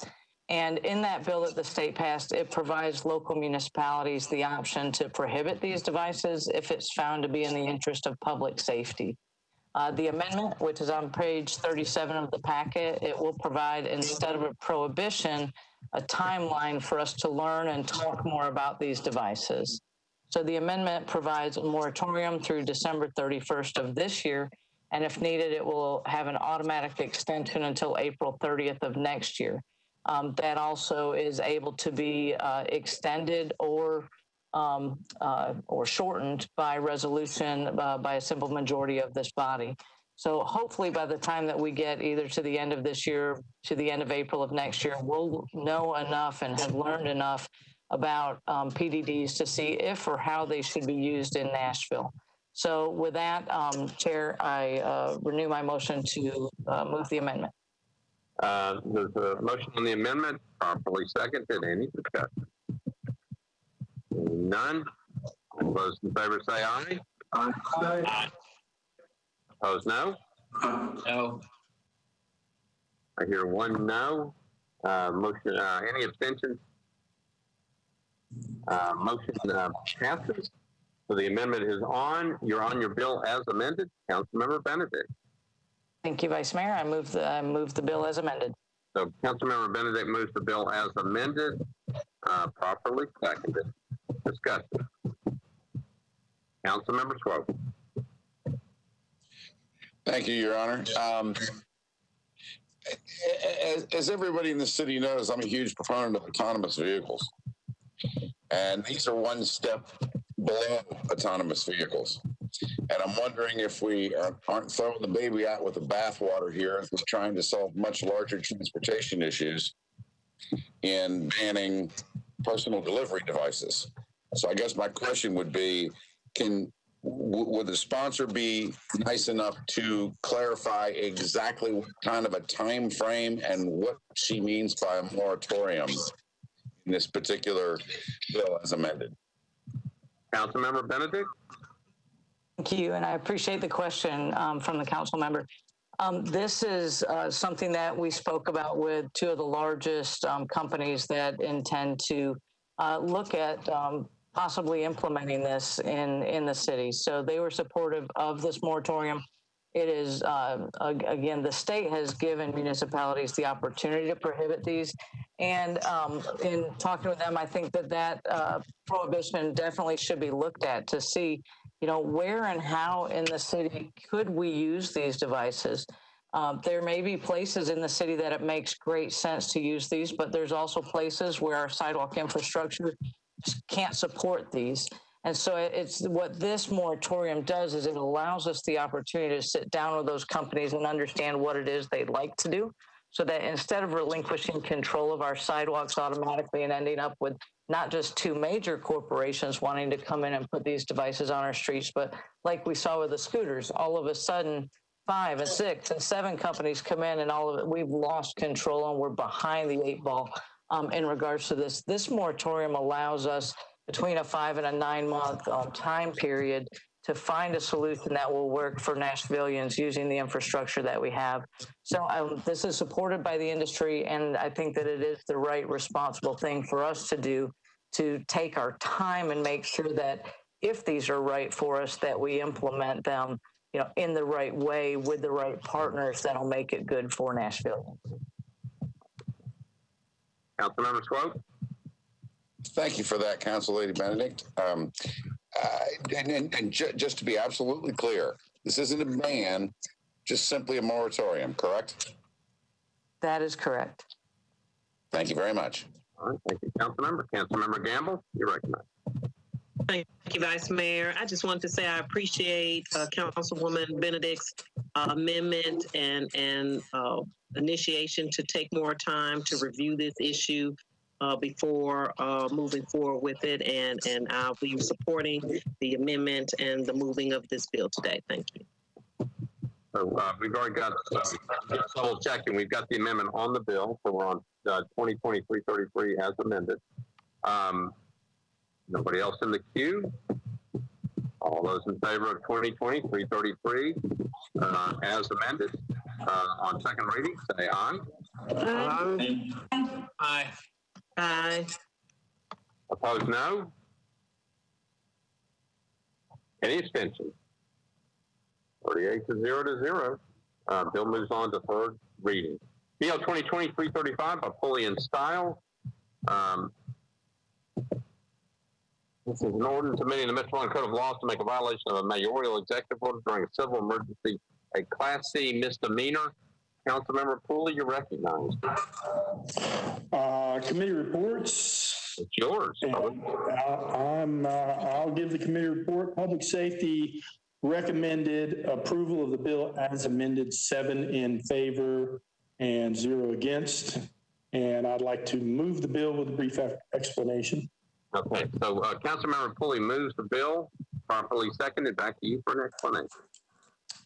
And in that bill that the state passed, it provides local municipalities the option to prohibit these devices if it's found to be in the interest of public safety. Uh, the amendment, which is on page 37 of the packet, it will provide, instead of a prohibition, a timeline for us to learn and talk more about these devices. So the amendment provides a moratorium through December 31st of this year, and if needed, it will have an automatic extension until April 30th of next year. Um, that also is able to be uh, extended or um, uh, or shortened by resolution uh, by a simple majority of this body. So hopefully by the time that we get either to the end of this year, to the end of April of next year, we'll know enough and have learned enough about um, PDDs to see if or how they should be used in Nashville. So with that, um, Chair, I uh, renew my motion to uh, move the amendment. Uh, there's a motion on the amendment, properly seconded. Any discussion? None. All those in favor say aye. Aye. Opposed, no? No. I hear one no. Uh, motion, uh, any abstentions? Uh, motion, uh, passes. So the amendment is on. You're on your bill as amended. Councilmember Benedict. Thank you, Vice Mayor. I move the, I move the bill as amended. So Councilmember Benedict moves the bill as amended, uh, properly seconded. Discussion. Councilmember Swope. Thank you, Your Honor. Um, as, as everybody in the city knows, I'm a huge proponent of autonomous vehicles. And these are one step below autonomous vehicles. And I'm wondering if we aren't throwing the baby out with the bathwater here trying to solve much larger transportation issues in banning personal delivery devices. So I guess my question would be, can would the sponsor be nice enough to clarify exactly what kind of a time frame and what she means by a moratorium in this particular bill as amended? Councilmember Benedict. Thank you, and I appreciate the question um, from the council member. Um, this is uh, something that we spoke about with two of the largest um, companies that intend to uh, look at um, possibly implementing this in in the city. So they were supportive of this moratorium. It is uh, again, the state has given municipalities the opportunity to prohibit these, and um, in talking with them, I think that that uh, prohibition definitely should be looked at to see, you know, where and how in the city could we use these devices. Um, there may be places in the city that it makes great sense to use these, but there's also places where our sidewalk infrastructure can't support these. And so it's what this moratorium does is it allows us the opportunity to sit down with those companies and understand what it is they'd like to do so that instead of relinquishing control of our sidewalks automatically and ending up with not just two major corporations wanting to come in and put these devices on our streets, but like we saw with the scooters, all of a sudden five and six and seven companies come in and all of it, we've lost control and we're behind the eight ball um, in regards to this. This moratorium allows us between a five and a nine month um, time period to find a solution that will work for Nashvillians using the infrastructure that we have. So um, this is supported by the industry, and I think that it is the right, responsible thing for us to do to take our time and make sure that if these are right for us, that we implement them, you know, in the right way with the right partners that'll make it good for Nashville. Councilmember Swope. Thank you for that, Council Lady Benedict. Um, uh, and, and, and ju- just to be absolutely clear, this isn't a ban, just simply a moratorium, correct? That is correct. Thank you very much. All right, thank you, Councilmember. Councilmember Gamble, you're recognized. Thank you, Vice Mayor. I just wanted to say I appreciate uh, Councilwoman Benedict's uh, amendment and and uh, initiation to take more time to review this issue uh, before uh, moving forward with it. And and I'll be supporting the amendment and the moving of this bill today. Thank you. So uh, we've already got, double checking, we've got the amendment on the bill, so we're on uh, 2023-33 as amended. Um, Nobody else in the queue? All those in favor of 2023-33 uh, as amended uh, on second reading, say aye. Aye. Aye. Aye. Opposed, no? Any abstentions? 38 to 0 to 0. Uh, bill moves on to third reading. BL 2023-35 by Pulley and Style. Um, this is an ordinance amending the Metropolitan Code of Laws to make a violation of a mayoral executive order during a civil emergency, a Class C misdemeanor. Councilmember Pulley, you're recognized. Uh, committee reports. It's yours. And, uh, I'm, uh, I'll give the committee report. Public safety recommended approval of the bill as amended, seven in favor and zero against. And I'd like to move the bill with a brief explanation. Okay, so uh, Councilmember Pulley moves the bill, properly seconded. Back to you for an explanation.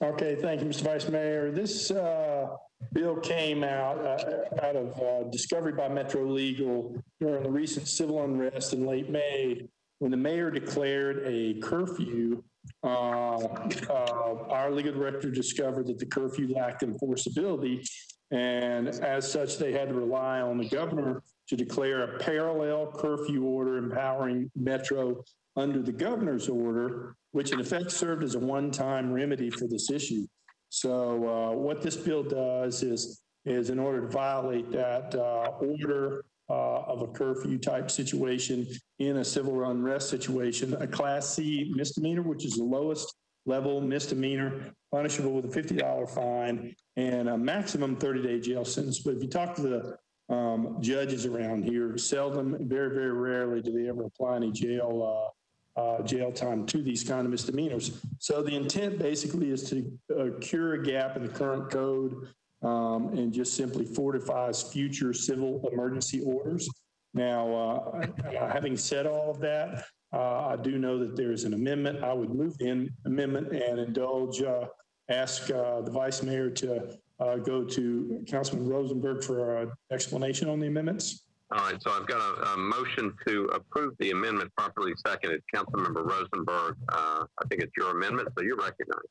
Okay, thank you, Mr. Vice Mayor. This uh, bill came out uh, out of uh, discovery by Metro Legal during the recent civil unrest in late May when the mayor declared a curfew. Uh, uh, our legal director discovered that the curfew lacked enforceability, and as such, they had to rely on the governor to declare a parallel curfew order empowering Metro under the governor's order, which in effect served as a one-time remedy for this issue. So uh, what this bill does is, is in order to violate that uh, order uh, of a curfew type situation in a civil unrest situation, a Class C misdemeanor, which is the lowest level misdemeanor, punishable with a $50 fine and a maximum 30-day jail sentence. But if you talk to the um, judges around here, seldom, very, very rarely do they ever apply any jail uh, uh, jail time to these kind of misdemeanors. So the intent basically is to uh, cure a gap in the current code um, and just simply fortifies future civil emergency orders. Now, uh, (laughs) having said all of that, uh, I do know that there is an amendment. I would move the amendment and indulge, uh, ask the vice mayor to uh, go to Councilman Rosenberg for an explanation on the amendments. All right, so I've got a, a motion to approve the amendment properly seconded. Councilmember Rosenberg, uh, I think it's your amendment, so you're recognized.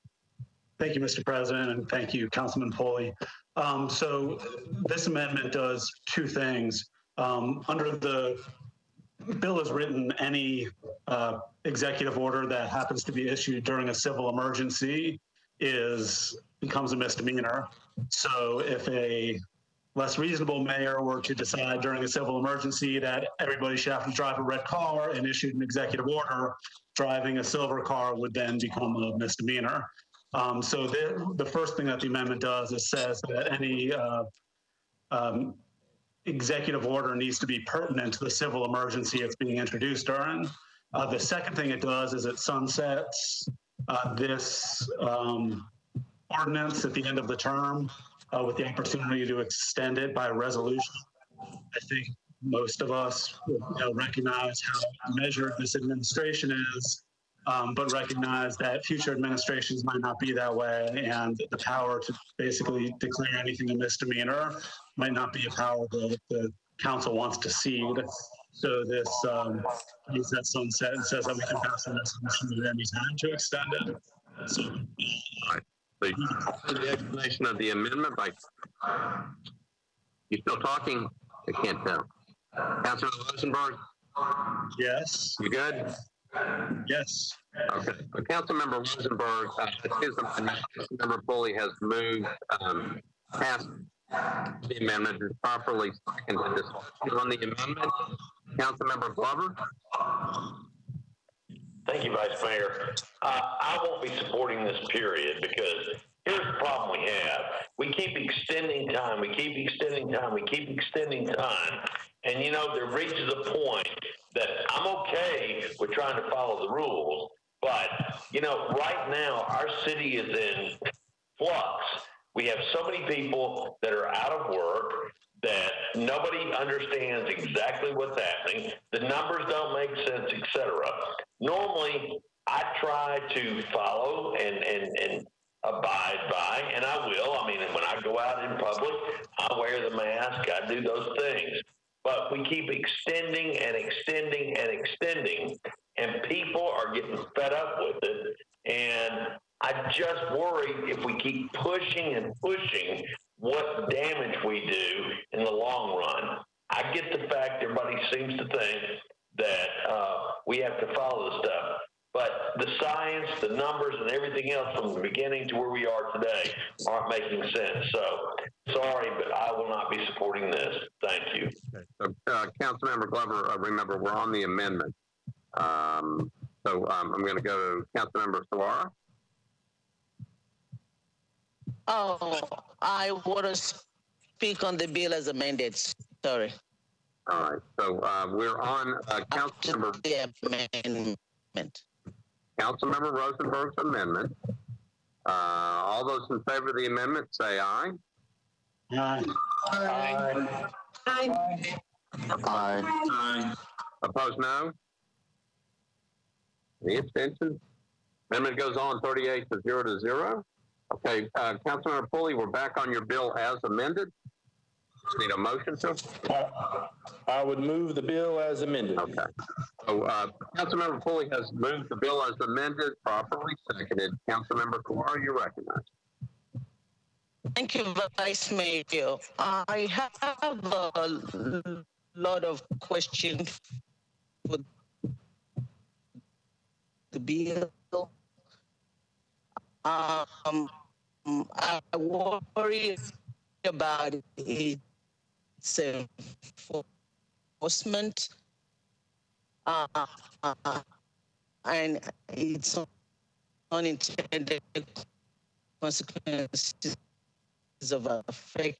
Thank you, Mr. President, and thank you, Councilman Pulley. Um, so this amendment does two things. Um, under the bill is written, any uh, executive order that happens to be issued during a civil emergency is becomes a misdemeanor. So if a less reasonable mayor were to decide during a civil emergency that everybody should have to drive a red car and issued an executive order, driving a silver car would then become a misdemeanor. Um, so the, the first thing that the amendment does is says that any uh, um, executive order needs to be pertinent to the civil emergency it's being introduced during. Uh, the second thing it does is it sunsets uh, this um, ordinance at the end of the term uh, with the opportunity to extend it by resolution. I think most of us you know, recognize how measured this administration is, um, but recognize that future administrations might not be that way, and the power to basically declare anything a misdemeanor might not be a power that the council wants to cede. So this um, that sunset and says that we can pass a resolution at any time to extend it. So, So the explanation of the amendment by, you still talking? I can't tell. Councilman Rosenberg? Yes. You good? Yes. Okay. So Councilmember Rosenberg, uh, amendment, Councilmember Pulley has moved, um, past the amendment is properly seconded. Discussion on the amendment. Councilmember Glover? Thank you, Vice Mayor. Uh, I won't be supporting this period because here's the problem we have. We keep extending time, we keep extending time, we keep extending time. And you know, there reaches a point that I'm okay with trying to follow the rules, but you know, right now our city is in flux. We have so many people that are out of work that nobody understands exactly what's happening. The numbers don't make sense, etc. Normally, I try to follow and, and, and abide by, and I will. I mean, when I go out in public, I wear the mask, I do those things. But we keep extending and extending and extending, and people are getting fed up with it. And I just worry if we keep pushing and pushing what damage we do in the long run. I get the fact everybody seems to think that uh, we have to follow the stuff. But the science, the numbers, and everything else from the beginning to where we are today aren't making sense. So, sorry, but I will not be supporting this. Thank you. So, uh, Councilmember Glover, uh, remember, we're on the amendment. Um, so um, I'm going to go to Councilmember Suara. Oh, I want to speak on the bill as amended. Sorry. All right. So uh, we're on uh, Councilmember. The amendment. Councilmember Rosenberg's amendment. Uh, all those in favor of the amendment say aye. Aye. Aye. Aye. Aye. Opposed, no? Any abstentions? Amendment goes on 38 to 0 to 0. Okay, uh, Councilmember Pulley, we're back on your bill as amended. Need a motion to? I would move the bill as amended. Okay. So, uh, Councilmember Pulley has moved the bill as amended, properly seconded. Councilmember Kawar, you recognize. Thank you, Vice Mayor. I have a lot of questions for the bill. Um, I worry about its enforcement uh, uh, and its unintended consequences of affecting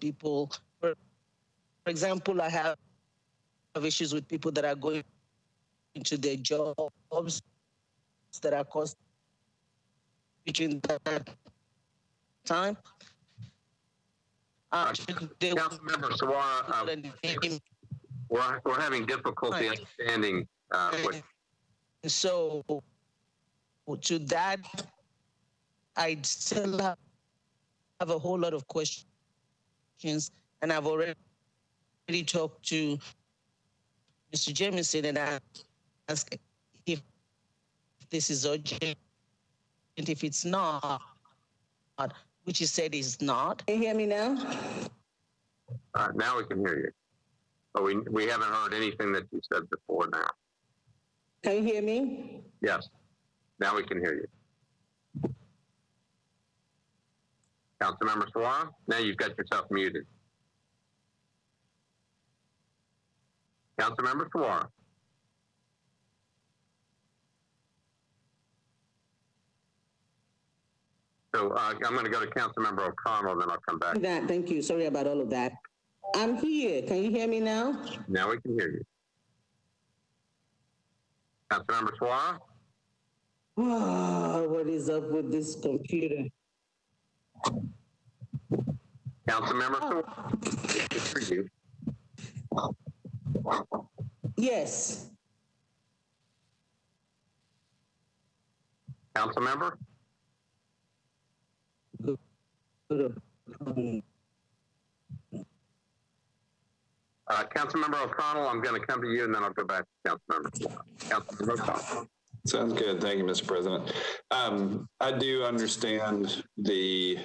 people. For, for example, I have, issues with people that are going into their jobs that are caused between that time. Uh, Councilmember Suara, uh, we're, we're having difficulty understanding uh, what. So, to that, I still have, have a whole lot of questions, and I've already talked to Mr. Jameson and I asked if this is urgent, if it's not, which he said is not. Can you hear me now? Uh, now we can hear you. But we, we haven't heard anything that you said before now. Can you hear me? Yes. Now we can hear you. Councilmember Suara, now you've got yourself muted. Councilmember Suara. So uh, I'm going to go to Councilmember O'Connell, then I'll come back. That, thank you. Sorry about all of that. I'm here. Can you hear me now? Now we can hear you. Councilmember Suara? Oh, what is up with this computer? Councilmember? For you. Yes. Councilmember? Uh, Councilmember O'Connell, I'm going to come to you and then I'll go back to Councilmember. Councilmember O'Connell. Sounds good. Thank you, Mr. President. Um, I do understand the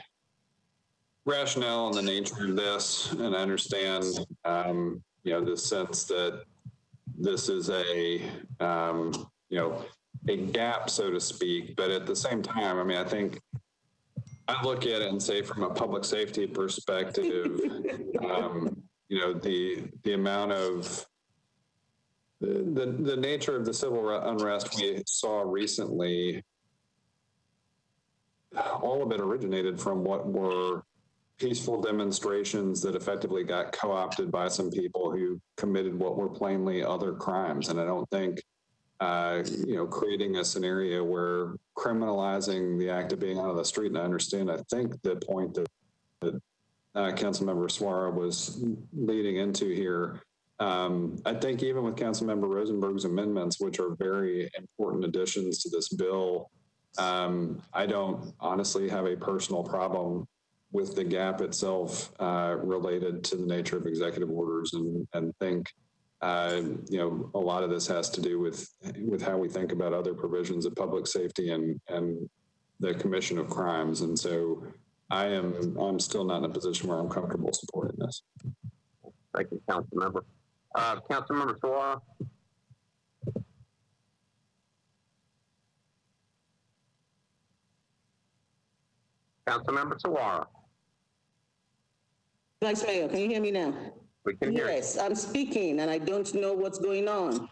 rationale and the nature of this, and I understand, um, you know, the sense that this is a, um, you know, a gap, so to speak. But at the same time, I mean, I think I look at it and say, from a public safety perspective, (laughs) um, you know, the the amount of the, the the nature of the civil unrest we saw recently, all of it originated from what were peaceful demonstrations that effectively got co-opted by some people who committed what were plainly other crimes. And I don't think, uh, you know, creating a scenario where criminalizing the act of being out of the street. And I understand, I think the point that, that uh, Councilmember Suara was leading into here. Um, I think even with Councilmember Rosenberg's amendments, which are very important additions to this bill, um, I don't honestly have a personal problem with the gap itself uh, related to the nature of executive orders and, and think uh, you know a lot of this has to do with with how we think about other provisions of public safety and and the commission of crimes and so I am I'm still not in a position where I'm comfortable supporting this. Thank you, Council Member. Uh, Council Member Suara. Council Member Suara. Vice Mayor, can you hear me now? We can hear. Yes, I'm speaking and I don't know what's going on.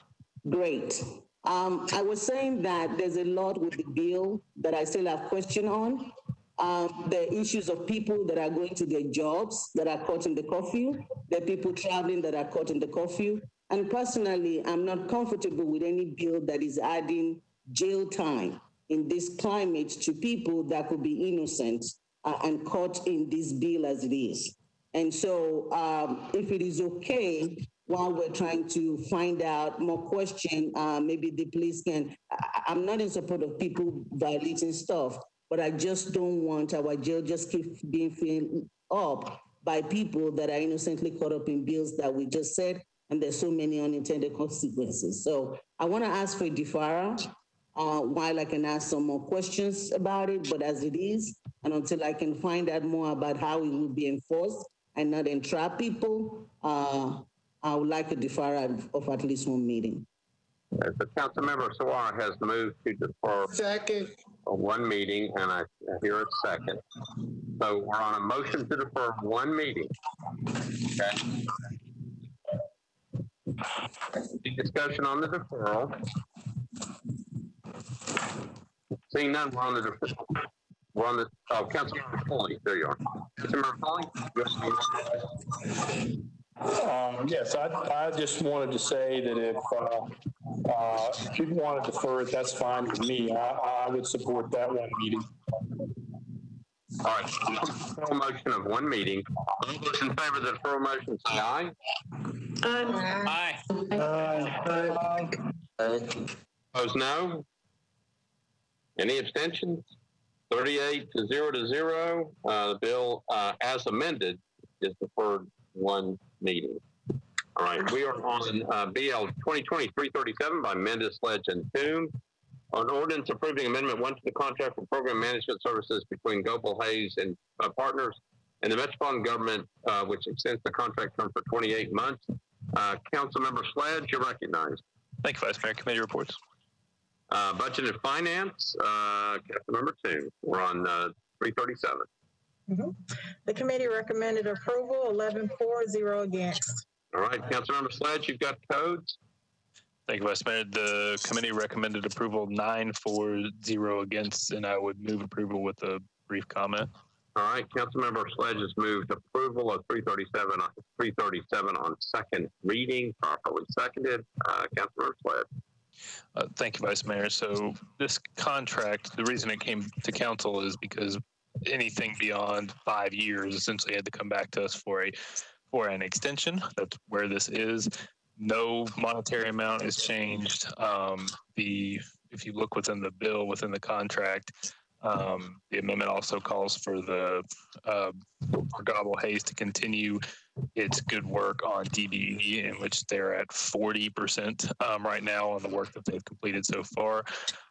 Great. Um, I was saying that there's a lot with the bill that I still have question on. Um, the issues of people that are going to their jobs that are caught in the curfew, the people traveling that are caught in the curfew. And personally, I'm not comfortable with any bill that is adding jail time in this climate to people that could be innocent uh, and caught in this bill as it is. And so, um, if it is okay, while we're trying to find out more question, uh, maybe the police can. I, I'm not in support of people violating stuff, but I just don't want our jail just keep being filled up by people that are innocently caught up in bills that we just said, and there's so many unintended consequences. So I want to ask for a deferral uh, while I can ask some more questions about it, but as it is, and until I can find out more about how it will be enforced and not entrap people, uh, I would like a deferral of at least one meeting. Uh, So Councilmember Suara has moved to defer Second. one meeting, and I hear a second. So we're on a motion to defer one meeting. Okay. Any discussion on the deferral? Seeing none, we're on the deferral. We're on the, oh, Councilmember Pulley, there you are. Councilmember Pulley? you Um, yes, I, I just wanted to say that if, uh, uh, if you want to defer it, that's fine with me. I, I would support that one meeting. All right, deferral motion of one meeting. All those in favor of the deferral motion, say aye. Aye. Opposed, no. Any abstentions? Thirty-eight to zero to zero. Uh, the bill, uh, as amended is deferred one meeting. All right, we are on, uh, BL 2020-337 by Mendes, Sledge, and Toombs. An ordinance approving amendment one to the contract for program management services between Gobbell Hays and uh, partners and the Metropolitan Government, uh, which extends the contract term for 28 months. Uh, Councilmember Sledge, you're recognized. Thank you, Vice Mayor. Committee reports. Uh, budget and finance, uh, Councilmember Two. We're on uh, 337. Mhm. The committee recommended approval, 11 for, zero against. All right, Councilmember Sledge, you've got codes. Thank you, Vice Mayor. The committee recommended approval nine for zero against, and I would move approval with a brief comment. All right, Councilmember Sledge has moved approval of 337 on 337 on second reading, properly seconded. Uh, Councilmember Sledge. Uh, thank you, Vice Mayor. So this contract, the reason it came to council is because anything beyond five years essentially had to come back to us for a for an extension. That's where this is. No monetary amount is changed. Um, the if you look within the bill within the contract, um, the amendment also calls for the uh, for Gobbell Hays to continue its good work on DBE, in which they're at 40% um, right now on the work that they've completed so far.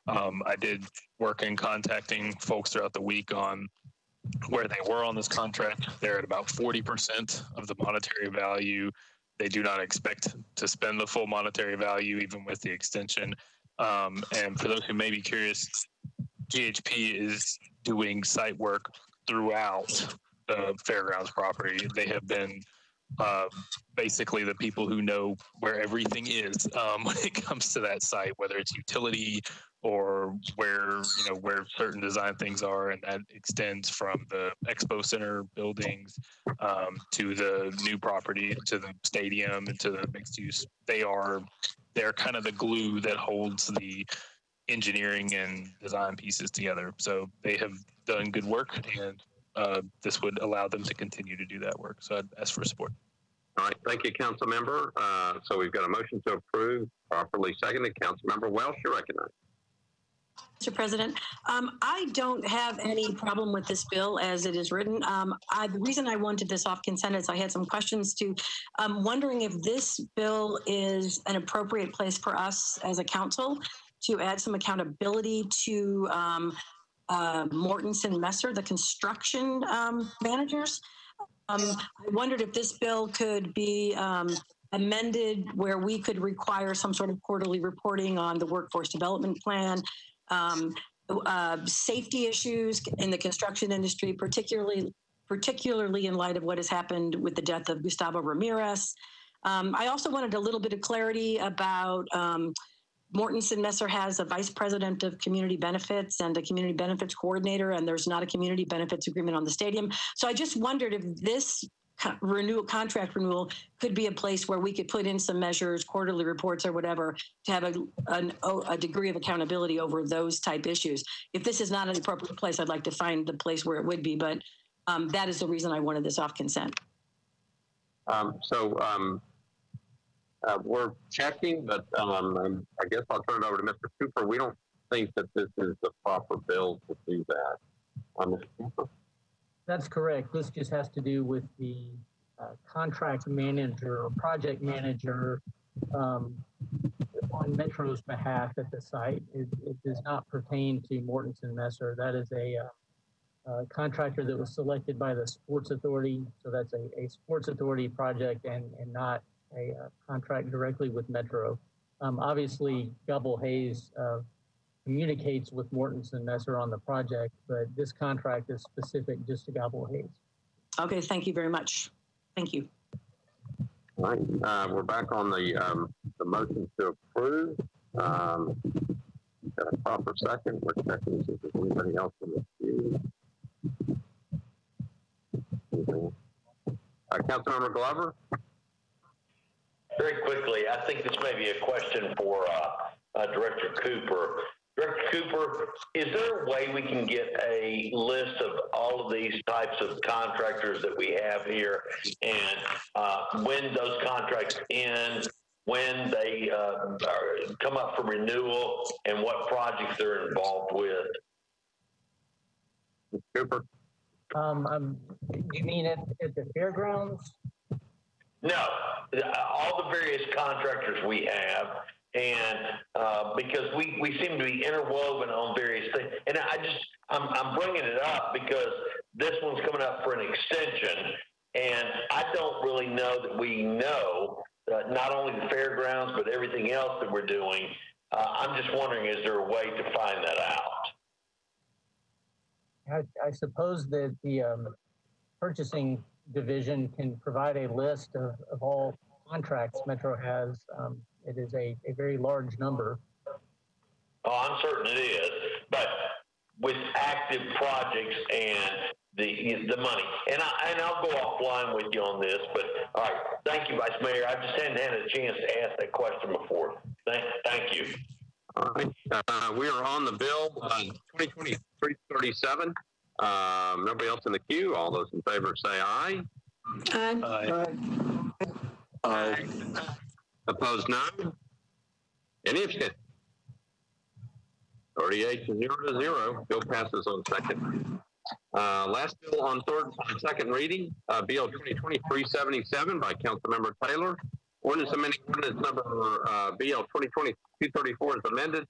Um, I did work in contacting folks throughout the week on where they were on this contract. They're at about 40% of the monetary value. They do not expect to spend the full monetary value, even with the extension. Um, and for those who may be curious, GHP is doing site work throughout the fairgrounds property. They have been uh, basically the people who know where everything is um, (laughs) when it comes to that site, whether it's utility or where you know where certain design things are, and that extends from the expo center buildings um, to the new property, to the stadium, and to the mixed use. They are they're kind of the glue that holds the engineering and design pieces together. So they have done good work, and uh, this would allow them to continue to do that work. So I'd ask for support. All right, thank you, council member. Uh, so we've got a motion to approve, properly seconded. Council member Welsch, you're recognized. Mr. President, um, I don't have any problem with this bill as it is written. Um, I, the reason I wanted this off consent is I had some questions to, um, wondering if this bill is an appropriate place for us as a council to add some accountability to um, uh, Mortenson Messer, the construction um, managers. Um, I wondered if this bill could be um, amended where we could require some sort of quarterly reporting on the workforce development plan, um, uh, safety issues in the construction industry, particularly particularly in light of what has happened with the death of Gustavo Ramirez. Um, I also wanted a little bit of clarity about um, Mortenson Messer has a vice president of community benefits and a community benefits coordinator, and there's not a community benefits agreement on the stadium. So I just wondered if this renewal contract renewal could be a place where we could put in some measures, quarterly reports or whatever, to have a, an, a degree of accountability over those type issues. If this is not an appropriate place, I'd like to find the place where it would be, but um, that is the reason I wanted this off consent. Um, so um, uh, we're checking, but um, I guess I'll turn it over to Mr. Cooper. We don't think that this is the proper bill to do that. Mr. Cooper? That's correct. This just has to do with the uh, contract manager or project manager um, on Metro's behalf at the site. It, it does not pertain to Mortenson Messer. That is a uh, uh, contractor that was selected by the Sports Authority. So that's a, a Sports Authority project and, and not a uh, contract directly with Metro. Um, obviously, Gobbell Hays uh, communicates with Mortenson and Messer on the project, but this contract is specific just to Gobbell Hays. Okay, thank you very much. Thank you. All right, uh, we're back on the, um, the motion to approve. Um, got a proper second. We're checking to see if there's anybody else in the queue. Uh, Councilmember Glover? Very quickly, I think this may be a question for uh, uh, Director Cooper. Director Cooper, is there a way we can get a list of all of these types of contractors that we have here and uh, when those contracts end, when they uh, are, come up for renewal, and what projects they're involved with? Cooper? Um, um, you mean at, at the fairgrounds? No, all the various contractors we have, and uh, because we, we seem to be interwoven on various things. And I just, I'm, I'm bringing it up because this one's coming up for an extension, and I don't really know that we know uh, not only the fairgrounds, but everything else that we're doing. Uh, I'm just wondering, is there a way to find that out? I, I suppose that the um, purchasing division can provide a list of, of all contracts Metro has. Um, it is a, a very large number. Oh, I'm certain it is, but with active projects and the the money, and I and I'll go offline with you on this. But all right, thank you, Vice Mayor. I just hadn't had a chance to ask that question before. Thank thank you. All right, uh, we are on the bill, uh, 2023-37. Um, nobody else in the queue. All those in favor say aye. Aye. Aye. Opposed, none. Any abstentions? 38 to 0 to 0. Bill passes on second. Uh, last bill on third and second reading, uh, BL 2020-377 by Councilmember Taylor. Ordinance amending ordinance number uh, BL 2020-234 is amended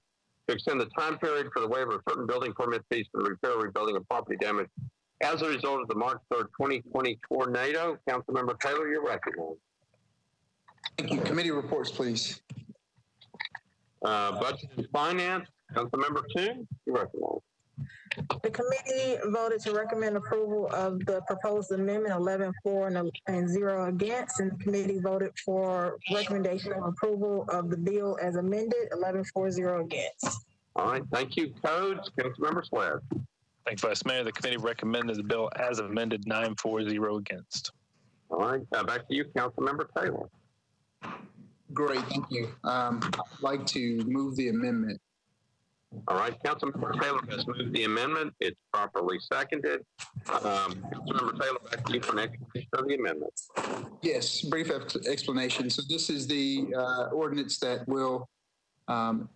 to extend the time period for the waiver of certain building permit fees for the repair or rebuilding of property damage as a result of the March 3rd, 2020 tornado. Councilmember Taylor, you're recognized. Thank you. Committee reports, please. Uh, Budget and Finance, Councilmember Two, you're recognized. The committee voted to recommend approval of the proposed amendment 11-4 and, and zero against, and the committee voted for recommendation of approval of the bill as amended, 11-4, zero against. All right, thank you. Codes, Councilmember Sweat. Thanks, Vice Mayor. The committee recommended the bill as amended, nine four zero against. All right, uh, back to you, Councilmember Taylor. Great, thank you. Um, I'd like to move the amendment. All right, Councilmember Taylor has moved the amendment. It's properly seconded. Um, Councilmember Taylor, back to you for an explanation of the amendment. Yes, brief ex- explanation. So this is the uh, ordinance that will, um,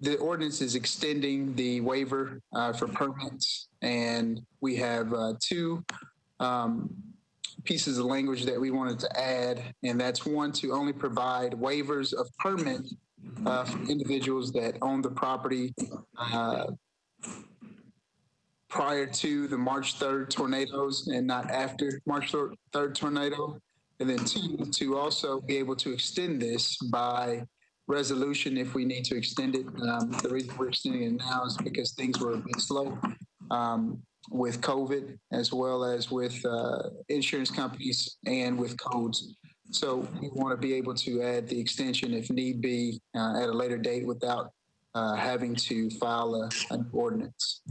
the ordinance is extending the waiver uh, for permits. And we have uh, two um, pieces of language that we wanted to add. And that's one, to only provide waivers of permit uh, for individuals that own the property uh, prior to the March 3rd tornadoes and not after March 3rd tornado. And then two, to also be able to extend this by resolution if we need to extend it. Um, the reason we're extending it now is because things were a bit slow um, with COVID as well as with uh, insurance companies and with codes. So we want to be able to add the extension if need be uh, at a later date without uh, having to file a, an ordinance.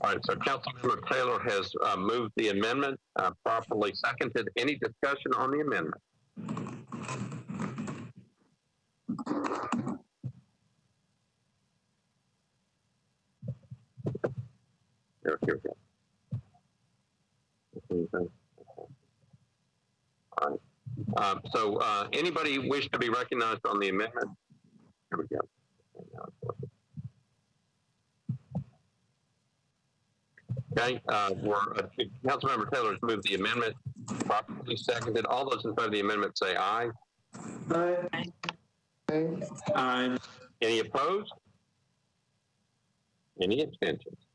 All right, so Councilmember Taylor has uh, moved the amendment, uh, properly seconded. Any discussion on the amendment? Here, here we go. All right. Um, so, uh, anybody wish to be recognized on the amendment? Here we go. Okay, uh, we're, uh, Councilmember Taylor has moved the amendment, properly seconded. All those in favor of the amendment say aye. aye. Aye. Aye. Any opposed? Any abstentions?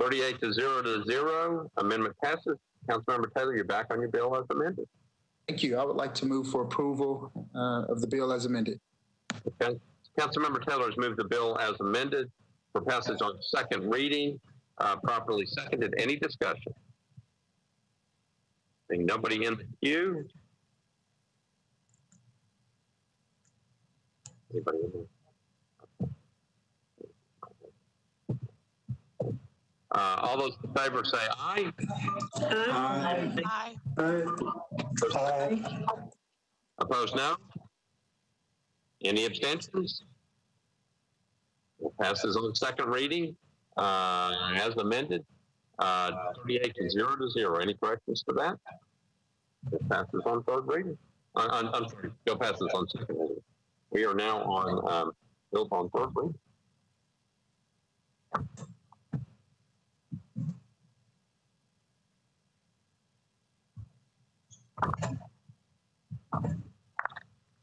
Thirty-eight to zero to zero, amendment passes. Councilmember Taylor, you're back on your bill as amended. Thank you. I would like to move for approval uh, of the bill as amended. Okay. Councilmember Taylor has moved the bill as amended for passage on second reading, uh, properly seconded. Any discussion? Seeing nobody in the queue. Anybody in the Uh, all those in favor say aye. Aye. Aye. Aye. Opposed, no? Any abstentions? It passes on second reading, uh, as amended, uh, thirty-eight to zero to zero. Any corrections to that? It passes on third reading. Uh, on, I'm sorry, bill passes on second reading. We are now on, um, bills on third reading.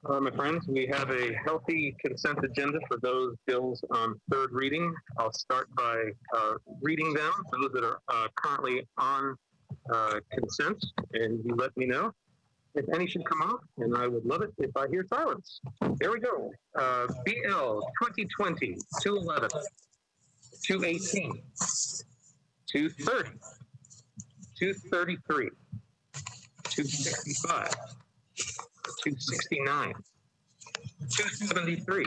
Uh, my friends, we have a healthy consent agenda for those bills on third reading. I'll start by uh, reading them, those that are uh, currently on uh, consent, and you let me know if any should come off, and I would love it if I hear silence. There we go. Uh, BL 2020 211, 218, 230, 233, 265. 269, 273,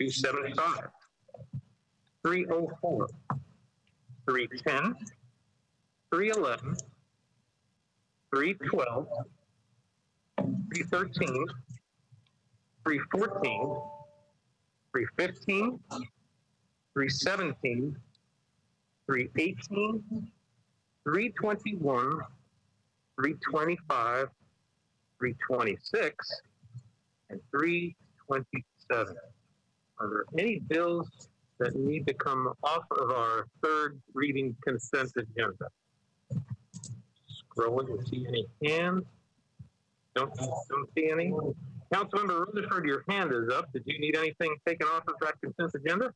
275, 304, 310, 311, 312, 313, 314, 315, 317, 318, 321, 325, 326, and 327. Are there any bills that need to come off of our third reading consent agenda? Scrolling to see any hands. Don't, don't see any. Councilmember Rutherford, your hand is up. Did you need anything taken off of that consent agenda?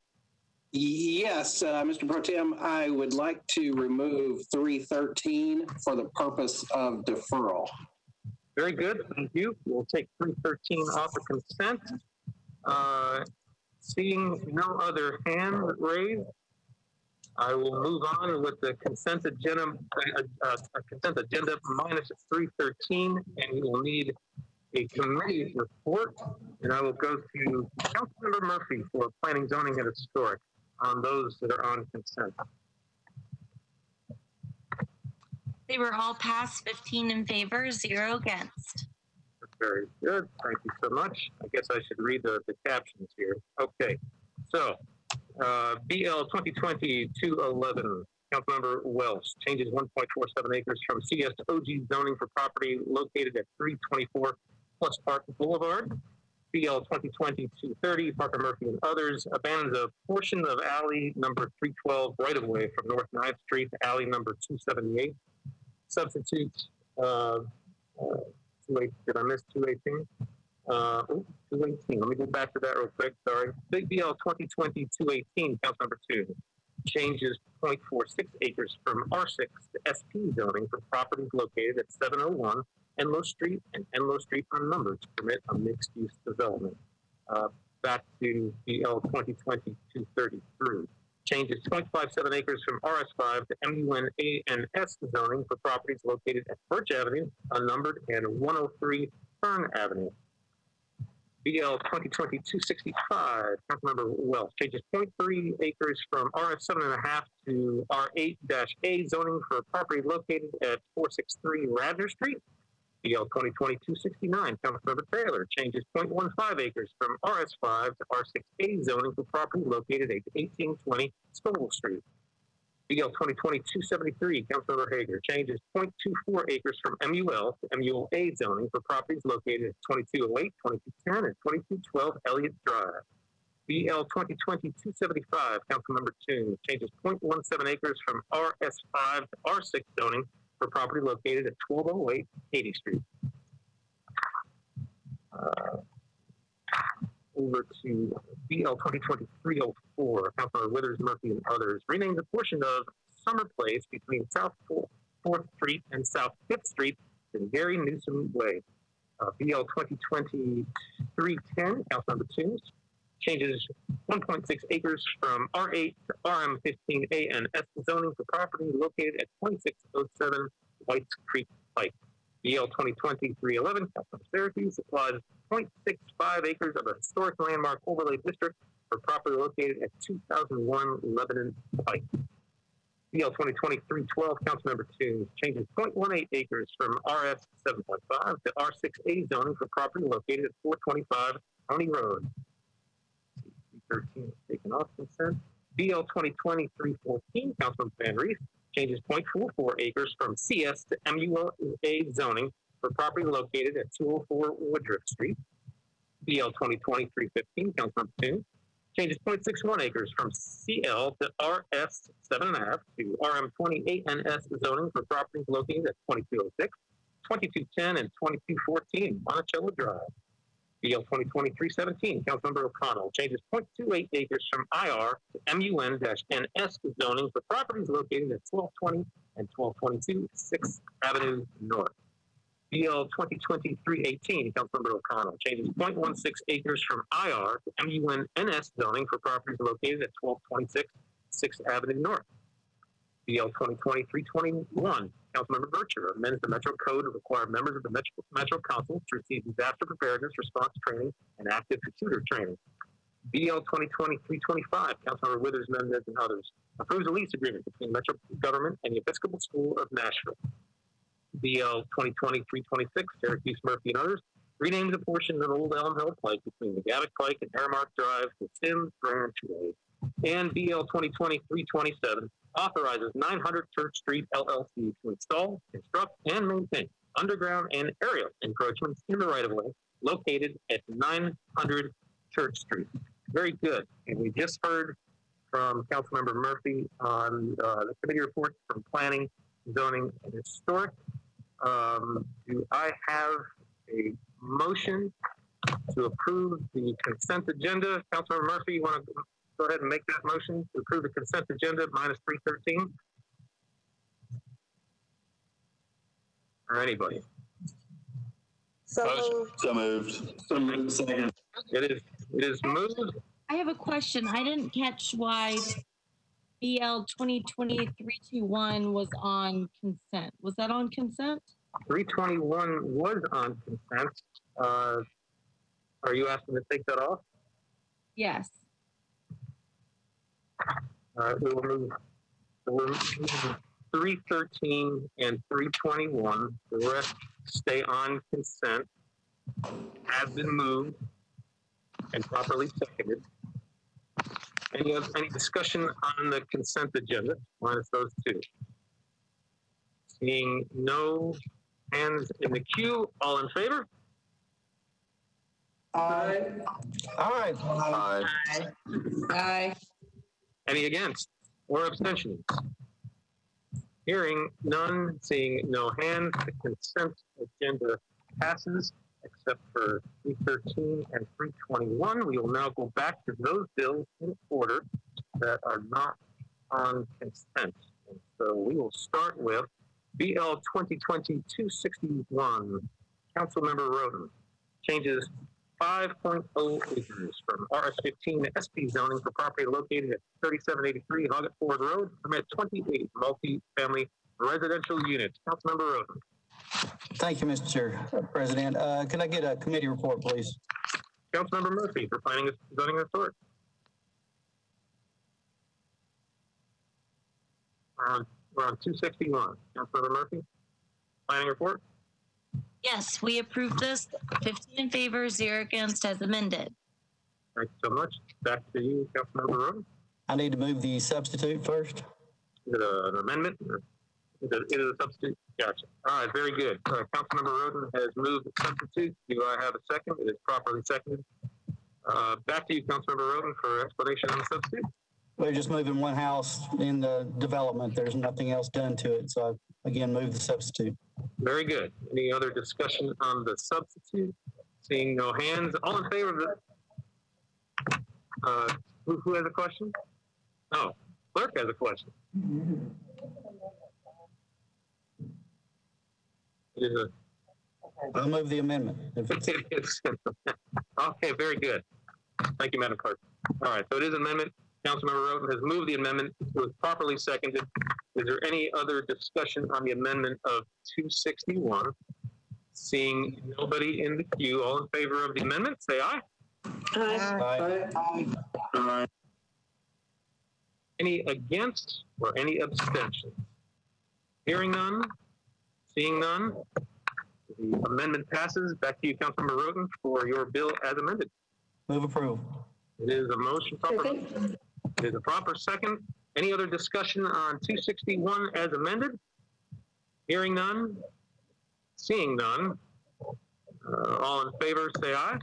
Yes, uh, Mr. Pro Tem, I would like to remove 313 for the purpose of deferral. Very good, thank you. We'll take 313 off of consent. Uh, Seeing no other hand raised, I will move on with the consent agenda, uh, uh, consent agenda minus 313, and we will need a committee report. And I will go to Councilmember Murphy for planning, zoning, and historic on those that are on consent. They were all passed, 15 in favor, zero against. Very good. Thank you so much. I guess I should read the, the captions here. Okay. So, uh, BL 2020-211, Councilmember Welsch, changes 1.47 acres from CS to OG zoning for property located at 324 Plus Park Boulevard. BL 2020-230, Parker Murphy and others, abandons a portion of alley number 312 right-of-way from North 9th Street to alley number 278. Substitute, uh, uh, 28, did I miss 218? Uh, ooh, 218. Let me go back to that real quick. Sorry. Big BL 2020 218, count number two, changes 0.46 acres from R6 to SP zoning for properties located at 701 Enlow Street and Enlow Street unnumbered to permit a mixed use development. Uh, back to BL 2020 233 changes 0.57 acres from RS5 to MUN A and S zoning for properties located at Birch Avenue, unnumbered, and 103 Fern Avenue. BL 2020-265, Councilmember Welsch, changes 0.3 acres from RS7.5 to R8-A zoning for property located at 463 Radnor Street. BL 2020-269, Councilmember Taylor, changes 0.15 acres from RS5 to R6A zoning for property located at 1820 Stonewall Street. BL 2020-273, Councilmember Hagar, changes 0.24 acres from MUL to MULA zoning for properties located at 2208, 2210, and 2212 Elliott Drive. BL 2020-275, Councilmember Toombs, changes 0.17 acres from RS5 to R6 zoning for property located at 1208 Katy Street. Uh, over to BL 2020-304, Councilor Withers, Murphy, and others, renames a portion of Summer Place between South 4th Street and South 5th Street to Gary Newsom Way. Uh, BL 2020-310, Councilmember Toombs, changes 1.6 acres from R8 to RM15A and S zoning for property located at 2607 Whites Creek Pike. BL 2020-311, Councilmember Syracuse, applies 0.65 acres of a historic landmark overlay district for property located at 2001 Lebanon Pike. BL 2020-312, Councilmember 2, changes 0.18 acres from RS 7.5 to R6A zoning for property located at 425 County Road. 13 is taken off consent. BL 2020-314, Councilman VanReece, changes 0.44 acres from CS to MUA zoning for property located at 204 Woodruff Street. BL 2020-315, Councilmember 2, changes 0.61 acres from CL to RS 7.5 to RM 28NS zoning for properties located at 2206, 2210, and 2214 Monticello Drive. BL 2020-317, Councilmember O'Connell, changes 0.28 acres from IR to MUN-NS zoning for properties located at 1220 and 1222 6th Avenue North. BL 2020-318, Councilmember O'Connell, changes 0.16 acres from IR to MUN-NS zoning for properties located at 1226 6th Avenue North. BL 2020-321, Councilmember Vercher amends the Metro Code to require members of the Metro, Metro Council to receive disaster preparedness response training and active shooter training. BL 2020-325, Councilmember Withers, Mendes, and others, approves a lease agreement between Metro government and the Episcopal School of Nashville. BL 2020-326, Syracuse Murphy and others, renames a portion of Old Elm Hill Pike between McGavock Pike and Aramark Drive to Sims Branch Way. And BL 2020-327 authorizes 900 Church Street LLC to install, construct, and maintain underground and aerial encroachments in the right-of-way located at 900 Church Street. Very good. And we just heard from Councilmember Murphy on uh, the committee report from Planning, Zoning, and Historic. Um, do I have a motion to approve the consent agenda? Councilmember Murphy, you want to go ahead and make that motion to approve the consent agenda minus 313? Or anybody? So So moved. So moved, second. It is, it is moved. I have a question. I didn't catch why BL 2023-21 was on consent. Was that on consent? 321 was on consent. Uh, Are you asking to take that off? Yes. Uh, we will move, we're moving 313 and 321. The rest stay on consent. Have been moved and properly seconded. Any, oth- any discussion on the consent agenda, minus those two? Seeing no hands in the queue, all in favor? Aye. Aye. Aye. Aye. Any against or abstentions? Hearing none, seeing no hands, the consent agenda passes except for 313 and 321. We will now go back to those bills in order that are not on consent. And so we will start with BL 2020-261. Councilmember Rhoten changes 5.0 acres from RS15 to SP zoning for property located at 3783 Hoggett Ford Road, permit 28 multi-family residential units. Councilmember Rhoten. Thank you, Mr. Chair, President. Uh, Can I get a committee report, please? Councilmember Murphy for planning and zoning authority. We're on, we're on 261. Councilmember Murphy, planning report. Yes, we approved this. 15 in favor, zero against as amended. Thank you so much. Back to you, Councilmember Rhoten. I need to move the substitute first. Is it a- an amendment? or Is it, it is a substitute? Gotcha. All right, very good. Uh, Councilmember Rhoten has moved the substitute. Do I have a second? It is properly seconded. Uh, back to you, Councilmember Rhoten, for explanation on the substitute. We're just moving one house in the development. There's nothing else done to it. So I, again, move the substitute. Very good. Any other discussion on the substitute? Seeing no hands, all in favor of the, uh, who, who has a question? Oh, clerk has a question. It is a, I'll move the amendment. If it's- it is- (laughs) Okay, very good. Thank you, Madam Clerk. All right, so it is amendment. Councilmember Rhoten has moved the amendment. It was properly seconded. Is there any other discussion on the amendment of 261? Seeing nobody in the queue, all in favor of the amendment, say aye. Aye. Aye. aye. Any against or any abstention? Hearing none, seeing none, the amendment passes. Back to you, Councilmember Rhoten, for your bill as amended. Move approval. It is a motion proper. It is a proper second. Any other discussion on 261 as amended? Hearing none, seeing none. Uh, all in favor, say aye.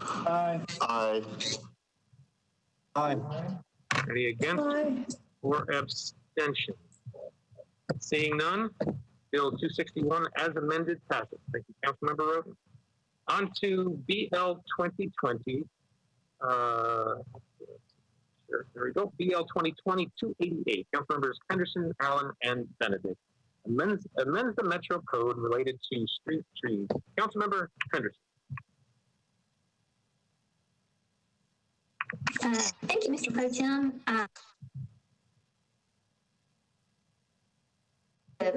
Aye. Aye. Aye. Any against Aye. or abstention? Seeing none, Bill 261 as amended passes. Thank you, Councilmember Rhoten. On to BL 2020. Uh, sure, there we go. BL 2020-288. Councilmembers Henderson, Allen, and Benedict. Amends, amends the Metro Code related to street trees. Councilmember Henderson. Uh, Thank you, Mr. Pro Tem. Uh,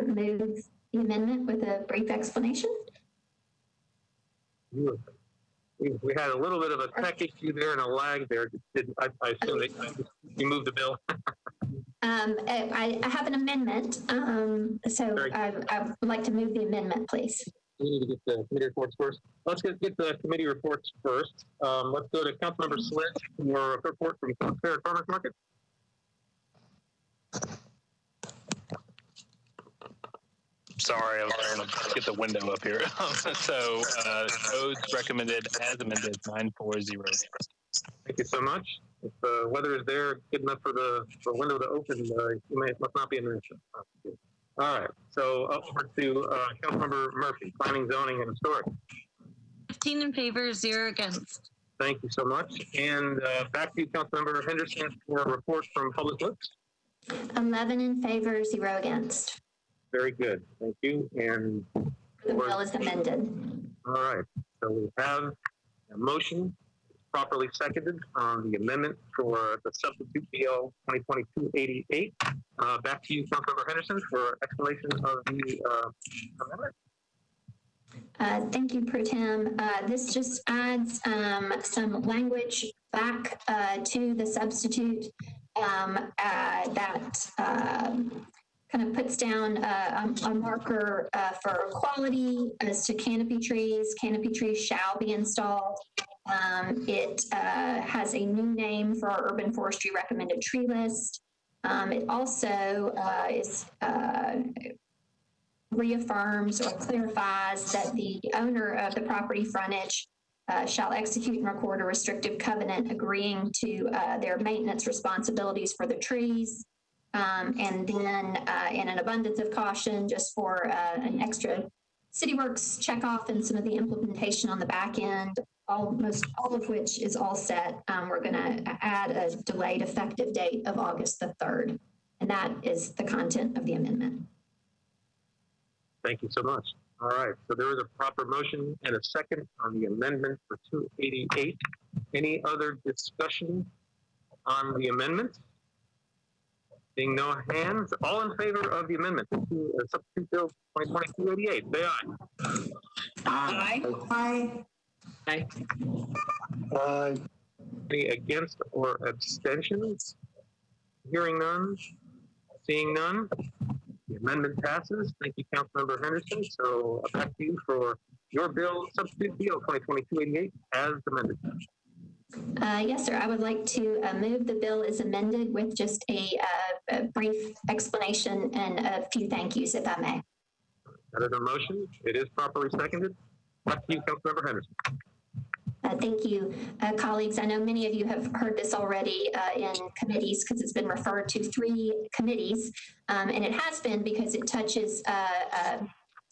Move the amendment with a brief explanation. You, we, we had a little bit of a tech issue there and a lag there. Did, I, I assume that you moved the bill. Um, I, I have an amendment, um, so I, I would like to move the amendment, please. We need to get the committee reports first. Let's get, get the committee reports first. Um, let's go to Councilmember Sledge for a report from Fair Farmers Market. Sorry, I was trying to get the window up here. (laughs) so, uh, codes recommended as amended 940. Thank you so much. If the weather is there good enough for the, for the window to open, uh, you may, must not be an issue. All right, so uh, over to uh, Councilmember Murphy, Planning, Zoning, and Historic. 15 in favor, zero against. Thank you so much. And uh, back to you, Councilmember Henderson, for a report from Public Works. 11 in favor, zero against. Very good. Thank you. And The bill is amended. all right, so we have a motion properly seconded on the amendment for the substitute bill 2022-88. Uh, back to you, Councilmember Henderson, for explanation of the uh, amendment. Uh, Thank you, Pro Tem. Uh, This just adds um, some language back uh, to the substitute um, uh, that um, kind of puts down uh, a a marker uh, for quality as to canopy trees. Canopy trees shall be installed. Um, It uh, has a new name for our urban forestry recommended tree list. Um, It also uh, is uh, reaffirms or clarifies that the owner of the property frontage uh, shall execute and record a restrictive covenant agreeing to uh, their maintenance responsibilities for the trees. Um, and then, uh, in an abundance of caution, just for uh, an extra city works check off and some of the implementation on the back end, almost all of which is all set. Um, we're going to add a delayed effective date of August the 3rd. And that is the content of the amendment. Thank you so much. All right, so there is a proper motion and a second on the amendment for 288. Any other discussion on the amendment? Seeing no hands, all in favor of the amendment to uh, substitute bill 2022-88, say aye. Aye. Aye. Aye. Aye. Any against or abstentions? Hearing none, seeing none, the amendment passes. Thank you, Councilmember Henderson. So uh, back to you for your bill, substitute bill 2022-88 as amended. Uh, Yes, sir. I would like to uh, move the bill as amended with just a uh, a brief explanation and a few thank yous, if I may. That is a motion. It is properly seconded. Back to you, Councilmember Henderson. Uh, Thank you, Uh, colleagues. I know many of you have heard this already uh, in committees because it's been referred to three committees. Um, And it has been because it touches uh, uh,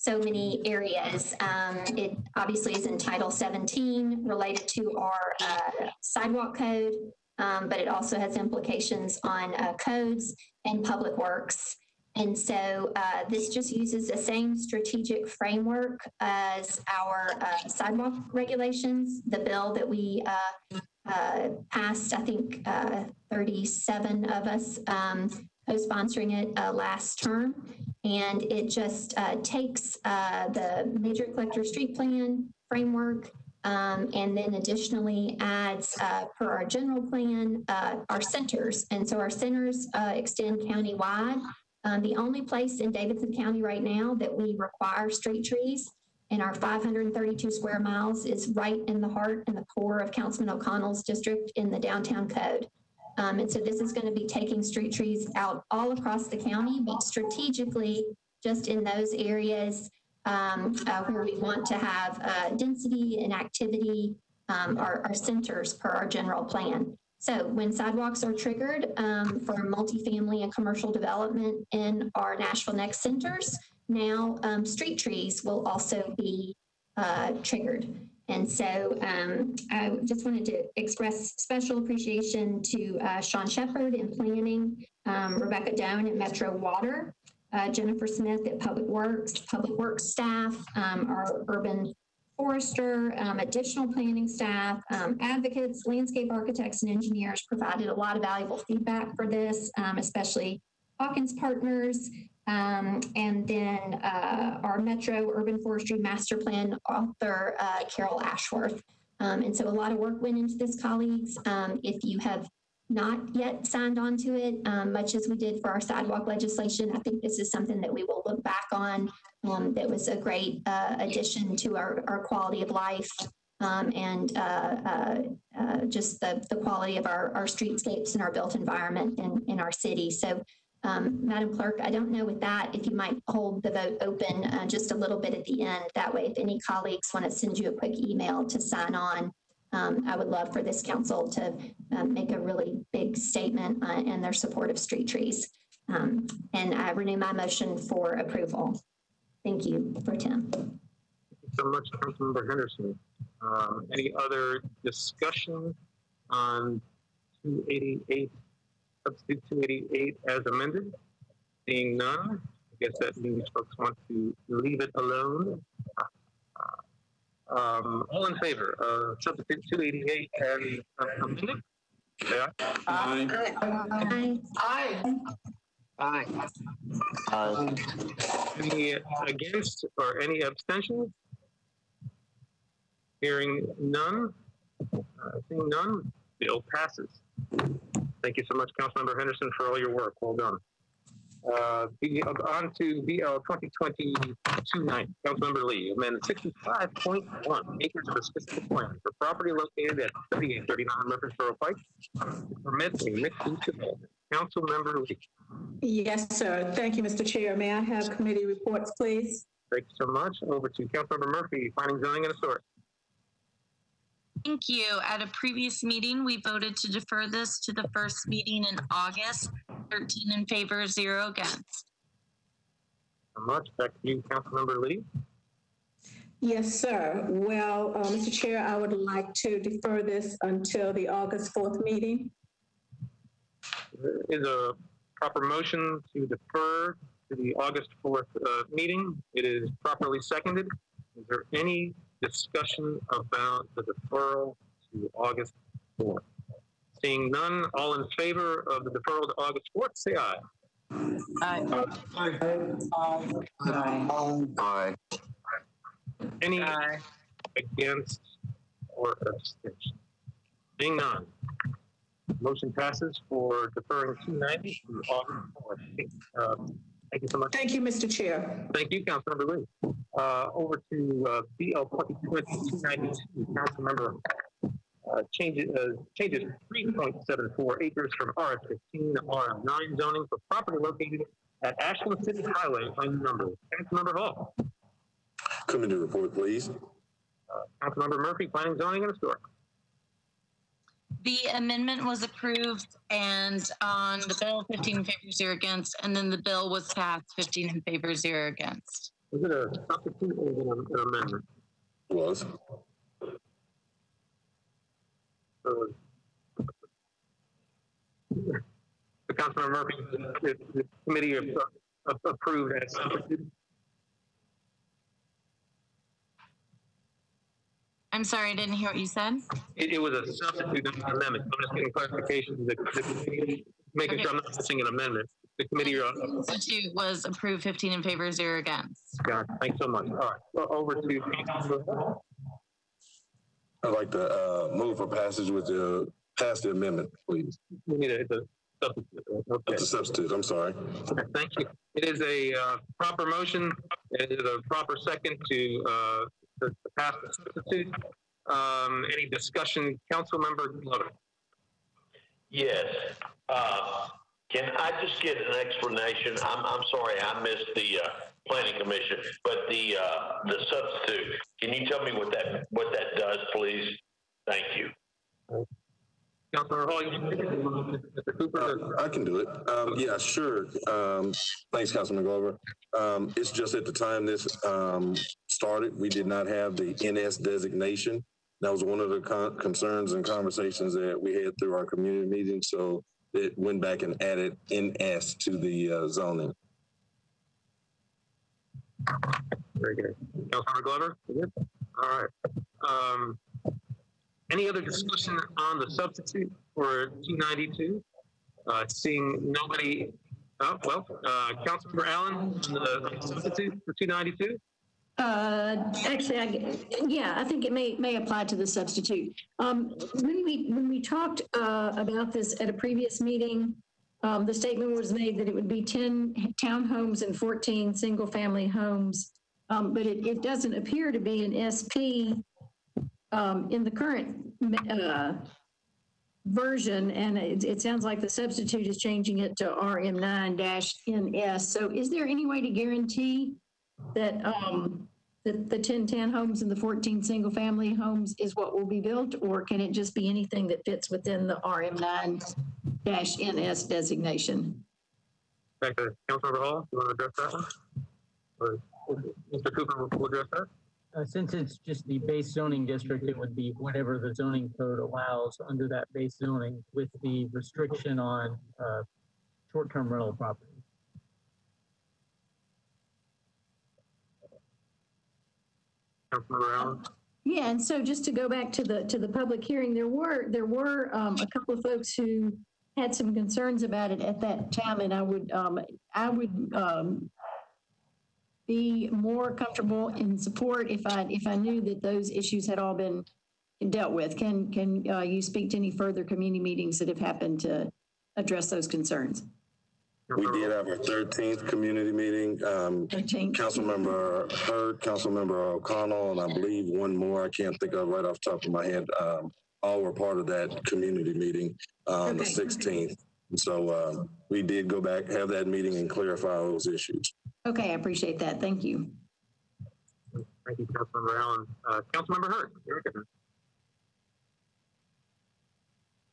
so many areas. Um, It obviously is in Title 17 related to our uh, sidewalk code, um, but it also has implications on uh, codes and public works. And so uh, this just uses the same strategic framework as our uh, sidewalk regulations. The bill that we uh, uh, passed, I think uh, 37 of us um, co-sponsoring it uh, last term. And it just uh, takes uh, the major collector street plan framework um, and then additionally adds, uh, per our general plan, uh, our centers. And so our centers uh, extend countywide. Um, the only place in Davidson County right now that we require street trees in our 532 square miles is right in the heart and the core of Councilman O'Connell's district in the downtown code. Um, and so this is going to be taking street trees out all across the county, but strategically just in those areas um, uh, where we want to have uh, density and activity, um, our, our centers per our general plan. So when sidewalks are triggered um, for multifamily and commercial development in our Nashville Next centers, now um, street trees will also be uh, triggered. And so um, I just wanted to express special appreciation to uh, Sean Shepard in planning, um, Rebecca Doan at Metro Water, uh, Jennifer Smith at Public Works, Public Works staff, um, our urban forester, um, additional planning staff, um, advocates, landscape architects, and engineers provided a lot of valuable feedback for this, um, especially Hawkins Partners, um, and then uh, our Metro Urban Forestry Master Plan author, uh, Carol Ashworth. Um, and so a lot of work went into this, colleagues. Um, if you have not yet signed on to it, um, much as we did for our sidewalk legislation, I think this is something that we will look back on. Um, that was a great uh, addition to our, our quality of life um, and uh, uh, uh, just the, the quality of our, our streetscapes and our built environment in, in our city. So um, Madam Clerk, I don't know with that if you might hold the vote open uh, just a little bit at the end. That way, if any colleagues want to send you a quick email to sign on, um, I would love for this council to um, make a really big statement uh, in their support of street trees. Um, and I renew my motion for approval. Thank you, Pro Tem. Thank you so much, Councilmember Henderson. Um, any other discussion on 288, substitute 288 as amended? Seeing none, I guess that means folks want to leave it alone. Um, all in favor of substitute two eighty-eight as amended? Say aye. Aye. Aye. Aye. Aye. Any against or any abstentions? Hearing none, uh, seeing none, bill passes. Thank you so much, Councilmember Henderson, for all your work. Well done. Uh, on to BL 2020-29, Councilmember Lee, amendment 65.1, acres of a specific land for property located at 3839 Murfreesboro Pike. to Permit a mixed-use development. Councilmember Lee. Yes, sir. Thank you, Mr. Chair. May I have committee reports, please? Thank you so much. Over to Councilmember Murphy, finding Zoning, and Historic. Thank you. At a previous meeting, we voted to defer this to the first meeting in August, 13 in favor, zero against. So much. Back to you, Councilmember Lee. Yes, sir. Well, uh, Mr. Chair, I would like to defer this until the August 4th meeting. There is a proper motion to defer to the August 4th uh, meeting. It is properly seconded. Is there any discussion about the deferral to August 4th? Seeing none, all in favor of the deferral to August 4th, say aye. Aye. Aye. Aye. Aye. Any Aye. against or abstention? Seeing none. Motion passes for deferring 290 to August 4th. Uh, Thank you so much. Thank you, Mr. Chair. Thank you, Councilmember Lee. Uh, over to, uh, BL 2020-292, Councilmember, uh, changes, uh, changes 3.74 acres from RS 15 to RM 9 zoning for property located at Ashland City Highway, unnumbered. Councilmember Hall. Committee report, please. Uh, Councilmember Murphy, Planning, Zoning, and Historic. The amendment was approved and on the bill, 15 in favor, zero against, and then the bill was passed, 15 in favor, zero against. Was it a substitute or was it an amendment? Was. So, The Councilmember Murphy, the, the committee of- of- approved as substitute. I'm sorry, I didn't hear what you said. It, it was a substitute, not an amendment. I'm just getting clarification. The, the committee, making sure I'm not missing an amendment. The committee, uh, Substitute was approved, 15 in favor, zero against. got it. Thanks so much. All right, well, over to Councilmember I'd like to uh, move for passage with the, pass the amendment, please. We need a, it's a substitute. Okay. That's a substitute, I'm sorry. Okay, Thank you. It is a uh, proper motion. It is a proper second to, uh, to pass the substitute. Um, any discussion, Councilmember Glover? Yes. Uh, Can I just get an explanation? I'm, I'm sorry, I missed the, uh, planning commission, but the, uh, the substitute, can you tell me what that, what that does, please? Thank you. Councilmember Hall, you Mr. Cooper? I can do it. Um, yeah, sure. Um, thanks, Councilman Glover. Um, it's just at the time this, um, started, we did not have the NS designation. That was one of the con- concerns and conversations that we had through our community meeting, so it went back and added NS to the uh, zoning. Very good. Councilmember Glover? You? All right. Um, any other discussion on the substitute for two ninety-two? Uh, seeing nobody, oh, well, uh, Councilmember Allen, on the substitute for two ninety-two? Uh, actually, I, yeah, I think it may, may apply to the substitute. Um, when we, when we talked, uh, about this at a previous meeting, um, the statement was made that it would be ten townhomes and fourteen single-family homes. Um, but it, it doesn't appear to be an SP, um, in the current, uh, version, and it, it sounds like the substitute is changing it to RM nine NS. So is there any way to guarantee that, um, that the ten townhomes and the fourteen single-family homes is what will be built? Or can it just be anything that fits within the RM nine NS designation? Back to Councilmember Hall, you want to address that one? Or Mr. Cooper will address that? Uh, since it's just the base zoning district, it would be whatever the zoning code allows under that base zoning with the restriction on, uh, short-term rental property. Yeah, and so just to go back to the, to the public hearing, there were, there were um, a couple of folks who had some concerns about it at that time, and I would, um, I would um, be more comfortable in support if I, if I knew that those issues had all been dealt with. Can, can uh, you speak to any further community meetings that have happened to address those concerns? We did have our thirteenth community meeting. Um, 13th. Councilmember Hurt, Councilmember O'Connell, and I believe one more I can't think of right off the top of my head. Um, all were part of that community meeting uh, on the Okay. sixteenth. So, uh, we did go back, have that meeting and clarify those issues. Okay, I appreciate that. Thank you. Thank you, Councilmember Allen. Uh, Councilmember Hurt. you're good.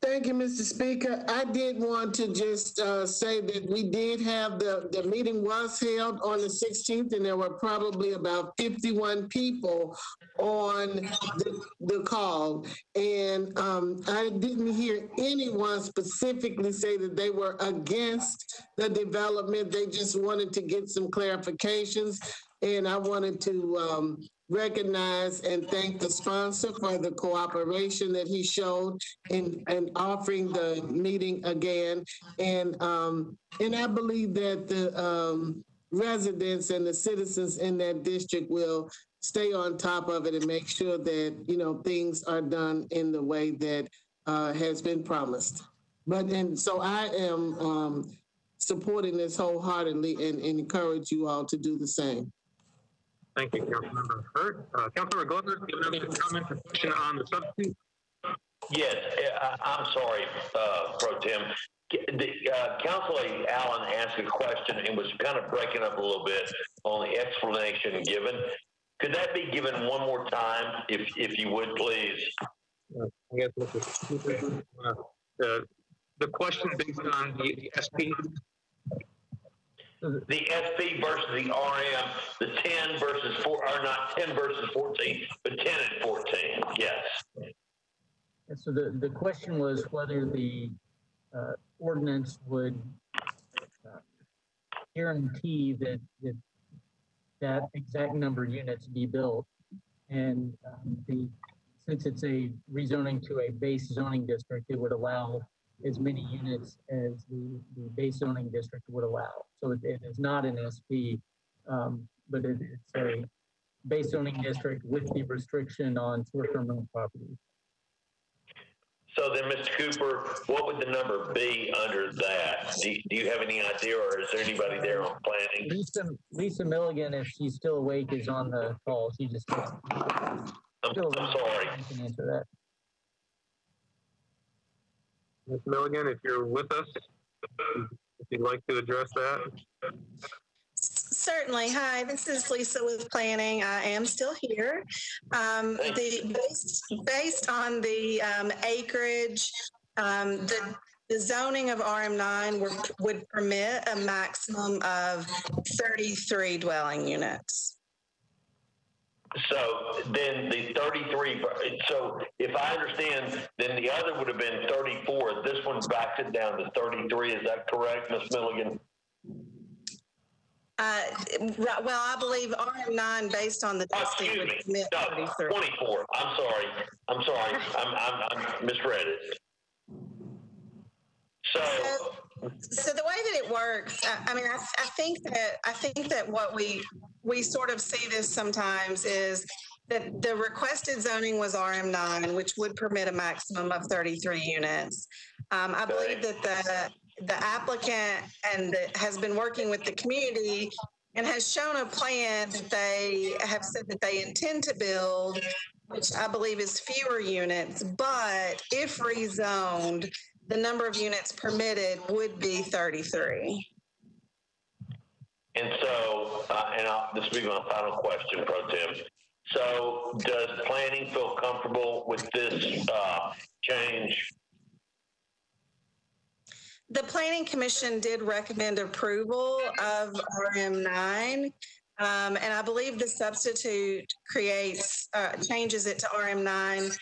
Thank you, Mr. Speaker. I did want to just uh, say that we did have the, the meeting was held on the 16th, and there were probably about 51 people on the, the call. And um, I didn't hear anyone specifically say that they were against the development. They just wanted to get some clarifications. And I wanted to um, recognize and thank the sponsor for the cooperation that he showed in, in offering the meeting again. And, um, and I believe that the, um, residents and the citizens in that district will stay on top of it and make sure that, you know, things are done in the way that, uh, has been promised. But, and so I am, um, supporting this wholeheartedly and, and encourage you all to do the same. Thank you, Councilmember Hurt. Uh, Councilmember Glover, do you have another comment or question on the substitute? Yes, I, I'm sorry, uh, Pro Tem. The, uh, Councilor Allen asked a question and was kind of breaking up a little bit on the explanation given. Could that be given one more time, if, if you would, please? Uh, I guess Mr. Uh, The, the question based on the SP, The SP versus the RM, the 10 versus 4, or not 10 versus 14, but 10 and 14, yes. And so the, the question was whether the uh, ordinance would uh, guarantee that, that that exact number of units be built. And um, the, since it's a rezoning to a base zoning district, it would allow as many units as the, the base zoning district would allow. So it, it is not an SP, um, but it, it's a base zoning district with the restriction on short-term rental properties. So then, Mr. Cooper, what would the number be under that? Do, do you have any idea, or is there anybody there on planning? Lisa, Lisa Milligan, if she's still awake, is on the call. She just. I'm, I'm sorry. You can answer that. Ms. Milligan, if you're with us, if you'd like to address that. Certainly. Hi, this is Lisa with Planning. I am still here. Um, the based, based on the um, acreage, um, the, the zoning of RM9 would, would permit a maximum of 33 dwelling units. So then the 33, so if I understand, then the other would have been 34. This one backs it down to 33. Is that correct, Ms. Milligan? Uh, right, well, I believe RM9 based on the testing would permit 33. 24. I'm sorry. I'm sorry. I'm, I'm, I'm misread it. So, So the way that it works, I, I mean, I, I think that I think that what we we sort of see this sometimes is that the requested zoning was RM9, which would permit a maximum of 33 units. Um, I believe that the the applicant and the, has been working with the community and has shown a plan that they have said that they intend to build, which I believe is fewer units, but if rezoned, the number of units permitted would be 33. and so, uh, and I'll, this will be my final question, Pro Tem. So does planning feel comfortable with this, uh, change? The Planning Commission did recommend approval of RM9. Um, and I believe the substitute creates, uh, changes it to RM9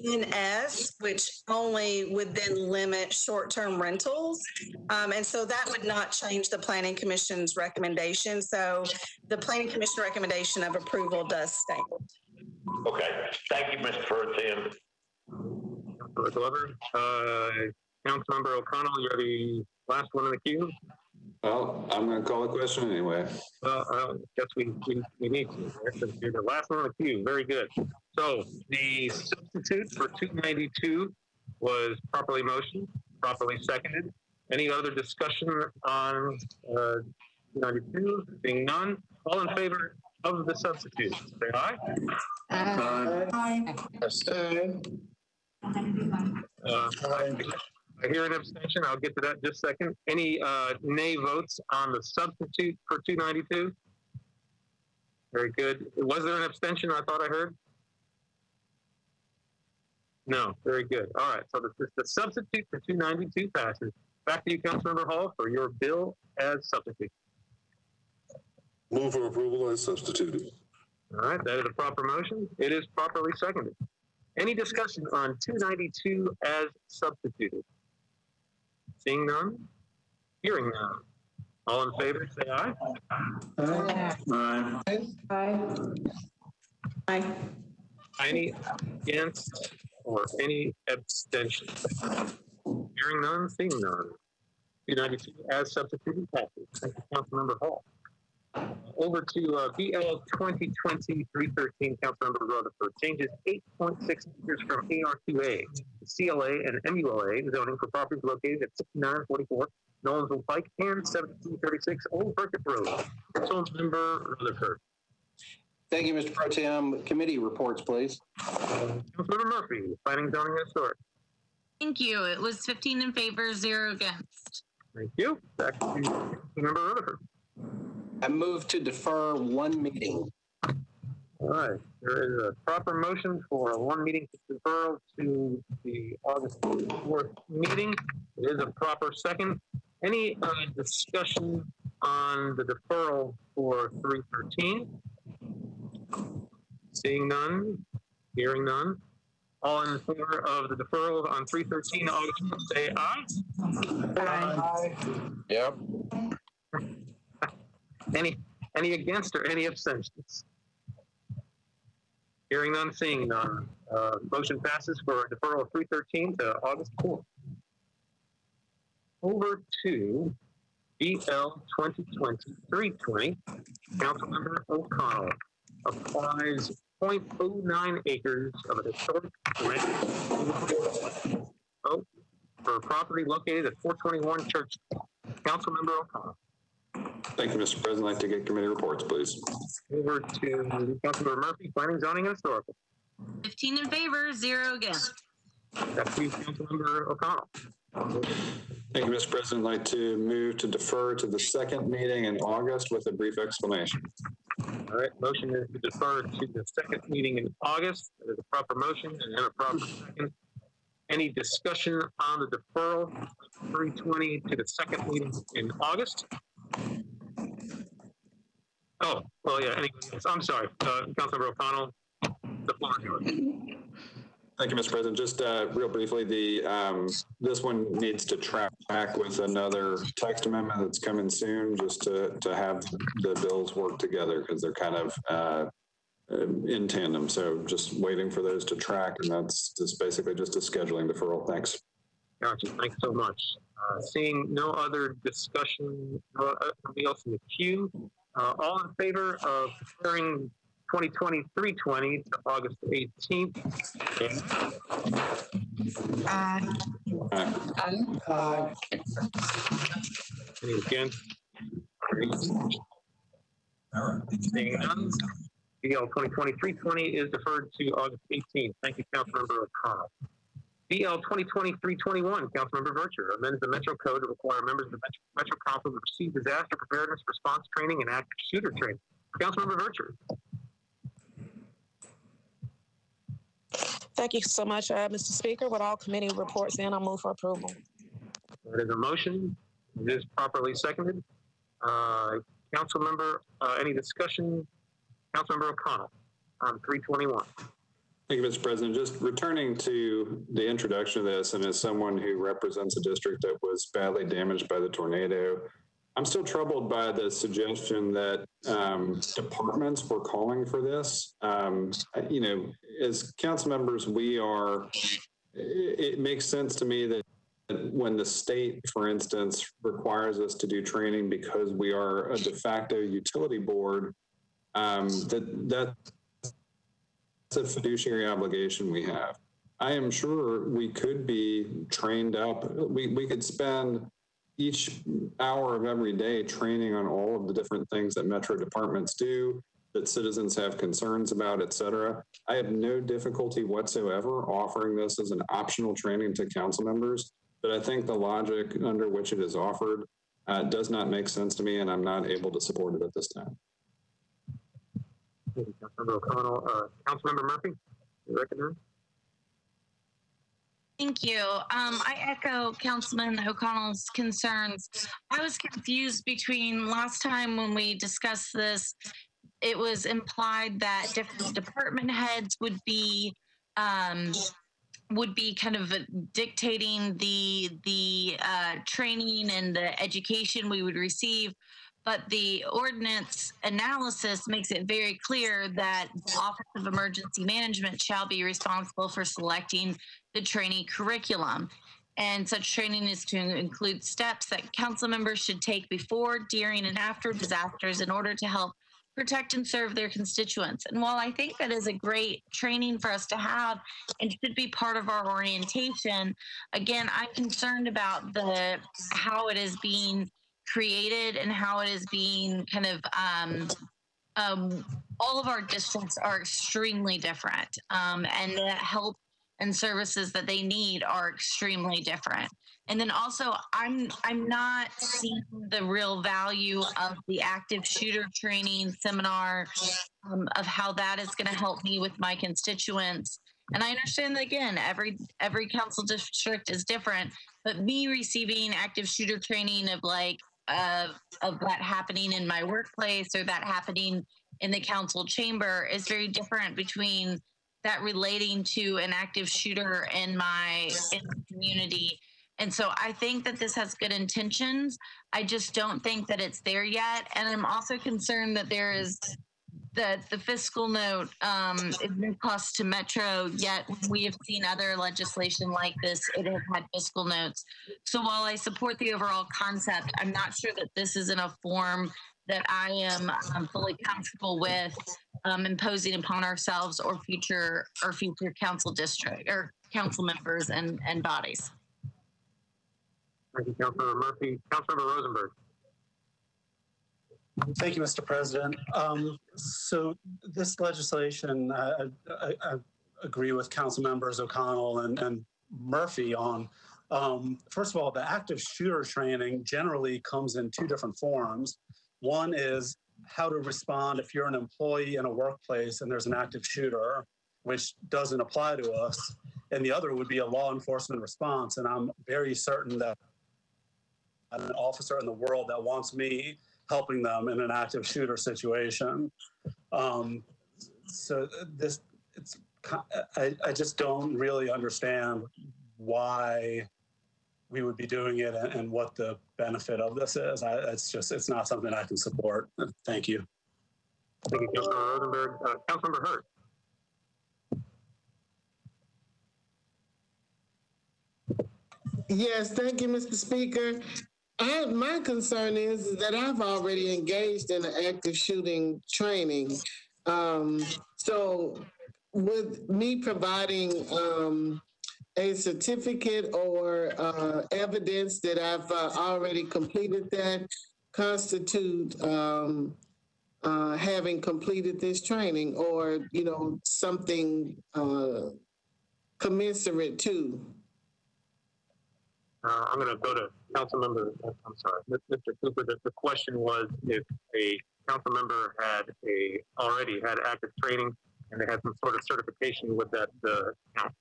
in S, which only would then limit short-term rentals. Um, and so that would not change the Planning Commission's recommendation. So the Planning Commission recommendation of approval does stand. Okay, thank you, Mr. Pro Tem. Councilmember Glover. Uh, Councilmember O'Connell, you're the last one in the queue. Well, I'm going to call the question anyway. Well, I guess we, we, we need to. You're the last one in the queue. Very good. So the substitute for 292 was properly motioned, properly seconded. Any other discussion on uh, 292? Being none, all in favor of the substitute, say aye. Aye. Uh, I hear an abstention. I'll get to that in just a second. Any uh, nay votes on the substitute for 292? Very good. Was there an abstention? I thought I heard. No, very good. All right. So the, the substitute for 292 passes. Back to you, Councilmember Hall, for your bill as substitute. Move for approval as substituted. All right, that is a proper motion. It is properly seconded. Any discussion on 292 as substituted? Seeing none? Hearing none? All in favor, say aye. Aye. Aye. Aye. Aye. Any against or any abstention? Hearing none, seeing none. 292 as substituted passes. Thank you, Councilmember Hall. Over to uh, BL 2020-313, Councilmember Rutherford. Changes 8.6 acres from AR2A, CLA, and MULA zoning for properties located at 6944 Nolensville Pike and 1736 Old Burkitt Road. Councilmember Rutherford. Thank you, Mr. Pro Tem. Committee reports, please. Councilmember Murphy, Planning, Zoning, and Historic. Thank you. It was 15 in favor, zero against. Thank you. Back to Councilmember Rutherford. I move to defer one meeting. All right, there is a proper motion for one meeting to defer to the August 4th meeting. It is a proper second. Any uh, discussion on the deferral for 313? Seeing none, hearing none. All in favor of the deferral on 313 August 4th, say aye. Aye. Yep. Any, any against or any abstentions? Hearing none, seeing none. Uh, motion passes for deferral of 313 to August 4th. Over to BL 2020-320, Councilmember O'Connell applies 0.09 acres of a historic oh, for property located at 421 Church. Councilmember O'Connell. Thank you, Mr. President. I'd like to get committee reports, please. Over to Councilmember Murphy, Planning, Zoning, and Historical. 15 in favor, zero against. That's you, Councilmember O'Connell. Thank you, Mr. President. I'd like to move to defer to the second meeting in August with a brief explanation. All right, motion is to defer to the second meeting in August. That is a proper motion and then a proper second. Any discussion on the deferral 320 to the second meeting in August? Oh, well, yeah, any, I'm sorry, uh, Councilmember O'Connell, the floor is yours. Thank you, Mr. President. Just uh, real briefly, the um, this one needs to track back with another text amendment that's coming soon, just to to have the bills work together because they're kind of uh, in tandem. So just waiting for those to track, and that's just basically just a scheduling deferral. Thanks. Gotcha. Thanks so much. Uh, seeing no other discussion, no, uh, nobody else in the queue. Uh, all in favor of deferring 2020-320 to August 18th? Aye. Aye. Any against? Seeing none, BL 2020-320 is deferred to August 18th. Thank you, Councilmember O'Connell. BL 2020-321, Councilmember Vercher, amends the Metro Code to require members of the Metro, Metro Council to receive disaster preparedness response training and active shooter training. Councilmember Vercher. Thank you so much, uh, Mr. Speaker. With all committee reports in, I'll move for approval. That is a motion. It is properly seconded. Uh, Councilmember, uh, any discussion? Councilmember O'Connell on 321. Thank you, Mr. President. Just returning to the introduction of this, and as someone who represents a district that was badly damaged by the tornado, I'm still troubled by the suggestion that um, departments were calling for this. Um, you know, as council members, we are. It, makes sense to me that that when the state, for instance, requires us to do training because we are a de facto utility board, um, that that's a fiduciary obligation we have. I am sure we could be trained up. We, we could spend each hour of every day training on all of the different things that metro departments do that citizens have concerns about, et cetera. I have no difficulty whatsoever offering this as an optional training to council members, but I think the logic under which it is offered uh, does not make sense to me, and I'm not able to support it at this time. Councilmember O'Connell. Uh, Councilmember Murphy, you recognize? Thank you. Um, I echo Councilman O'Connell's concerns. I was confused between last time when we discussed this, it was implied that different department heads would be um, would be kind of dictating the the uh, training and the education we would receive. But the ordinance analysis makes it very clear that the Office of Emergency Management shall be responsible for selecting the trainee curriculum. And such training is to include steps that council members should take before, during, and after disasters in order to help protect and serve their constituents. And while I think that is a great training for us to have and should be part of our orientation, again, I'm concerned about the how it is being created and how it is being kind of um, um, all of our districts are extremely different um, and the help and services that they need are extremely different. And then also i'm i'm not seeing the real value of the active shooter training seminar um, of how that is going to help me with my constituents. And i understand that again every every council district is different but me receiving active shooter training of like of of that happening in my workplace or that happening in the council chamber is very different between that relating to an active shooter in my in community. And so I think that this has good intentions. I just don't think that it's there yet. And I'm also concerned that there is that the fiscal note um, is no cost to Metro, yet we have seen other legislation like this, it has had fiscal notes. So while I support the overall concept, I'm not sure that this is in a form that I am um, fully comfortable with um, imposing upon ourselves or future or future council district or council members and, and bodies. Thank you, Murphy. Councilmember Rosenberg. Thank you, Mr. President. Um, so this legislation, uh, I, I, agree with Council Members O'Connell and, and Murphy on. Um, first of all, the active shooter training generally comes in two different forms. One is how to respond if you're an employee in a workplace and there's an active shooter, which doesn't apply to us. And the other would be a law enforcement response. And I'm very certain that an officer in the world that wants me helping them in an active shooter situation. Um, so this, it's, I, I just don't really understand why we would be doing it and, and what the benefit of this is. I, it's just, it's not something I can support. Thank you. Thank you, Councilmember Rosenberg. Uh, Councilmember Hurt. Yes, thank you, Mr. Speaker. I, my concern is that I've already engaged in an active shooting training. Um, so, with me providing um, a certificate or uh, evidence that I've uh, already completed that constitute um, uh, having completed this training or, you know, something uh, commensurate to? Uh, I'm going to go to council member. I'm sorry, Mr. Cooper. The, the question was if a council member had a already had active training and they had some sort of certification with that uh, count.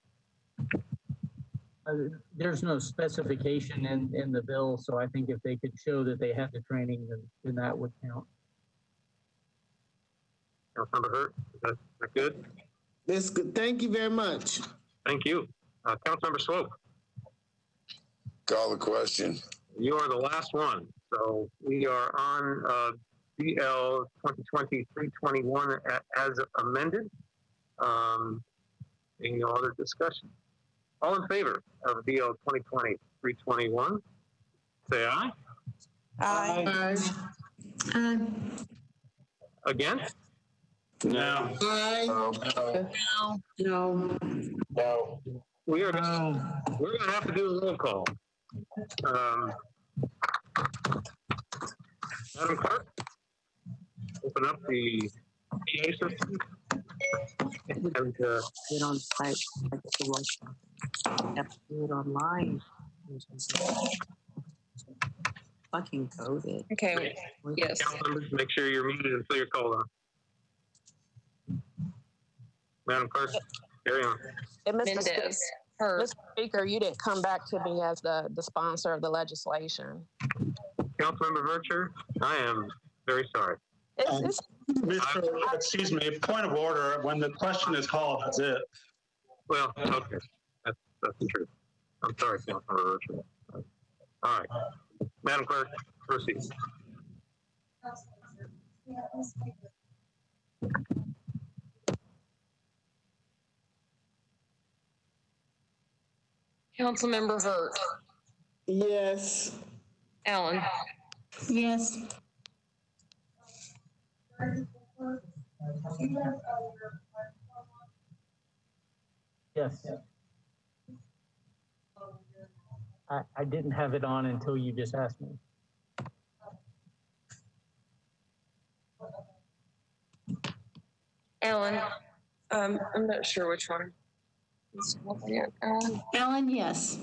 Uh, there's no specification in, in the bill, so I think if they could show that they had the training, then, then that would count. Councilmember Hurt, is that, is that good? That's good. Thank you very much. Thank you. Uh, Councilmember Swope. Call the question. You are the last one. So we are on uh, BL 2020-321 as amended. Um, Any other discussion? All in favor of BL 2020-321, say aye. Aye. Aye. Against? No. Aye. No. No. No. We are, going. we're gonna have to do a roll call. Um, Madam Clerk? Open up the PA system. And, uh, Get on site, like the workshop. Have to do it online. Fucking COVID. Okay, yes. council members, make sure you're muted until you're called on. Madam Clerk, carry on. And Mr. Mendes. Her. Mr. Speaker, you didn't come back to me as the, the sponsor of the legislation. Councilmember Vercher, I am very sorry. It's, um, it's, Mr. Excuse me, point of order, when the question is called, that's it. Well, okay, that's, that's the truth. I'm sorry, Councilmember Vercher. All right, Madam Clerk, proceed. Councilmember Hurt. Yes. Allen. Yes. Yes. I, I didn't have it on until you just asked me. Allen. Um, I'm not sure which one. Let's look. Allen, yes.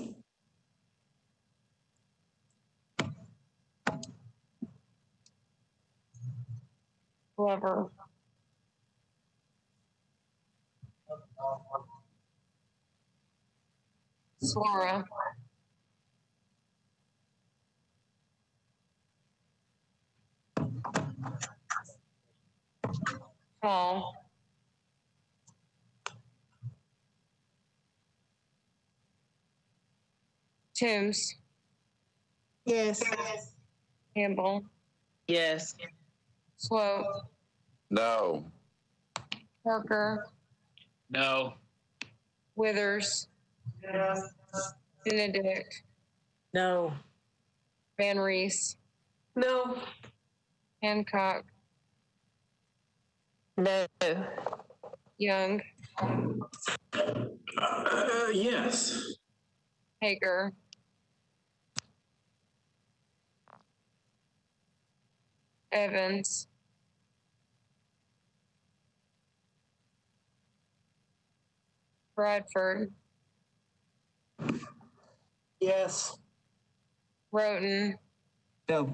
Glover. Suara. Hall. Toombs. Yes. Gamble. Yes. Swope. No. Parker. No. Withers. Benedict. No. VanReece. No. Hancock. No. Young. Uh, yes. Hagar. Evans. Bradford. Yes. Rhoten. No.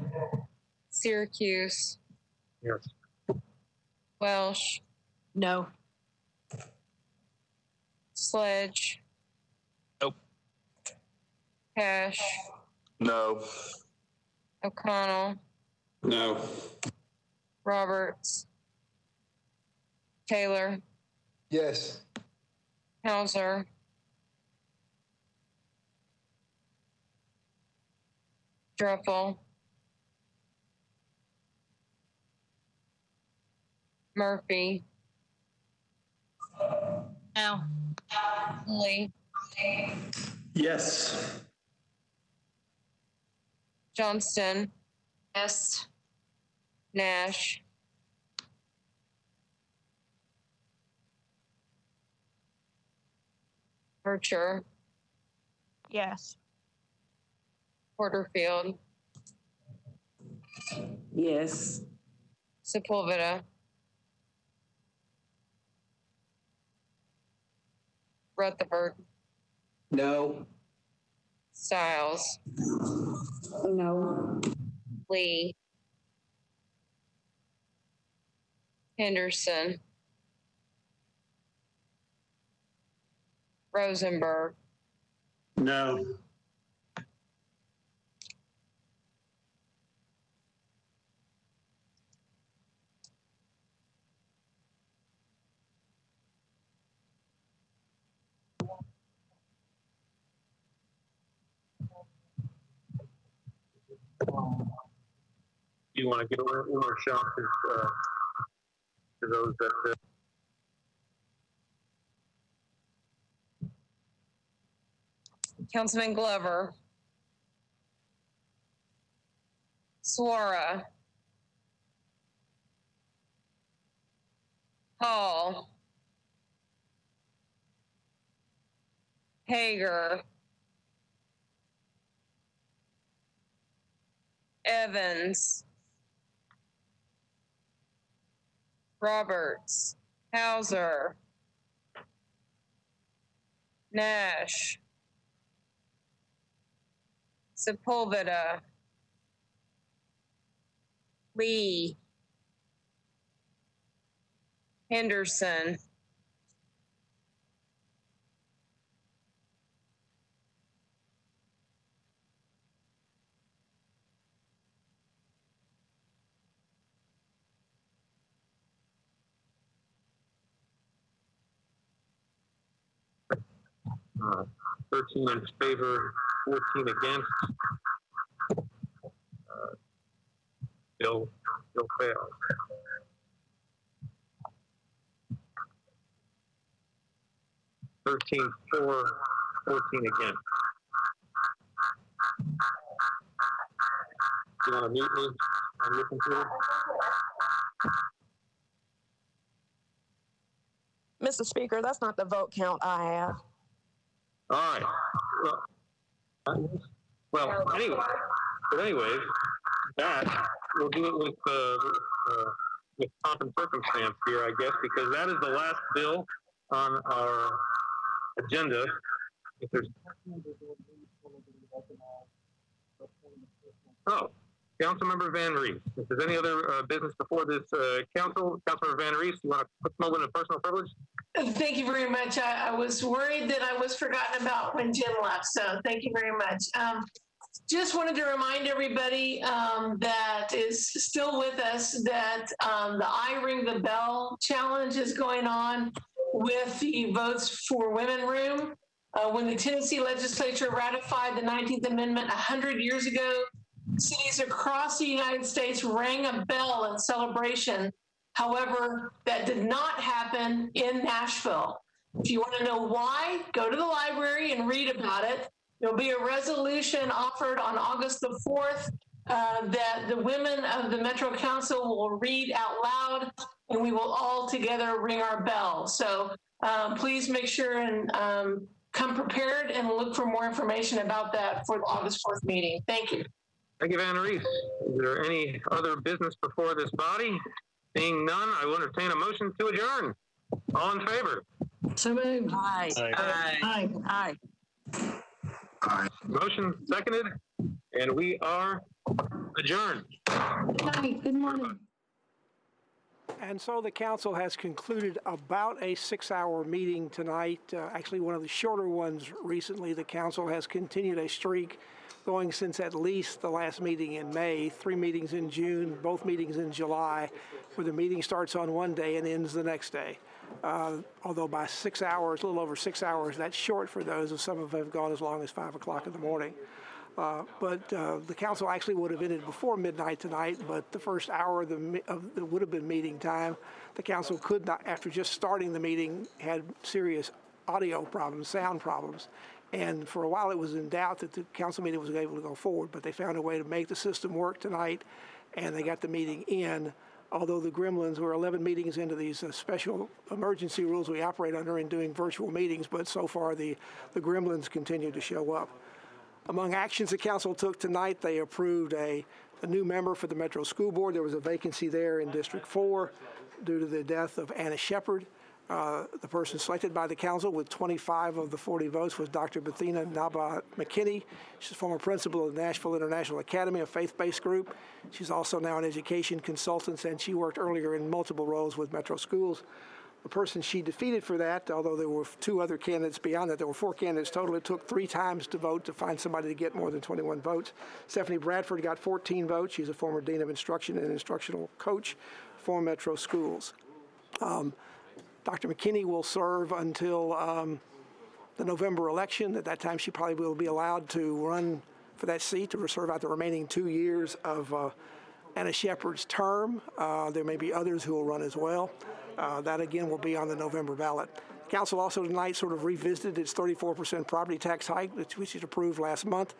Syracuse. Yes. Welsch. No. Sledge. Nope. Cash. No. O'Connell. No. Roberts. Taylor. Yes. Hausser. Druffel. Murphy. No. Lee. Yes. Johnston. Yes. Nash. Vercher. yes. Porterfield. Yes. Sepulveda. Rutherford. No. Styles. No. Lee. Henderson. Rosenberg. No. Um, you want to give one more shot to, uh, to those that, uh, Councilman Glover. Suara. Hall. Hagar. Evans. Roberts. Hausser. Nash. Sepulveda. Lee. Henderson. Uh, 13 in favor, 14 against. Uh, Bill, bill fails. Thirteen for, fourteen against. You want to mute me on your computer? Mr. Speaker, that's not the vote count I have. All right. Well, anyway, but anyway, that we'll do it with uh, uh, with pomp and circumstance here, I guess, because that is the last bill on our agenda. If there's oh, Councilmember VanReece. If there's any other uh, business before this uh, council, Councilmember VanReece, you want to put a moment of personal privilege? Thank you very much. I, I was worried that I was forgotten about when Jim left, so thank you very much. Um, just wanted to remind everybody um, that is still with us that um, the I Ring the Bell challenge is going on with the Votes for Women room. Uh, when the Tennessee legislature ratified the 19th Amendment 100 years ago, cities across the United States rang a bell in celebration However, that did not happen in Nashville. If you want to know why, go to the library and read about it. There'll be a resolution offered on August the 4th uh, that the women of the Metro Council will read out loud and we will all together ring our bell. So um, please make sure and um, come prepared and look for more information about that for the August 4th meeting. Thank you. Thank you, VanReece. Is there any other business before this body? Seeing none, I will entertain a motion to adjourn. All in favor? So moved. Aye. Aye. Aye. Aye. Motion seconded, and we are adjourned. Aye. Good morning. And so the council has concluded about a six-hour meeting tonight, uh, actually one of the shorter ones recently. The council has continued a streak going since at least the last meeting in May, three meetings in June, both meetings in July, where the meeting starts on one day and ends the next day. Uh, although by six hours, a little over six hours, that's short for those, and some of them have gone as long as five o'clock in the morning. Uh, but uh, the council actually would have ended before midnight tonight, but the first hour of the, of the would have been meeting time. The council could not, after just starting the meeting, had serious audio problems, sound problems. And for a while, it was in doubt that the council meeting was able to go forward, but they found a way to make the system work tonight, and they got the meeting in. Although the Gremlins were 11 meetings into these uh, special emergency rules we operate under in doing virtual meetings, but so far the, the Gremlins continue to show up. Among actions the council took tonight, they approved a, a new member for the Metro School Board. There was a vacancy there in District 4 due to the death of Anna Shepherd. Uh, the person selected by the council with 25 of the 40 votes was Dr. Berthena Nabaa McKinney. She's a former principal of the Nashville International Academy, a faith-based group. She's also now an education consultant, and she worked earlier in multiple roles with Metro Schools. The person she defeated for that, although there were two other candidates beyond that, there were four candidates total. It took three times to vote to find somebody to get more than 21 votes. Stephanie Bradford got 14 votes. She's a former dean of instruction and instructional coach for Metro Schools. Um, Dr. McKinney will serve until um, the November election. At that time, she probably will be allowed to run for that seat to serve out the remaining two years of uh, Anna Shepherd's term. Uh, There may be others who will run as well. Uh, That again will be on the November ballot. Council also tonight sort of revisited its 34% property tax hike, which it approved last month.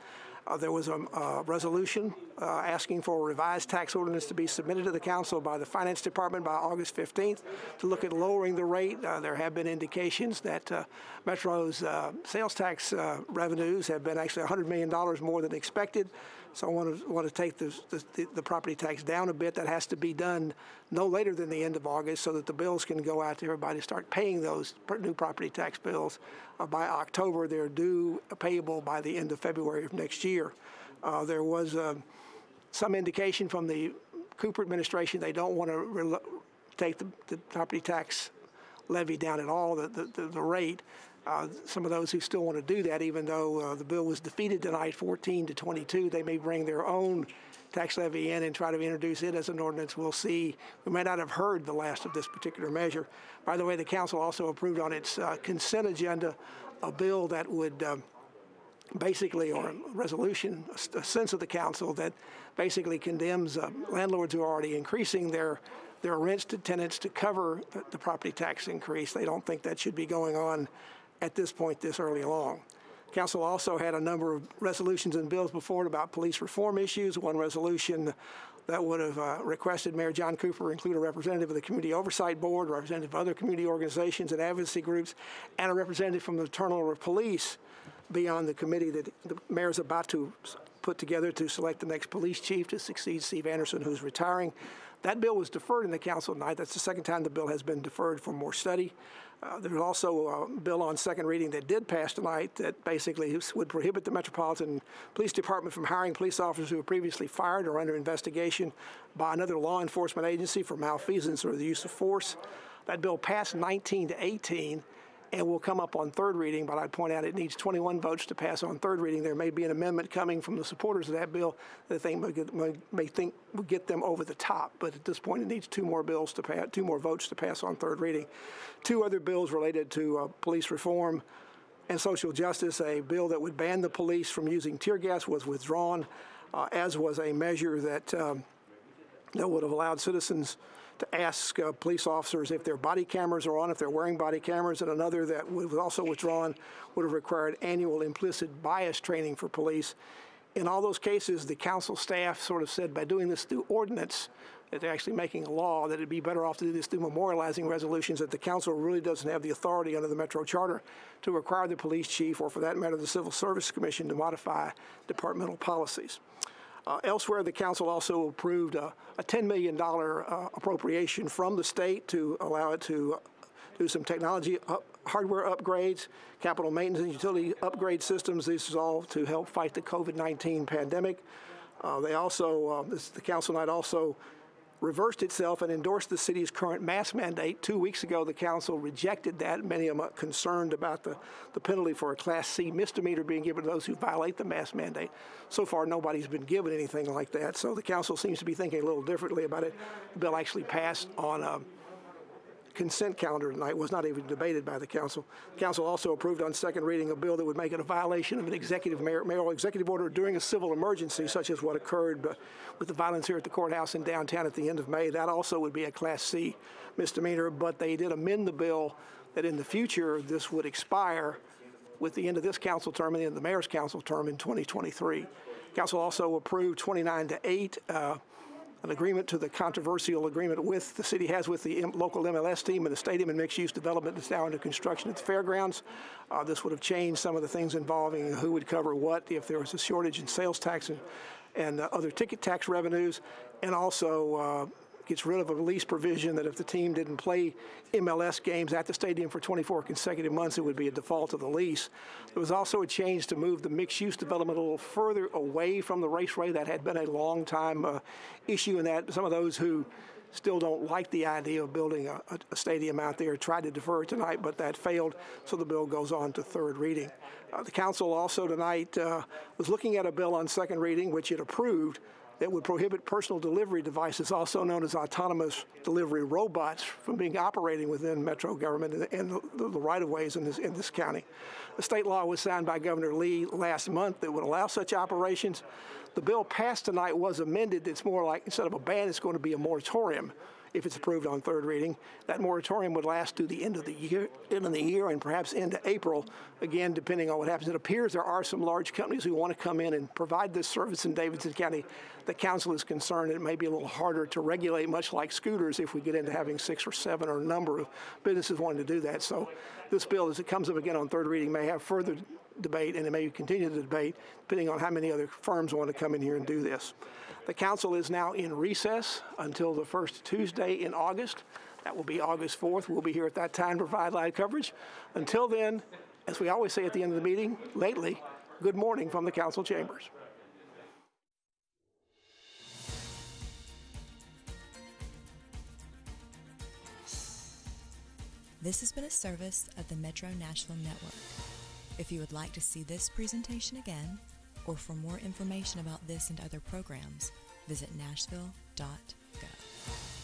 Uh, There was a uh, resolution uh, asking for a revised tax ordinance to be submitted to the council by the Finance Department by August 15th to look at lowering the rate. Uh, There have been indications that uh, Metro's uh, sales tax uh, revenues have been actually $100 million more than expected. So I want to, want to take the, the, the property tax down a bit. That has to be done no later than the end of August so that the bills can go out to everybody start paying those new property tax bills. Uh, by October, they're due payable by the end of February of next year. Uh, there was um, some indication from the Cooper administration they don't want to take the, the property tax levy down at all, the, the, the rate. Uh, some of those who still want to do that, even though uh, the bill was defeated tonight, 14 to 22, they may bring their own tax levy in and try to introduce it as an ordinance. We'll see. We may not have heard the last of this particular measure. By the way, the council also approved on its uh, consent agenda a bill that would um, basically, or a resolution, a sense of the council that basically condemns uh, landlords who are already increasing their their rents to tenants to cover the, the property tax increase. They don't think that should be going on at this point this early along. Council also had a number of resolutions and bills before it about police reform issues. One resolution that would have uh, requested Mayor John Cooper include a representative of the Community Oversight Board, a representative of other community organizations and advocacy groups, and a representative from the Internal Police be on the committee that the mayor is about to put together to select the next police chief to succeed Steve Anderson, who's retiring. That bill was deferred in the council tonight. That's the second time the bill has been deferred for more study. Uh, There's also a bill on second reading that did pass tonight that basically would prohibit the Metropolitan Police Department from hiring police officers who were previously fired or under investigation by another law enforcement agency for malfeasance or the use of force. That bill passed 19 to 18 and will come up on third reading, but I'd point out it needs 21 votes to pass on third reading. There may be an amendment coming from the supporters of that bill that they may, get- may- may think would get them over the top, but at this point, it needs two more bills to pass, two more votes to pass on third reading. Two other bills related to uh, police reform and social justice. A bill that would ban the police from using tear gas was withdrawn, uh, as was a measure that um, that would have allowed citizens to ask uh, police officers if their body cameras are on, if they're wearing body cameras, and another that was also withdrawn would have required annual implicit bias training for police. In all those cases, the council staff sort of said by doing this through ordinance, that they're actually making a law, that it'd be better off to do this through memorializing resolutions, that the council really doesn't have the authority under the Metro Charter to require the police chief, or for that matter, the Civil Service Commission, to modify departmental policies. Uh, Elsewhere, the council also approved a a $10 million uh, appropriation from the state to allow it to uh, do some technology up- hardware upgrades, capital maintenance and utility upgrade systems. This is all to help fight the COVID-19 pandemic. Uh, They also, uh, this, the council night also reversed itself and endorsed the city's current mask mandate. Two weeks ago, the council rejected that. Many of them are concerned about the, the penalty for a Class C misdemeanor being given to those who violate the mask mandate. So far, nobody's been given anything like that. So the council seems to be thinking a little differently about it. The bill actually passed on a consent calendar tonight, was not even debated by the council. Council also approved on second reading a bill that would make it a violation of an executive mayor- mayoral executive order during a civil emergency, such as what occurred uh, with the violence here at the courthouse in downtown at the end of May. That also would be a Class C misdemeanor, but they did amend the bill that in the future this would expire with the end of this council term and the end of the mayor's council term in 2023. Council also approved 29 to 8 uh, an agreement to the controversial agreement with the city has with the M- local MLS team and the stadium and mixed-use development that's now under construction at the fairgrounds. Uh, this would have changed some of the things involving who would cover what if there was a shortage in sales tax and, and uh, other ticket tax revenues, and also uh, gets rid of a lease provision that if the team didn't play MLS games at the stadium for 24 consecutive months, it would be a default of the lease. There was also a change to move the mixed-use development a little further away from the raceway. That had been a long time uh, issue, and that some of those who still don't like the idea of building a, a- a stadium out there tried to defer it tonight, but that failed, so the bill goes on to third reading. Uh, the council also tonight uh, was looking at a bill on second reading, which it approved that would prohibit personal delivery devices, also known as autonomous delivery robots, from being operating within metro government and, the, the, the right of ways in this, in this county. The state law was signed by Governor Lee last month that would allow such operations. The bill passed tonight was amended. It's more like instead of a ban, it's going to be a moratorium if it's approved on third reading. That moratorium would last through the end of the year, end of the year, and perhaps into April. Again, depending on what happens. It appears there are some large companies who want to come in and provide this service in Davidson County. The council is concerned it may be a little harder to regulate, much like scooters, if we get into having six or seven or a number of businesses wanting to do that. So, this bill, as it comes up again on third reading, may have further debate, and it may continue the debate depending on how many other firms want to come in here and do this. The council is now in recess until the first Tuesday in August. That will be August 4th. We'll be here at that time to provide live coverage. Until then, as we always say at the end of the meeting, lately, good morning from the council chambers. This has been a service of the Metro Nashville Network. If you would like to see this presentation again, or for more information about this and other programs, visit nashville.gov.